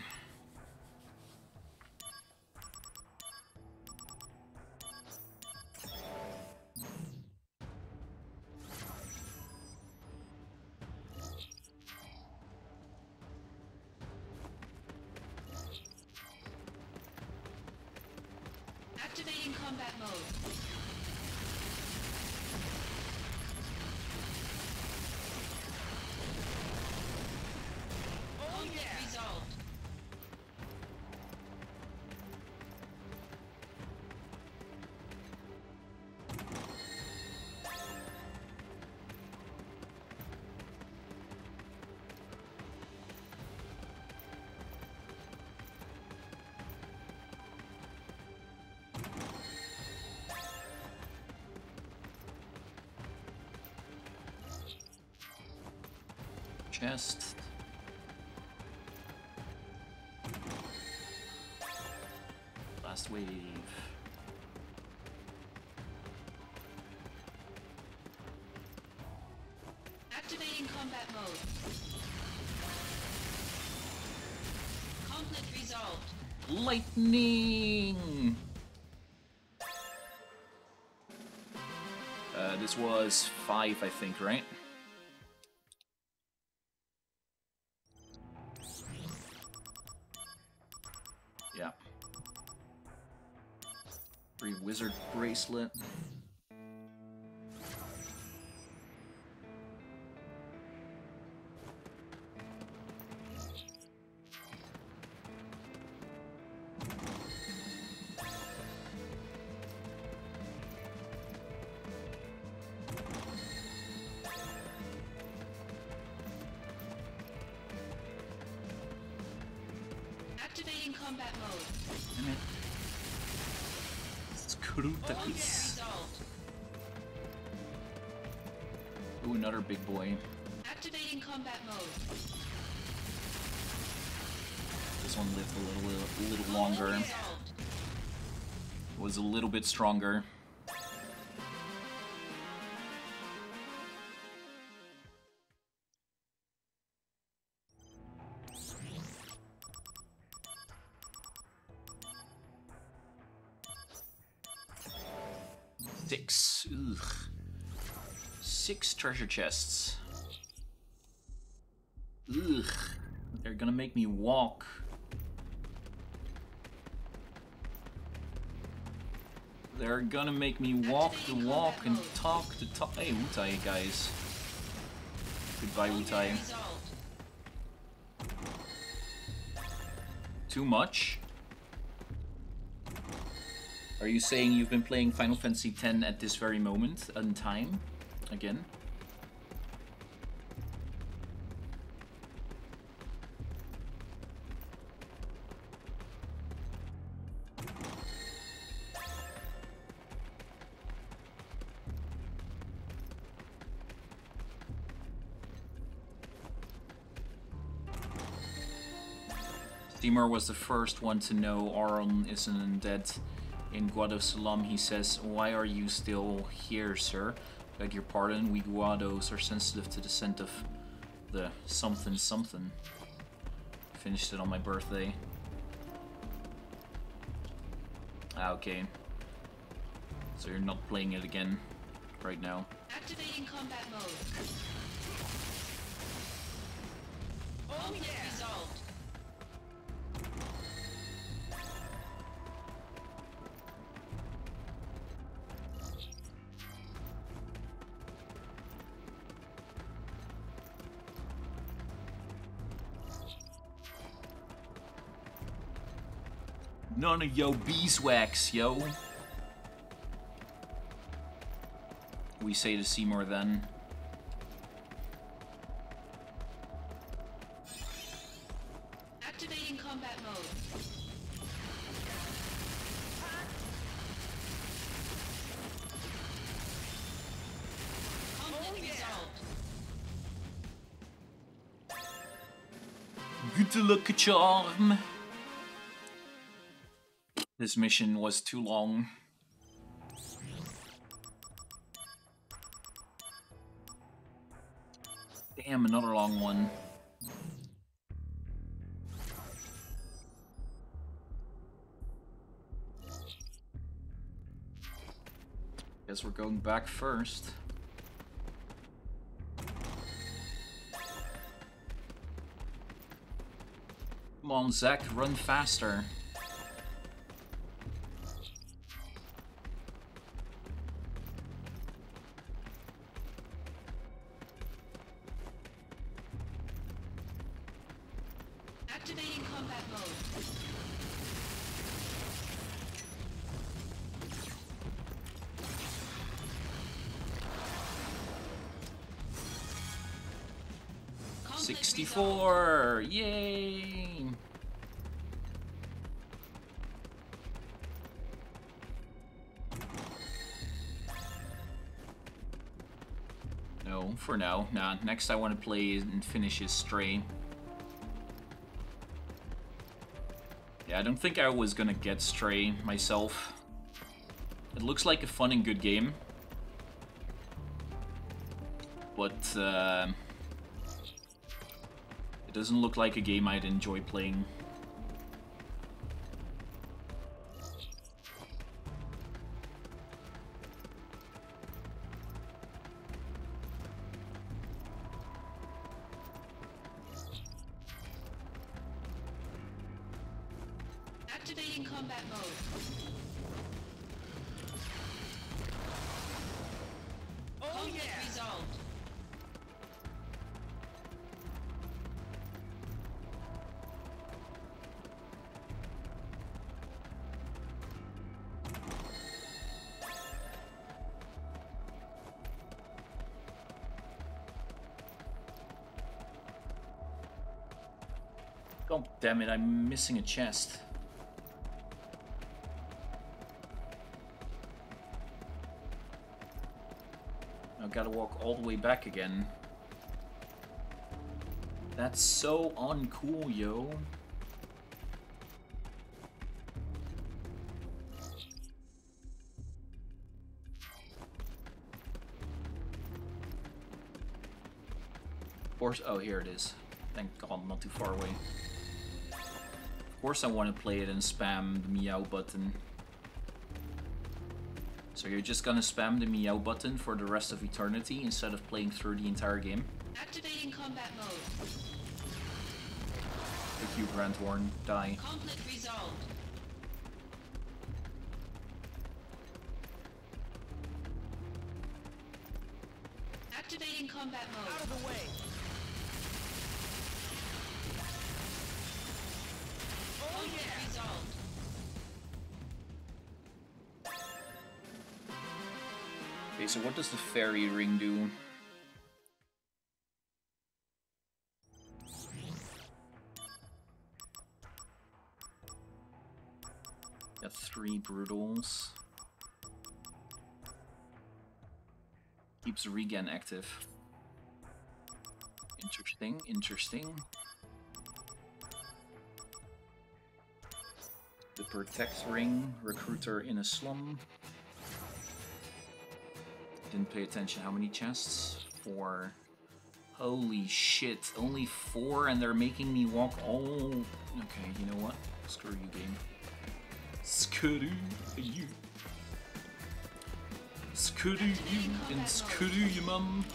Chest. Last wave. Activating combat mode. Conflict resolved. Lightning! Uh, this was five, I think, right? Bracelet. Activating combat mode. Damn it. It's Conflict Kurutakus. resolved. Ooh, another big boy. Activating combat mode. This one lived a little, a little longer. Was a little bit stronger. Chests. Ugh. They're gonna make me walk. They're gonna make me walk the walk and talk the talk. Hey, Wutai, guys. Goodbye, Wutai. Too much? Are you saying you've been playing Final Fantasy X at this very moment in time? Again? Steamer was the first one to know Auron isn't dead. In Guadosalam, he says, Why are you still here, sir? Beg your pardon, we Guados are sensitive to the scent of the something something. Finished it on my birthday. Ah, okay. So you're not playing it again right now. Activating combat mode. Conflict resolved. None of yo beeswax, yo. We say to Seymour then. Activating combat mode. Conflict oh, resolved. Good luck, charm. This mission was too long. Damn, another long one. Guess we're going back first. Come on, Zack, run faster. Next I want to play and finish his Stray. Yeah, I don't think I was gonna get Stray myself. It looks like a fun and good game. But, uh, It doesn't look like a game I'd enjoy playing. Damn it, I'm missing a chest. I've gotta walk all the way back again. That's so uncool, yo. Course, oh, here it is. Thank God, not too far away. Of course I want to play it and spam the meow button. So you're just gonna spam the meow button for the rest of eternity instead of playing through the entire game? Activating combat mode. If you Warren die. Conflict resolved. So what does the fairy ring do? Got three brutals. Keeps regen active. Interesting, interesting. The protect ring, recruiter in a slum. Didn't pay attention. How many chests? Four. Holy shit. Only four and they're making me walk all... Okay, you know what? Screw you, game. Screw you. Screw you and screw you, mum.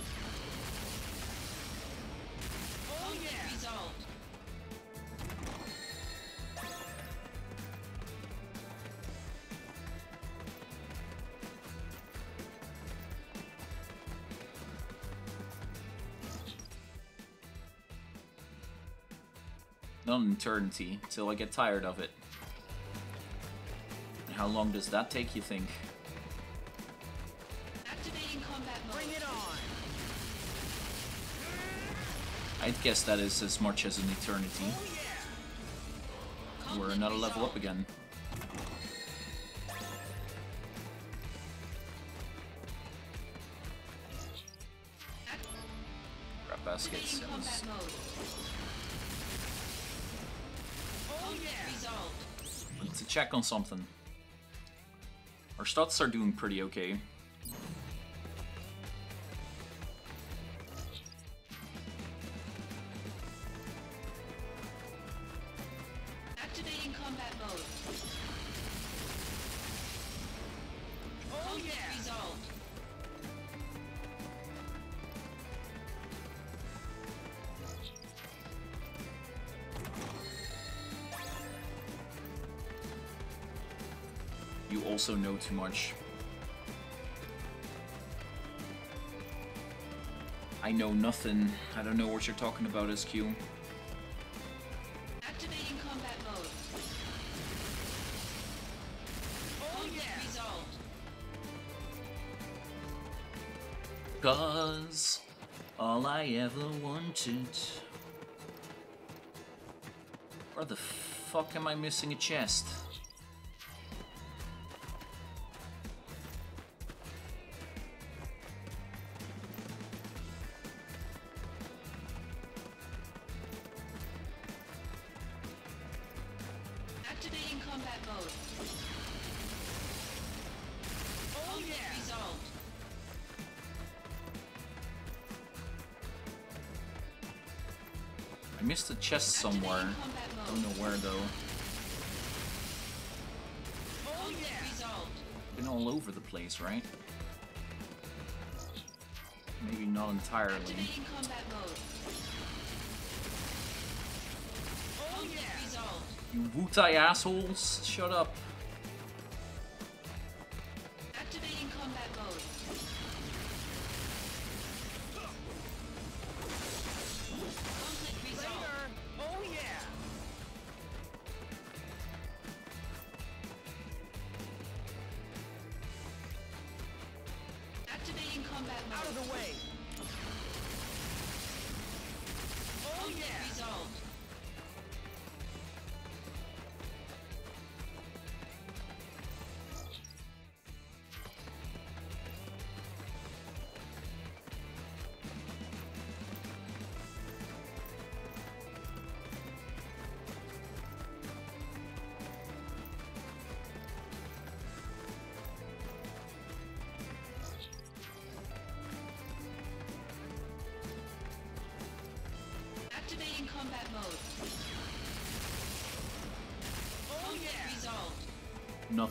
Not an eternity, till I get tired of it. And how long does that take, you think? Activating combat mode. Bring it on! I'd guess that is as much as an eternity. Oh yeah! We're another level up again. On something. Our stats are doing pretty okay. Also know too much. I know nothing. I don't know what you're talking about, SQ. Activating combat mode. Oh yeah! resolved. Cause all I ever wanted. Where the fuck am I missing a chest? Chest somewhere. Don't know where though. Been all over the place, right? Maybe not entirely. You Wutai assholes! Shut up.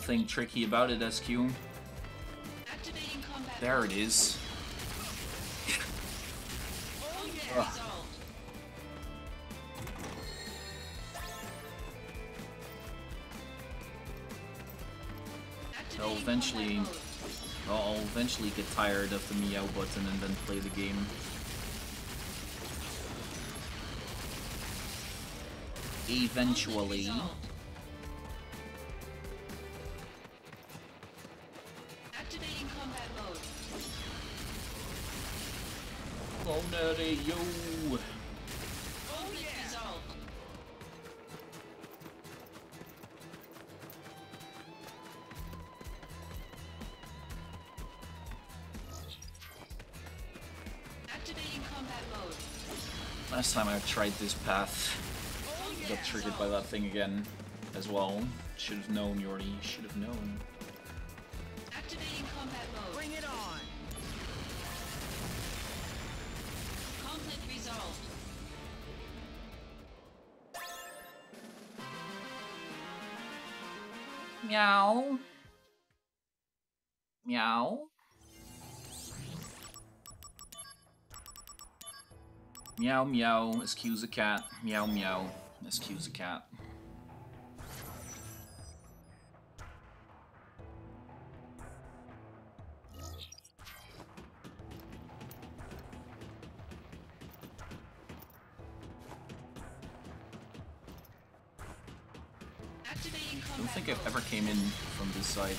Nothing tricky about it, SQ. There it is. Oh yeah! Ugh. resolved. I'll eventually. I'll eventually get tired of the meow button and then play the game. Eventually. This path, got triggered by that thing again as well. Should have known, Joordy. Should have known. Meow meow, excuse a cat. Meow meow, excuse a cat. I don't think I've ever came in from this side.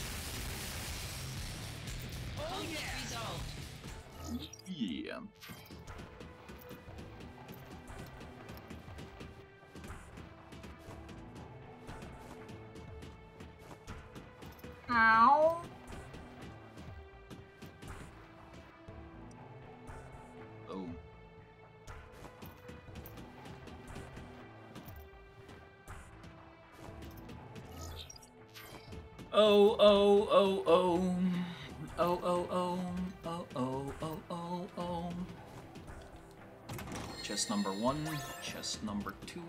Oh, oh, oh, oh. Oh, oh, oh. Oh, oh, oh, oh, oh. Chest number one, chest number two.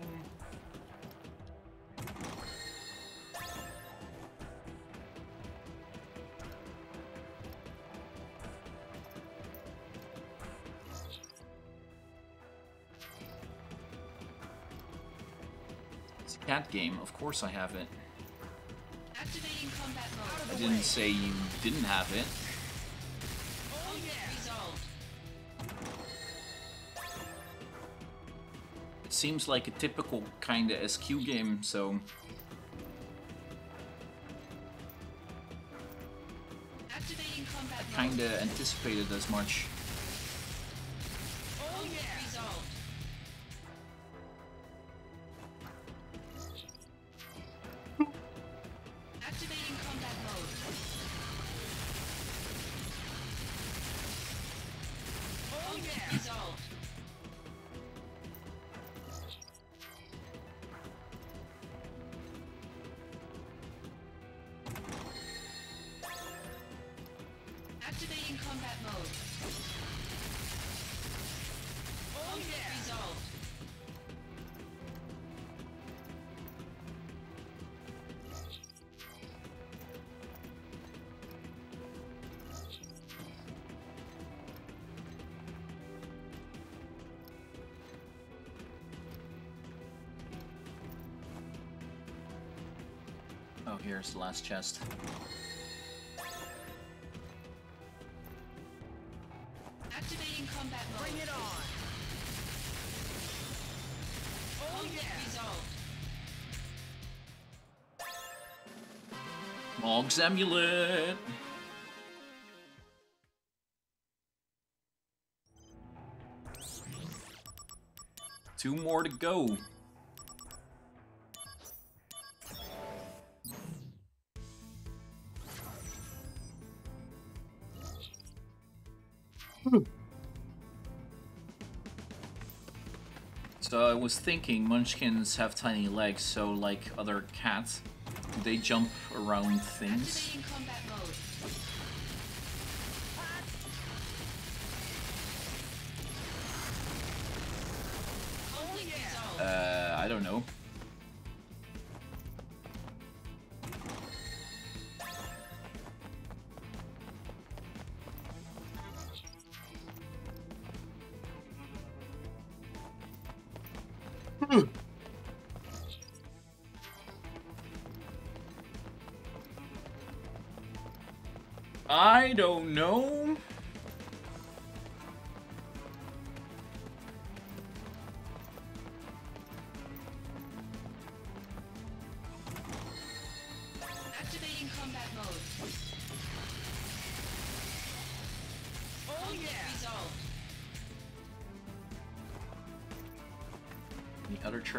It's a cat game, of course I have it. I didn't say you didn't have it. It seems like a typical kinda SQ game, so mode. kinda anticipated as much. Oh, here's the last chest. Activating combat mode. Bring it on. Oh Conflict yeah. resolved. Mog's amulet. Two more to go. Was thinking munchkins have tiny legs, so like other cats, they jump around things?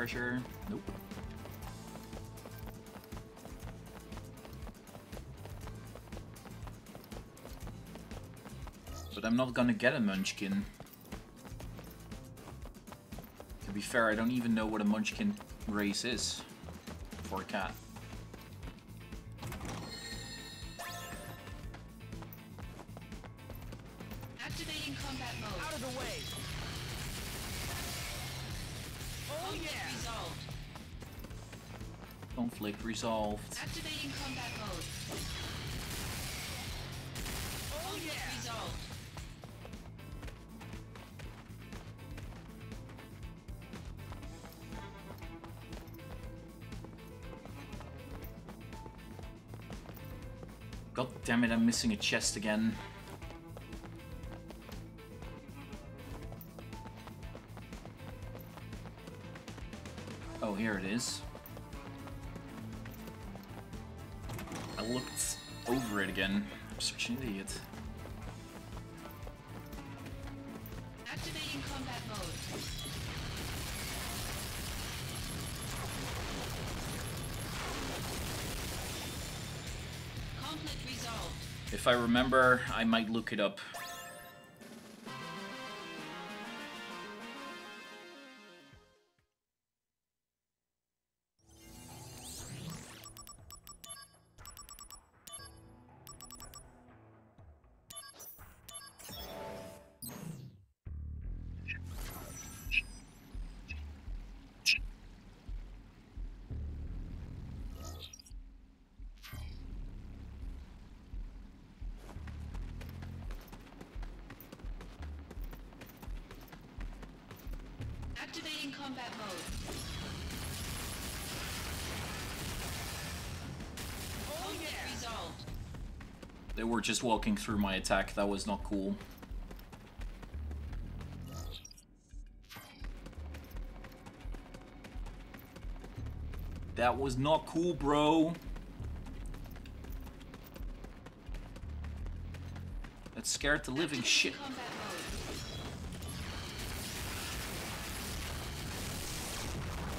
The? Nope. But I'm not gonna get a munchkin. To be fair, I don't even know what a munchkin race is for a cat. Resolved. Activating combat mode. Oh yeah. Resolved. God damn it, I'm missing a chest again. Oh, here it is. I'm such an idiot. Activating combat mode. Conflict resolved. If I remember, I might look it up. Just walking through my attack. That was not cool. That was not cool, bro. That scared the living shit.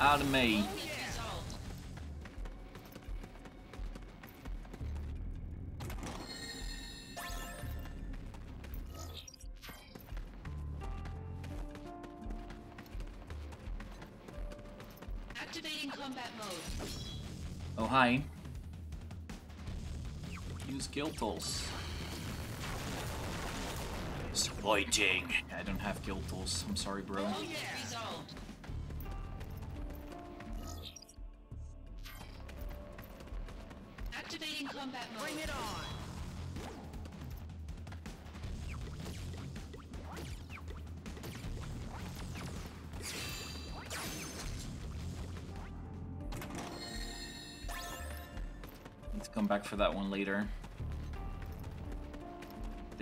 Out of me. Tools. Disappointing. I don't have guild tools. I'm sorry, bro. Oh yeah. Activating combat mode. Bring it on. Come back for that one later.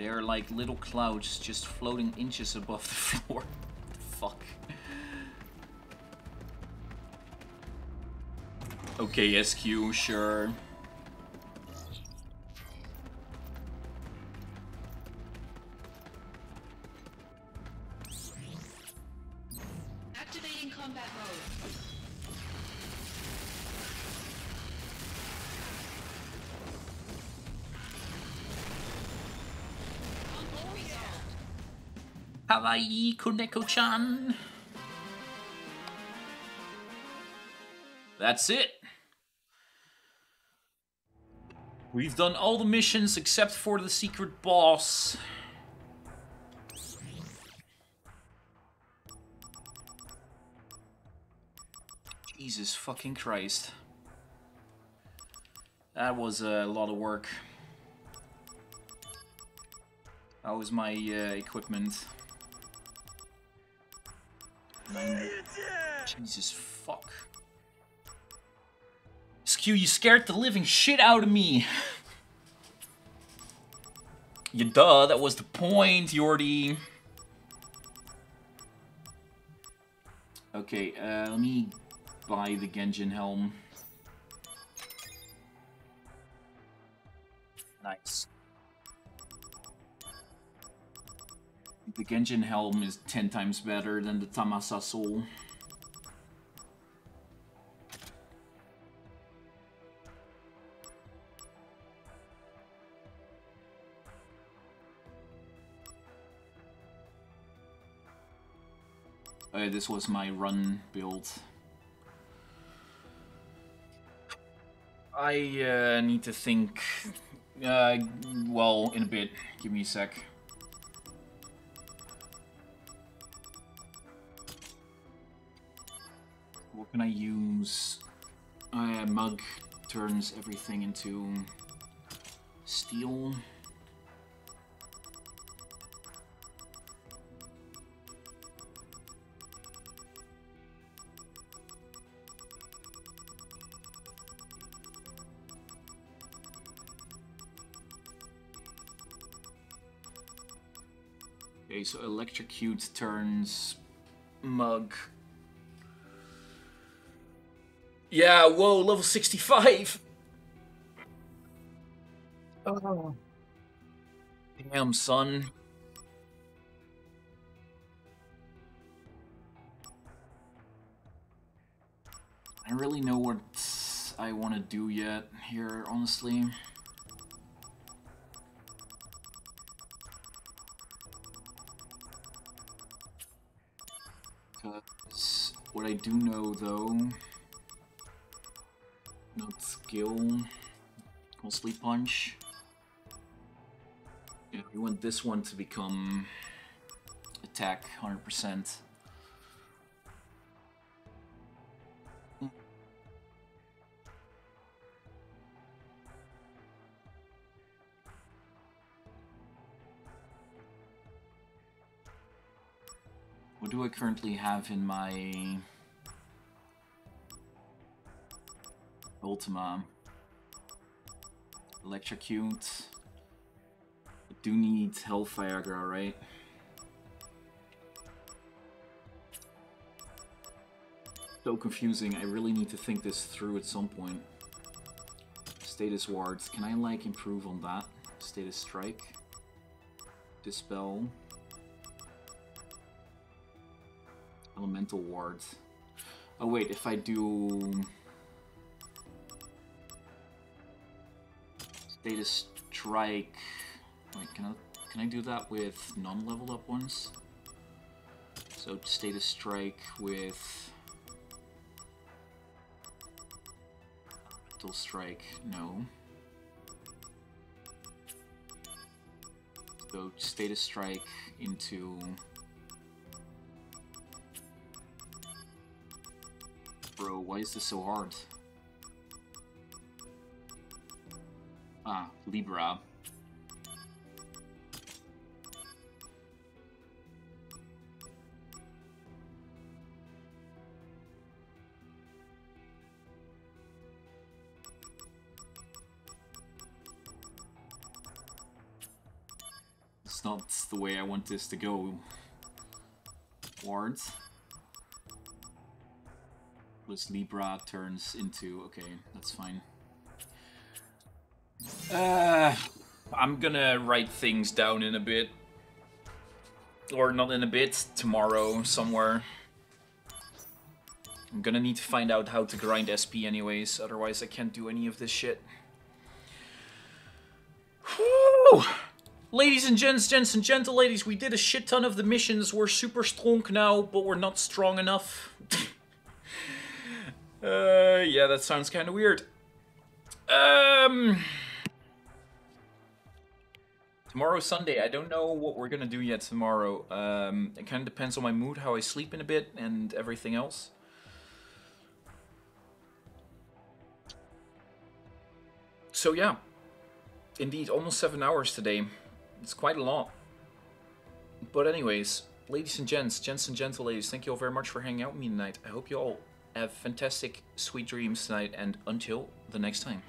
They're like little clouds just floating inches above the floor. Fuck. Okay, SQ, sure. Koneko-chan. That's it. We've done all the missions except for the secret boss. Jesus fucking Christ. That was a lot of work. How is my uh, equipment? Jesus fuck. Skew, you scared the living shit out of me. you duh, that was the point, Joordy. Okay, uh, let me buy the Genji helm. Nice. The Genji helm is 10 times better than the Thamasa soul. Uh, this was my run build. I uh, need to think. Uh, well, in a bit. Give me a sec. What can I use? Uh, mug turns everything into steal. So electrocute turns mug. Yeah, whoa, level 65! Oh. Damn, son. I don't really know what I want to do yet here, honestly. What I do know, though, not skill, mostly punch. Yeah, we want this one to become attack 100%. Do I currently have in my Ultima? Electrocute. I do need Hellfire Girl, right? So confusing, I really need to think this through at some point. Status wards, can I like improve on that? Status strike. Dispel. Elemental wards. Oh wait, if I do... Status strike... Wait, can I, can I do that with non-leveled up ones? So status strike with... Elemental strike, no. So status strike into... bro? Why is this so hard? Ah, Libra. It's not the way I want this to go. Wards. Plus Libra turns into... Okay, that's fine. Uh, I'm gonna write things down in a bit. Or not in a bit, tomorrow, somewhere. I'm gonna need to find out how to grind SP anyways, otherwise I can't do any of this shit. Whew! Ladies and gents, gents and gentle ladies, we did a shit ton of the missions. We're super strong now, but we're not strong enough. uh, yeah, that sounds kind of weird. Um... Tomorrow's Sunday. I don't know what we're gonna do yet tomorrow. Um, it kind of depends on my mood, how I sleep in a bit, and everything else. So yeah, indeed, almost seven hours today. It's quite a lot. But anyways, ladies and gents, gents and gentle ladies, thank you all very much for hanging out with me tonight. I hope you all have fantastic, sweet dreams tonight, and until the next time.